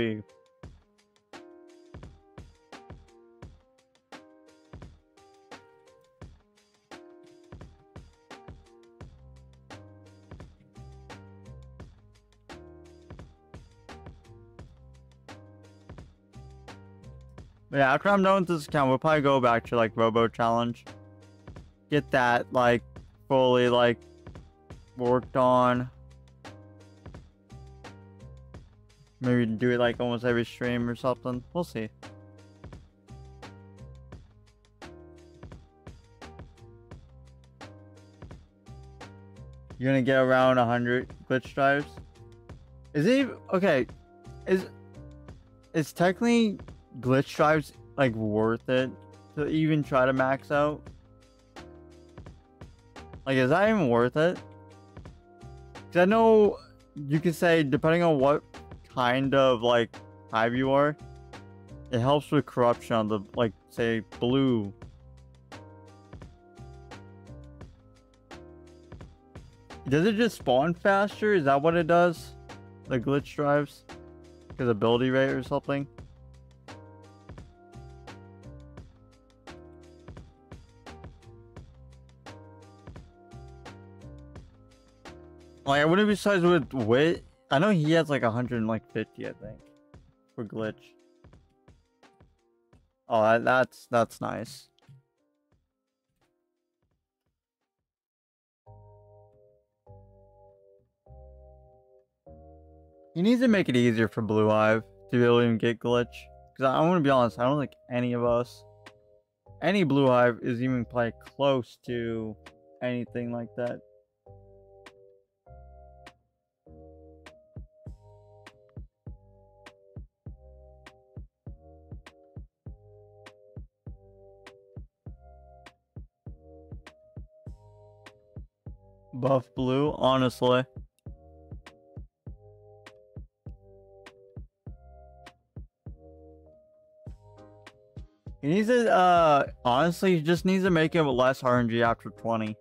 yeah, after I'm done with this account, we'll probably go back to like Robo Challenge. Get that like fully like worked on. Maybe do it like almost every stream or something. We'll see. You're gonna get around 100 glitch drives. Is it okay? Is is technically glitch drives like worth it to even try to max out? Like, is that even worth it? Cause I know you can say depending on what kind of like hive you are, it helps with corruption on the like say blue. Does it just spawn faster? Is that what it does? The glitch drives? Because ability rate or something? Like I wouldn't be surprised with wit. I know he has like 150, I think, for glitch. Oh, that, that's that's nice. He needs to make it easier for Blue Hive to be able to even get glitch. Because I, I want to be honest, I don't think any of us, any Blue Hive is even probably close to anything like that. Buff blue, honestly. He needs to, uh, honestly, he just needs to make it with less RNG after 20.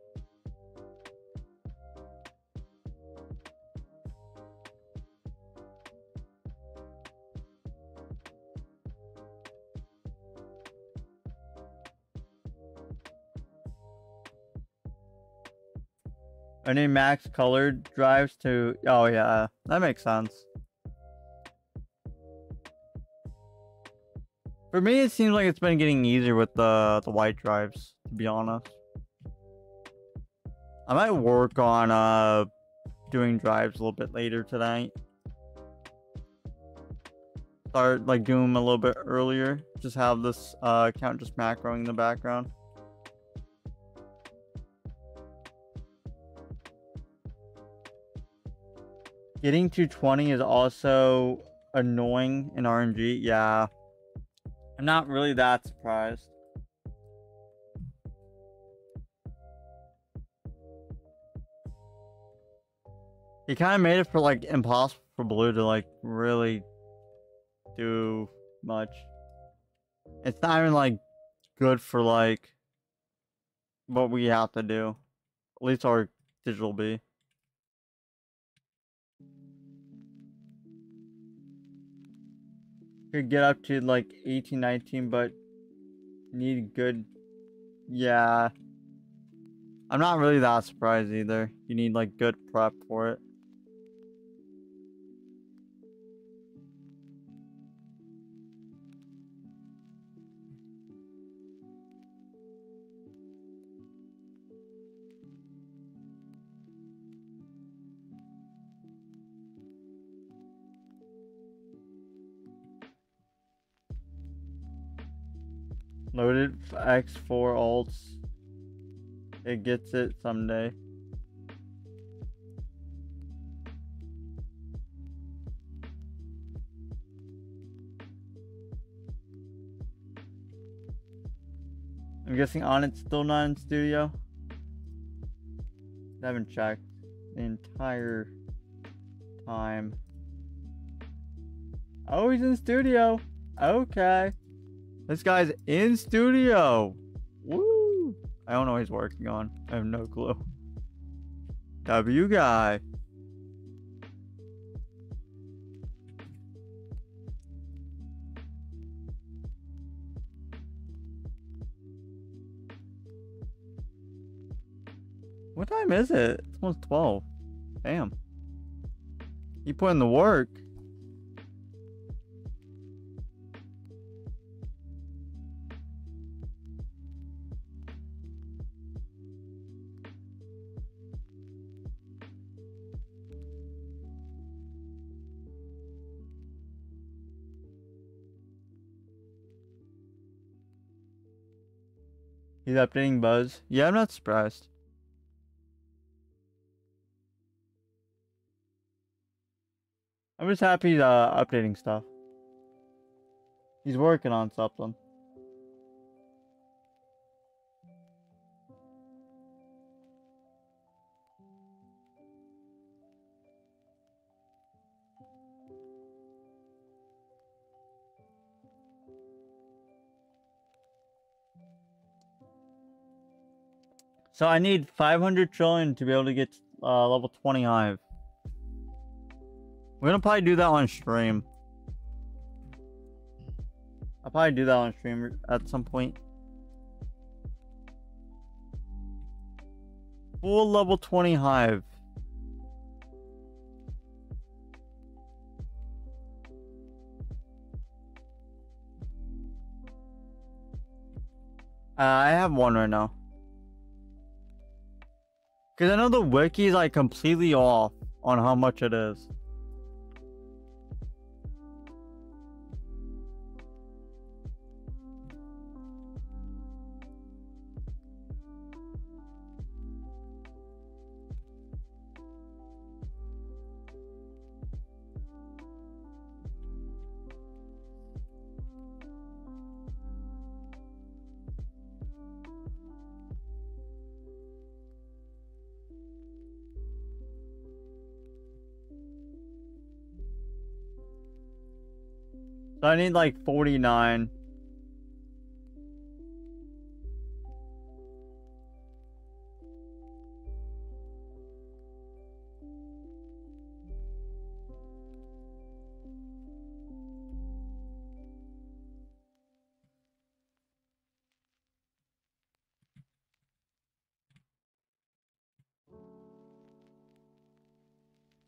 Any max colored drives to, oh yeah, that makes sense. For me, it seems like it's been getting easier with the the white drives. To be honest, I might work on uh doing drives a little bit later tonight. Start like doing them a little bit earlier. Just have this uh account just macroing in the background. Getting to 20 is also annoying in RNG. Yeah. I'm not really that surprised. He kind of made it for like impossible for Blue to like really do much. It's not even like good for like what we have to do. At least our digital Bee. Could get up to like 18, 19, but need good. Yeah. I'm not really that surprised either. You need like good prep for it. Loaded X4 alts. It gets it someday. I'm guessing on it's still not in studio. I haven't checked the entire time. Oh, he's in studio. Okay. This guy's in studio. Woo! I don't know what he's working on. I have no clue. W guy. What time is it? It's almost 12. Damn. You put in the work. He's updating Buzz. Yeah, I'm not surprised. I'm just happy he's uh, updating stuff. He's working on something. So I need 500 trillion to be able to get uh, level 20 hive. We're gonna probably do that on stream. I'll probably do that on stream at some point. Full level 20 hive. Uh, I have one right now. Because I know the wiki's like completely off on how much it is. I need like 49.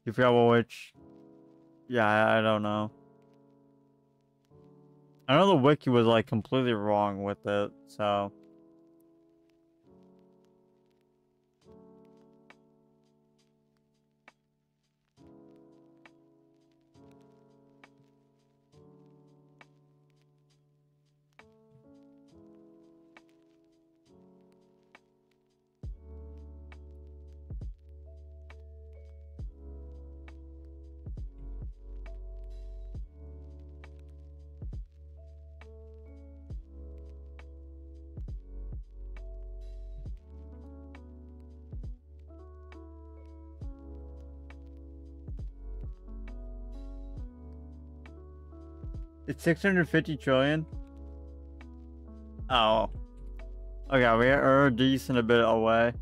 You forgot which? Yeah, I, I don't know. I know the wiki was like completely wrong with it, so. 650 trillion? Oh. Okay, we are decent a bit away.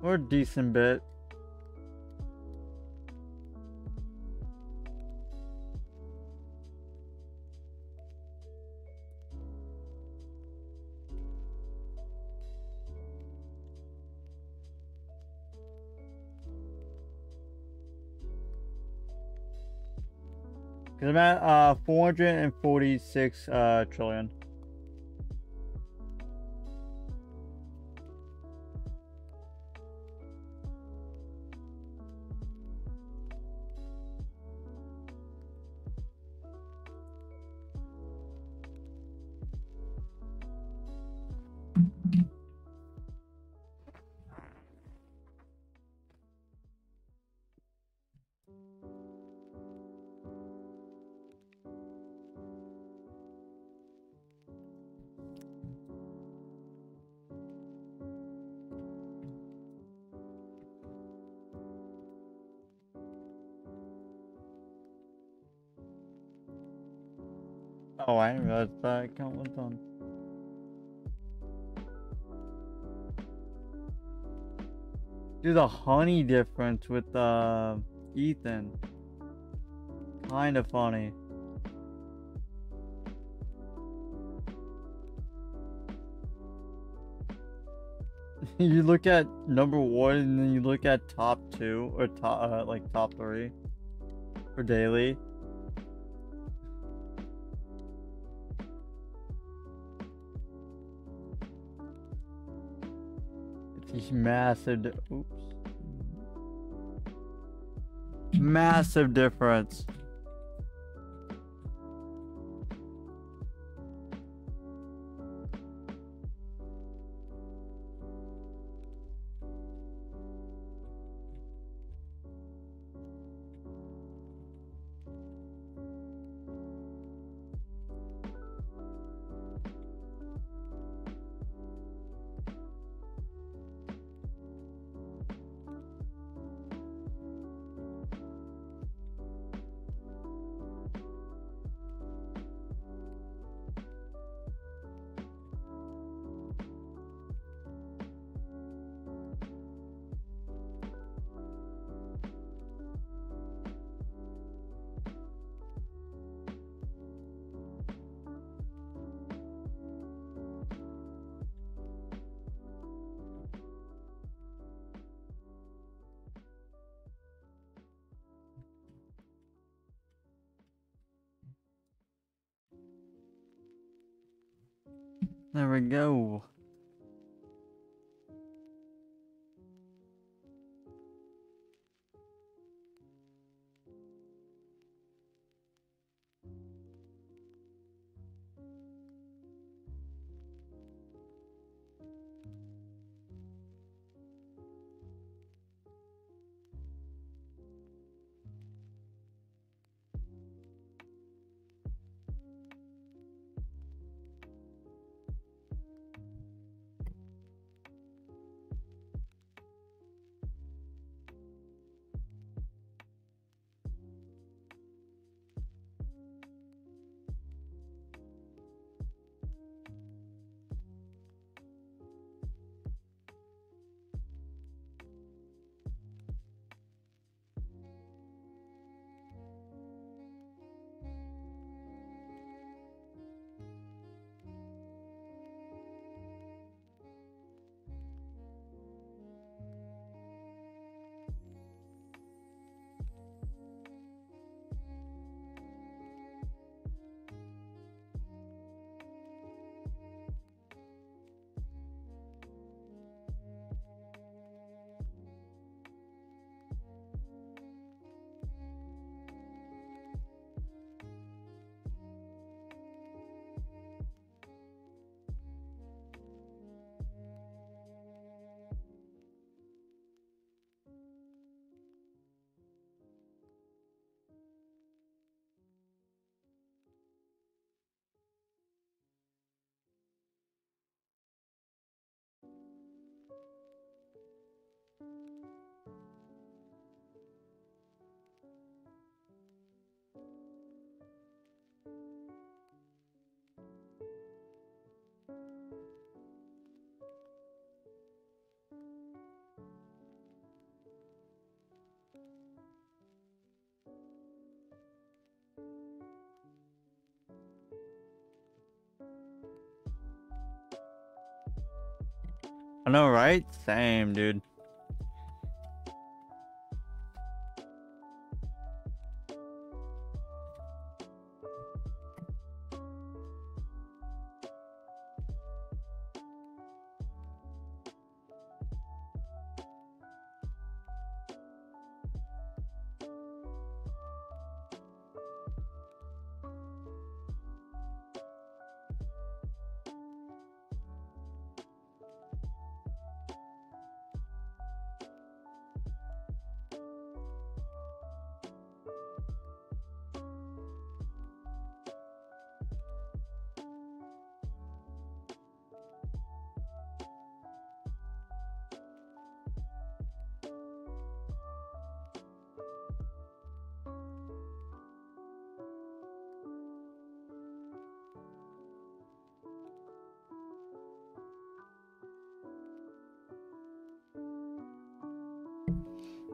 We're a decent bit. 446 uh trillion. The honey difference with uh, Ethan. Kind of funny. [LAUGHS] you look at number one and then you look at top two or top uh, like top three for daily. It's a massive. Oops. Massive difference. Go. I know, right? Same, dude.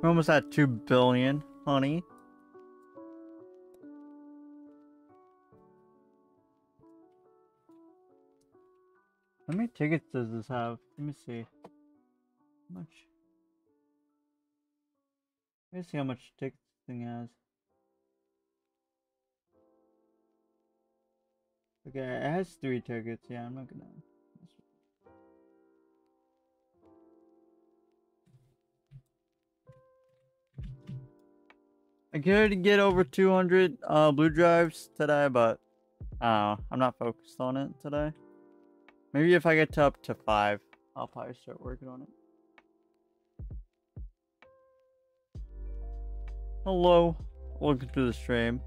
We're almost at 2 billion, honey. How many tickets does this have? Let me see. How much? Let me see how much tickets this thing has. Okay, it has three tickets. Yeah, I'm not gonna. I could get over 200 uh, blue drives today, but uh, I'm not focused on it today. Maybe if I get to up to five, I'll probably start working on it. Hello, welcome to the stream.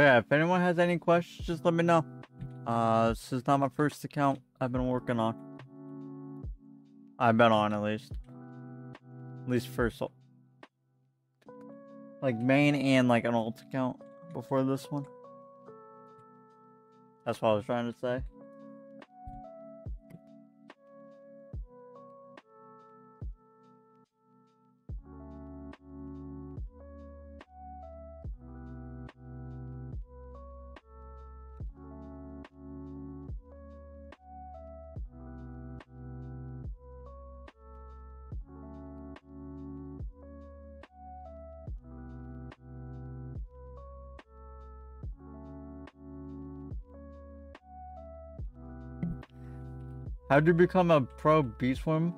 But yeah, if anyone has any questions, just let me know. Uh, this is not my first account I've been working on. I've been on at least. At least first. Like main and like an alt account before this one. That's what I was trying to say. How'd you become a pro beast swim?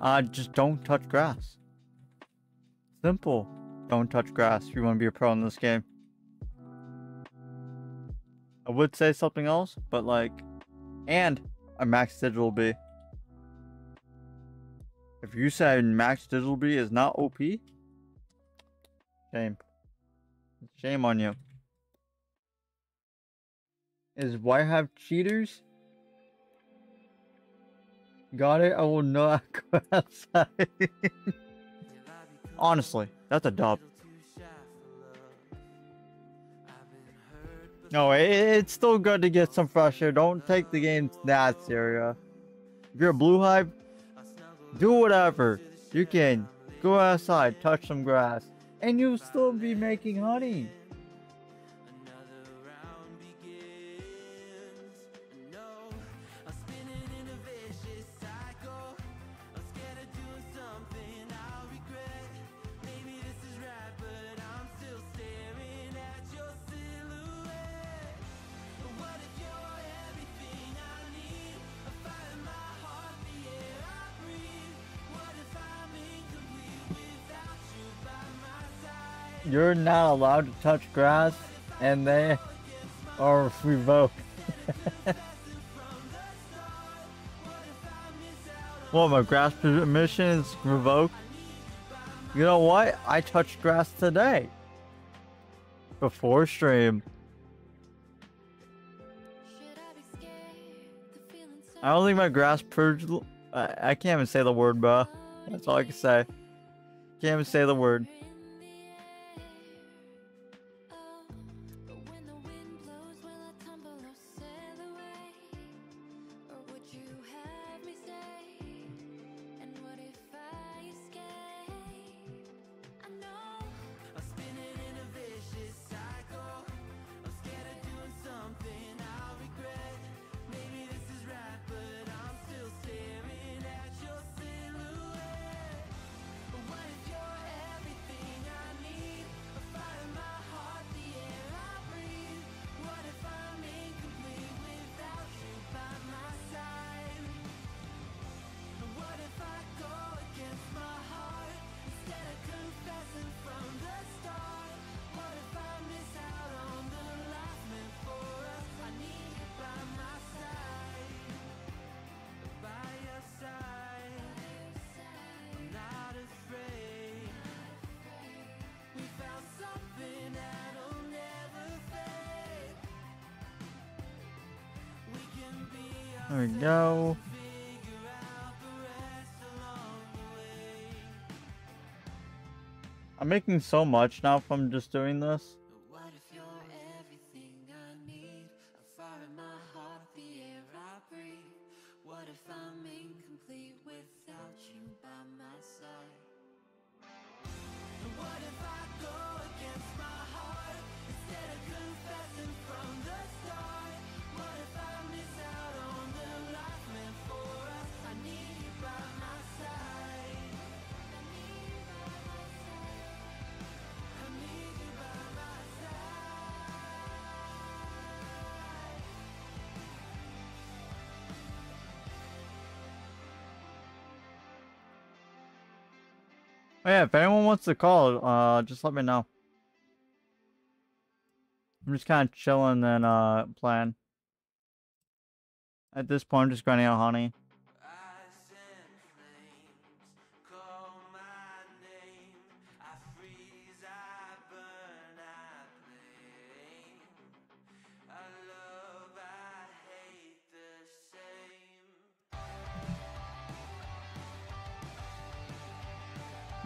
Uh, just don't touch grass. Simple. Don't touch grass if you want to be a pro in this game. I would say something else, but like, and a max digital Bee. If you say max digital Bee is not OP, shame. Shame on you. Is why have cheaters? Got it? I will not [LAUGHS] go outside. Honestly, that's a dub. No, it, it's still good to get some fresh air. Don't take the game that serious. If you're a blue hive, do whatever. You can go outside, touch some grass, and you'll still be making honey. You're not allowed to touch grass, and they are revoked. [LAUGHS] well, my grass permission is revoked. You know what? I touched grass today. Before stream. I don't think my grass purged. I, I can't even say the word, bro. That's all I can say. Can't even say the word. Making so much now from just doing this. Oh yeah, if anyone wants to call, uh, just let me know. I'm just kind of chilling and uh playing. At this point, I'm just grinding out honey.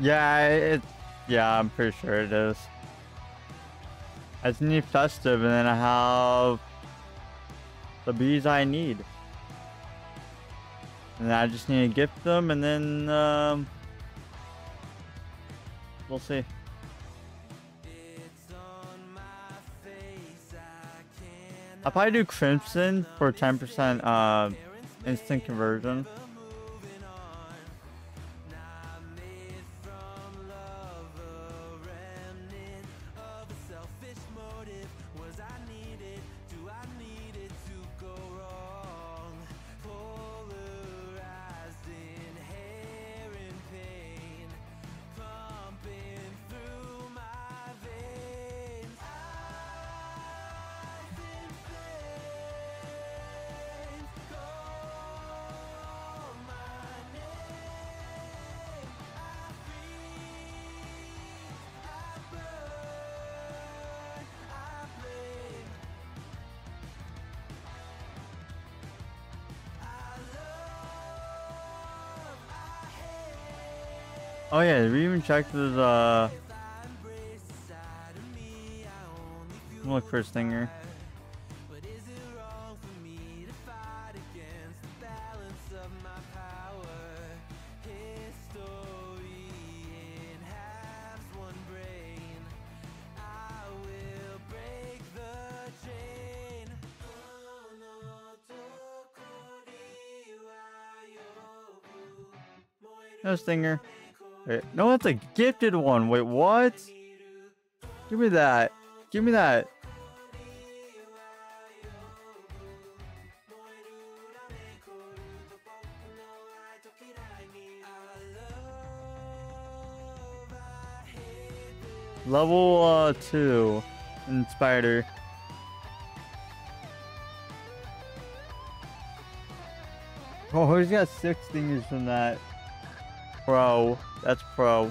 Yeah, it. Yeah, I'm pretty sure it is. I just need festive, and then I have the bees I need. And I just need to gift them, and then um, we'll see. I'll probably do Crimson for 10% uh, instant conversion. Even checked his uh, look for a stinger. But is it wrong for me to fight against the balance of my power? History in halves, one brain. I will break the chain. Oh no, No stinger. Wait, no, that's a gifted one. Wait, what? Give me that. Give me that. Level uh two in spider. Oh, he's got six stingers from that. Pro. That's pro.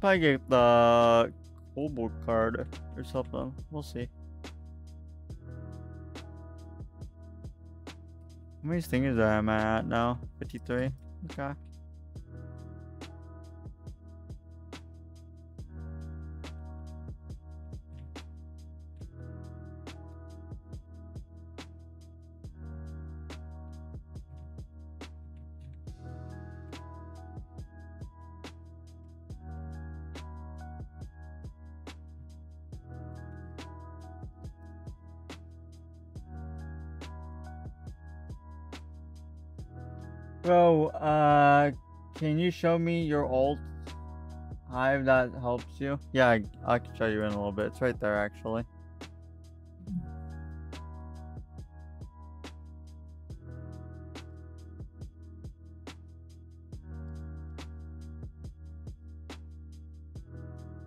Probably get the Cobalt card or something. We'll see. How many stingers am I at now? 53? Okay. Show me your alt hive that helps you? Yeah, I, I can show you in a little bit. It's right there, actually.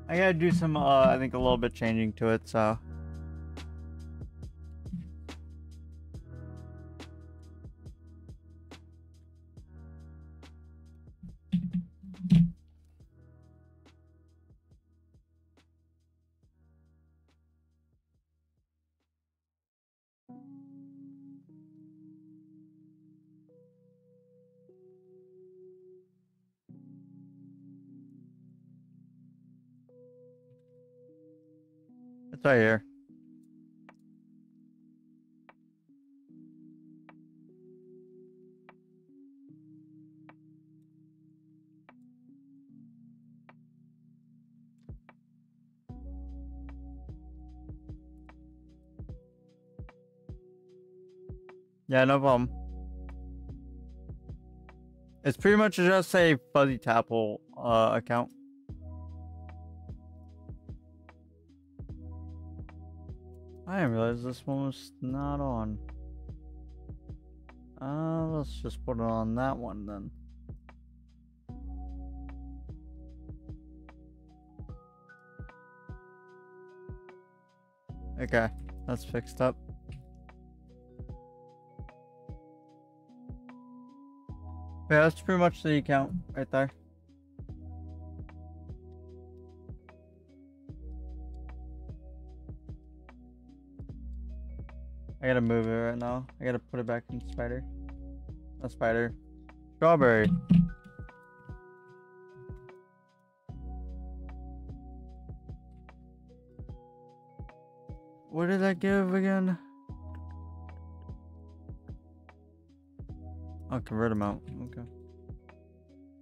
I gotta do some, uh, I think a little bit changing to it, so. tire. Yeah, no problem. It's pretty much just a Fuzzy Tadpole uh, account. This one was not on. Uh, let's just put it on that one then. Okay, that's fixed up. Yeah, that's pretty much the account right there. Gotta move it right now. I gotta put it back in spider. A spider. Strawberry. What did that give again? I'll convert them out. Okay.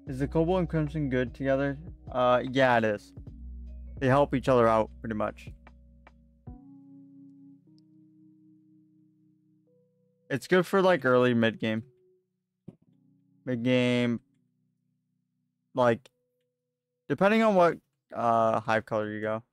Is the Cobalt and Crimson good together? Uh, yeah, it is. They help each other out pretty much. It's good for like early mid game. Mid game, like, depending on what uh hive color you go.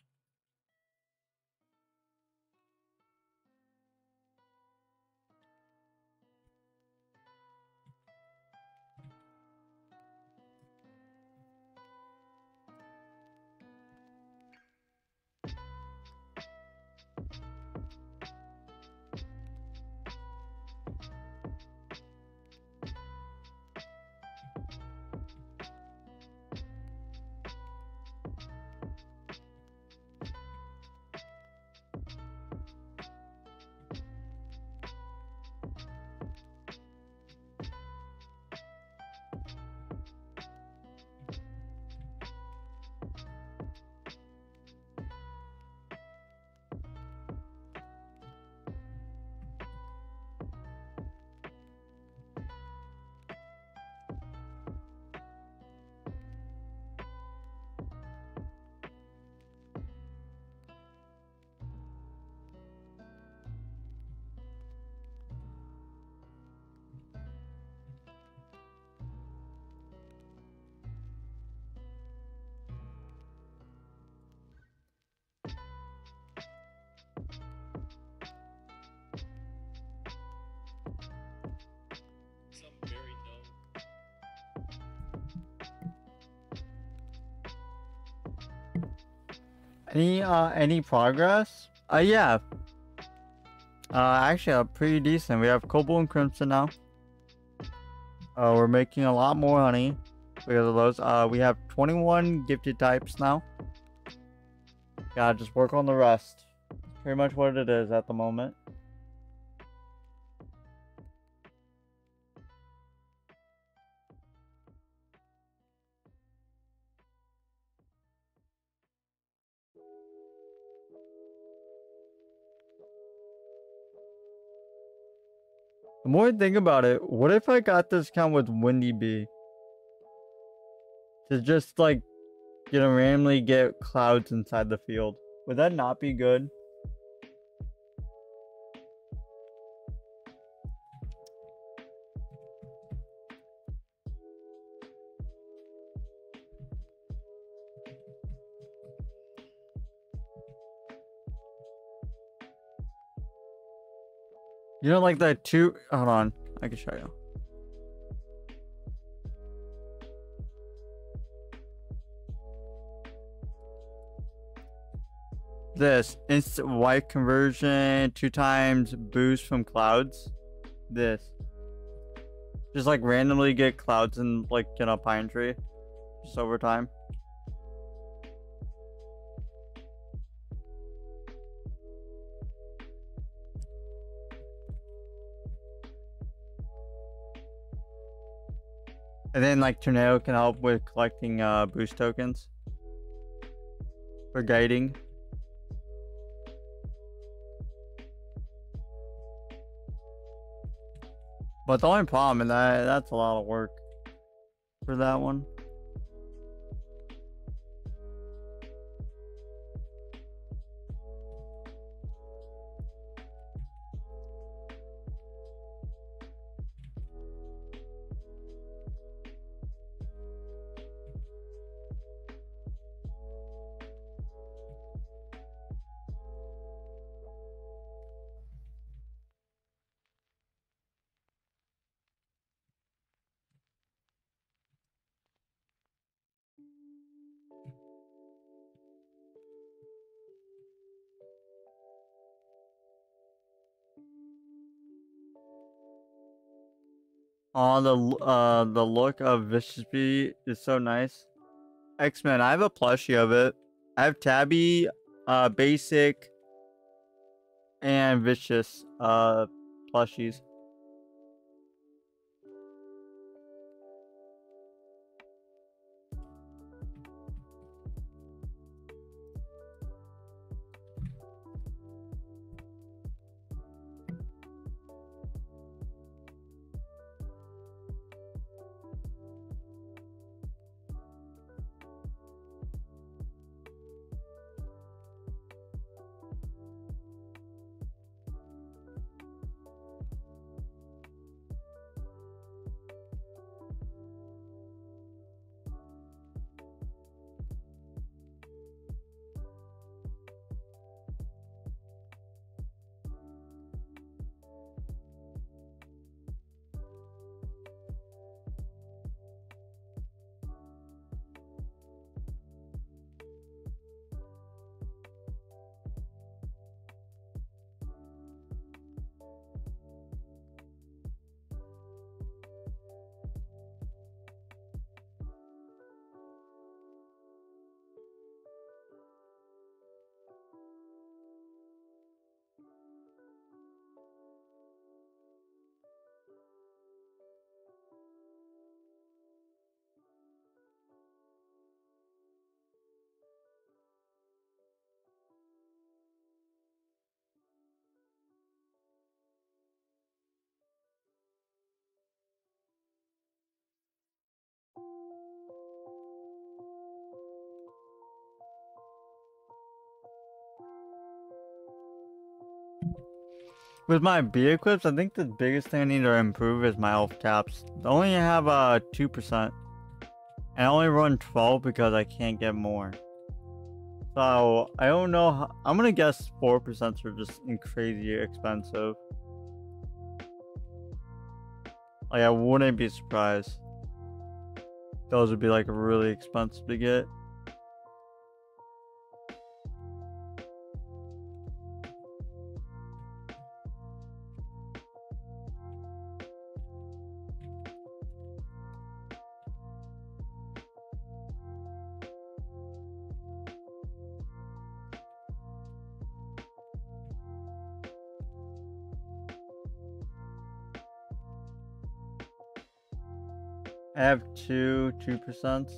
Any uh any progress? Uh yeah. Uh actually uh, pretty decent. We have Cobalt and Crimson now. Uh we're making a lot more honey because of those. Uh we have 21 gifted types now. Gotta just work on the rest. Pretty much what it is at the moment. The more I think about it, what if I got this count with Windy Bee? To just like, you know, randomly get clouds inside the field. Would that not be good? You know, like the two. Hold on, I can show you. This instant white conversion, two times boost from clouds. This. Just like randomly get clouds and like in a pine tree. Just over time. Then like Tornado can help with collecting uh boost tokens. For guiding. But the only problem in that that's a lot of work for that one. Oh, the uh the look of Vicious is so nice. X Men. I have a plushie of it. I have Tabby, uh, basic, and Vicious uh plushies. With my Beequips, I think the biggest thing I need to improve is my health caps. I only have uh two percent. And I only run twelve because I can't get more. So I don't know. I'm gonna guess four percent are just crazy expensive. Like I wouldn't be surprised. Those would be like really expensive to get. Two two percent.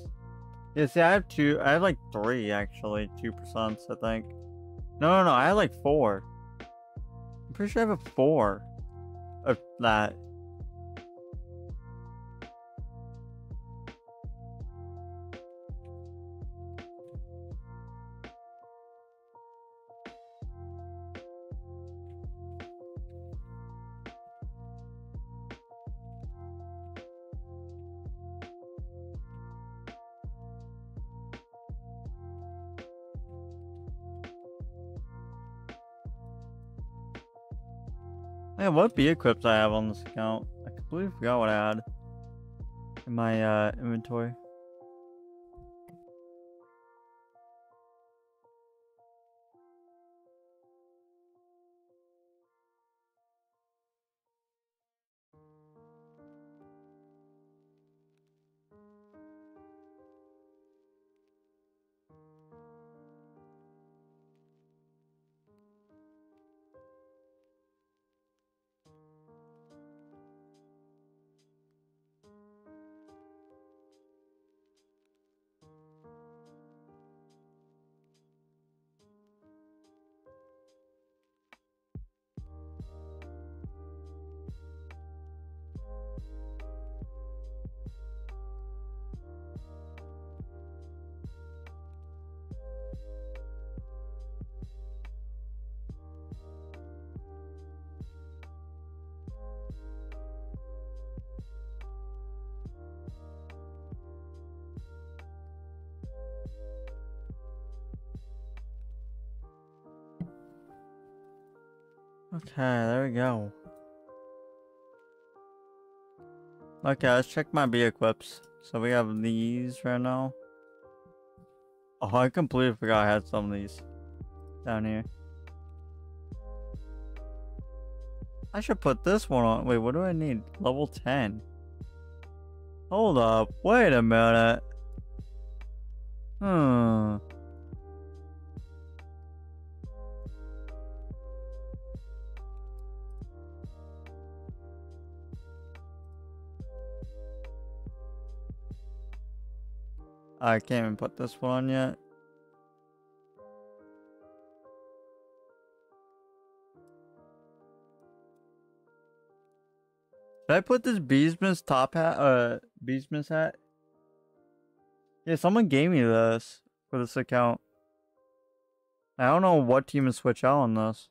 Yeah, see, I have two. I have like three actually, two percent. I think. No, no, no. I have like four. I'm pretty sure I have a four of that. Yeah, what Beequips I have on this account? I completely forgot what I had in my uh, inventory. There we go. Okay, let's check my Beequips. So we have these right now. Oh, I completely forgot I had some of these down here. I should put this one on. Wait, what do I need? Level 10. Hold up. Wait a minute. Hmm. I can't even put this one on yet. Did I put this Beesmas top hat, uh, Beesmas hat? Yeah, someone gave me this for this account. I don't know what team to switch out on this.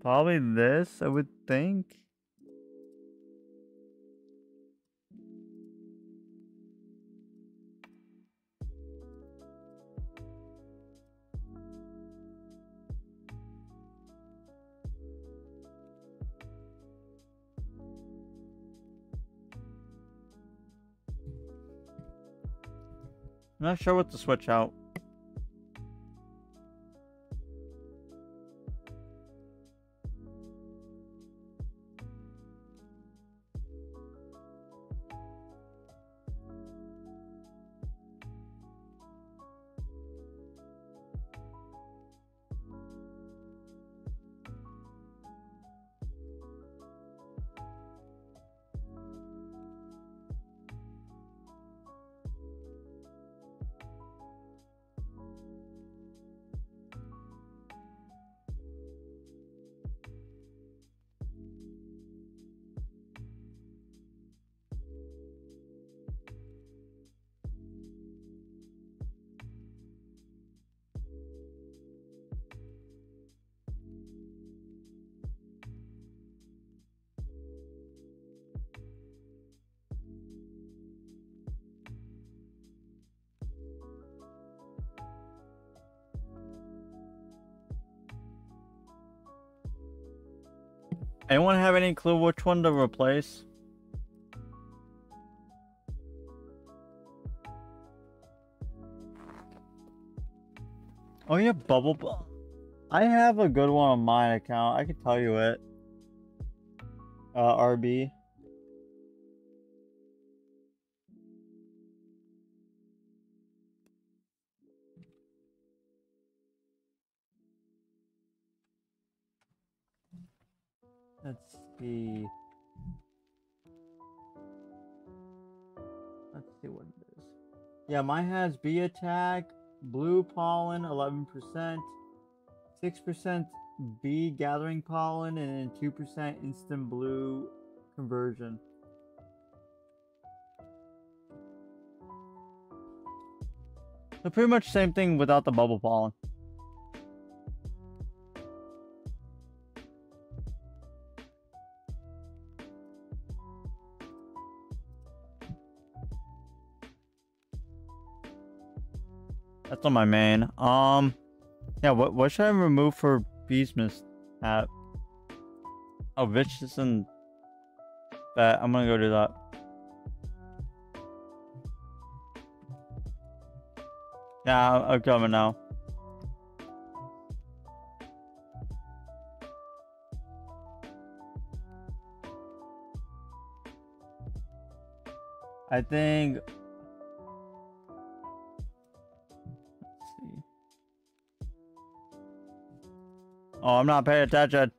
Probably this, I would think. I'm not sure what to switch out. Anyone have any clue which one to replace? Oh yeah, Bubble Bu- I have a good one on my account. I can tell you it. Uh, RB. Yeah, mine has bee attack, blue pollen, 11%, 6% bee gathering pollen, and then 2% instant blue conversion. So pretty much same thing without the bubble pollen. That's on my main. Um, yeah. What what should I remove for Beesmas at? Oh, vicious and that. I'm gonna go do that. Yeah, I'm coming now. I think. Oh, I'm not paying attention.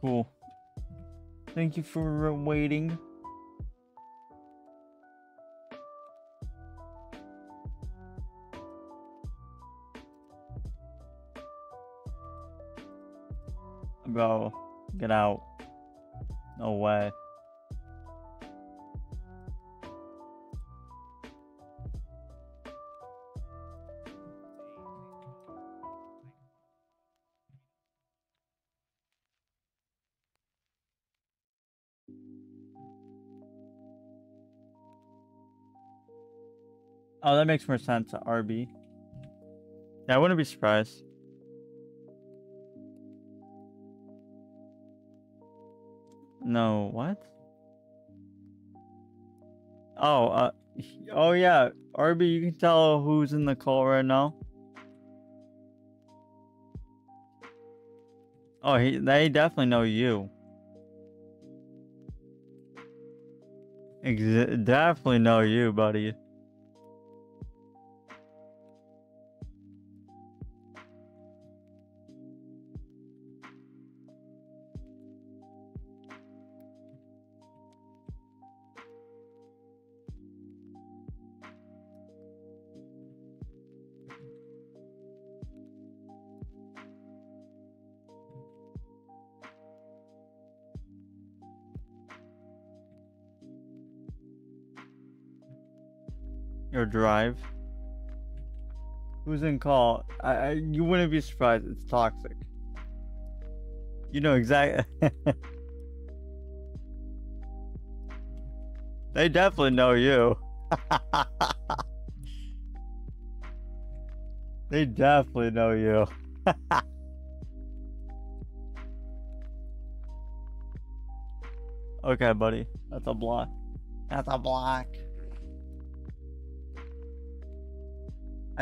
Cool. Thank you for waiting. Get out. No way. Oh, that makes more sense, RB. Yeah, I wouldn't be surprised. No, what? Oh, uh, oh yeah, Arby, you can tell who's in the call right now. Oh, he, they definitely know you. Ex- definitely know you, buddy. Drive. Who's in call? I, I you wouldn't be surprised. It's toxic. You know exactly. [LAUGHS] they definitely know you. [LAUGHS] they definitely know you. [LAUGHS] okay, buddy. That's a block. That's a block.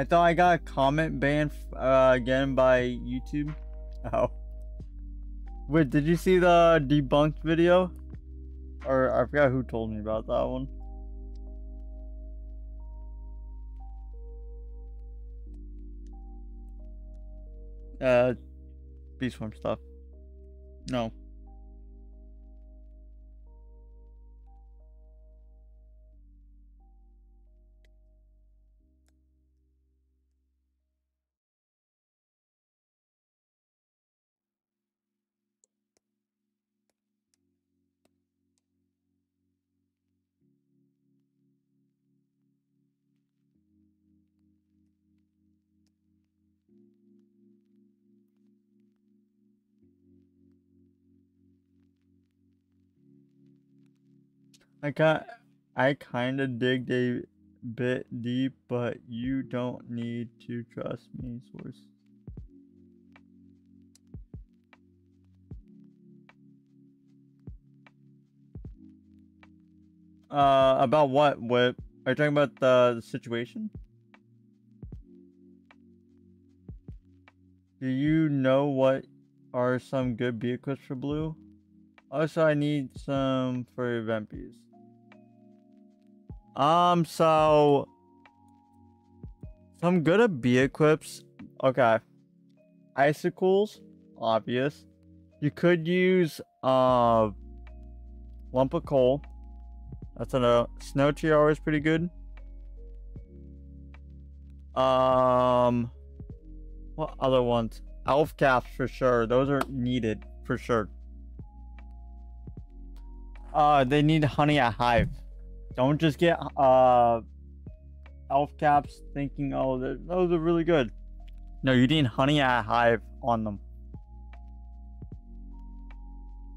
I thought I got a comment ban uh, again by YouTube. [LAUGHS] Oh. Wait, did you see the debunked video? Or I forgot who told me about that one. Uh, Bee Swarm stuff. No. I got I kind of digged a bit deep, but you don't need to trust me, source. Uh, about what? What are you talking about? The, the situation? Do you know what are some good vehicles for blue? Also, I need some for event piece. Um, so some good at Beequips. Okay. Icicles, obvious. You could use uh lump of coal. That's a snow tiara is pretty good. Um what other ones? Elf caps for sure. Those are needed for sure. Uh they need honey at hive. Don't just get uh elf caps thinking, oh, those are really good. No, you need honey at hive on them.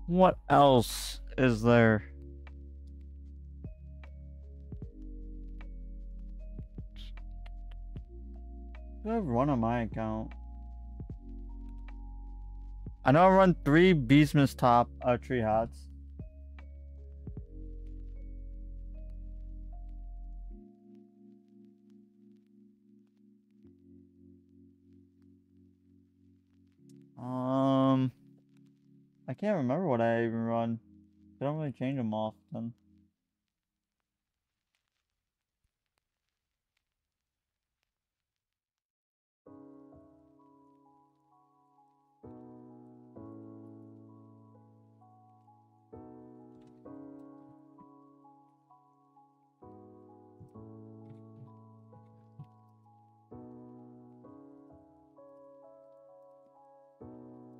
What else is there? I have run on my account? I know I run three Beesmas top uh, tree hats. Um, I can't remember what I even run. I don't really change them often.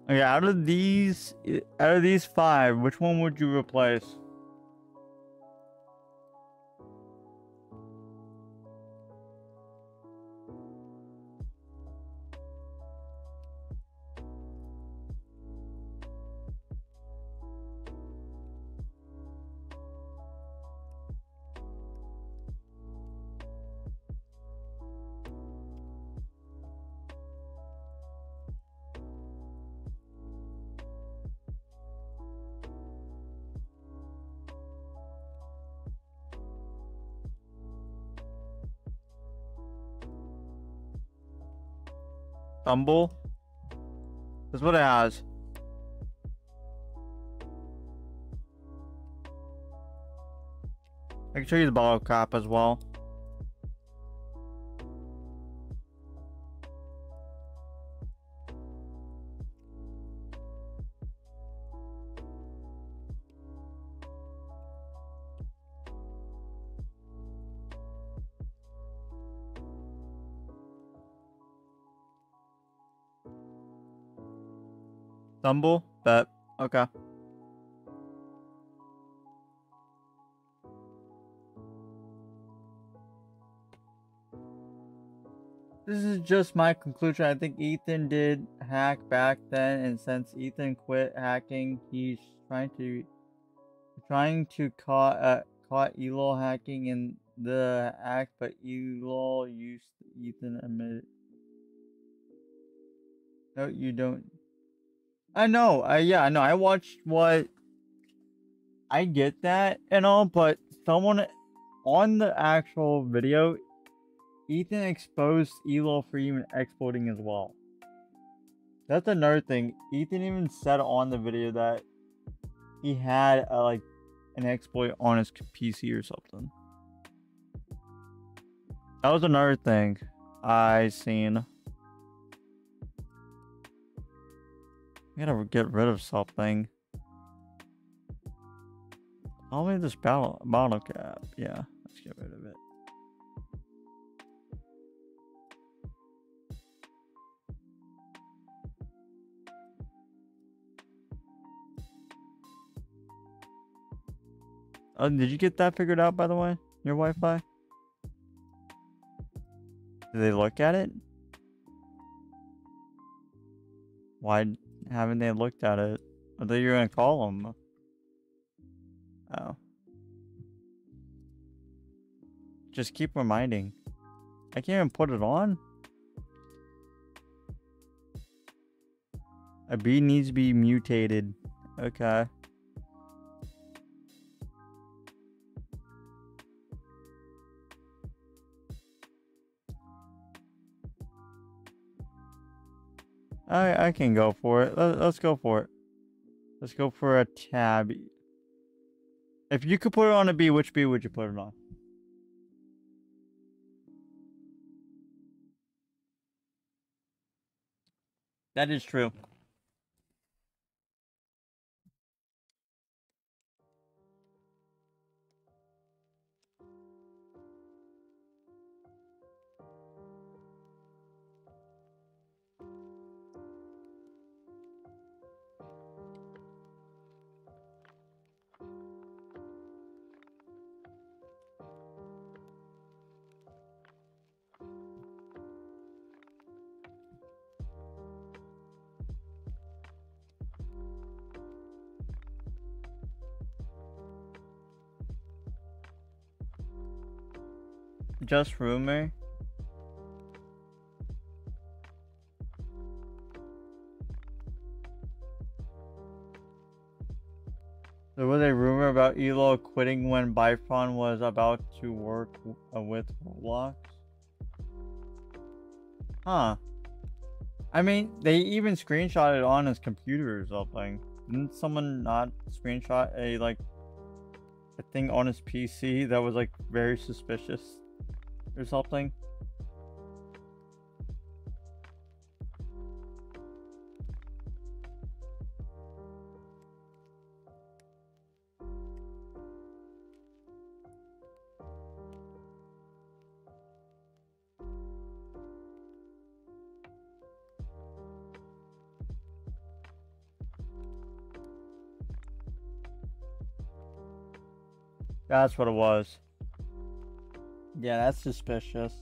Okay, out of these, out of these five, which one would you replace? Stumble. That's what it has. I can show you the bottle cap as well. Stumble? Bet. Okay. This is just my conclusion. I think Ethan did hack back then, and since Ethan quit hacking, he's trying to trying to caught uh, caught Elol hacking in the act, but Elol used Ethan admitted. No, you don't. I know. I yeah, I know. I watched what. I get that and all, but someone on the actual video, Ethan exposed Elo for even exploding as well. That's another thing. Ethan even said on the video that he had a, like an exploit on his PC or something. That was another thing I seen. I gotta get rid of something. I'll leave this bottle bottle cap. Yeah, let's get rid of it. Oh, did you get that figured out by the way? Your Wi-Fi? Did they look at it? Why haven't they looked at it? I thought you were gonna call them. Oh. Just keep reminding. I can't even put it on. A bee needs to be mutated. Okay. I I can go for it. Let, let's go for it. Let's go for a tab. If you could put it on a B, which B would you put it on? That is true. Just rumor. There was a rumor about Elo quitting when Bifron was about to work uh, with Roblox. Huh. I mean, they even screenshot it on his computer or something. Didn't someone not screenshot a like a thing on his PC that was like very suspicious or something? That's what it was. Yeah, that's suspicious.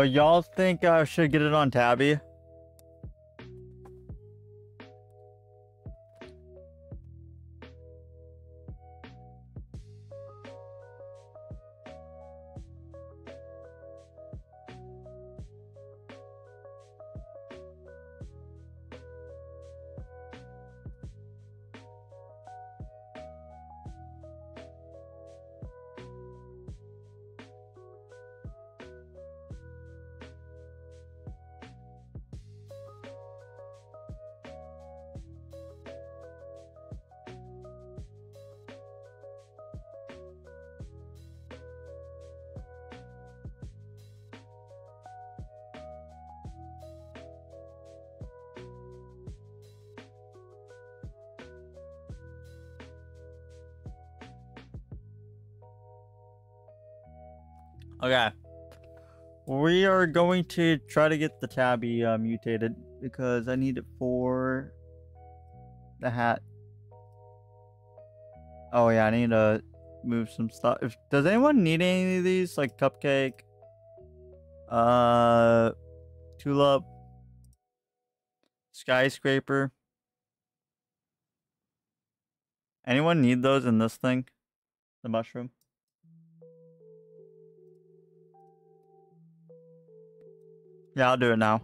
But y'all think I should get it on Tabby? Going to try to get the tabby uh, mutated because I need it for the hat. Oh yeah, I need to move some stuff. If does anyone need any of these like cupcake, uh, tulip, skyscraper? Anyone need those in this thing? The mushroom? Yeah, I'll do it now.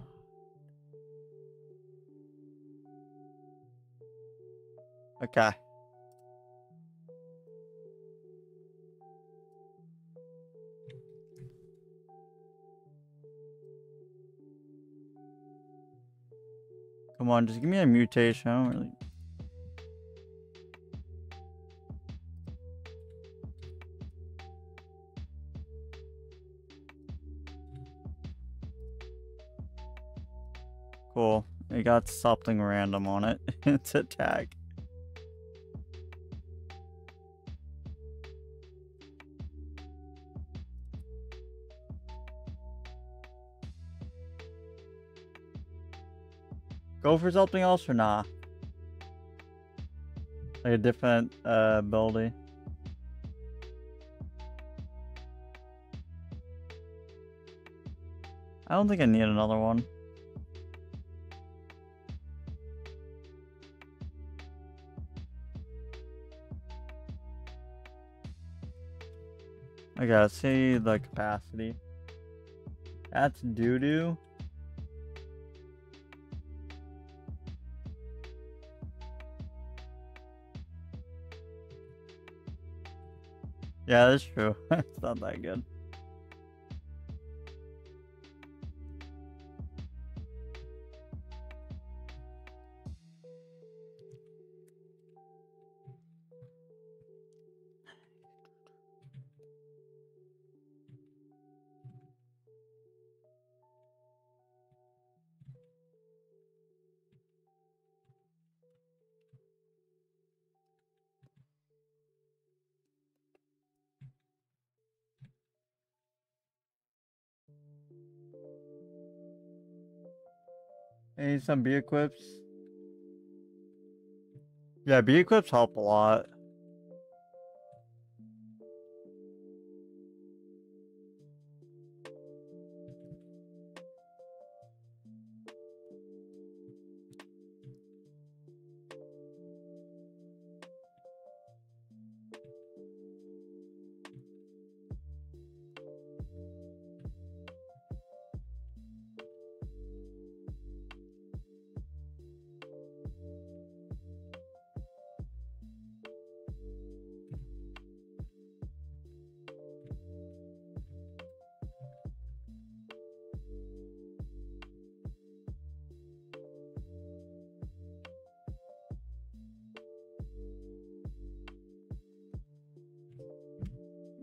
Okay. Come on, just give me a mutation. I don't really. Cool. It got something random on it. [LAUGHS] it's a tag. Go for something else or nah? Like a different uh, ability. I don't think I need another one. I gotta see the capacity. That's doo doo. Yeah, that's true. [LAUGHS] it's not that good. Some Beequips. Yeah, Beequips help a lot.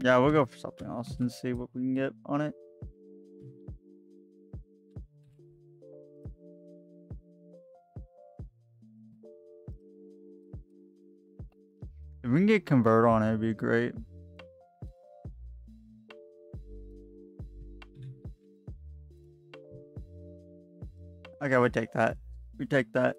Yeah, we'll go for something else and see what we can get on it. If we can get convert on it, it'd be great. Okay, we take that. We take that.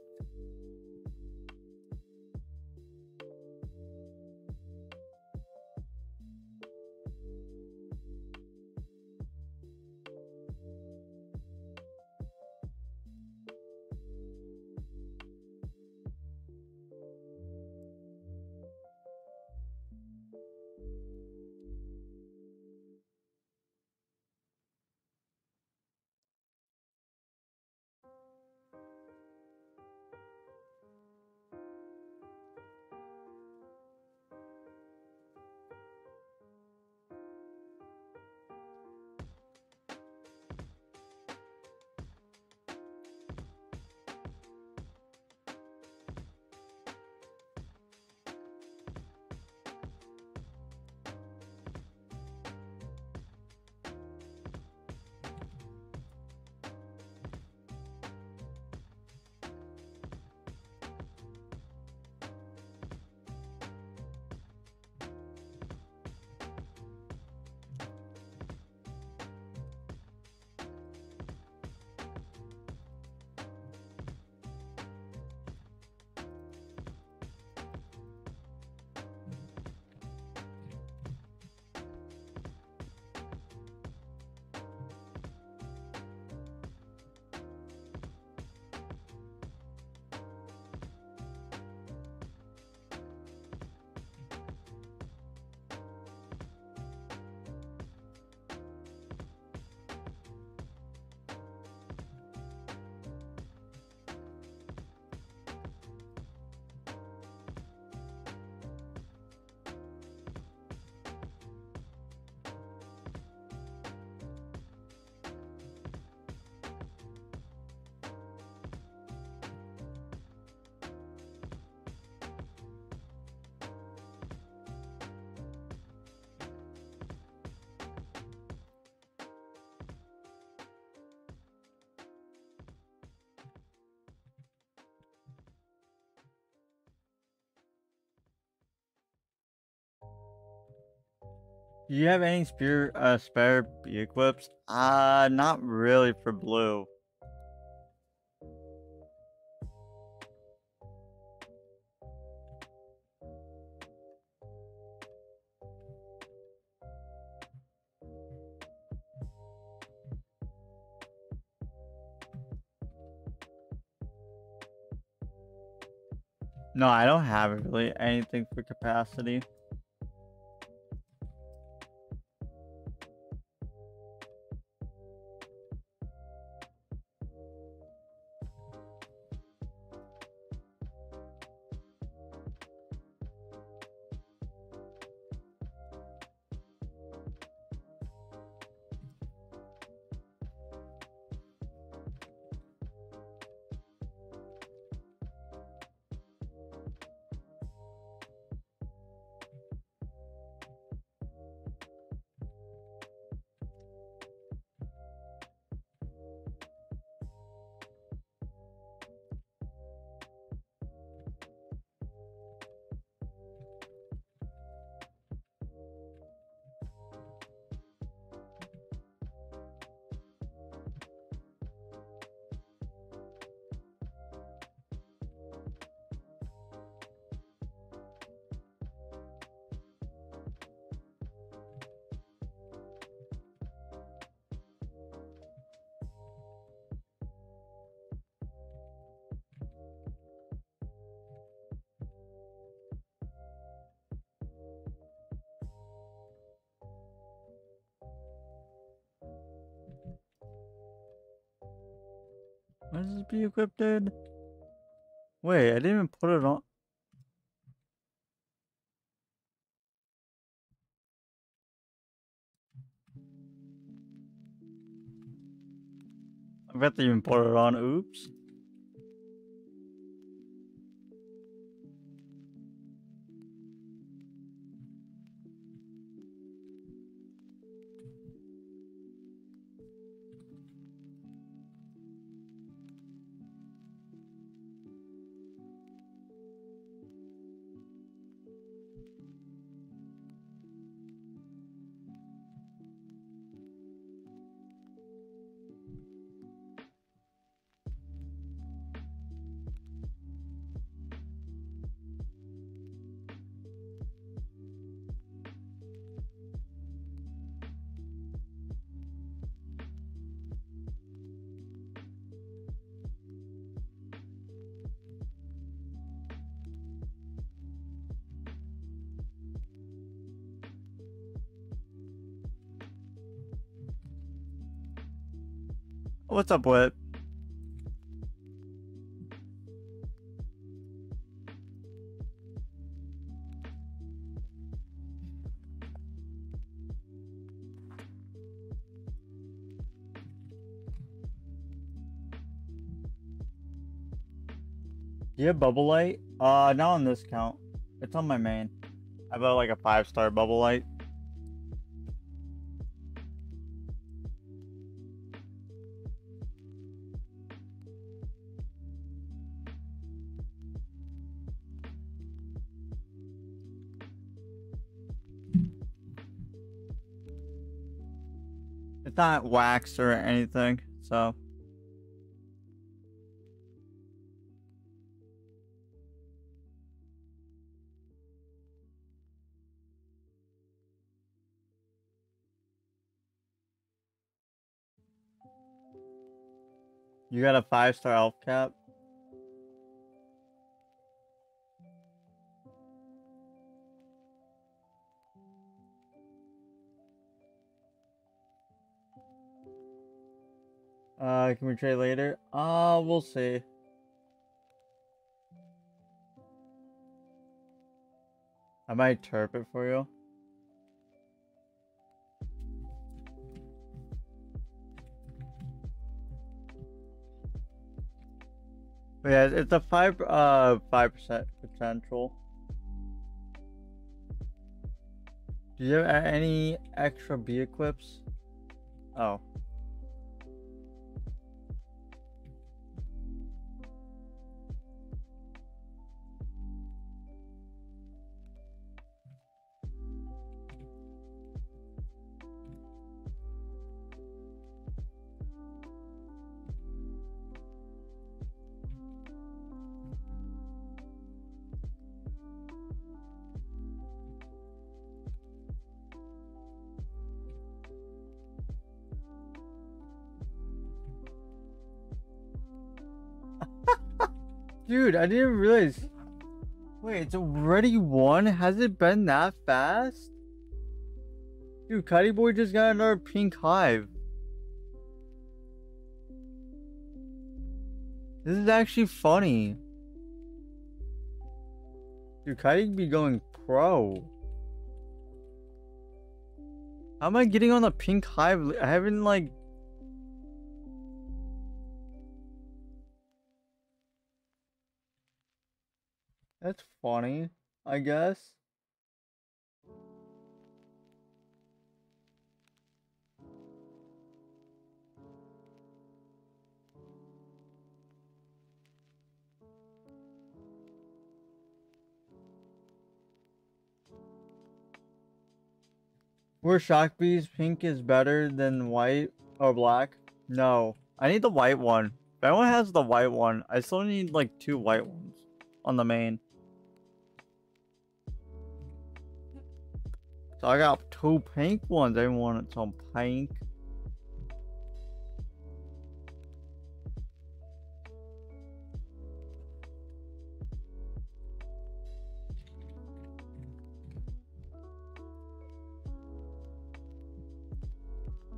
Do you have any spare uh, spare equips? Uh, not really for blue. No, I don't have really anything for capacity. To even put it on. Oops. What's up? Do you have bubble light? Uh, not on this count. It's on my main. I bought like a five star bubble light. It's not waxed or anything, so. You got a five star elf cap? Uh, can we trade later? Uh, we'll see. I might terp it for you. But yeah, it's a five uh five percent potential. Do you have any extra Beequips? Oh. Dude, I didn't realize. Wait, it's already one? Has it been that fast? Dude, Cuddy Boy just got another pink hive. This is actually funny. Dude, Cuddy be going pro. How am I getting on the pink hive? I haven't like That's funny, I guess. Were shock bees pink is better than white or black? No. I need the white one. If anyone has the white one, I still need like two white ones on the main. So I got two pink ones. I wanted some pink.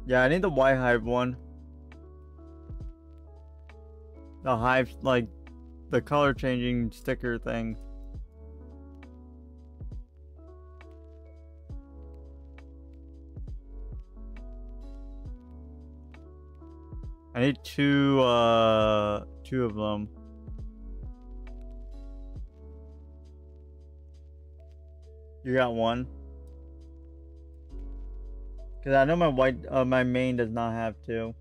Yeah, I need the white hive one. The hive, like, the color changing sticker thing. I need two, uh, two of them. You got one? Cause I know my white, uh, my main does not have two.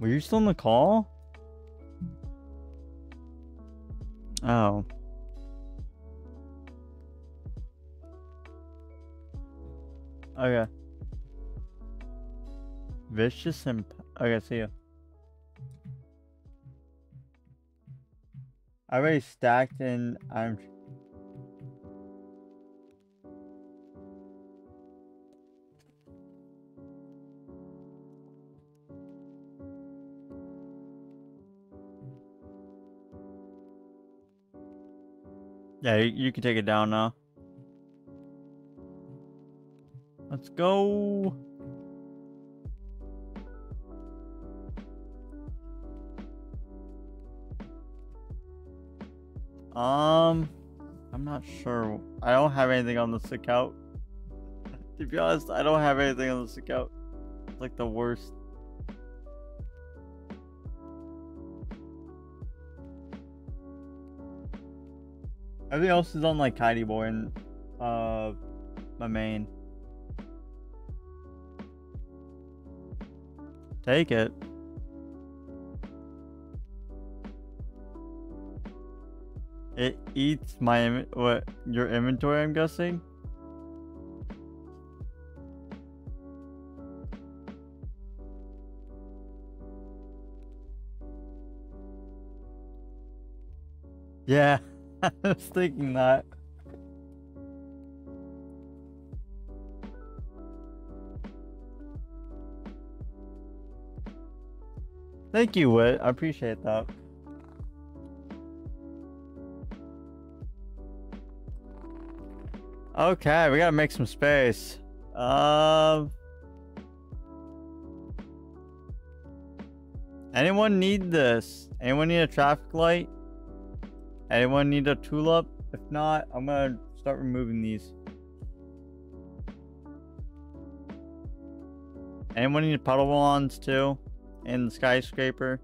Were you still in the call? Oh. Okay. Vicious and okay, see you. I already stacked and I'm Yeah, you, can take it down now. Let's go. Um, I'm not sure. I don't have anything on the sick out. [LAUGHS] to be honest, I don't have anything on the sick out. It's like the worst. Everything else is on like Kitey Boy and uh my main. Take it. It eats my what your inventory. I'm guessing. Yeah, [LAUGHS] I was thinking that. Thank you, Wit. I appreciate that. Okay, we gotta make some space. Um. Anyone need this? Anyone need a traffic light? Anyone need a tulip? If not, I'm gonna start removing these. Anyone need petal wands too? In the skyscraper?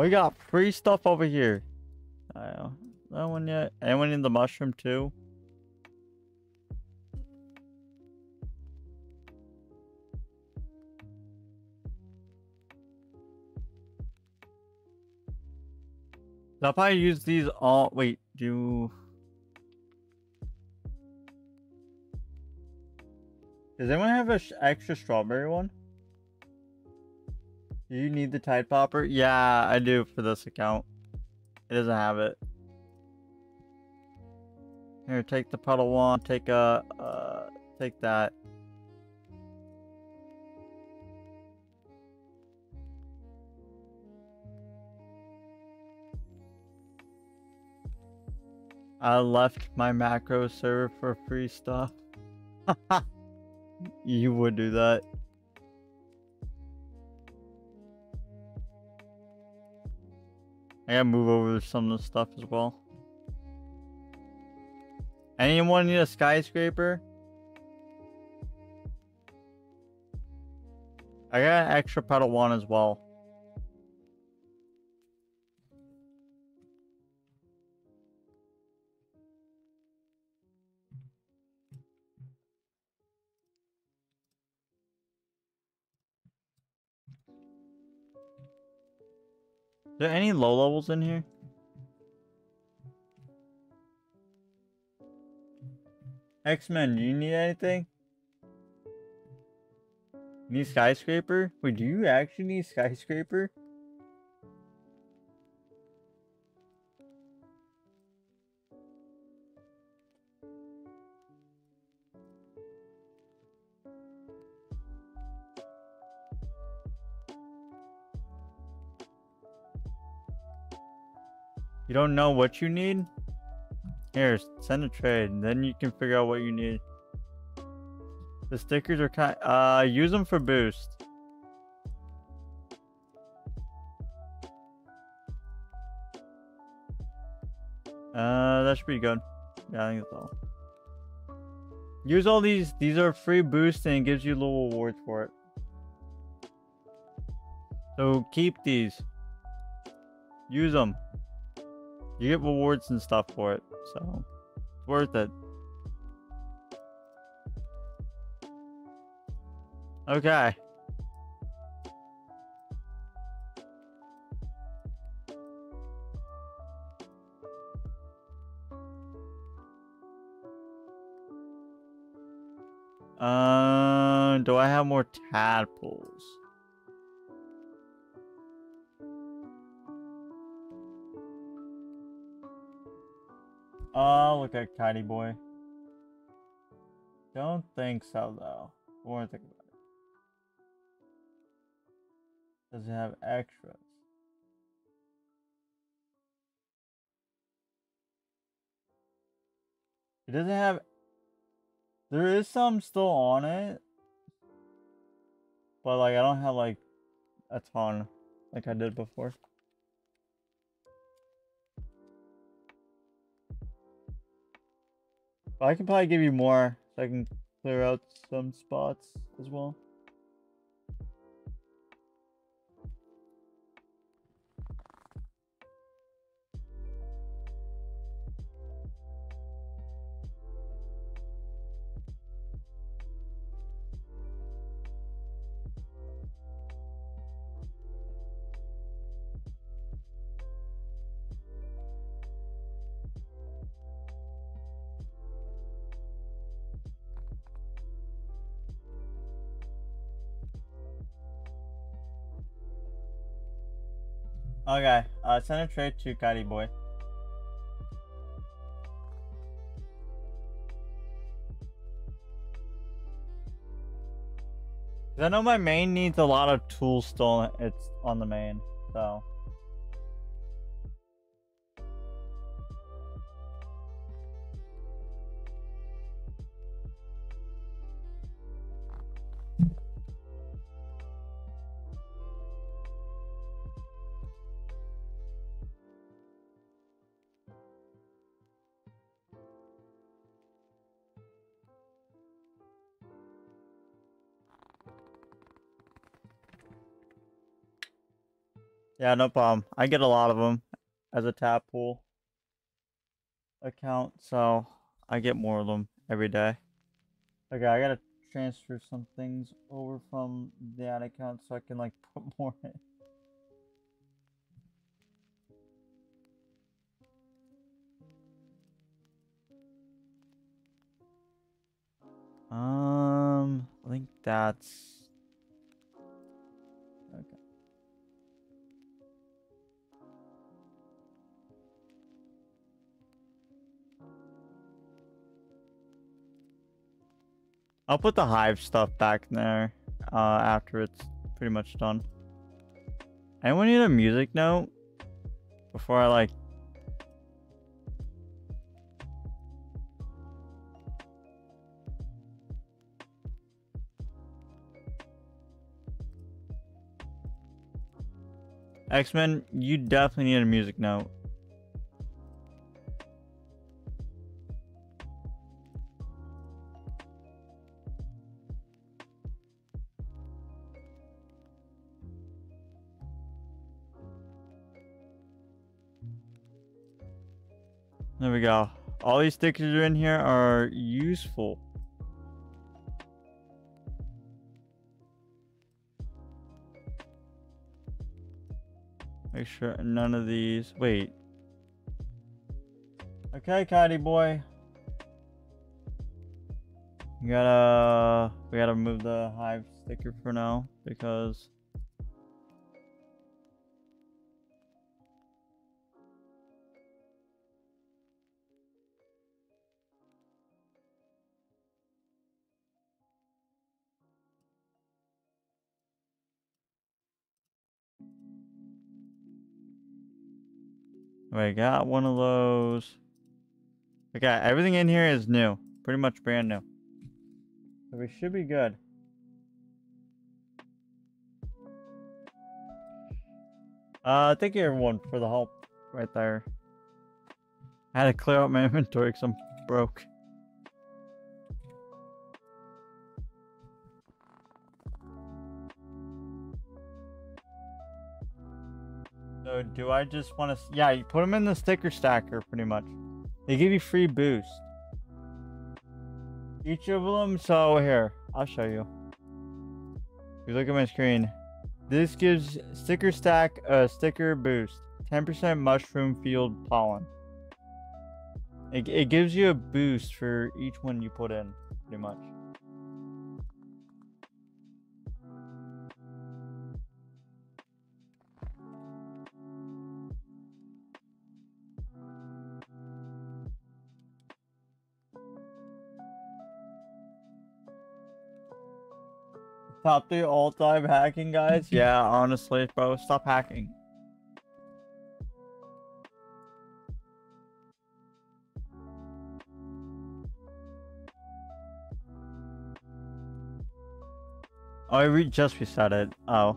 We got free stuff over here. I I don't one yet? Anyone in the mushroom too? I'll probably use these all. Wait, do. Does anyone have an extra strawberry one? You need the Tide Popper? Yeah, I do for this account. It doesn't have it. Here, take the petal one. Take a, uh, take that. I left my macro server for free stuff. [LAUGHS] you would do that. I gotta move over some of the stuff as well. Anyone need a skyscraper? I got an extra petal one as well. There any low levels in here? X-Men, do you need anything? Need skyscraper? Wait, do you actually need skyscraper? You don't know what you need? Here, send a trade, then you can figure out what you need. The stickers are kind. Uh, use them for boost. Uh, that should be good. Yeah, I think that's all. Use all these. These are free boost and gives you little rewards for it. So keep these. Use them. You get rewards and stuff for it, so it's worth it. Okay. Uh, do I have more tadpoles? Look at Kitey Boy. Don't think so, though. More think about it. Does it have extras? It doesn't have. There is some still on it. But, like, I don't have, like, a ton like I did before. But I can probably give you more so I can clear out some spots as well. Okay, uh, send a trade to Kitey Boy. I know my main needs a lot of tools still. It's on the main, so. Yeah, no problem. I get a lot of them as a tadpole. account, so I get more of them every day. Okay, I gotta transfer some things over from that account so I can like [LAUGHS] put more in. Um, I think that's I'll put the hive stuff back there uh, after it's pretty much done. Anyone need a music note before I like? X-Men, you definitely need a music note. Go. All these stickers are in here are useful. Make sure none of these. Wait. Okay, Caddy boy. You gotta. We gotta move the hive sticker for now because. We got one of those. Okay, everything in here is new. Pretty much brand new. So we should be good. Uh, thank you everyone for the help right there. I had to clear out my [LAUGHS] inventory because I'm broke. Do I just want to? Yeah, you put them in the sticker stacker, pretty much. They give you free boost. Each of them. So here, I'll show you. If you look at my screen, this gives sticker stack a sticker boost. 10% mushroom field pollen. It, it gives you a boost for each one you put in, pretty much. Top three all time hacking guys? [LAUGHS] Yeah, honestly, bro, stop hacking. Oh, I re just reset it. Oh.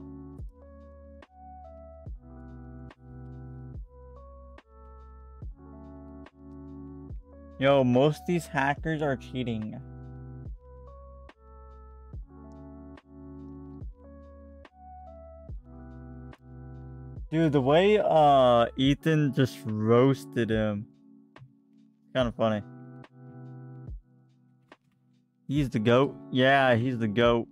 Yo, most of these hackers are cheating. Dude, the way uh Ethan just roasted him. Kind of funny. He's the goat. Yeah, he's the goat.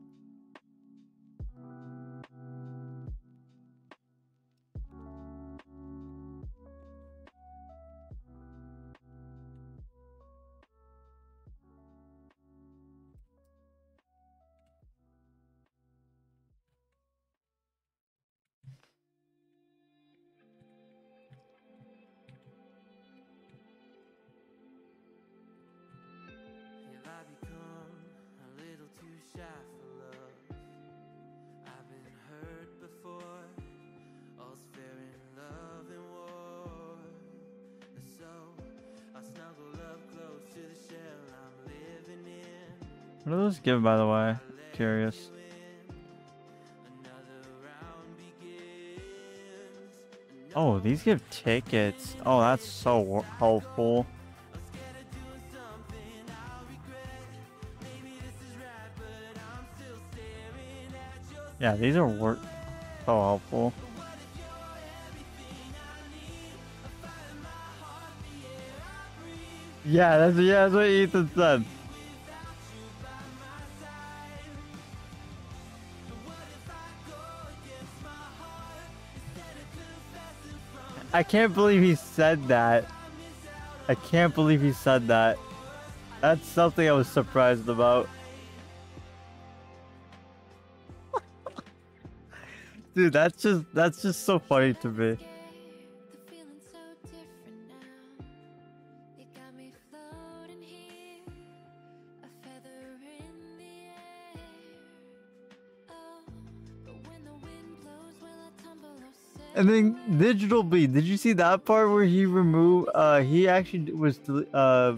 By the way? Curious. Oh, these give tickets. Oh, that's so helpful. Yeah, these are work so helpful. Yeah, that's yeah, that's what Ethan said. I can't believe he said that. I can't believe he said that. That's something I was surprised about. [LAUGHS] Dude, that's just that's just so funny to me. And then Digital Bee, did you see that part where he removed uh he actually was uh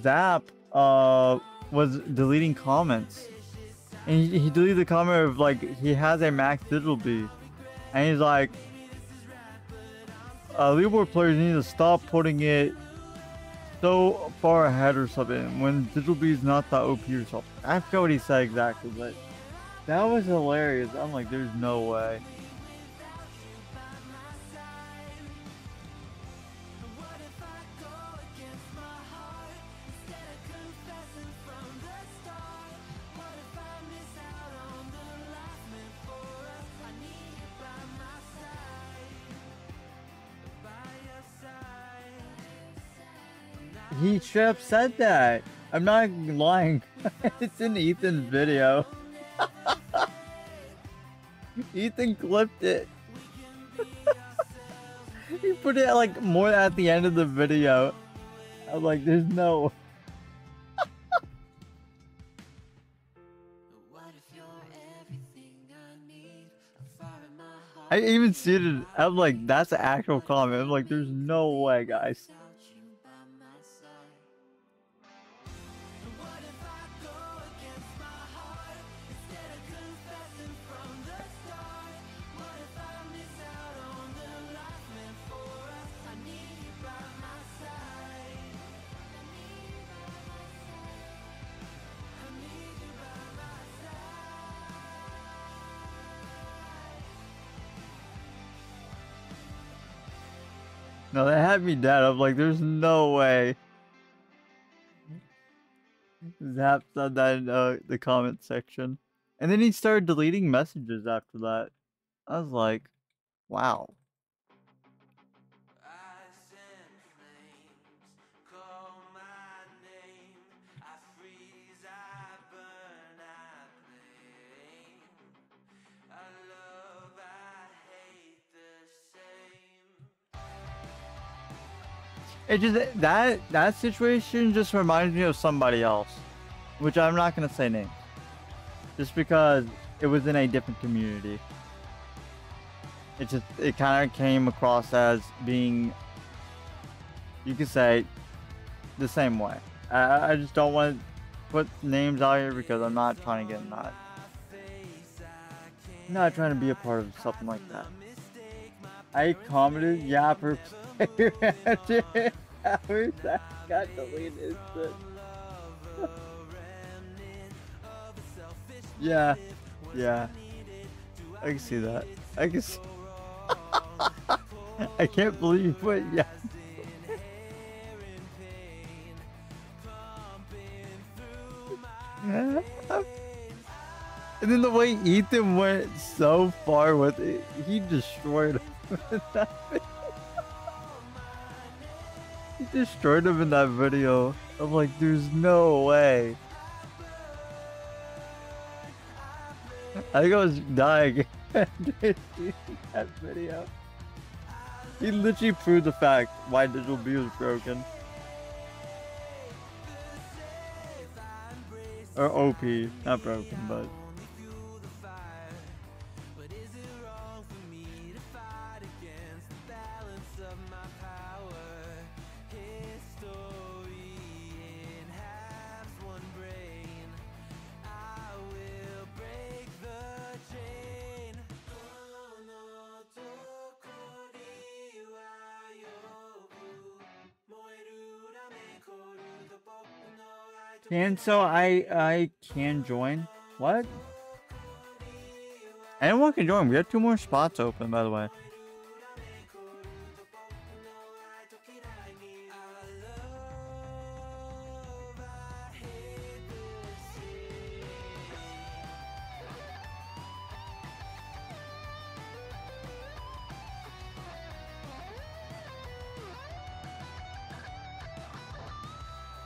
Zap uh was deleting comments. And he, he deleted the comment of like he has a Max Digital Bee. And he's like uh leaderboard players need to stop putting it so far ahead or something when Digital Bee is not that OP or something. I forgot what he said exactly, but that was hilarious. I'm like, there's no way. Up said that. I'm not lying. [LAUGHS] it's in Ethan's video. [LAUGHS] Ethan clipped it. [LAUGHS] he put it like more at the end of the video. I'm like, there's no. I even see it. I'm like, that's an actual comment. I'm like, there's no way, guys. Me dead. I'm like, there's no way. Zap said that in uh, the comment section. And then he started deleting messages after that. I was like, wow. It just that that situation just reminds me of somebody else, which I'm not gonna say names, just because it was in a different community. It just it kind of came across as being, you could say, the same way. I, I just don't want to put names out here because I'm not trying to get that. Not trying to be a part of something like that. I commented, yeah, for player hours that got deleted. Yeah, yeah. I can see that. I can see. [LAUGHS] I can't believe put yeah. [LAUGHS] And then the way Ethan went so far with it, he destroyed. [LAUGHS] he destroyed him in that video. I'm like, there's no way. I think I was dying [LAUGHS] that video. He literally proved the fact why Digital Bee was broken. Or OP, not broken. But Can so I I can join. What? Anyone can join. We have two more spots open, by the way. [LAUGHS]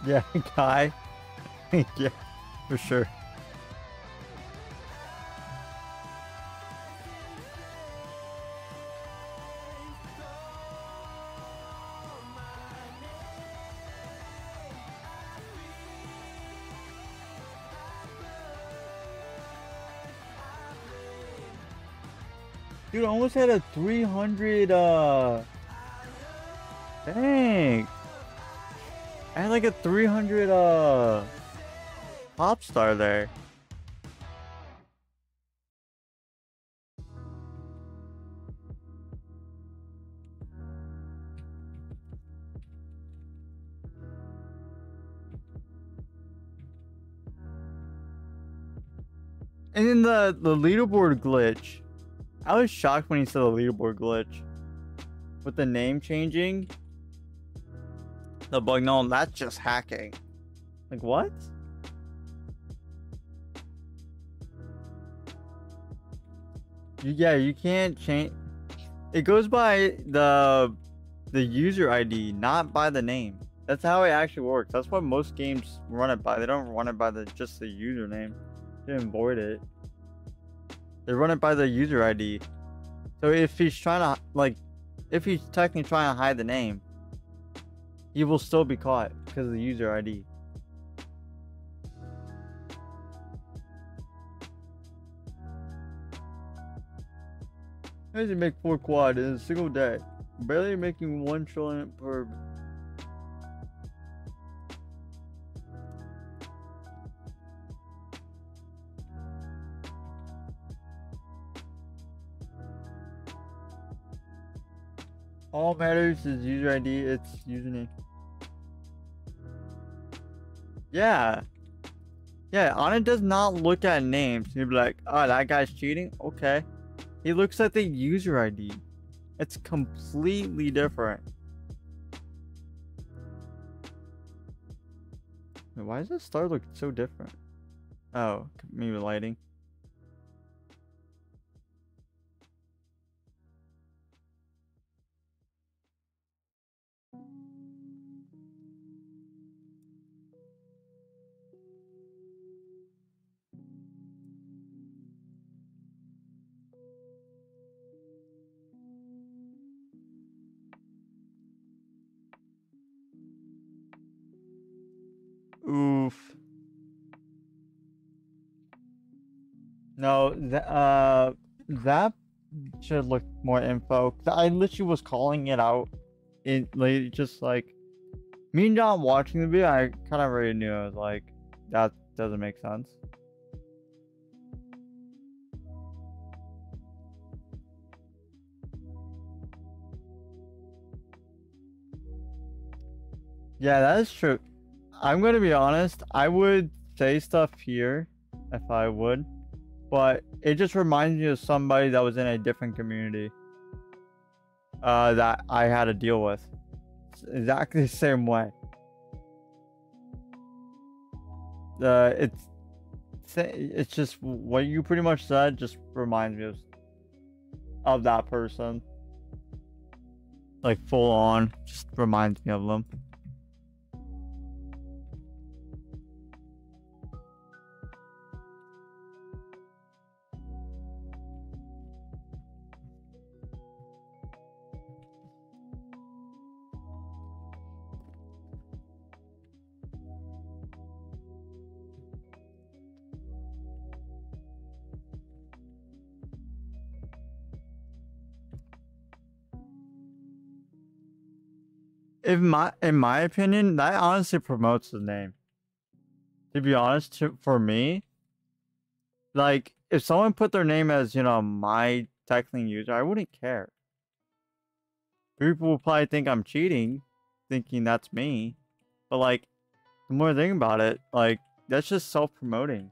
Yeah, [LAUGHS] Kai. [LAUGHS] yeah, for sure. Dude, I almost had a 300, uh... Dang. I had like a 300, uh... Pop star there. And then the, the leaderboard glitch. I was shocked when he said the leaderboard glitch. With the name changing. The bug, no, that's just hacking. Like, what? Yeah, you can't change. It goes by the the user ID, not by the name. That's how it actually works. That's what most games run it by. They don't run it by the just the username. They avoid it. They run it by the user ID. So if he's trying to like, if he's technically trying to hide the name, he will still be caught because of the user ID. How does he make four quad in a single day? Barely making one trillion per. All matters is user ID, it's username. Yeah. Yeah, Onett does not look at names. He'd be like, oh, that guy's cheating? Okay. He looks at the user ID. It's completely different. Why does this star look so different? Oh, maybe lighting. Uh, that should look more info. I literally was calling it out in like just like me and John watching the video. I kind of already knew. I was like, that doesn't make sense. Yeah, that is true. I'm gonna be honest. I would say stuff here if I would, but it just reminds me of somebody that was in a different community uh, that I had to deal with. It's exactly [LAUGHS] the same way. Uh, it's it's just what you pretty much said. Just reminds me of of that person. Like full on, just reminds me of them. In my in my opinion, that honestly promotes the name. To be honest, to, for me, like if someone put their name as you know my tackling user, I wouldn't care. People will probably think I'm cheating, thinking that's me, but like the more I think about it, like that's just self-promoting.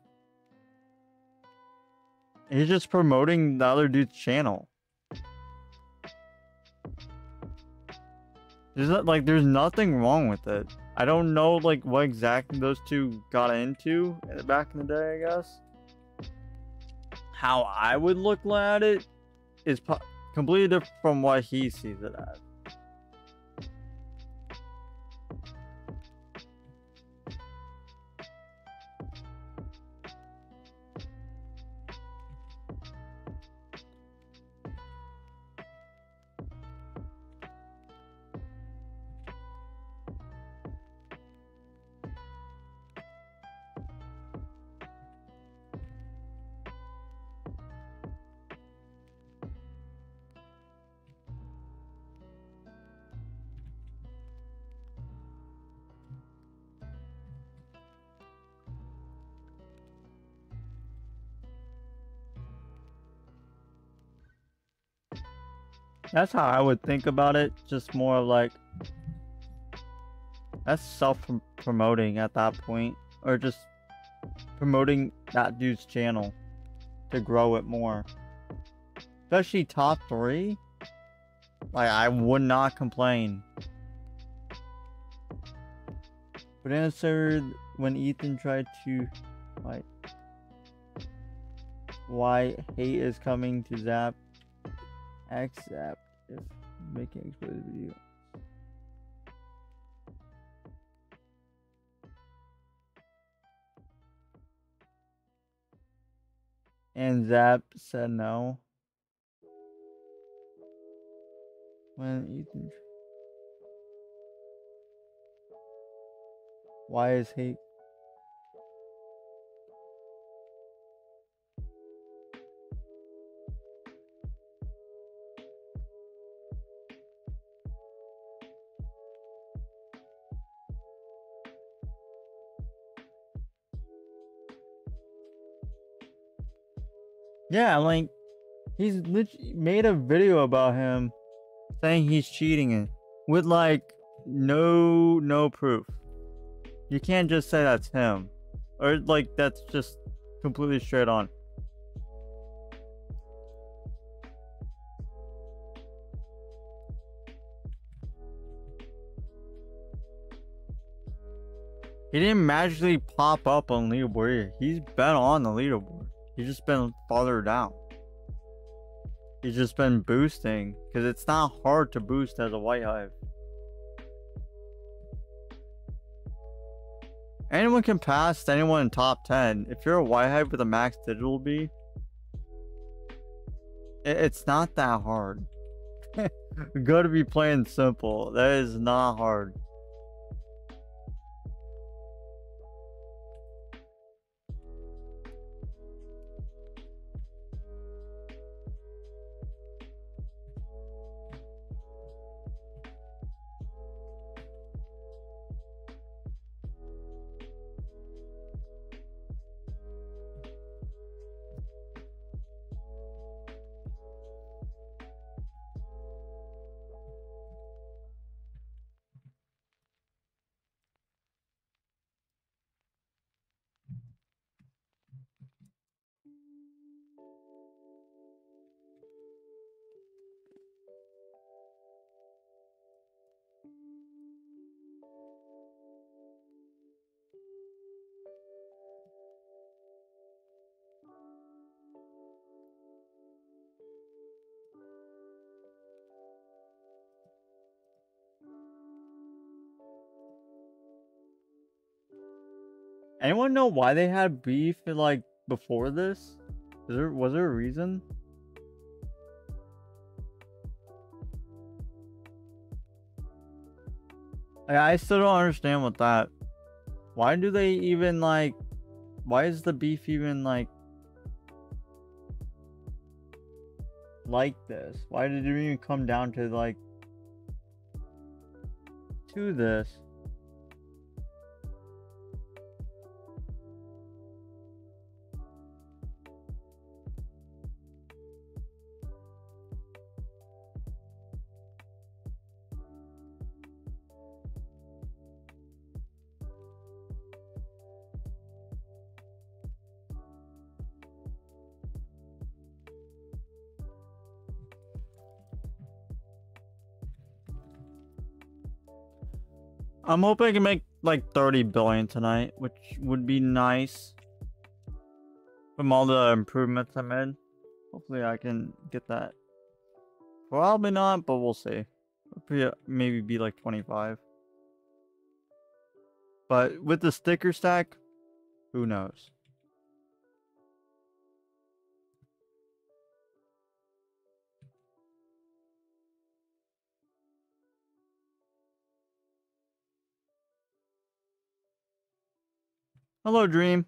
He's just promoting the other dude's channel. There's not, like there's nothing wrong with it. I don't know like what exactly those two got into uh, back in the day. I guess how I would look at it is completely different from what he sees it as. That's how I would think about it. Just more of like that's self promoting at that point, or just promoting that dude's channel to grow it more. Especially top three. Like I would not complain. But answered when Ethan tried to like why hate is coming to Zap X Zap making explicit video. And Zap said no. When Ethan. Why is hate? Yeah, like he's made a video about him saying he's cheating it with like no no proof. You can't just say that's him. Or like that's just completely straight on. He didn't magically pop up on leaderboard. He's been on the leaderboard. He's just been farther down. He's just been boosting because it's not hard to boost as a white hive. Anyone can pass anyone in top 10. If you're a white hive with a max digital Bee, it's not that hard. [LAUGHS] gotta be playing simple. That is not hard. Know why they had beef like before this? Is there was there a reason? Like, I still don't understand what that. Why do they even like? Why is the beef even like? Like this? Why did it even come down to like? To this? I'm hoping I can make like 30 billion tonight, which would be nice. From all the improvements I made. Hopefully I can get that. Probably not, but we'll see. Uh, maybe be like 25. But with the sticker stack, who knows? Hello, Dream.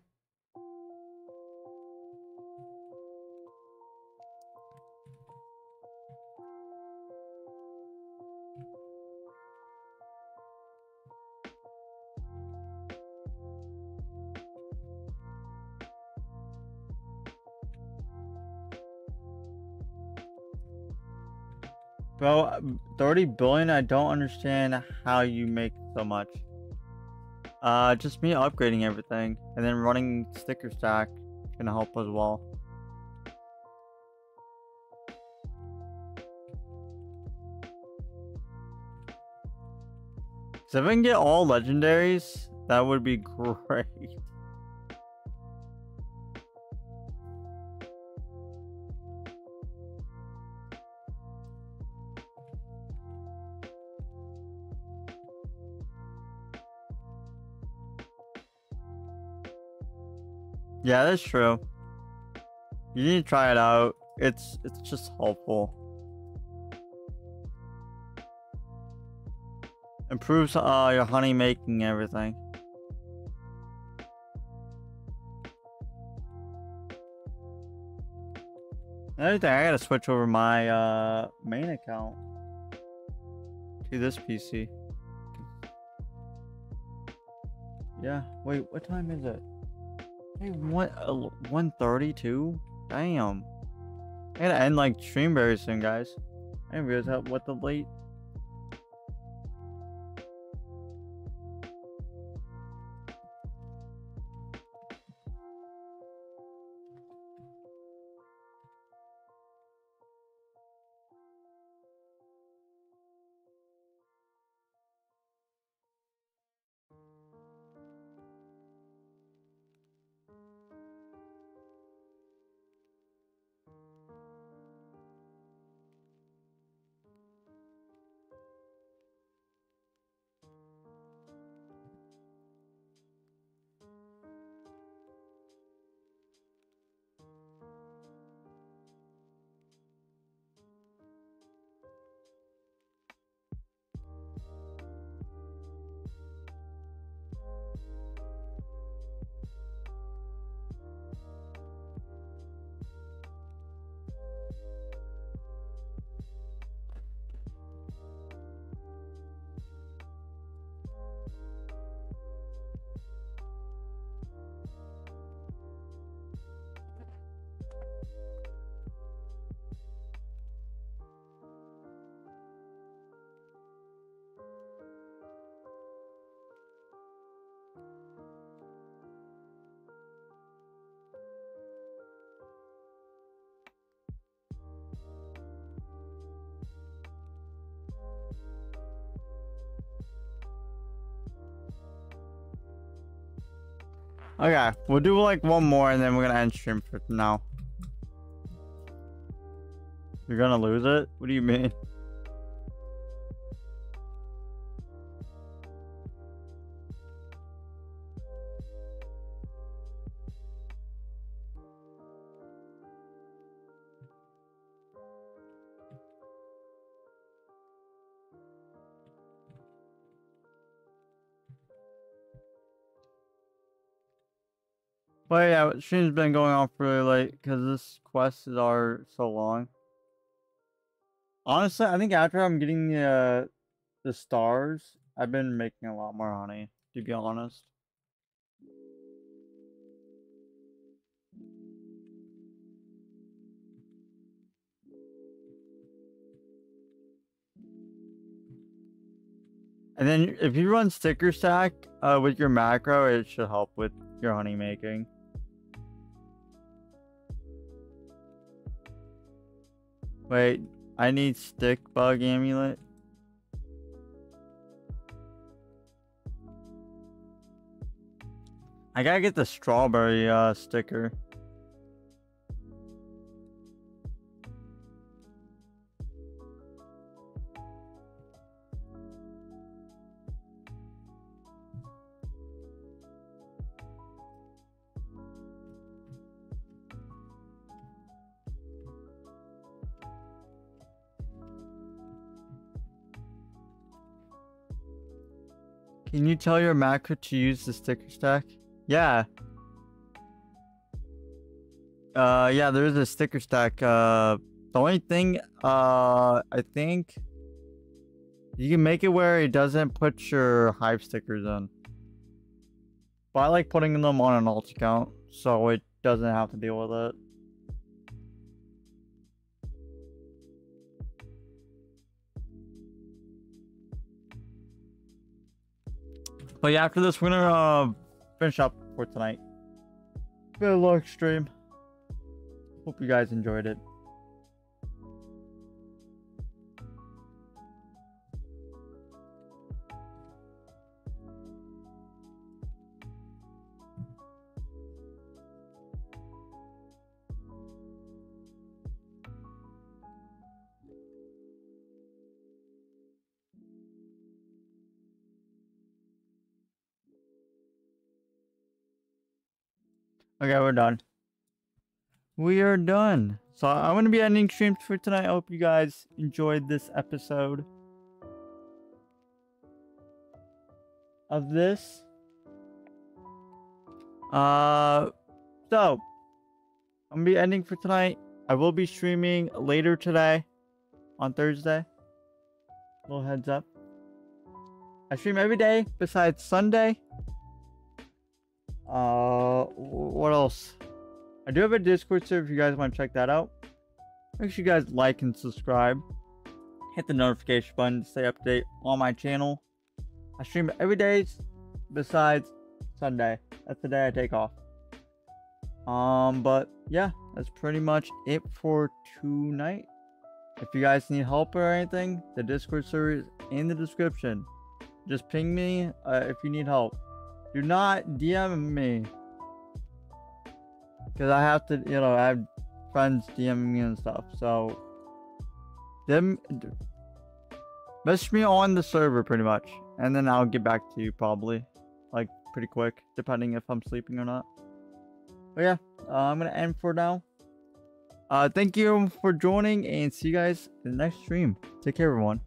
Bro, uh, 30 billion, I don't understand how you make so much. Uh, just me upgrading everything and then running sticker stack gonna help as well. So if I can get all legendaries, that would be [LAUGHS] great. Yeah, that's true. You need to try it out. It's it's just helpful. Improves uh your honey making everything. Another thing, I gotta switch over my uh main account to this PC. Yeah, wait, what time is it? Hey, one uh, one thirty two. Damn. I gotta end like stream very soon, guys. I didn't realize how what the late. Okay, we'll do like one more and then we're gonna end stream for now. You're gonna lose it? What do you mean? But yeah, stream's been going on really late because this quests are so long. Honestly, I think after I'm getting the uh, the stars, I've been making a lot more honey. To be honest. And then if you run sticker stack uh, with your macro, it should help with your honey making. Wait, I need stick bug amulet. I gotta get the strawberry uh, sticker. Can you tell your macro to use the sticker stack? Yeah. Uh, yeah, there is a sticker stack. Uh, the only thing, uh, I think you can make it where it doesn't put your hive stickers in. But I like putting them on an alt account, so it doesn't have to deal with it. But yeah, after this, we're gonna uh, finish up for tonight. Been a long stream. Hope you guys enjoyed it. Okay, we're done. We are done. So I'm gonna be ending streams for tonight. I hope you guys enjoyed this episode of this. Uh, so I'm gonna be ending for tonight. I will be streaming later today on Thursday. Little heads up. I stream every day besides Sunday. Uh, what else? I do have a Discord server if you guys want to check that out. Make sure you guys like and subscribe. Hit the notification button to stay up to date on my channel. I stream every day besides Sunday. That's the day I take off. Um, but yeah, that's pretty much it for tonight. If you guys need help or anything, the Discord server is in the description. Just ping me uh, if you need help. Do not DM me. Because I have to, you know, I have friends DMing me and stuff. So, them, message me on the server pretty much. And then I'll get back to you probably. Like, pretty quick. Depending if I'm sleeping or not. But yeah, uh, I'm going to end for now. Uh, thank you for joining and see you guys in the next stream. Take care, everyone.